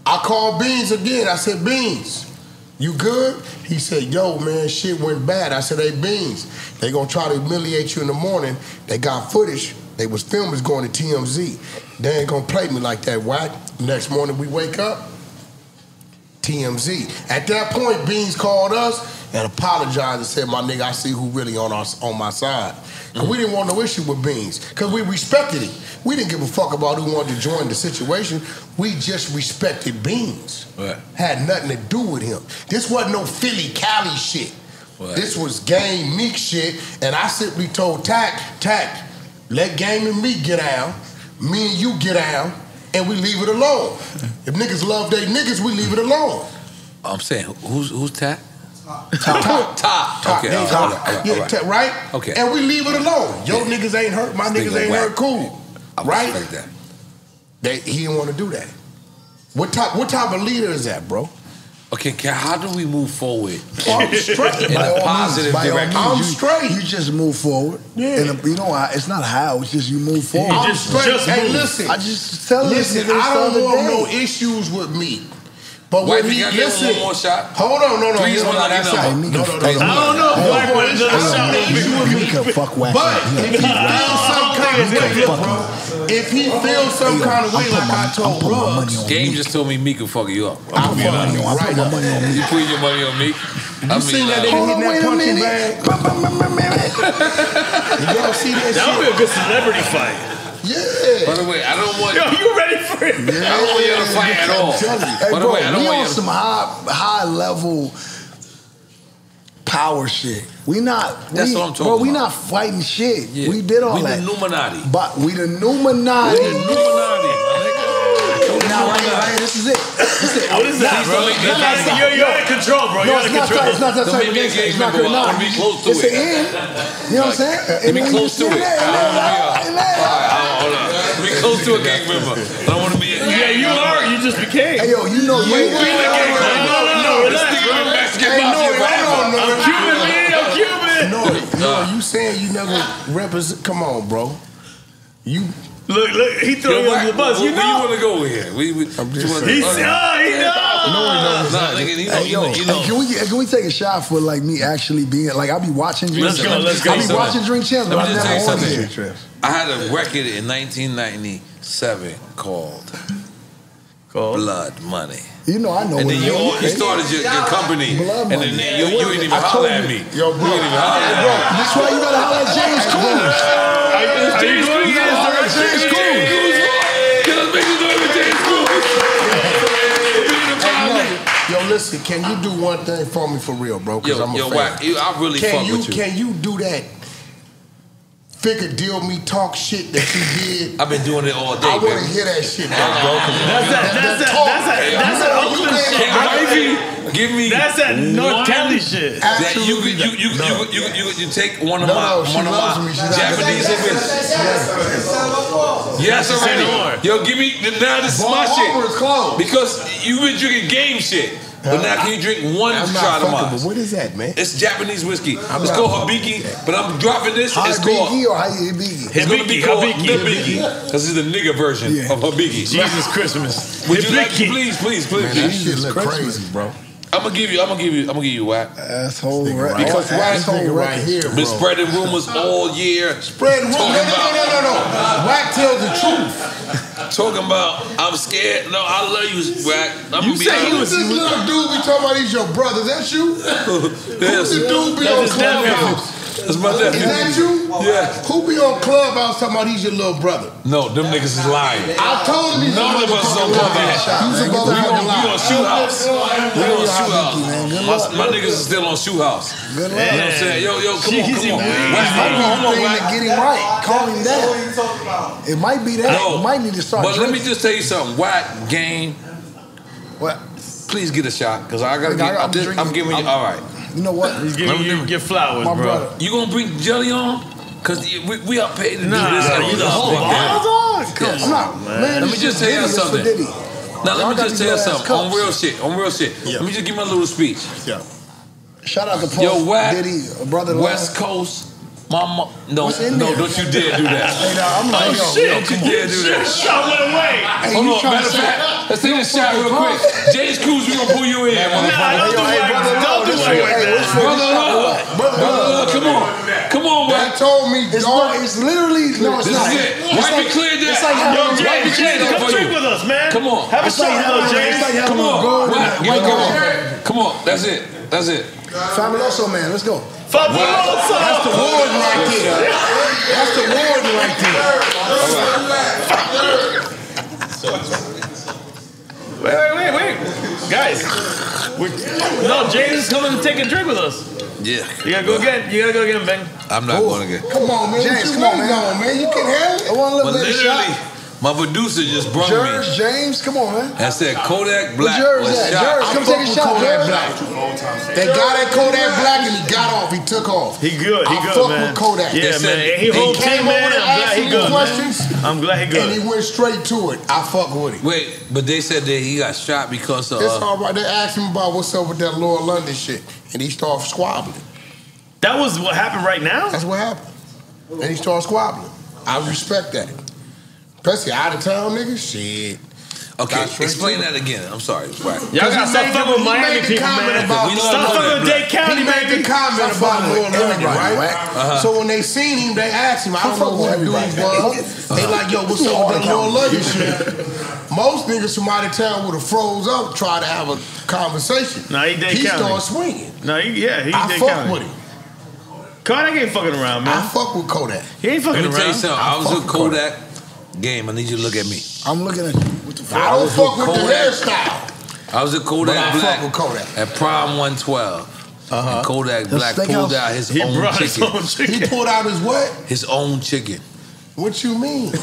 I called Beans again. I said, Beans, you good? He said, Yo, man, shit went bad. I said, Hey, Beans, they gonna try to humiliate you in the morning. They got footage. They was filming going to TMZ. They ain't gonna play me like that, Wack. Next morning we wake up, TMZ. At that point, Beans called us and apologized and said, "My nigga, I see who really on our on my side." And we didn't want no issue with Beans because we respected him. We didn't give a fuck about who wanted to join the situation. We just respected Beans. Right. Had nothing to do with him. This wasn't no Philly Cali shit. Right. This was Game Meek shit, and I simply told Tack, Tack, let Game and me get out, me and you get out, and we leave it alone. If niggas love they niggas, we leave it alone. I'm saying, who's who's Tat? Top. Top. Top. Okay, all right, top. all right, Yeah, right. right? Okay. And we leave it alone. Your niggas ain't hurt, my niggas ain't whack. hurt, cool. I right? that. They, he didn't want to do that. What type what type of leader is that, bro? Okay, Ka- how do we move forward I'm <laughs> straight. in By a all positive means, by all direction? means, I'm you, straight. You just move forward. Yeah. And you know, I- it's not how. It's just you move forward. I'm just- straight. just hey, move. listen. I just tell Listen, nigga this I don't want no issues with me. But Wife, when he gotta give him listen, one more shot? hold on, no, no, Please, no, one no, lucky that's number. out. Hey, No, Mika, no, hey, no, I don't know. Hey, Black hold man, on, just listen, shout no out. issue with me. Mika, fuck whack. But Yeah. if he feels <laughs> some kind of way, look, bro. If he feels some Hey, yo, kind of way, I'm like putting I my- told I'm putting my money Ruggs, on Game Meek. just told me Meek can fuck you up. I'm putting my money on. I'm putting my money on You Meek. putting your money on Meek? I You seen that nigga Hold hitting on, that wait a punching minute. bag? Y'all see that That would be a good celebrity fight. By the way, I don't want. Yo, you ready <laughs> for it? I don't want y'all to fight at all. I'm telling you. Hey, bro, way, I don't we want on some high, high level power shit. We not. That's we, what I'm talking Bro, we not fighting shit. Yeah. We did all we that. We the Illuminati. but we the Illuminati. We the Illuminati, my nigga. Now, right right this is it. This is it. What is that, bro? don't make me You're, a gang you're, you're out of control, bro. No, You're out it's of not, control. it's not that type of me a gangster. gang It's not member. good. I Nah, wanna be close to it's it. an end. You know what I'm saying? Let me close to it. there and I don't then- wanna be and a- then- All right, hold on. Let me close to a gang member. I don't want to be a Yeah, you are. You just became. Hey, yo, you know you. You be the gang No, member. no, no, This relax, nigga bro. Mexican Hey, mafia no, rapper. hold no, I'm Cuban, man. I'm Cuban. No, no, you saying you never represent? Come on, bro. You Look, look. He Yo, throwing you under the bus. where- You where you want to go here? We, we, I'm just you wanna- oh, he ah, knows. Nah, nigga, you know, Hey, yo, you know. hey, can we can we take a shot for like me actually being like I be watching Drink Let's go, Champs. let's go. I be Let watching Drink Champs, but I'm never on here. I had a record in 1997 called Called. Blood Money. You know, I know. And what then it you, is. you started your, your company, Blood and then Money. you, you didn't even I holler at me. Yo, you bro. didn't even holler Hey, at bro, me. that's why you gotta holler at James Coons. James Coons You gotta holler at James Coons. Cause make you do it with James Hey, yo, yo, listen. Can you do one thing for me for real, bro? Because I'm a yo, fan. whack, you, I really can fuck you with you. can you do that? Figure deal me talk shit that you did. I've been doing it all day, I want to hear that shit, bro. 'cause That's that. That's that. That's that. That's that You Oakland can't- shit. Can bro. wifey give me That's that North one Cali shit. That you Absolutely you you not. you you you, you take one of No, my one of my me. She loves me. Japanese hits. Yes, Say no more. already. Yo, give me now. This is Bar my Harbor is shit closed. because you been drinking game shit. But now can you drink one I'm not shot of mine? what is that, man? It's Japanese whiskey. I'm it's called fucking Habiki, but I'm dropping this. It's called. Biggie or high Biggie? It's gonna be Habiki, called Habiki. Habiki because it's the nigga version Yeah. of Habiki. Jesus Christmas. Would you like to please, please, please, Man, that shit look crazy, bro. I'm gonna give you. I'm gonna give you. I'm gonna give you Wack. Asshole, right? Because oh, Wack asshole nigga right here, bro. Been spreading rumors all year. Spread rumors. No, no, no, no, no, no. Wack tells the truth. Talking about I'm scared. No, I love you, Wack. I'm You gonna be say he honest. This little dude we talking about he's your brother. That's you? <laughs> Yes. Who's the dude be That's on. Clubhouse? That's my nephew. Is that you? Yeah. Who be on Clubhouse talking about he's your little brother? No, them niggas is lying. I told him he's None of us is on Clubhouse. He's a We on, motherfucking we on liar. shoe house. We on shoe house. My, my niggas is still on shoe house. Good You luck. know what I'm saying? Yo, yo, come on, come on. man. Wack, Might be hold on, the thing Wack. to get him right. Calm him down. It might be that. No. You might need to start. But let me just tell you something. Whack game. What? Please get a shot, cause I gotta. I Get, got- I'm I'm, drinking. I'm giving you. I'm- All right. You know what? He's giving you your flowers, My bro. brother. You gonna bring jelly on? Cause we, we are paid to Nah, do this. every you the day. whole Yeah. Come Yes. I'm not, on, man. man. Let me just is tell you this for something. Diddy. Now let me just tell you something on real shit. On real shit. Let me just give my little speech. Yeah. Shout out to Paul Yo, Wack, Diddy, brother. West Coast. Mama, no, What's in no, there? don't you dare do that. <laughs> Hey, nah, I'm like, oh yo, shit, yo, don't you on. dare do that. Shot went away. Hey, Hold on, trying matter of fact, let's take this shot real quick. James Cruz, we gonna pull you in, Nah, don't do Hey, like brother, Don't do this like for- hey, that. what's Brother Brother brother love. love, come on, come on, They man. told me, It's dog. not. It's literally no. It's This not. is it. It's Why like, we cleared that? It's like Yo, having. Why James, cleared James, that come drink with us, man. Come on. Have a shot with having. us, It's James. Come on, gold in Wack, a give white it girl. going. Come on, that's it, that's it. Fabuloso man, let's go. Fabuloso. That's the warden right there. That's the warden right there. Wait, wait, wait, wait. Guys. We're, no, James is coming to take a drink with us. Yeah, You gotta go again. You gotta go again, Ben. I'm not going to get. Come on, man. James, come on, man. man. You can handle I want a But little bit of literally, shot. My producer just brung Jers, me James, come on, man. and said Kodak Black Jers was shot. Jers, come fuck take a shot, Kodak Jers. Black. They got at Kodak Black and he got off. He took off. He good. He I good, fuck man. with Kodak. Yeah, said- man. He they whole came team, man. over I'm to glad ask he good, questions, man. I'm glad he good. And he went straight to it. I fuck with it. Wait, but they said that he got shot because of. It's Uh, all right. They asked him about what's up with that Laura London shit, and he started squabbling. That was what happened right now. That's what happened. And he started squabbling. I respect that. Especially out of town niggas. Shit. okay, explain that again. I'm sorry. Right. Y'all Because gotta he stop made fucking the- with he Miami made the people, comment man. about We love Stop Kodak fucking with Black. Dade County, he made the baby. comment Stop about fucking Laura with London, everybody, right? right? Uh-huh. So when they seen him, they asked him. I don't know who fucking that with dude everybody. was. Uh-huh. They like, yo, what's up with that Laura London shit? Most niggas from out of town would have froze up, try to have a conversation. Nah, he Dade He County. started swinging. No, he, yeah, he I Dade fuck with him. Kodak ain't fucking around, man. I man. fuck with Kodak. He ain't Let fucking me tell you around. something. I was with with Kodak game. I need you to look at me. I'm looking at you. What the fuck? I don't was fuck with with the Kodak. hairstyle. I was at Kodak But I Black fuck with Kodak. at Prime 112. Uh And Kodak The Black pulled out his He own brought his chicken. own chicken. He pulled out his what? His own chicken. What you mean? The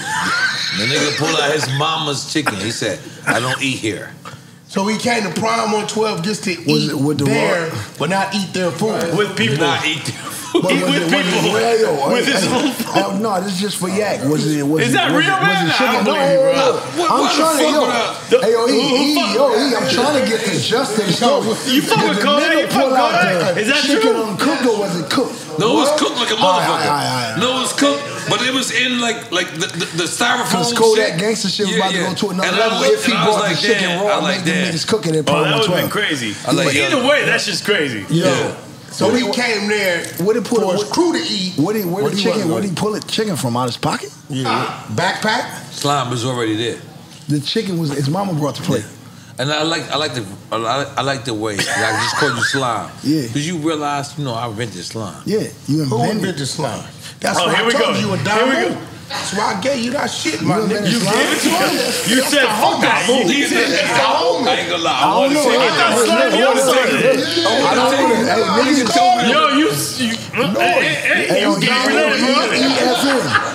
nigga pulled out his mama's chicken. He said, I don't eat here. So he came to Prime 112 just to Was eat it with the there, but not eat their food. with people. Not eat there. But Eat was with it- was it people. real, yo? With Hey, his hey, own hell No, this is just for yak. Was it? Was Is it, that was real, it, man? Was it Nah, I don't believe no, you, bro. What, I'm what trying to, yo, would hey, yo, Who- E, who E, fuck- yo, E, I'm trying to get the Justin story. You fuck with Kodak? You fuck out Kodak? Is that chicken true? uncooked or was it cooked? No, it was cooked like a motherfucker. all right, all right. No, it was cooked, but it was in like like the the, the styrofoam. Because Kodak shit. gangster shit was about to go to another level if he and I was brought the chicken damn. raw I and like made them damn. niggas cook it at Oh, Prime that would have been crazy. But either way, that's just crazy. Yo, So he came there What he put- for his what- crew to eat. Where did where What he chicken? wasn't Where gonna did he pull it chicken from? Out his pocket? Yeah. Uh, backpack? Slime was already there. The chicken was his mama brought the plate. And I like I like the I like, the way I just called you slime. <laughs> Yeah. Because you realize you know I invented slime. Yeah, you Who invented. invented slime? That's Oh, why here I we told go. you a Here we go. That's why I gave you that shit, my nigga. You gave it to him. You said fuck that. homie. He That's said, the I homie. ain't gonna lie. I, I want don't to know. take I it. thought Look, Slime look, Young look, started it. I I want don't to know. take it. Hey, niggas Niggas told me. Yo, you, you, hey, hey, Hey, you yo, get y'all related, bro. EFN.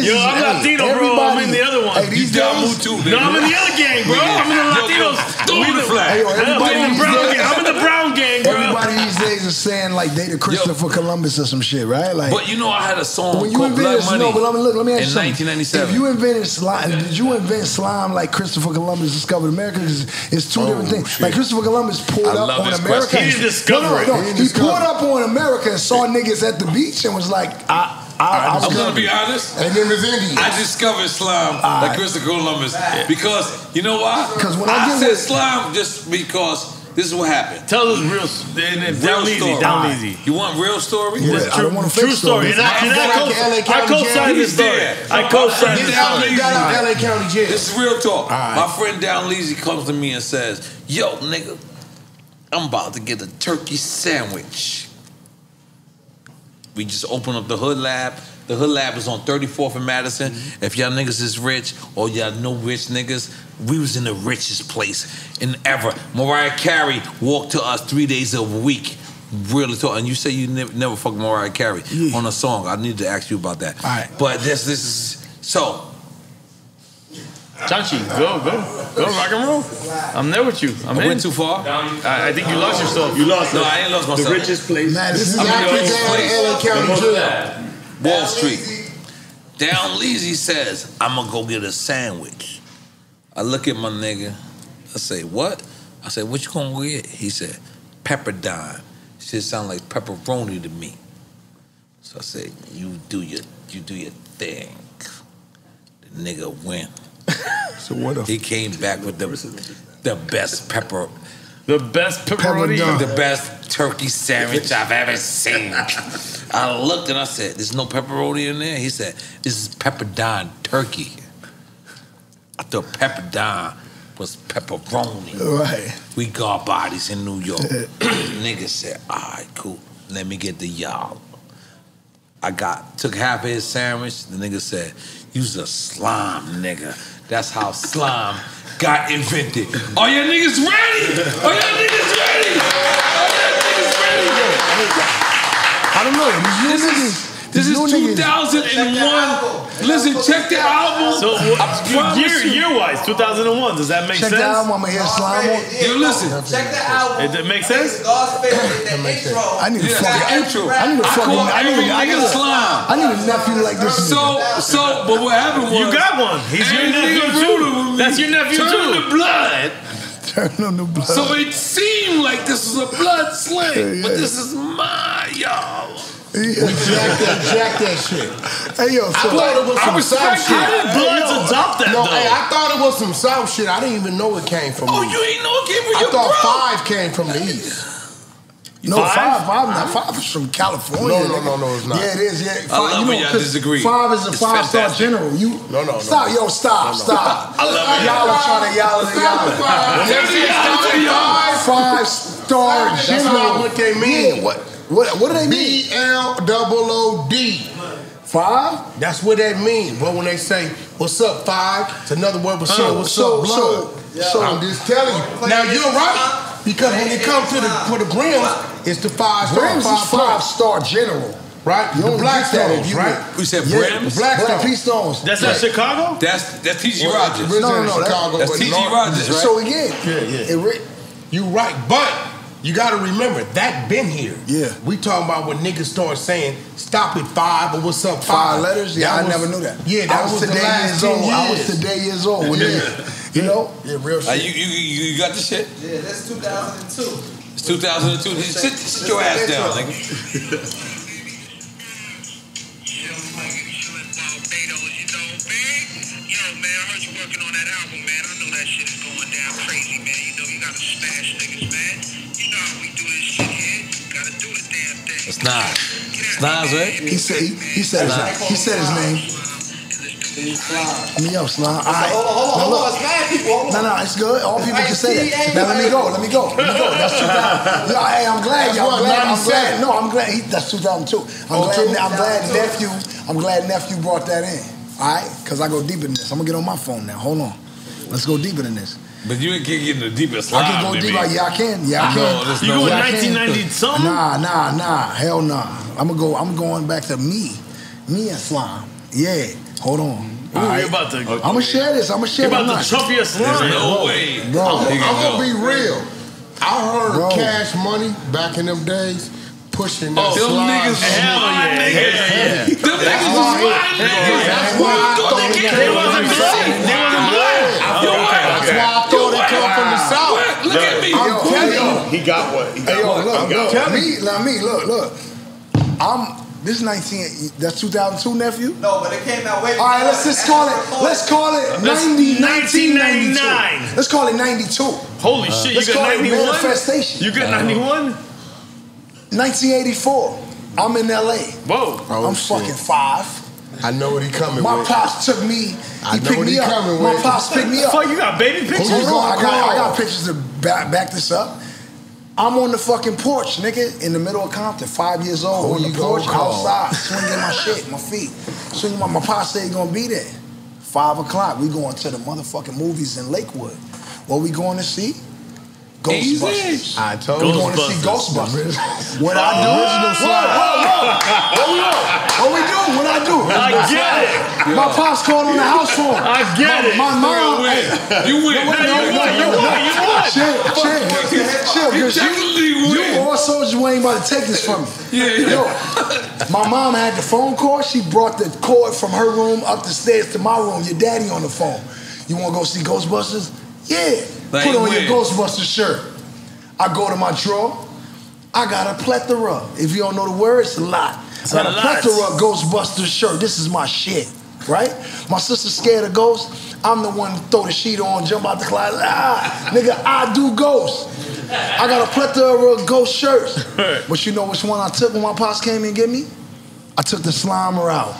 Yo, I'm hey, Latino, bro. I'm in the other one. Hey, these You down days, move too, No, I'm in the other gang, bro. I'm in the Yo, yo, throw We the flag. Hey, yo, I'm everybody in the brown gang. I'm in the brown gang, bro. Everybody these days is saying like they the Christopher Columbus or some shit, right? Like, But you know, I had a song when you called invented Blood Money no, but let me look. Let me ask in you something. 1997. If you invented slime, did you invent slime like Christopher Columbus discovered America? Because it's two oh, different things. Like Christopher Columbus pulled I up on America. question. He didn't discover no, no, it. no. He He, discover pulled up on America and saw niggas at the beach and was like, I, I, I, I'm gonna be honest. And then there's Indians. I discovered slime like Christopher Columbus because you know why? 'Cause when I get said with- slime just because this is what happened. Tell us real, real down easy, story. down easy. You want real story? Yeah, I don't want a True story. And I, and I, co- I co-signed this story. I co-signed this story. LA County Jail. This is real talk. My friend Down Leezy comes to me and says, Yo, nigga, I'm about to get a turkey sandwich. We just opened up the Hood Lab. The Hood Lab is on 34th and Madison. Mm-hmm. If y'all niggas is rich or y'all know rich niggas, we was in the richest place in ever. Mariah Carey walked to us three days a week. Really talk, and you say you never, never fuck Mariah Carey on a song. I need to ask you about that. All right. But this this is so Chachi, go, go, go, rock and roll. I'm there with you. I'm I in. went too far. I, I think you lost yourself. You lost No, it. I ain't lost myself. The richest place. Man, this is I'm the it old down place. LA County Jail. Wall Street. Down Leezy says, I'm gonna go get a sandwich. I look at my nigga. I say, what? I said, what you gonna go get? He said, Pepperdine. Shit sound like pepperoni to me. So I said, you do your you do your thing. The nigga went. So what He came back with the the best pepper The best pepperoni. Pepperdine. the best turkey sandwich I've ever seen. I looked and I said, "There's no pepperoni in there." He said, "This is pepperdine turkey." I thought pepperdine was pepperoni. Right. We got bodies in New York. <clears throat> Nigga said, "All right, cool. Let me get the y'all." I got took half of his sandwich. The nigga said, "You's a slime nigga." That's how slime got invented. Are y'all niggas ready? Are y'all niggas ready? Are y'all niggas ready? I don't know. This is this is new niggas- 2001. Listen, check the album. So what, year, year wise, 2001. Does that make Check sense? the album. I'm gonna hear slime on. Yo, listen. Check the album. It, it makes sense. God's favorite, the intro. I need a Yeah, fucking. the intro. I need a I fucking. call I need every a. I need nigga slime. I need a nephew like this. So, so, but what happened was You got one. He's your nephew too. rooted with me That's your nephew turned too. to blood. Turn on the blood. So it seemed like this was a blood sling, but Yeah. this is my y'all. Yeah. Jack that, jack that shit. Hey yo, I thought it was some respect South shit. How did Bloods adopt that No, though? hey, I thought it was some South shit. I didn't even know it came from Oh, me. you ain't know it came from I your thought bro. five came from the East. no Five? five, five, not five is from California. No, no, no, no, it's not. Yeah, it is. Yeah, five, love you when know, y'all 'cause disagree. Five is a It's five star general. You No, no, no. stop, yo, stop, stop. I love it. Y'all are trying to y'all are y'all. When they say five, Five star That's not what they mean. Yeah, what? What? What do they mean? B L double O D. Five? That's what that means. But when they say, what's up, five, it's another word for uh, saying, what's so- up, blood. so- so- I'm just telling you. Now, you're right. Because when it comes to the, for the Grims, it's the five star, Rams is five five five, star general. right? You The don't Black get that Stones, right? We said Yeah, Brams? Black Black Stone. Stones. That's not Chicago. That's that's T.G. Well, Rogers. No, no, no, Chicago, that's but T.G. North- Rogers, right? So again, Yeah, yeah. it re- You right, but you got to remember that been here. Yeah. we talking about when niggas start saying stop at five or what's up five. five letters. Yeah, That I was- never knew that. Yeah, that I was, was, today the last years 10 old. I was today years old when they, you know, yeah, real Uh, shit. you, you you you got the shit? Yeah, that's 2002. It's 2002. Sit, sit your ass down, nigga. It's not. It's Nas, right? He said he, he said his, he said his name. Me up, Slime. All right. Hold on, hold on, hold on. It's mad people. No, no, it's good. All people can say see, that. Now let me go. Let me go. Let me go. That's 2000. Yo, <laughs> hey, I'm glad. That's y'all glad. I'm glad. No, I'm glad. He, that's 2002. I'm Oh, glad. I'm glad nephew. I'm glad nephew brought that in. All right, because I go deeper than this. I'm gonna get on my phone now. Hold on. Let's go deeper than this. But you ain't get in the deepest I slime. can go than deeper. me. Yeah, I can. Yeah, I No, can. there's You no go way. Yeah, I can. 1990 <laughs> something? Nah, nah, nah. Hell nah. I'm gonna go. I'm going back to me, me and slime. Yeah. Hold on. Ooh, All right. You're about to. I'm gonna share this. I'm gonna share. You're about not- to chump your slime. No way. Bro, I'm, I'm gonna be real. I heard Bro. Cash Money back in them days pushing that Oh, them niggas was Hell wild yeah, niggas. yeah. Them niggas was wild niggas. That's why I Thought thought they they came They from wasn't the black. They wasn't black. Got what? He got Hey, yo, what? look, He got look, what? me, now me, look, look. I'm this 19. That's 2002, nephew. No, but it came out way All right, let's just call it. Let's call it Let's- 90, 1999. Let's call it 92. Holy uh, shit, you Let's got 91? manifestation. You got 91? 1984. Uh, I'm in LA. Whoa. Oh, I'm shit. fucking five. I know what he coming My with. My pops took me. He I know what me he up. coming My with. pops picked me up. Fuck, you got baby pictures? Hold on, I got, I got pictures to back, back this up. I'm on the fucking porch, nigga, in the middle of Compton, five years old, Who on the porch, outside, swinging my shit, my feet. Swinging my, my pops said he gonna be there. Five o'clock, we going to the motherfucking movies in Lakewood. What we going to see? Ghostbusters. I told We you. going to see Ghostbusters. What I do? Original Whoa, slide. whoa, whoa. Oh, what we do? What we do? What I do? I get it. My pops called on the house phone. I get it. My mom. You win. no, wait, you no, won, you no, won, you won. Chill, chill, chill. Because you, win. you all soldiers ain't about to take this from me. Yeah, yeah. Yo, my mom had the phone call. She brought the cord from her room up the stairs to my room. Your daddy on the phone. You want to go see Ghostbusters? Yeah. Like, Put on where? your Ghostbusters shirt. I go to my drawer. I got a plethora. If you don't know the word, it's a lot. I got a a plethora of Ghostbusters shirt. This is my shit, right? My sister scared of ghosts. I'm the one to throw the sheet on, jump out the closet. Ah, nigga, I do ghosts. I got a plethora of ghost shirts. <laughs> But you know which one I took when my pops came and get me? I took the Slimer out.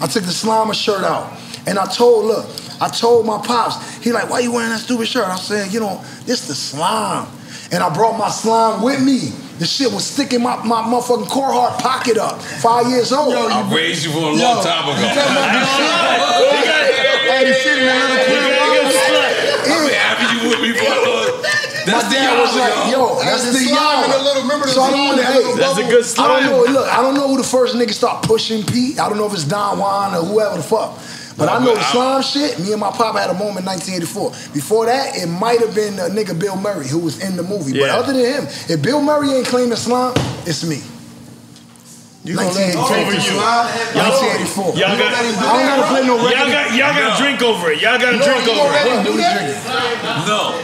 I took the Slimer shirt out. And I told, look, I told my pops, he like, why you wearing that stupid shirt? I said, you know, this the slime. And I brought my slime with me. The shit was sticking my, my motherfucking Carhartt pocket up. Five years old. I raised you for a long time ago. <laughs> Hey, the shit in the little crib. I've been happy you with me for a long That's my the dad was y'all, like, yo, that's the the slime y'all. the little- remember so I don't slime want in to, the little hey, That's a good I don't know. Look, I don't know who the first nigga start pushing Pete. I don't know if it's Don Juan or whoever the fuck. But No, I know but the I- slime shit. Me and my papa had a moment in 1984. Before that, it might have been a nigga Bill Murray who was in the movie. But other than him, if Bill Murray ain't claiming the slime, it's me. You gonna let him take the slide? 1984. Y'all got, I don't gotta play no record. y'all got, y'all got to drink over it. Y'all got to No, drink over it. him do that? No.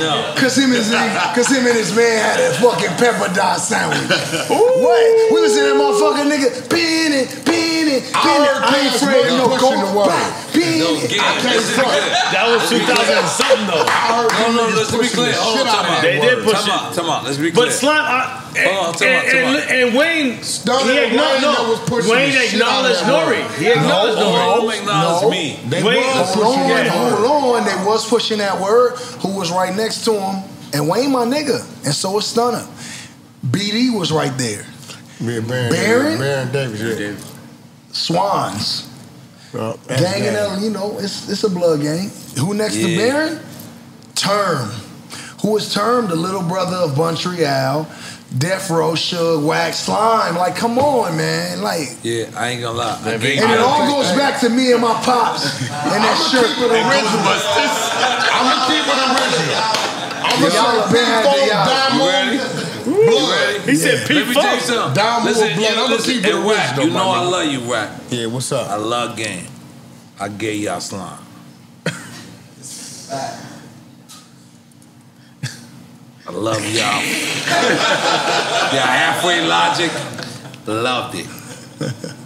No. Cause him and his, cause him and his man had a fucking pepper dye sandwich. what? We was in that motherfucker nigga pinning, pinning, pinning. I ain't afraid of no pushing the gold. word. No, Pinning. again, can't front. That was 2000 and something though. I heard No, them no, let's be clear. the Hold shit on, out of time out. that They did push Time it. out, time out. Let's be clear. But Slime, I, and, Hold on, time and, and, and Wayne, Stunner he acknowledged, Wayne that no, Wayne the shit out of acknowledged N.O.R.E. He acknowledged No, N.O.R.E. Don't acknowledge No. me. They Wait, was Hold pushing on, that word. hold on. They was pushing that word. Who was right next to him? And Wayne, my nigga, and so was Stunner. BD was right there. Me and Baron, Baron? Baron Davis, yeah. Swans. Well, Gang and gang. L, you know, it's it's a blood gang. Who next to Baron? Term. Who is Term? The little brother of Montreal. Death Row, Suge, Wack, Slime. Like, come on, man. Like, Yeah, I ain't gonna lie. I And gave and you it all that. goes back to me and my pops and that shirt. Keep it original. I'm gonna keep it original. I'm gonna Y'all say been had the P4 y'all. You ready? Diamond <laughs> You Blood. He said Let me P4. tell you something. Diamond listen, with blood. yeah, I'ma listen, keep it and Rack, original, You know I love you, Rack. Yeah, what's up? I love game. I gave y'all slime. <laughs> I love y'all. <laughs> y'all halfway logic. Loved it.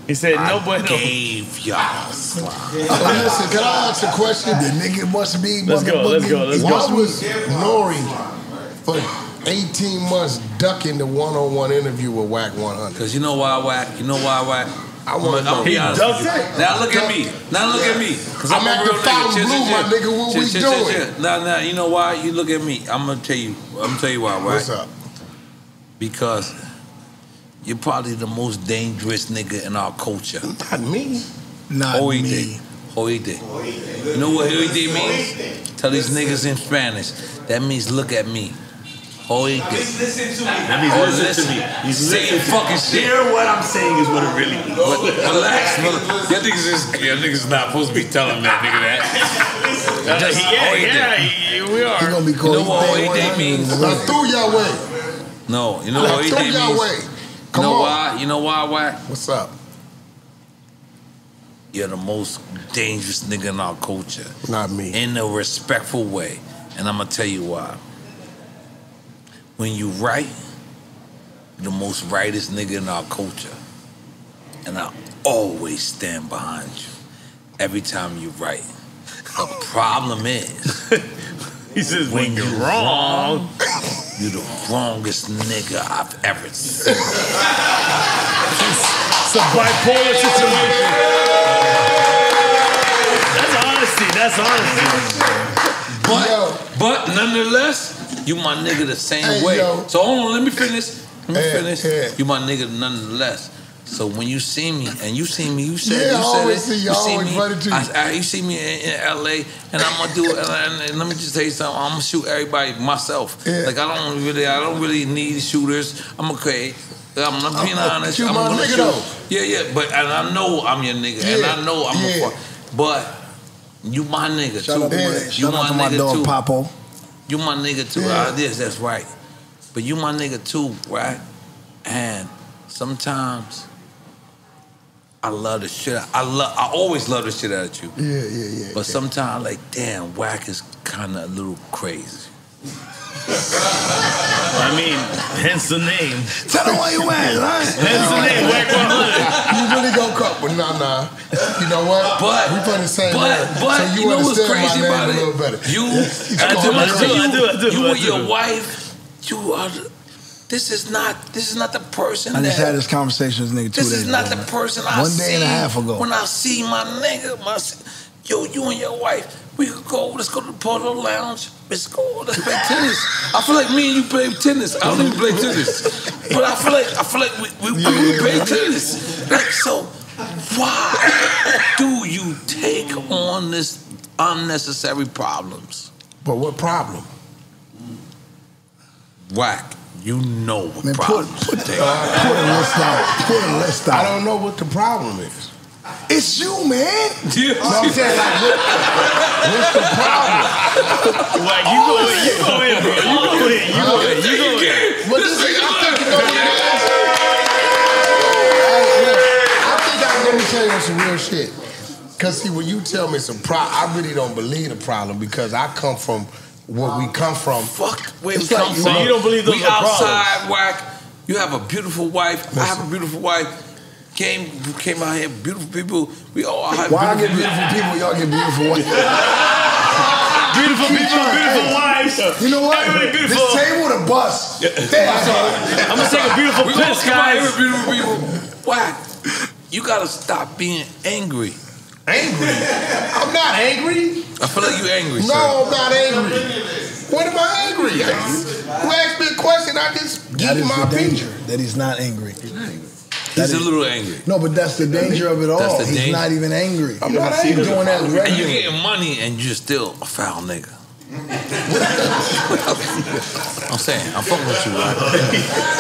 He said, no I bueno. gave y'all slime. Oh, listen, can I ask a question? The nigga must be. Let's go, let's go, let's he go. must Why was N.O.R.E for 18 months ducking the one-on-one interview with Wack 100? Cause you know why whack? You know why whack? I wanna I'm know. gonna be He honest ducked with you. it? Now look at me. Now look at me. Cause I'm a at the real nigga. Fontainebleau, chill, my chill. nigga, what Chill, we chill, chill, doing? chill. Now, now, you know why? You look at me. I'm gonna tell you. I'm gonna tell you why, right? What's up? Because you're probably the most dangerous nigga in our culture. Not me. Not Oide. me. Oide. You know what oide means? Tell these niggas in Spanish. That means look at me. He did. Listen to me. That means listen, to me. He's Same listening. fucking shit. Hear what I'm saying is what it really means. But relax, mother. Y'all niggas is y'all niggas not supposed to be telling that nigga that. <laughs> Uh, Just yeah, all he yeah, did. he- we are. He gonna be You called. know what Day all he did 100 means? in the Now ring. through your way. No, you know Now what he through did your means? way. You Come know on. why? You know why? Why? What's up? You're the most dangerous nigga in our culture. Not me. in a respectful way. And I'm gonna tell you why. When you write, you're the most rightest nigga in our culture. And I always stand behind you every time you write. The problem is, <laughs> He says when when you're you're wrong. you're the wrongest nigga I've ever seen. It's a bipolar situation. That's honesty. That's honesty. But, but nonetheless, you my nigga the same Hey, way. yo. So hold on, let me finish. Let me Hey, finish. hey. You my nigga nonetheless. So when you see me, and you see me, you said, Yeah, you said always it, see you, I always run you. I, I, you see me in, in L.A. and I'm gonna do it. And, and, and let me just tell you something. I'm gonna shoot everybody myself. Yeah. Like I don't really, I don't really need shooters. I'm okay. I'm not being I'm- honest. you I'm my gonna nigga, shoot. though. Yeah, yeah. But and I know I'm your nigga, and I know I'm yeah. a fuck. But you my nigga Shout too. out to my, you shout out to my nigga dog too. Papo. You my nigga too. Yeah. Ah, yes, that's right. But you my nigga too, right? And sometimes I love the shit. out- I love. I always love the shit out of you. Yeah, yeah, yeah. But sometimes, like, damn, whack is kind of a little crazy. I mean, hence the name. Tell them where you at, right? Hence the name. Wack 100. you really gonna cut, but nah, nah. You know what? But we from the same but area, but so you, you, know what's understand crazy my name about a little better. You, You I call do, I do, you, I do, I do, you and your wife, you are. This is not. This is not the person I just that. had this conversation with this nigga two This days is not ago, the man. person I see One see. day and a half ago. When I see my nigga, my yo, you and your wife, we could go. Let's go to the Polo Lounge. Let's go. Let's play tennis. I feel like me and you play tennis. I don't even play tennis, but I feel like I feel like we we, we play tennis. Like so, why do you take on this unnecessary problems? But what problem? Whack. You know what Man, put, problems put, you the, take. put a list out. Put a list I don't know what the problem is. It's you, man. You know what I'm saying? Like, what, what's the problem? Whack, you go in. You go in, bro. You go in. You go in. You go in. But this is, I think you know what it is. I think I let me tell you some real shit. Cause see, when you tell me some problem, I really don't believe the problem because I come from where we come from. Fuck where It's we like, come from. know, you don't believe those we are problems. outside whack. You have a beautiful wife. I have a beautiful wife. Came came out here, beautiful people. We all have Why I get beautiful beautiful people, y'all get beautiful wives? <laughs> Beautiful Keep people, trying. beautiful wives. You know what? Everybody This beautiful. table to bust. Damn, son. I'm gonna take a beautiful We all piss, come guys. with beautiful people. Whack. You gotta stop being angry. Angry? <laughs> I'm not angry. I feel like you're angry, sir. No, I'm not angry. What am I angry? at? You asked me a question, I just That give you is my the opinion. danger. That he's not angry. He's a little angry. No, but that's the danger of it all. That's the He's danger. not even angry. I'm not He's doing that And you're getting money and you're still a foul nigga. <laughs> I'm saying, I'm fucking with you, right?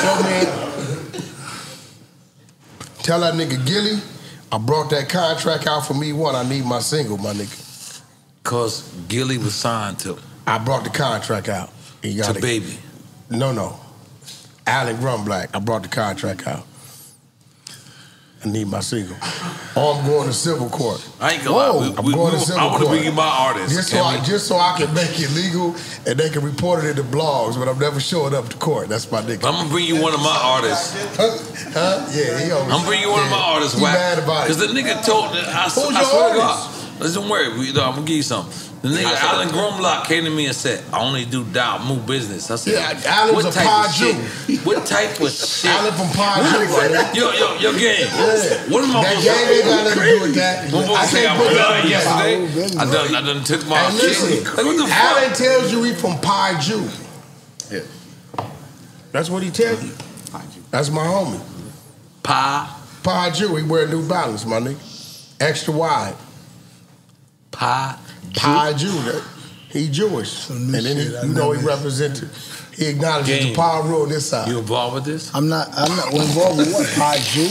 Tell man, tell that nigga Gillie, I brought that contract out for me What? I need my single, my nigga. Cause Gillie was signed to I brought the contract out. He got to baby. No, no. Alan Grubman. I brought the contract out. I need my single. Oh, I'm going to civil court. I ain't gonna Whoa, lie. I'm We, we, going we, to civil I want to court. bring you my artist. Just so, I, just so I can make it legal and they can report it in the blogs, but I'm never showing up to court. That's my nigga. I'm gonna bring you one of my artists. huh? Yeah, he always. I'm bringing you one of my artists. He Whack. mad about it. Because the nigga told I, I Who's your swear artist? Listen, worry. We, I'm gonna give you something. The nigga Alan Grubman came to me and said, "I only do dial move business." I said, Yeah, Alan's what a type of shit? What type of <laughs> shit? Alan from Jew, Yo, yo, yo, game. Yeah. What am I That game ain't got nothing to do with that. What I say? Put that done on yesterday. I done, I done took my Hey, shit. listen, Like what the Alan fuck? tells you he from Jew. Yeah. That's what he tells you. That's my homie. Pi, Pi Jew, he wear New Balance, my nigga. Extra wide. Pi. Pi Jew. He Jewish. And then he, you know he represented He acknowledges the Piru on this side. You involved with this? I'm not. I'm not involved with what? Pod Jew?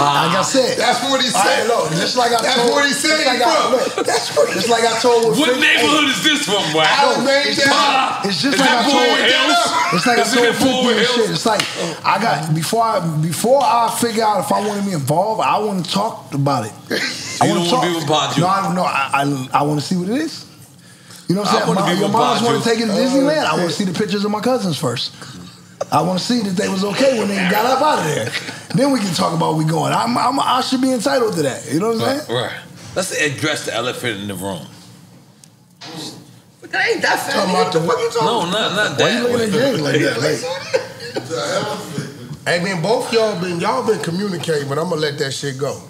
Like I said, That's what he All right, said. look, just like I That's told, what he said Just like he I, from. look, that's what, just like I told. with What Fifty- neighborhood is this from, Wack? I made It's that just, up. it's just Is like that I told. Forward Hills? It's like I Is it told in 50 Forward and Hills? shit. It's like I got before I before I figure out if I want to be involved, I want to talk about it. So you wanna don't want to be with Pod Jew? No, I, no, I, I, I want to see what it is. You know what I I'm saying? My, your moms want to take it to Disneyland. I want to see the pictures of my cousins first. I want to see that they was okay when they got up out of there. Then we can talk about we going. I'm, I'm, I should be entitled to that. You know what I'm Right, saying? right. Let's address the elephant in the room. That ain't that fat. Talking about the what you talking No, not not Why you looking at way. James like that? Like, Hey man, both y'all been y'all been communicating, but I'm gonna let that shit go.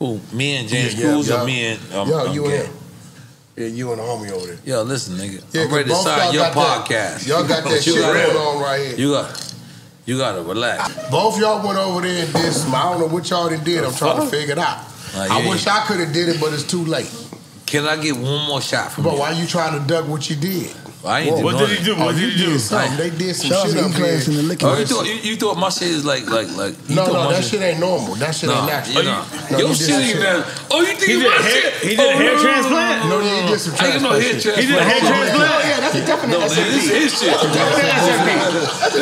Who? Me and James Yeah, yeah, Cruz yeah. or me and um, Yo, um, you and him. Yeah, you and the homie over there. Yo, listen, nigga. Yeah, I'm ready to both your podcast. y'all got <laughs> that shit gotta- going on right here. You got, you gotta relax. Both y'all went over there and did some. I don't know what y'all did. I'm trying to figure it out. Nah, I yeah, wish yeah. I could have did it, but it's too late. Can I get one more shot from But you? why you trying to duck what you did? I ain't What doing did he do? What Oh, did you he do? did something. They did some Shout out shit to up E-Class here. and the liquor. Oh, you thought you, you thought my shit is like like like you No, no, that shit ain't normal. That shit no, ain't natural. you know, No, your you did shit some ain't shit. natural. Oh, you think He did my a hair- shit? he did a oh, hair no, no, transplant? No, no, No, no, he did some I didn't hair transplant He did a hair Oh, transplant? Yeah, that's a definite No, this is his shit. Both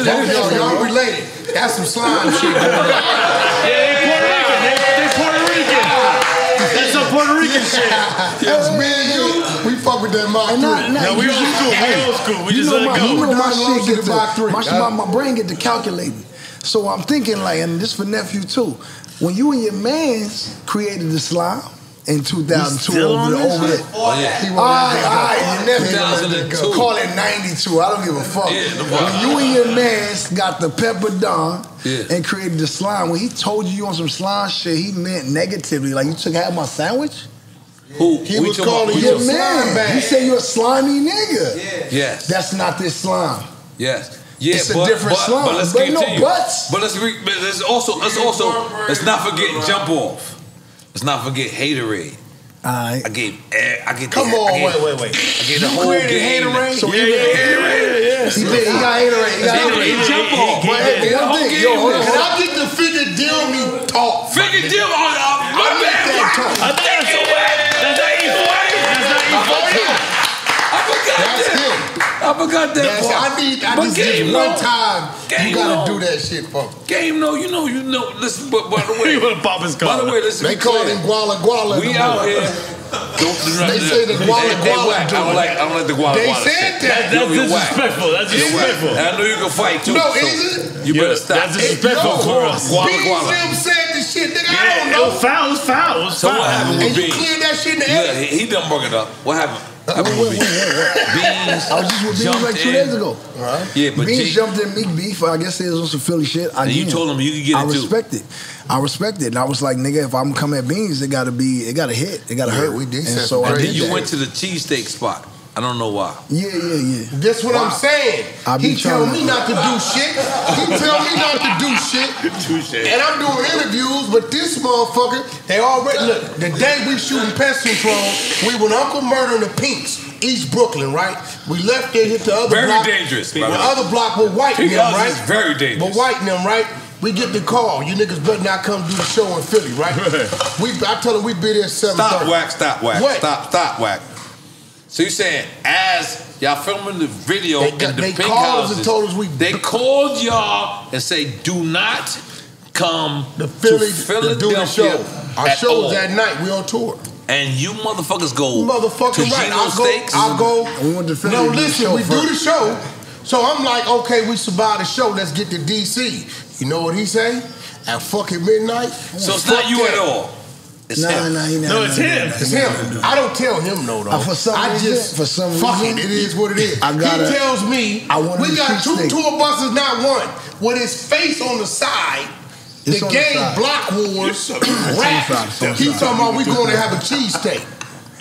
y'all, y'all related. That's some slime <laughs> shit. going. Yeah, they Puerto Rican. They, they Puerto Rican. That's some Puerto Rican shit. That's me and you. We fuck with that Mach And not, 3. not, No, we you- old school. We hey, old school. We you just know let it my, go. You know my shit long get to to, Mach 3. my, my, my brain get to calculating. So I'm thinking like, and this for nephew too. When you and your mans created the slime in 2002 still over, on the, this over shit? there. Oh yeah. He All wanted right, to all right, your nephew. 2002. Call it 92. I don't give a fuck. Yeah, when problem. you and your mans got the pepper Don Yeah. and created the slime, when he told you you on some slime shit, he meant negatively. Like you took half my sandwich? Who? He we was calling about- you Your man. bag. He said you're a slimy nigga. Yes. That's not this slime. Yes. Yeah, It's a but, different but, slum, But let's but no continue. buts. But let's re, but let's also let's also let's not forget jump off. Let's not forget haterade. All right. I gave I get Come the, on, gave, wait, wait, wait. I gave the You whole created game. haterade? So Yeah, he, yeah, yeah, yeah, yeah. he did. He got haterade. He got He haterade. did jump off. But hey, one thing, yo, hold on, Can. I get the figure deal me talk? Figure deal on uh, my bad. I think so E-40. I forgot that. Him. I forgot that That's, part. I need, I But just game need one time. Game you gotta no. do that shit for me. Game no, you know, you know. Listen, but by the <laughs> way, You wanna pop his by the way, listen. They be call him Guala Guala. We out movie. here. <laughs> Don't, They say the Guala hey, hey, Guala. I don't like. I don't like the guala They said that. Yo, That's you're whack. disrespectful. That's disrespectful. And I know you can fight too. No, so is it? You Yeah, better stop. that's disrespectful Yo, for us. Guala Beans Guala. them said the shit, nigga. I Yeah, don't it know. was foul. It was foul. It was So what happened with And you cleared that shit in the Yeah, air. he, he done brought it up. What happened? Happened Wait, with wait, Beans? wait, wait. Beans. I was just with Beans like two in. days ago. Yeah, but Beans G, jumped in Meek Beef. I guess it was on some Philly shit. And you told him you could get I it too. respect it. I respect it. And I was like, nigga, if I'm coming at Beans, it gotta be, it gotta hit. It gotta Yeah, hurt. we did And so the I and did then you that. went to the cheesesteak spot. I don't know why. Yeah, yeah, yeah. That's what I'm saying. I he tell me to- not to do shit. He tell me not to do shit. <laughs> And I'm doing interviews, but this motherfucker, they already look. The day we shooting pest control, we went Uncle Murda in the Pinks, East Brooklyn, right? We left there, hit the other block. Very block. dangerous, The by the way. other block with white Pink them, right? is very dangerous. But white them, right? We get the call. You niggas better not come do the show in Philly, right? <laughs> we, I tell them we be there at seven Stop, whack, stop, whack. What? Stop, stop, whack. So you're saying as y'all filming the video They in the they pink called us houses, and told us we- they called y'all and say, "Do not come The Philly, to to Philadelphia do the show. Our at show's all." at night. We on tour. And you motherfuckers go Motherfucker, to right. Geno I'll go, Steaks. I'll go. We went to Philly No, to do the listen, show we do the show. So I'm like, okay, we survived the show. Let's get to DC. You know what he say? At fucking midnight. so it's not you that. at all. It's Nah, him. nah, he not. No, it's nah, him. nah, It's nah, him. nah, nah. I don't tell him no though. Uh, for some I reason- just for some fuck reason, it. It is what it is. I gotta- he tells me I wanna we got two cheesesteak. tour buses, not one, with his face on the side. It's the on the game side. Block Wars <coughs> on the rap. side, it's on the He side. talking about we going to have a cheesesteak.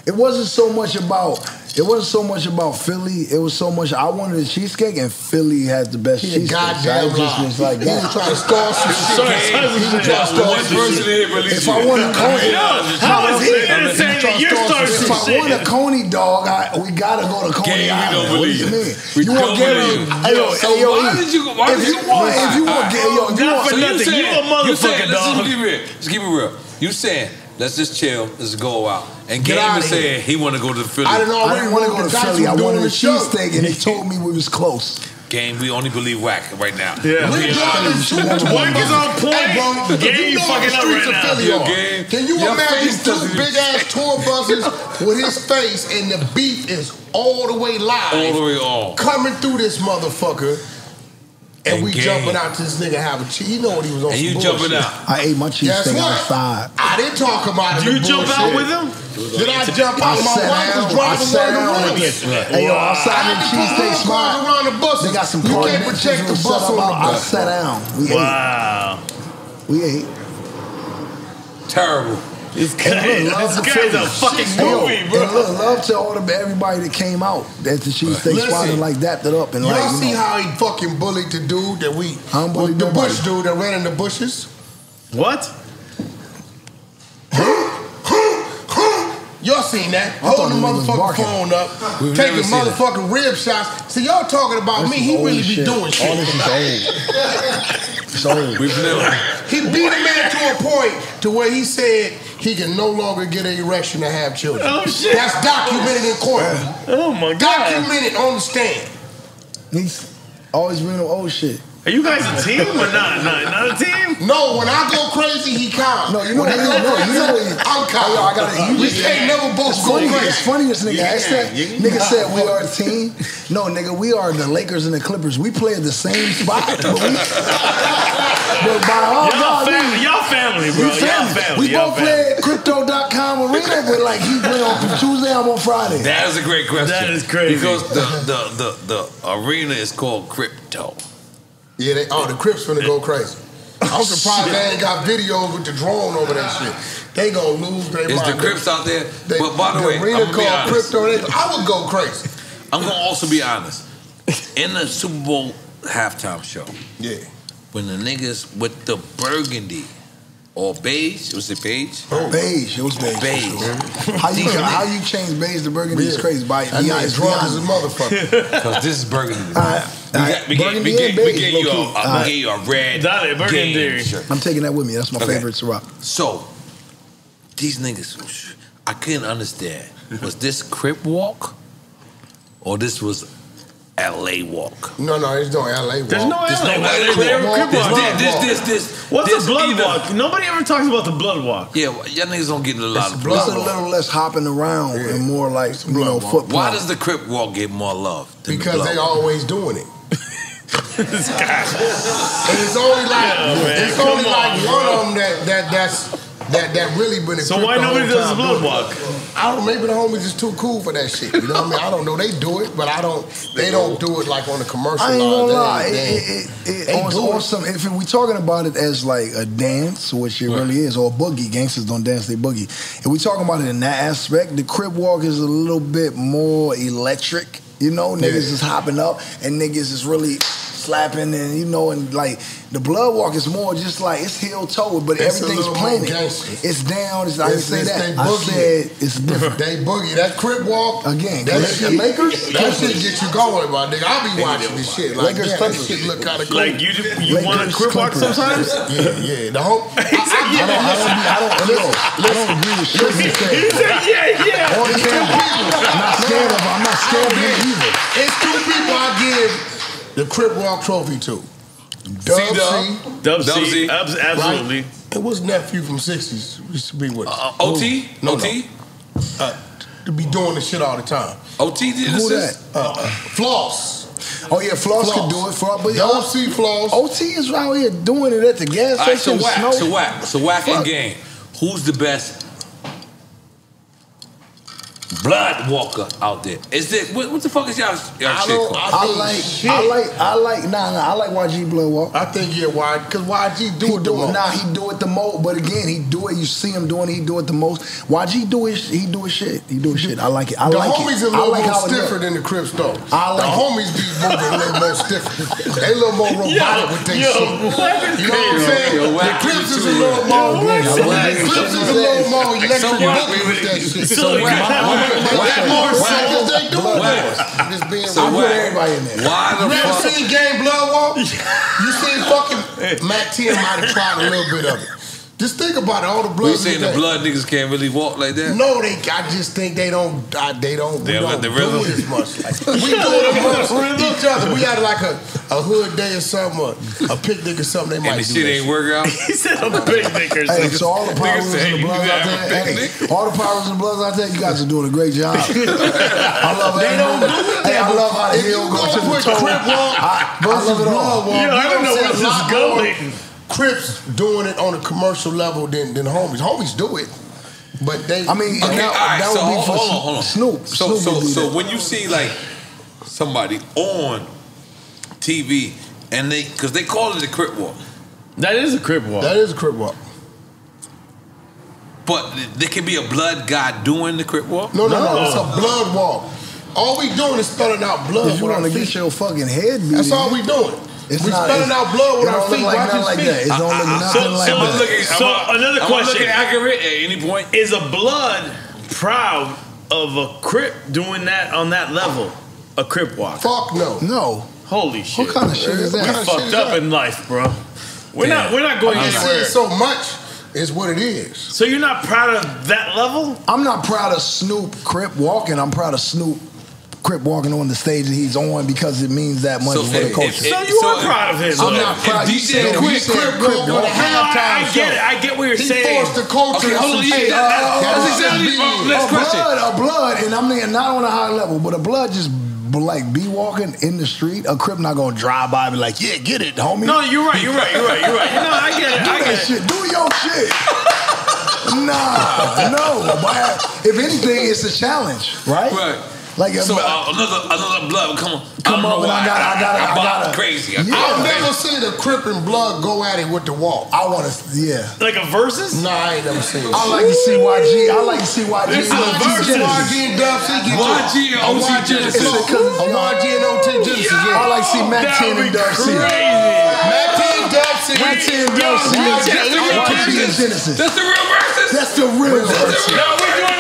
It wasn't so much about it wasn't so much about Philly. It was so much I wanted a cheesecake, and Philly has the best He a cheesecake. So goddamn I just lie. was like He was trying to start some shit. He was trying to start some shit. If I want a coney, How is he gonna say that you're starting If I want a coney dog, I, we gotta go to Coney Game, Island. don't What do you you. mean? We you want Gary? Hey, yo, So hey, yo, why did you- why did you you- want, if you want, Gary, yo, you Not want, for nothing. You a you motherfucking dog. just keep it real. Let's keep it real. You saying, let's just chill, let's go out. And Get Game outta is here. saying he want to go to Philly. I didn't I already didn't want to go to Philly. I wanted a the show. cheesesteak, and he <laughs> told me we was close. Game, we only believe whack right now. Yeah. We're driving two Whack is on point. Hey, bro, Game, you you know fucking the up streets right of now. Philly Your are. game- Can you your imagine face two doesn't- big ass tour buses with his face and the beef is all the way live? All the way on. Coming through this motherfucker. And, And we game. jumping out to this nigga have a cheese. He know what he was on And some you bullshit. jumping out. I ate my Guess cheesesteak what? outside. I didn't talk about it. You the jump bullshit. out with him? Did I jump I out? My wife down. was driving sat one down. of the rims. Hey, yo, I outside had the to put cheesesteak all spot. around the bus. They got some You can't protect the bus set on up. the I sat down. We ate. Wow. We ate. Terrible. This And guy, look, love the guy's a fucking Hey, yo, movie, And bro. look, love to all the everybody that came out at the cheesesteak Listen, spot and like dapped it up and Y'all like you see know. how he fucking bullied the dude that we, I don't the nobody. bush dude that ran in the bushes? What? Y'all seen that? I thought Holding the the motherfucking phone up, We've taking never seen it. motherfucking rib shots. See, y'all talking about This me. He old really be shit. doing All shit. this is old. <laughs> It's old. We've never. He beat a man to a point to where he said he can no longer get an erection to have children. Oh, shit. That's documented in court. Oh my god. Documented on the stand. He's always bringing up old shit. Are you guys a team or not? Not, not a team? No, when I go crazy, he calm. No, you know what? No, no, you know what? I'm calm. Yo, I gotta- you we just- can't never both It's go funny. crazy. It's funny this nigga Yeah, asked that. yeah, yeah. Nigga said we are a team. No, nigga, we are the Lakers and the Clippers. We play at the same spot, but, we, <laughs> but by all Y'all God, family, we- y'all family, bro. we Y'all family. family. We y'all both family. play at Crypto.com arena, but like he play on Tuesday, I'm on Friday. That is a great question. That is crazy. Because the, the, the, the arena is called crypto. Yeah, they, oh, the Crips finna go crazy. I'm <laughs> surprised they ain't got videos with the drone over that shit. They gonna lose their Is mind. the Crips out there? They, but by the, way, arena I'm gonna be called honest. Crypto. They, I would go crazy. I'm gonna also be honest. In the Super Bowl halftime show, Yeah. when the niggas with the burgundy or beige, it was it beige? Beige, it was beige. Beige. Mm-hmm. How you how you change beige to burgundy is crazy. By That be nigga honest, drunk as a motherfucker. Because this is burgundy. All right, We right. we, get, Burgundy we, get, and we beige, gave you a, low-key. a, All we right. you a red Dale, burgundy. shirt. I'm taking that with me. That's my Okay. favorite Ciroc. So, these niggas, I couldn't understand. Was this Crip walk? Or this was LA walk? No, no, it's no LA walk. There's no There's LA. no Why LA they- they walk. crip This, walk? this, this, this, this. What's this the blood either- walk? Nobody ever talks about the blood walk. Yeah, well, y'all niggas don't get in a lot of blood It's a little less hopping around and more like you blood know football. Why does the Crip walk get more love? Than Because the they walk? always doing it. this <laughs> guy. And it's only like Yeah, man, it's come only on, like bro. one of them that that that's that that really been. So equipped why nobody does time the blood walk? I don't. Maybe the homies is too cool for that shit. You know what I mean? I don't know. They do it, but I don't. They don't do it like on the commercial. I ain't gonna lie. ain't- It, they ain't- it, it, it, on, on some, if we talking about it as like a dance, which it really is, or a boogie, gangsters don't dance, they boogie. If we talking about it in that aspect, the Crip walk is a little bit more electric. You know, niggas Yeah. is hopping up and niggas is really slapping and you know and like the blood walk is more just like it's heel toe, but It's everything's little plain. It's down. It's, I didn't say it's that. they I said it's different. They <laughs> boogie that Crip walk Again, That the shit, Lakers? That shit get you going, my nigga. I be watching this shit. Like, Lakers, yeah, that Clippers. shit look kind of cool. Like you, you want to Lakers, crip walk sometimes? yeah, yeah. The whole. <laughs> I, I, I don't, I don't, I don't, yo, I don't agree with shit you <laughs> He said. said, yeah, yeah. All the damn people. I'm not scared of I'm not scared of him either. It's two people I give the Crip Rock trophy to. Dub C. C-Dub. Dub Dub C, C. abs- absolutely. It was nephew from '60s. Used to be with us. Uh, OT? No, OT? no. Uh, to be doing this shit all the time. OT did Who this? that? Uh, uh, Floss. Oh yeah, Floss, Floss. can do it. For, but Dub C. Floss. OT is out here doing it at the gas All right, so station. whack, snow. so whack, so whack and game. Who's the best blood walker out there. Is there what, what the fuck is y'all y'all I shit don't- called? I like, I like, I like, nah, nah, I like YG Blood Walk. I think yeah, why? Because YG do he it do it, most. nah, he do it the most. But again, he do it. You see him doing it. He do it the most. YG do his, he do his shit. He do his shit. I like it. I the like homies it. a little I like more how stiffer than the Crips though. I like the it. homies be moving a little more <laughs> stiffer. They a little more robotic with their yo, shit. what is You know what I'm saying? Yo, the Crips is a little more. Yo, The whack. Crips is a little more electric So whack. boogie with that shit. So So whack. whack. They Whack. got more Whack. songs they do Whack. it. I'm just being So I real. put everybody in there. Why the You ever fuck? seen Game Blood Walk? <laughs> You seen fucking Mack 10 might have tried a little bit of it. Just think about it. All the We blood. saying the blood niggas can't really walk like that? No, they. I just think they don't. I, they don't. They don't <laughs> don't let the do it as much. Like, we do it amongst each other. We had like a, a hood day or something, or a picnic or something. They might And the do shit ain't work out. <laughs> He said a picnic or Hey, something. so all the Power Niggas and the you Bloods out there, hey, all the Power Rangers and the Bloods out there, you guys are doing a great job. <laughs> I love it. They don't do it Hey, I love how the if you hill go goes to the with toe. Crip Walk I, I love it all. Blood Yeah, I you don't know see where a this is going. Crips doing it on a commercial level than, than homies. Homies do it, but they. I mean, Okay, that, all right, that so would be for hold on, hold on. Snoop. So, Snoop so, so that. when you see like somebody on TV and they, because they call it a crip walk, That is a crip walk. that is a Crip Walk. but there can be a blood guy doing the crip walk. No, no, no, It's a blood walk. All we doing is spelling out blood you want to get your fucking head beat, That's all we doing. It's we not- spelling it's- out blood with our feet. like Watch his like feet. that. It don't look nothing so- like so Am that. looking, So, am I, another am I question. looking accurate at any point? Is a blood proud of a crip doing that on that level? A crip walk. Fuck no. No. Holy shit. What kind of shit is that? kind of fucked up that? in life, bro. We're Damn. not we're not going I'm anywhere. so much is what it is. So you're not proud of that level? I'm not proud of Snoop Crip walking. I'm proud of Snoop Crip walking on the stage that he's on because it means that much So for the culture. if- So you so are proud of him. I'm not proud. You DJ said, No, you said said Crip Crip walk. No, walk. I, I get it. I get what you're He saying. forced the culture. Okay, hold on. into Yeah, that- that- oh, That that's exactly- his oh, being. a question. blood, a blood, and I'm mean, not on a high level, but a blood just b- like be walking in the street. A crip not gonna drive by and be like, yeah, get it, homie. No, you're right. You're right. You're right. You're right. No, I get it. do I that get it. shit. Do your shit. <laughs> nah, no. But if anything, it's a challenge, right? Right. Like So uh, another another blood come on. Come on, know but I why. gotta- I gotta- I I'm gotta- crazy. I- Yeah. I've never crazy. seen a Crip and blood go at it with the walk. I want to, yeah. Like a versus? Nah, I ain't never seen it. I like to see YG. I like to see YG. This is and a versus. YG and Dub C get YG and OT Genesis. Because- a YG and OT Genesis. I like to see Mac That 10 would and be Dub C. crazy. Mack 10, Dub C. Mack 10 and Yo, Dub C. YG and Genesis. Genesis. That's the real versus. That's the real verse.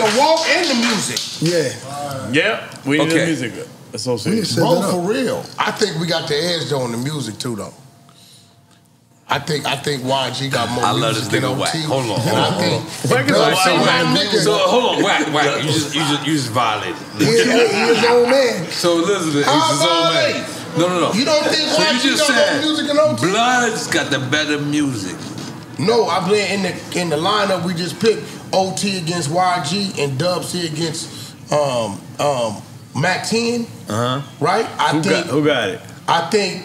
The walk and the music. Yeah. Yeah, we need Okay. the music associated. Set Bro, for real. I think we got the edge on the music too though. I think I think YG got more I love this than nigga Whack. Hold on, And hold on, think Whack is like- so got Whack- So hold on, whack, whack. You just you just you just violated. He, he, he his own man. So Elizabeth, he's his own man. No, no, no. You don't think so YG you just got said more music than OT? Blood's got the better music. No, I believe in the in the lineup we just picked OT against YG and Dub C against um um Mack 10, Uh huh. right? I Who think got, who got it? I think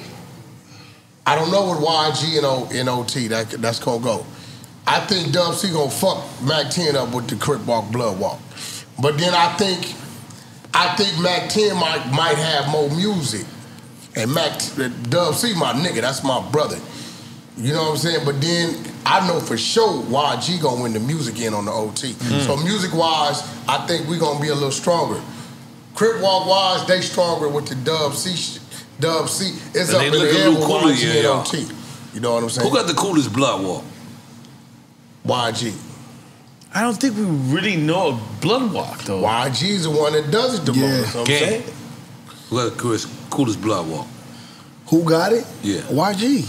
I don't know what YG and, o, and OT that that's gonna go. I think Dub C gonna fuck Mack 10 up with the Crip Walk Blood Walk. But then I think I think Mack 10 might might have more music. And Mac Dub C my nigga, that's my brother. You know what I'm saying? But then I know for sure YG gonna win the music in on the OT. Hmm. So music wise, I think we gonna be a little stronger. Crip Walk wise, they stronger with the Dub C. sh- Dub C. It's And up they in the look a air little with cooler, YG yeah, and y'all. OT. You know what I'm saying? Who got the coolest blood walk? YG. I don't think we really know a blood walk though. YG's the one that does it the Yeah. most. You know what I'm Gang. saying? Who got the coolest, coolest blood walk? Who got it? Yeah. YG.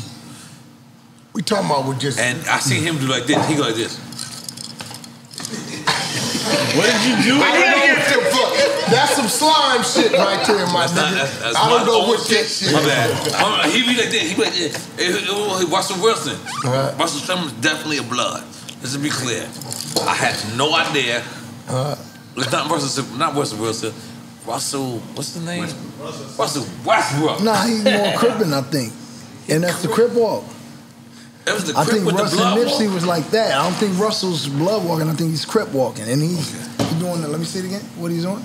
We talking about with just And I seen him do like this. He go like this. What did you do? I don't know what the fuck. That's some slime shit right there, in my That's not, that's, that's I don't know own what that shit. My bad. I'm- he be like this. He be like this. Eh, eh, eh, Russell Wilson. Uh-huh. Russell Wilson is definitely a blood. Let's be clear. I had no idea. Uh, It's not Russell. Not Russell Wilson. Russell. What's the name? Russell Westbrook. Nah, he's more crippin', I think. And that's the crip walk. That was the I think with the Russ and Nipsey walk? was like that. I don't think Russell's blood walking. I think he's crip walking, and he's he doing. The, let me see it again. What he's doing?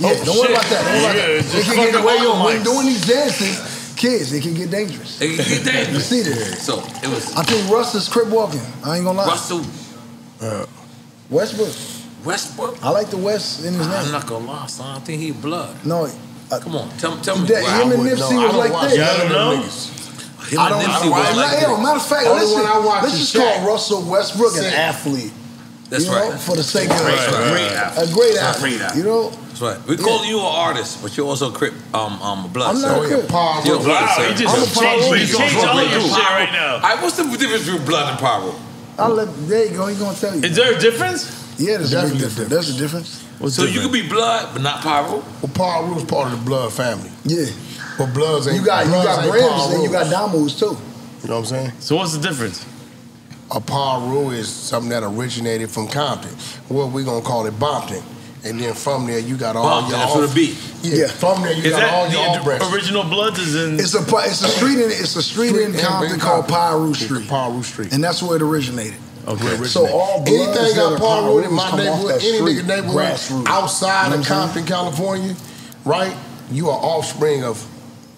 Yeah, Oh, don't worry about that. Don't worry about that. just It can get up way all on when doing these dances. Kids, it can get dangerous. It can get dangerous. You see this? So it was I think Russ is crip walking. I ain't gonna lie. Russell Westbrook. Westbrook. I like the West in his I'm name. not gonna lie, son. I think he blood. No, uh, Come on, tell, tell me. That- why him and would- Nipsey was like watch this. I don't know. Niggas. Him I don't. Nipsey I don't was I, like yo, matter of fact, Only let's, one I watch let's is just Shaq. call Russell Westbrook an athlete. That's you know, right. for the sake of Right, right, a great, right. a great athlete. right. You know, That's right. We call you an artist, but you're also a crip. Um, um, blood. I'm not sir. a crip. You're a blood, Wow, sir. he just I'm a changed, Paul changed all your shit right now. All right, what's the difference between blood and power? I'll let there you go. He gonna tell you. Is there a difference? yeah, there's a big Definitely a difference. There's a difference. What's So you different? could be blood, but not Piru. Well, Piru's part of the blood family. Yeah, But Bloods ain't you got you got ain't and you got Rule. Damus too. You know what I'm saying? So what's the difference? A Piru is something that originated from Compton. What we're gonna call it Bompton. And then from there you got all Bompton, your that's off- what it be. Yeah, Yeah. from there you Is got all that your off the breasts. original Bloods is in? It's a it's a street in it's a street, in Street Compton in called Compton. Piru It's Street, Piru Street. and that's where it originated. okay. So all bloods Anything that got are Piru in my neighborhood, any street, nigga neighborhood outside of Compton, California, right? You are offspring of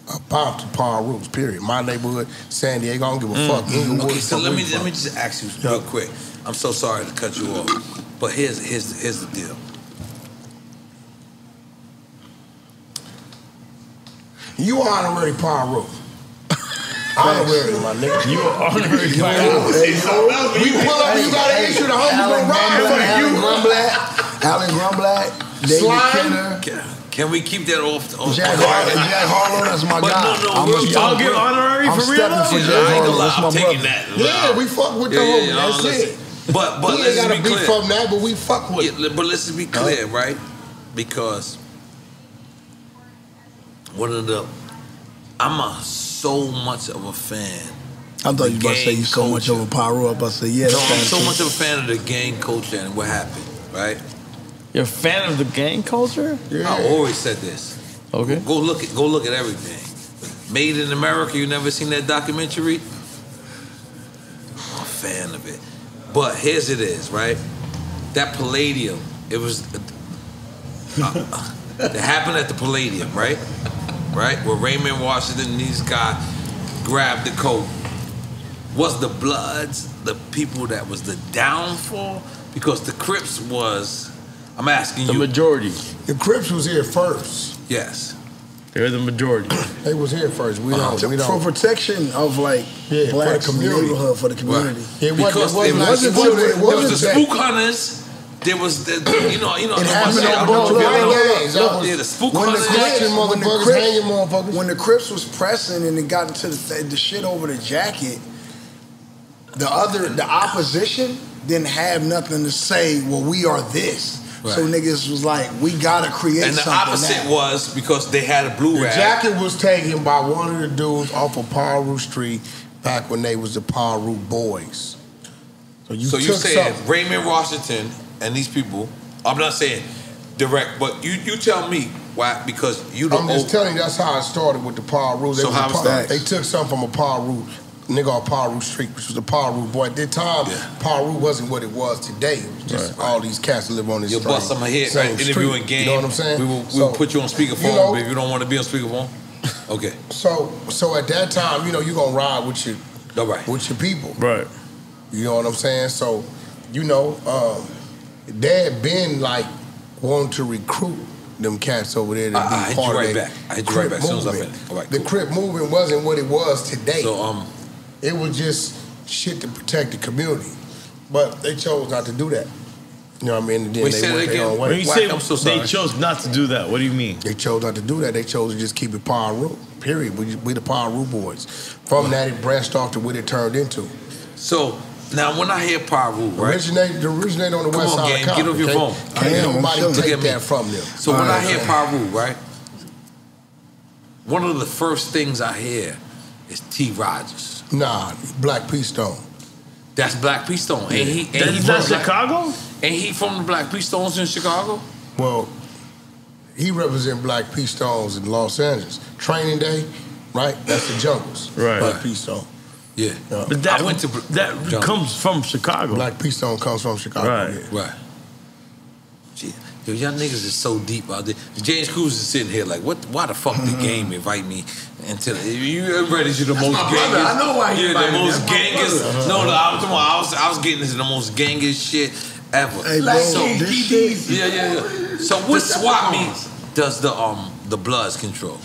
a Bompton Pirus, period. My neighborhood, San Diego, I don't give a fuck. Mm-hmm. Inglewood, Okay, so let me you let me just ask you real quick. I'm so sorry to cut you off, but here's here's here's the deal. You are honorary Piru. <laughs> Honorary, my nigga. You are honorary Hey, Piru. yo, We pull up, you gotta issue the homie Alan gonna ride Grunblatt, for Alan you. Alan Grunblatt, David Slime. Kenner, Can, we keep that off? off Jack, Har- Jack Harlow. That's my But guy. no, no, I'm real a step- give honorary I'm for real, stepping for Jack I Harlow. gonna That's I'm my taking brother. that. Yeah, we fuck with the Yeah, homie. yeah, That's listen. it. But but let's be clear. from that, but we fuck with. Yeah, but let's just be clear, right? Because one of the, I'm a so much of a fan. I thought you about to say you so much culture. over Piru. I was about to say yeah. No, I'm so much of a fan of the gang culture and what happened, right? You're a fan of the gang culture? Yeah. I always said this. Okay. Go look at go look at everything. Made in America. You never seen that documentary? I'm a fan of it. But here's it is, right? That Palladium. It was. Uh, it happened at the Palladium, right? Right, where Raymond Washington and these guys grabbed the coat. Was the Bloods the people that was the downfall? Because the Crips was. I'm asking The you. The majority. The Crips was here first. yes. They're the majority. They was here first. We don't. We For don't. protection of like Yeah, for the blacks in the community. neighborhood for the community. It Because wasn't. it It was, wasn't. wasn't- It there was wasn't. the that- spook hunters. There was the you know you know It happened said, I on don't know Brooklyn. if y'all know- Gangs, was- yeah the spook When hunters. Crips- Crips, when the Crips, when the Crips was pressing and it got into the, the shit over the jacket, the other, the opposition didn't have nothing to say. Well, we are this. So niggas was like, we gotta create and the something. opposite now. was because they had a blue The rag. jacket was taken by one of the dudes off of Piru Street back when they was the Piru Boys. So you so took you saying something. Raymond Washington and these people? I'm not saying direct, but you you tell me why because you the I'm just old- telling you that's how it started with the Piru. They, So how it Paul- started? they took something from a Piru nigga on Piru Street, which was a Piru boy. At that time, Yeah. Piru wasn't what it was today. It was just all these cats that live on this You'll street. bust some here, same right? Interviewing street. game. You know what I'm saying? We will, we So, will put you on speakerphone, you know- but if you don't want to be on speakerphone, <laughs> okay. So, so at that time, you know, you're gonna ride with your All right. with your people. Right. You know what I'm saying? So, you know, um, they had been like wanting to recruit them cats over there to I- be I hit you part right of that back. I hit you right Crip back as soon as I'm movement. in. All right, The cool. Crip movement wasn't what it was today. So um, it was just shit to protect the community. But they chose not to do that. You know what I mean? And then Wait, they went their own way. When you Whack, say I'm so they chose not to do that, what do you mean? They chose not to do that. They chose to just keep it Piru. Period. We, we the Piru boys. From that, it branched off to what it turned into. so now when I hear Piru, right? Originated, originated on the Come west on, side gang, of get off your phone. Can't I am, I'm nobody chilling. take Look at me. that from them. So when I Alright, hear so- Piru, right? One of the first things I hear is T. Rodgers. Nah, Black P Stone. That's Black P Stone. Ain't he? Ain't he That's from not Black- Chicago? And he from the Black P Stones in Chicago? Well, he represent Black P Stones in Los Angeles. Training Day, right? That's the Jungles. Right. Black P Stone. Yeah. But that I went to that Jump. comes from Chicago. Black P Stone comes from Chicago. Right. yeah. Right. Gee, Yo, y'all niggas is so deep out there. James Cruz is sitting here like, what? Why the fuck the game invite me into the, you everybody you the most my brother. gangest? I know why he You're the most That's gangest. No, no, I was, I was I was getting into the most gangest shit ever. Hey, bro, so this shit, yeah, yeah, yeah. So what swap meet does the um the Bloods control?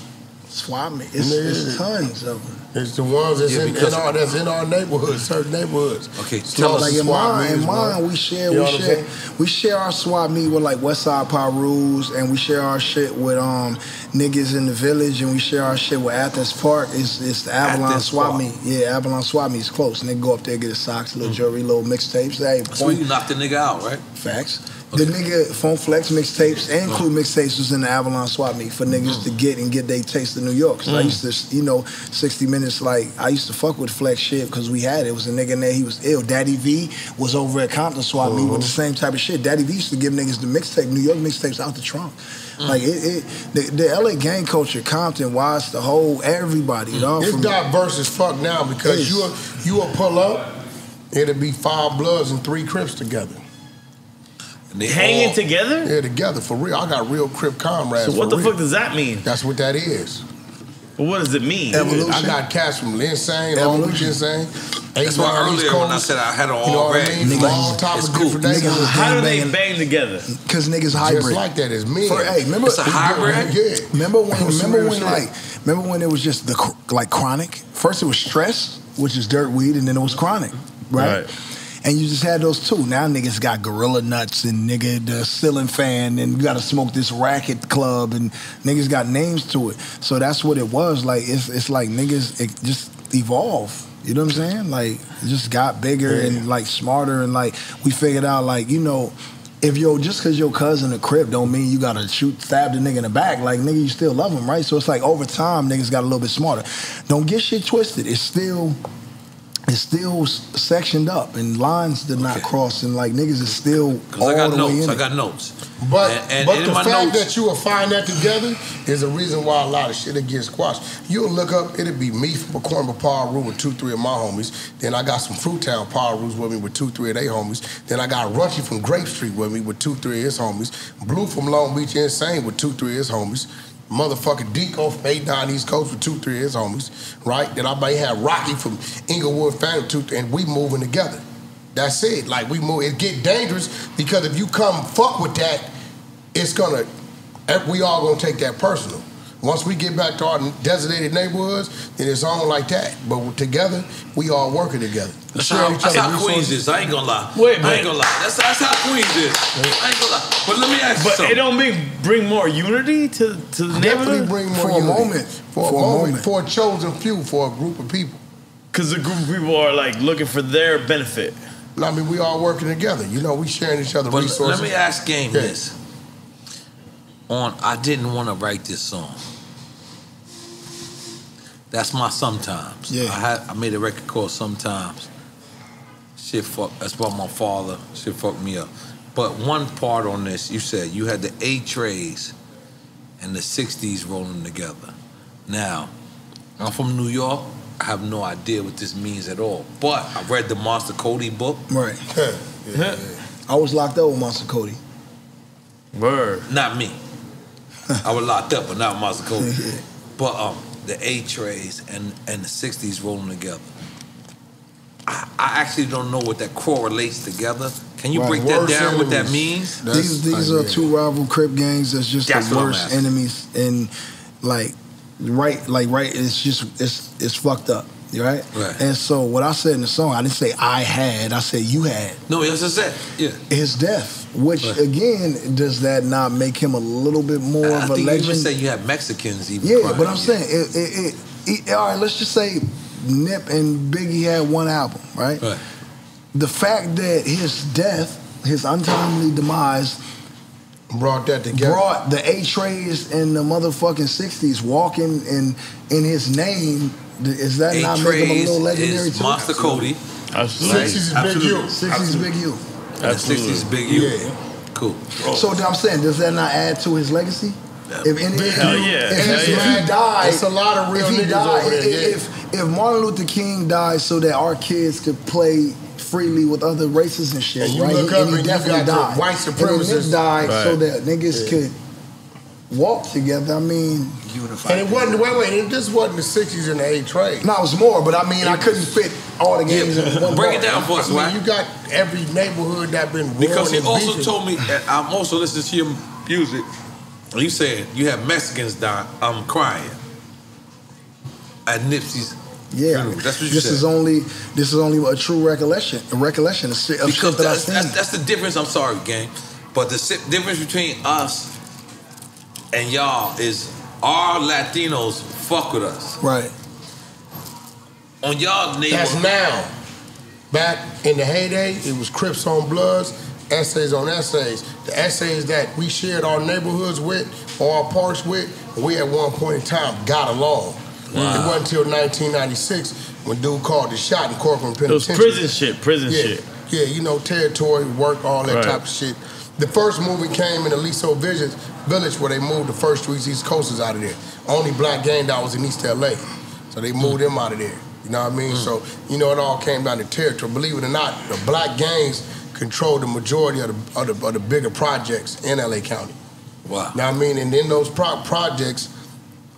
swap me. It's, it's tons of them. It's the ones that's, Yeah, in, in our, that's in our neighborhoods, certain neighborhoods. Okay, It's tell lots us Like in mine, in mine, we share, You we share, we share our swap meet with like Westside Pirus, and we share our shit with um niggas in the village, and we share our shit with Athens Park. It's it's the Avalon Athens swap Park. meet. Yeah, Avalon swap meet's close, and they go up there get a socks, little jewelry, little mixtapes. Hey, So you knocked the nigga out, right? facts. The nigga Funk Flex mixtapes and Crew mixtapes was in the Avalon swap meet for niggas to get and get their taste of New York. 'Cause I mm. used to, you know, 60 Minutes, like, I used to fuck with Flex shit because we had it. It was a nigga in there, he was ill. Daddy V was over at Compton swap meet with the uh-huh. same type of shit. Daddy V used to give niggas the mixtape, New York mixtapes out the trunk. Mm. Like, it, it the, the LA gang culture, Compton, Watts, the whole, everybody, dog. It's from- diverse as fuck now because you will you will pull up, it'll be five bloods and three crips together. And they Hanging all- together? Yeah, together for real. I got real crip comrades. So what for the real. fuck does that mean? That's what that is. Well, what does it mean? Evolution. I got cats from Insane, Long Beach Evolution. Insane. That's why A9 East earlier when I Coast. said I had it all you know red, I mean? From niggas- all types it's of cool. different Niggas How do they gangbanging. bang together? Cause niggas hybrid. Just like that is me. For, hey, remember? It's a hybrid? Yeah. Remember when? Remember when? Like, remember when it was just the like chronic? First it was stress, which is dirt weed, and then it was chronic, right? Right. And you just had those two. Now niggas got gorilla nuts and nigga the ceiling fan, and you got to smoke this racket club, and niggas got names to it. So that's what it was. Like it's it's like niggas it just evolve. You know what I'm saying? Like it just got bigger and like smarter, and like we figured out like you know if yo just because your cousin a crip don't mean you gotta shoot stab the nigga in the back. Like nigga, you still love him, right? So it's like over time niggas got a little bit smarter. Don't get shit twisted. It's still it's still sectioned up and lines did not Okay. cross and like niggas is still Cause all I got the way notes. in I got notes. But And- and but in the fact notes- that you will find that together is a reason why a lot of shit will get squashed. You'll look up, it'll be me from McCormick Piru with two, three of my homies. Then I got some Fruitown Pirus with me with two, three of their homies. Then I got Runchy from Grape Street with me with two, three of his homies. Blue from Long Beach Insane with two, three of his homies. Motherfucking Deco from 89 East Coast with two, three of his homies. Right? Then I may have Rocky from Inglewood Family, two, and we moving together. That's it. Like we move, it get dangerous because if you come fuck with that, it's gonna. eh, We all gonna take that personal. Once we get back to our designated neighborhoods, then it's on like that. But together, we all working together. That's Sharing how, each that's other how Queens resources. is. I ain't gonna lie. Wait, I but- ain't gonna lie. That's, that's how Queens is. I ain't gonna lie. But let me ask you But something. it don't mean bring more unity to, to the Definitely neighborhood? bring more For a unity. moment. For, For a a moment. moment. For a chosen few. For a group of people. Because the group of people are like looking for their benefit. I mean, we all working together. You know, we sharing each other But resources. let me ask Game Yeah. this. On I didn't want to write this song. That's my sometimes. Yeah. I had I made a record called Sometimes. Shit fuck that's about my father. Shit fucked me up. But one part on this, you said you had the Eight Trays and the 60s rolling together. Now, I'm from New York. I have no idea what this means at all. But I read the Monster Kody book. Right. Yeah, <laughs> yeah, I was locked up with Monster Kody. Word. Not me. <laughs> I was locked up, but not Monster Kody. But um, the Eight Trays and and the '60s rolling together. I, I actually don't know what that correlates together. Can you Right. break that Worst down? What that means? That's- these these uh, are yeah. two rival crip gangs that's just That's the worst enemies and like right like right it's just it's it's fucked up right Right. and so what I said in the song I didn't say I had I said you had No, that's just it. Yeah. his death which Right. again does that not make him a little bit more I of a think you even legend say you have Mexicans even. yeah crying, but I'm saying it, it, it, it- all right let's just say Nip and Biggie had one album right Right. the fact that his death his untimely demise Brought that together. brought the Eight Trays in the motherfucking sixties walking in in his name. Th- Is that A not make him a little legendary is too? Monster Kody. Absolutely. 60s is Big U. Sixties Big U. And the Absolutely. '60s Big U. Yeah. Cool. So I'm saying, does that not add to his legacy? If any, if, Hell you- yeah. if, Hell if yeah. he died, It's a lot of real if he niggas died, over there, if, yeah. if if Martin Luther King died so that our kids could play freely with other races and shit, And right? He- and he you definitely got the died. white And then supremacists- died so that niggas Yeah. could walk together. I mean, And it wasn't, wait, wait, it just wasn't the 60s and the A trade. No, it was more, but I mean, I couldn't fit all the games in one Break bar. it down for us, I mean, Wack. you got every neighborhood that been Because he also beefing. told me, and I'm also listening to your music. and You said you have Mexicans dying. I'm crying at Nipsey's. Yeah, funeral. that's what you this said. is only this is only a true recollection, a recollection of shit, shit because that I've that's, seen. that's, that's the difference. I'm sorry, gang, but the difference between us and y'all is our Latinos fuck with us. right. On y'all neighbor, That's now. Back in the heyday, it was Crips on Bloods, essays on essays. The essays that we shared our neighborhoods with or our parks with, we at one point in time got along. Wow. It wasn't until 1996 when dude called the shot in Corcoran It was Penitentiary. prison shit, prison yeah, shit. Yeah, you know, territory, work, all that Right. type of shit. The first movie came in Aliso Village, village where they moved the first three East Coasters out of there. Only black gang that was in East LA. So they moved them out of there. You know what I mean? Mm. So, you know, it all came down to territory. Believe it or not, the black gangs control the majority of the, of the, of the bigger projects in LA County. Wow. Now, I mean, and in those pro- projects,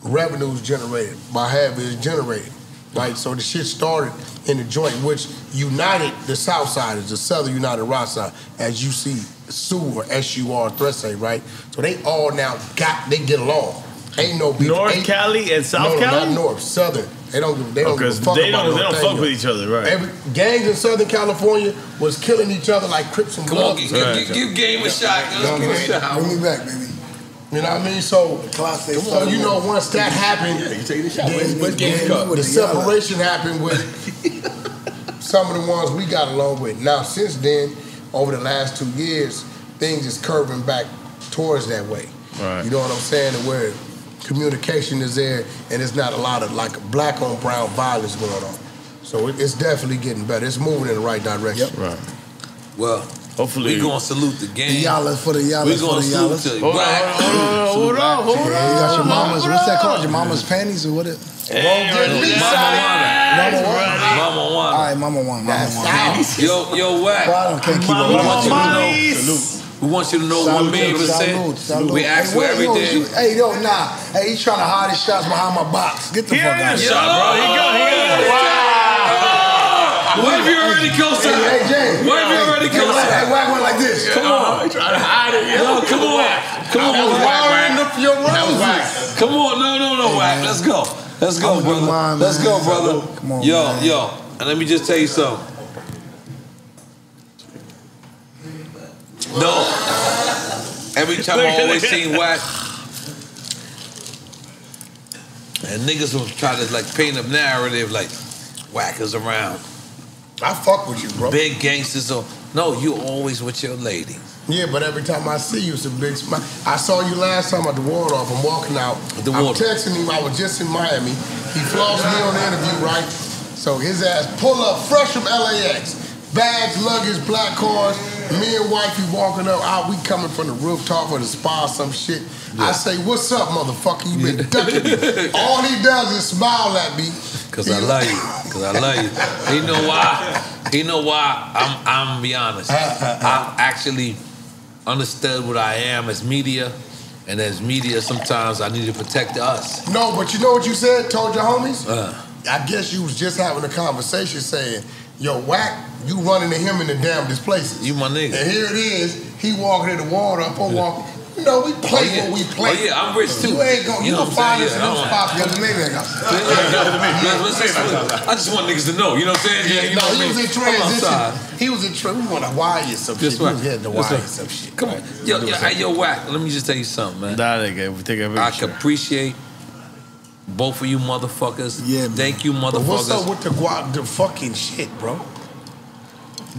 revenues generated by half is generated, right? So the shit started in the joint, which united the South Siders, the Southern United Rock Side, as you see SU or SUR threat say, right? So they all now got, they get along. Ain't no beef. North Ain't- Cali and South no, no, Cali? not North, Southern. They don't give, they don't give Because a fuck they about don't, they don't fuck with each other, right? Every, gangs in Southern California was killing each other like Crips and Come on, Bloods. give, give, give Game a shot. Let's a shot. Bring me back, baby. You know what I mean? So, Classic. so you know, once that happened, Yeah, you take the shot. then Where's- where's then the With the separation happened with <laughs> some of the ones we got along with. Now, since then, over the last two years, things is curving back towards that way. Right. You know what I'm saying? Where communication is there, and it's not a lot of like black on brown violence going on. So it's definitely getting better. It's moving in the right direction. Right. Well, hopefully we gonna salute the The game. Yallas for the Yallas We for gonna the salute Yallas. to Hold on, Wack. hold on, hold on, hold on. Yeah, you got your mama's. hold What's that on. called? Your mama's panties or what? It? Hey, Get me Mama one. Mama All one. right, mama one, mama one. Yo, yo, Wack. Well, I don't can't keep Mama it. We want you to know. We want you to know Salute, what Maven salute, said. We ask Hey, for everything. you- Hey, yo, nah. Hey, he's trying to hide his shots behind my box. Get the Here fuck out of is here. shot, bro. He go, he go. What if you already Hey, co-signed? hey, Jay. What if you already hey, Wack- Hey, co-signed? whack one like this. Come on. Try to hide it. Yo, come on. Come on, Wiring Wack. up your That was Wack. whack. Come on. No, no, no, Wack. Let's go. Let's go, I'ma brother. mine, Let's go, brother. Come on, yo, man. yo. And let me just tell you something. No. Every time I always seen Wack. and niggas will try to like paint a narrative like Wack is around. I fuck with you, bro. Big gangsters or no, you always with your lady. Yeah, but every time I see you, it's a big smile. I saw you last time at the Waldorf. I'm walking out. The I'm texting him. I was just in Miami. He flossed me on the interview, right? So his ass pull up fresh from LAX. Bags, luggage, black cars. Me and wifey walking up. Out, we coming from the rooftop or the spa, or some shit. I say, "What's up, motherfucker? You been ducking me." <laughs> All he does is smile at me. Cause I love you. Cause I love you. You know why? You know why? I'm I'm be honest. Uh, uh, uh. I actually understood what I am as media, and as media, sometimes I need to protect us. No, but you know what you said? Told your homies. Uh, I guess you was just having a conversation saying, "Yo, Wack, you running to him in the damnedest places." you my nigga. And here it is. He walking in the water up on walk. You know, we play Oh, yeah. what we oh, play. Oh, yeah, I'm rich, too. You ain't gonna. You, You know gonna find us in Yeah, those I'm spots like- because maybe I got. Let's- let's- I just want niggas to know. You know what I'm saying? Yeah, you no, know what he I was mean? in I'm outside. transition. He was in. Tra- we want to wire you some Just shit. right. We was heading to wire right. some shit. Come on, yo, yo, hey, yo, Wack. Let me just tell you something, man. Nah, nigga, we take a I picture. can appreciate both of you motherfuckers. Yeah, man. Thank you, But what's up with the guap, the fucking shit, bro?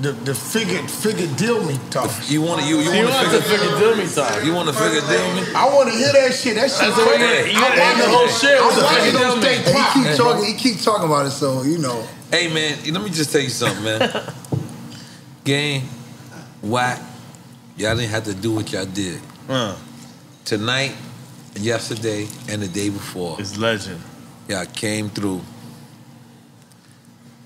The the figure figure deal me talk. You want to you you He want wants to to figure figure deal me time. you want to figure deal me? I want to hear that shit. That shit That's what crazy. it is. You gotta I end the whole shit I the want figure to deal me. he keep talking. He keep talking about it, so you know. Hey man, let me just tell you something, man. Game, Wack, y'all didn't have to do what y'all did Huh. tonight, yesterday, and the day before. it's legend. Y'all came through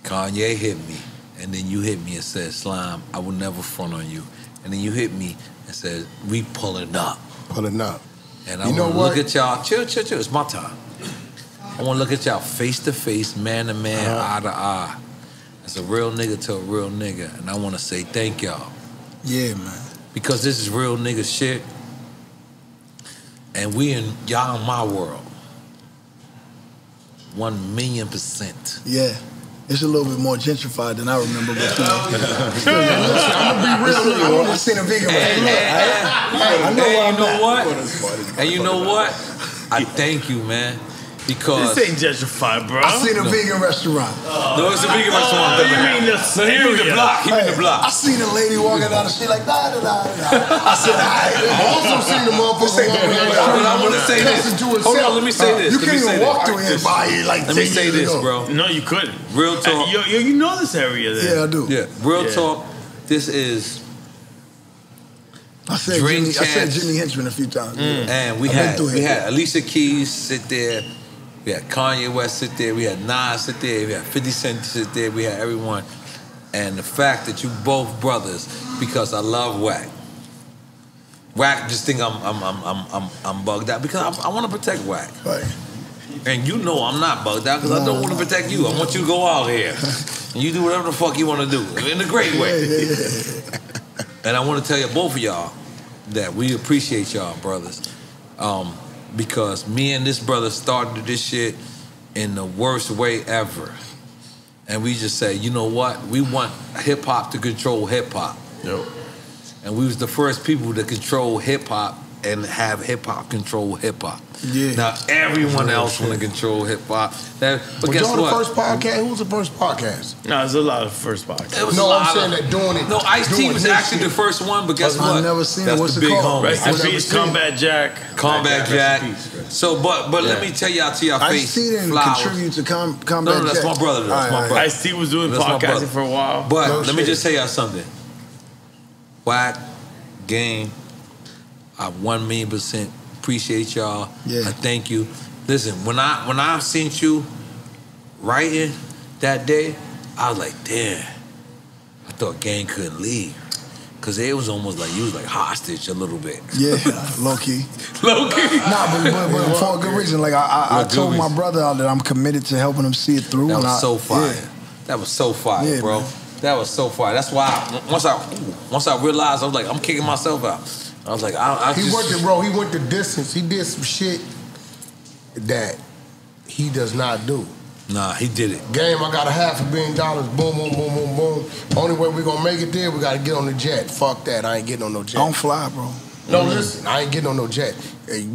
Kanye hit me, and then you hit me and said, Slime, I will never front on you. And then you hit me and said, we pulling up. Pulling up. And I You know want to look at y'all. Chill, chill, chill. It's my time. I want to look at y'all face to face, man to man, Uh-huh. eye to eye. As a real nigga to a real nigga. And I want to say thank y'all. Yeah, man. Because this is real nigga shit. And we in y'all in my world. One million percent. Yeah. It's a little bit more gentrified than I remember, but you know. I'm gonna be real. I want to see the bigger And, and, I know where and I'm you know what? And you know what? I thank you, man. Because This ain't gentrified, bro. I seen a vegan restaurant. No, it's a vegan oh, restaurant. Oh, you mean the No, he mean the area. block. He mean the block. I seen a lady walking down the street like da da da da. I said, I <laughs> I also seen the motherfucker This ain't walking vegan down the But I street want to say this. to Hold on, himself. let me say this. You Let can't even walk this. through here and buy it like Let me 10 say years this, bro. No, you couldn't. Real uh, talk. Yo, you, you, you know this area there. Yeah, I do. Yeah, real talk. This is I said Jimmy. I said chance. Jimmy Henchman a few times. Mm. and we I've been had through we it. had Alicia Keys sit there. We had Kanye West sit there. We had Nas sit there. We had 50 Cent sit there. We had everyone. And the fact that you both brothers, because I love Wack. Wack just think I'm I'm I'm I'm I'm, I'm bugged out because I, I want to protect Wack. Right. And you know I'm not bugged out because I don't want to protect you. I want you to go out here. <laughs> And you do whatever the fuck you want to do in a great way. And I want to tell you, both of y'all, that we appreciate y'all, brothers. Um, because me and this brother started this shit in the worst way ever. And we just say, you know what? We want hip hop to control hip hop. Yep. And we was the first people to control hip hop and have hip hop control hip hop. Yeah. Now everyone else want to control hip hop. That- But Was guess y'all the what? first podcast? Who was the first podcast? No, there's a lot of first podcasts. It was No, a I'm lot saying of- that doing it- No, Ice T was actually shit. the first one, but guess I've what? never seen it. What's the it big called? homie. Rest in I've peace. Combat Jack. Combat Jack. Rest. So, but but let me tell y'all to your I face. see didn't flowers. contribute to com- No, combat. no, that's Jack. my brother. That's All my right, all right. brother. Ice T was doing That's podcasting for a while. But let me just tell y'all something. Wack, game, I one million percent appreciate y'all. Yeah. I thank you. Listen, when I when I seen you writing that day, I was like, damn. I thought gang couldn't leave. Cause it was almost like you was like hostage a little bit. Yeah, <laughs> low key. Low key. Nah, but, but, but <laughs> for a good reason. Like I, I, I told my brother that I'm committed to helping him see it through. That and was I, so fire. yeah. That was so fire, Yeah, bro. man. That was so fire. That's why I, once I once I realized I was like I'm kicking myself out. I was like I, I He just, went to bro. He went the distance. He did some shit that he does not do. Nah, he did it. Game, I got a half a billion dollars. Boom, boom, boom, boom, boom. Only way we gonna make it there, we gotta get on the jet. Fuck that. I ain't getting on no jet. Don't fly, bro. No, listen, I ain't getting on no jet.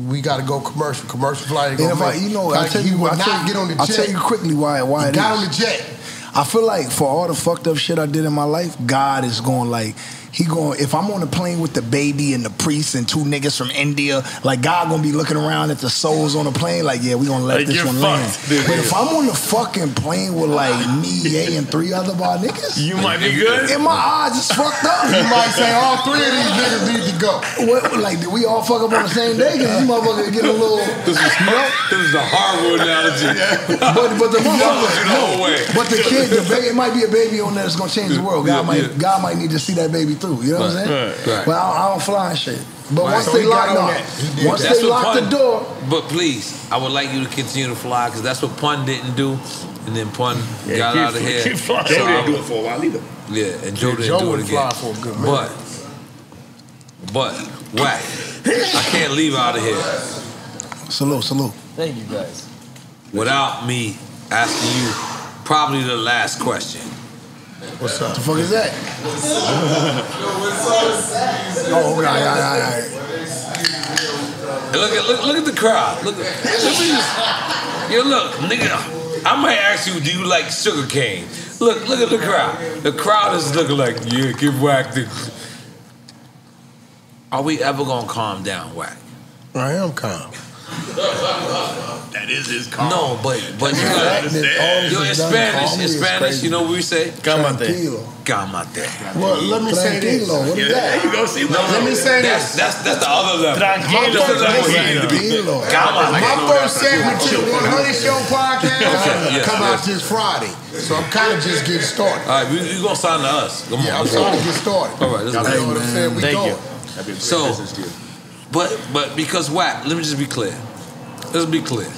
We gotta go commercial. Commercial flight. ain't And gonna if I, you know, I tell he you, would I not tell you, get on the I'll jet. tell you quickly why why He it got is. on the jet. I feel like for all the fucked up shit I did in my life, God is going like he going. If I'm on a plane with the baby and the priest and two niggas from India, like God gonna be looking around at the souls on the plane, like yeah, we gonna let Like, this you're one land. fucked. But if I'm on the fucking plane with like me, Ye, and three other bar niggas, You might be good. and my eyes is fucked up. you might say all three of these niggas need to go. What, like, did we all fuck up on the same day? Because these motherfuckers get a little. This is this is a horrible analogy. <laughs> But but the you motherfucker, the whole way. but the kid, the baby, it might be a baby on there that's gonna change the world. God Yeah, might yeah. God might need to see that baby through. You know what I'm saying? Right, right. But I don't, I don't fly and shit. But Right. once So they lock, on no, that. He did once. That's they lock Pun- the door, But please, I would like you to continue to fly because that's what Pun didn't do, and then Pun Yeah, got out of here. keep flying. So Joe didn't would- do it for a while either. Yeah, and Joe Yeah, didn't Joe do it wouldn't again. fly for a good minute. But, but, Wack. I can't leave out of here salute, salute. Thank you guys. without me asking you probably the last question. What's up? The fuck is that? <laughs> oh, okay, all right, all right, all right. Look at look, look at the crowd. Look, at- let me just, yo, look, nigga. I might ask you, do you like sugar cane? Look, look at the crowd. The crowd is looking like, yeah, give Wack. Are we ever gonna calm down, Wack? I am calm. That is his car. No, but but you Yeah, got I understand. Yo, in Spanish, in Spanish, you know what we say? Calmate. Calmate. Well, let me say this. What is that? There you go. See, No, Let me say this. That's that's the other level. Tranquilo. That's the level he need to be. Tranquilo. Calmate. My first segment to the 100 Show podcast <laughs> come out this Friday. So I'm kind of just getting started. All right, we, you gonna sign to us? Come on, Yeah, I'm let's starting to get started. All right, let's You go. what I'm saying? We Thank going. you. So, but but because Wack. Let me just be clear. Let's be clear.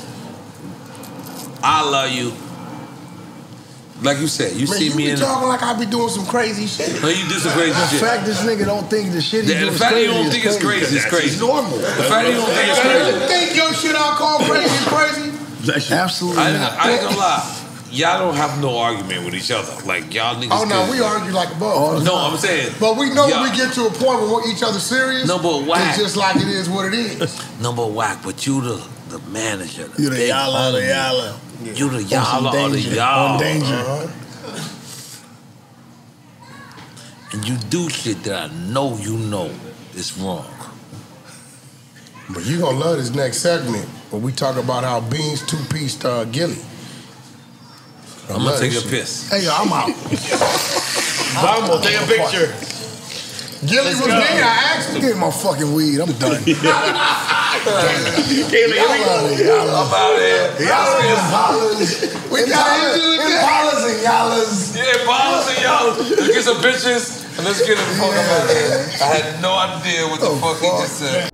I love you. Like you said, you Man, see you me be in. talking like I be doing some crazy shit. No, you do some crazy The shit. fact this nigga don't think the shit he The, the is fact that crazy you don't is think it's crazy is crazy. It's normal. The fact that you don't think it's You think your shit I call crazy is crazy? Absolutely I ain't, not. I ain't gonna lie. Y'all don't have no argument with each other. Like y'all niggas. Oh no, we argue like a above. No, I'm saying. But we know when we get to a point where we're each other serious. No, but Wack. It's just like it is what it is. <laughs> Number Wack, but you the the manager. You the big yalla, the homie. yalla. You the On some yalla or the danger. y'all. On danger. Uh-huh. <laughs> And you do shit that I know you know is wrong. But you gonna love this next segment where we talk about how Beans two pieced uh, Gillie. I I'm gonna take this a piss. Hey, yo, I'm out. Vamos, take a picture. Gillie was go. there. I asked him. Give me my fucking weed. I'm done. <laughs> Kayla, here we go. Y'all I'm out here. Y'all impalas. We got into it. Impalas and y'allas. Yeah, bottles and y'all. Let's get some bitches and let's get the fuck up out of here. I had no idea what the oh, fuck he just said.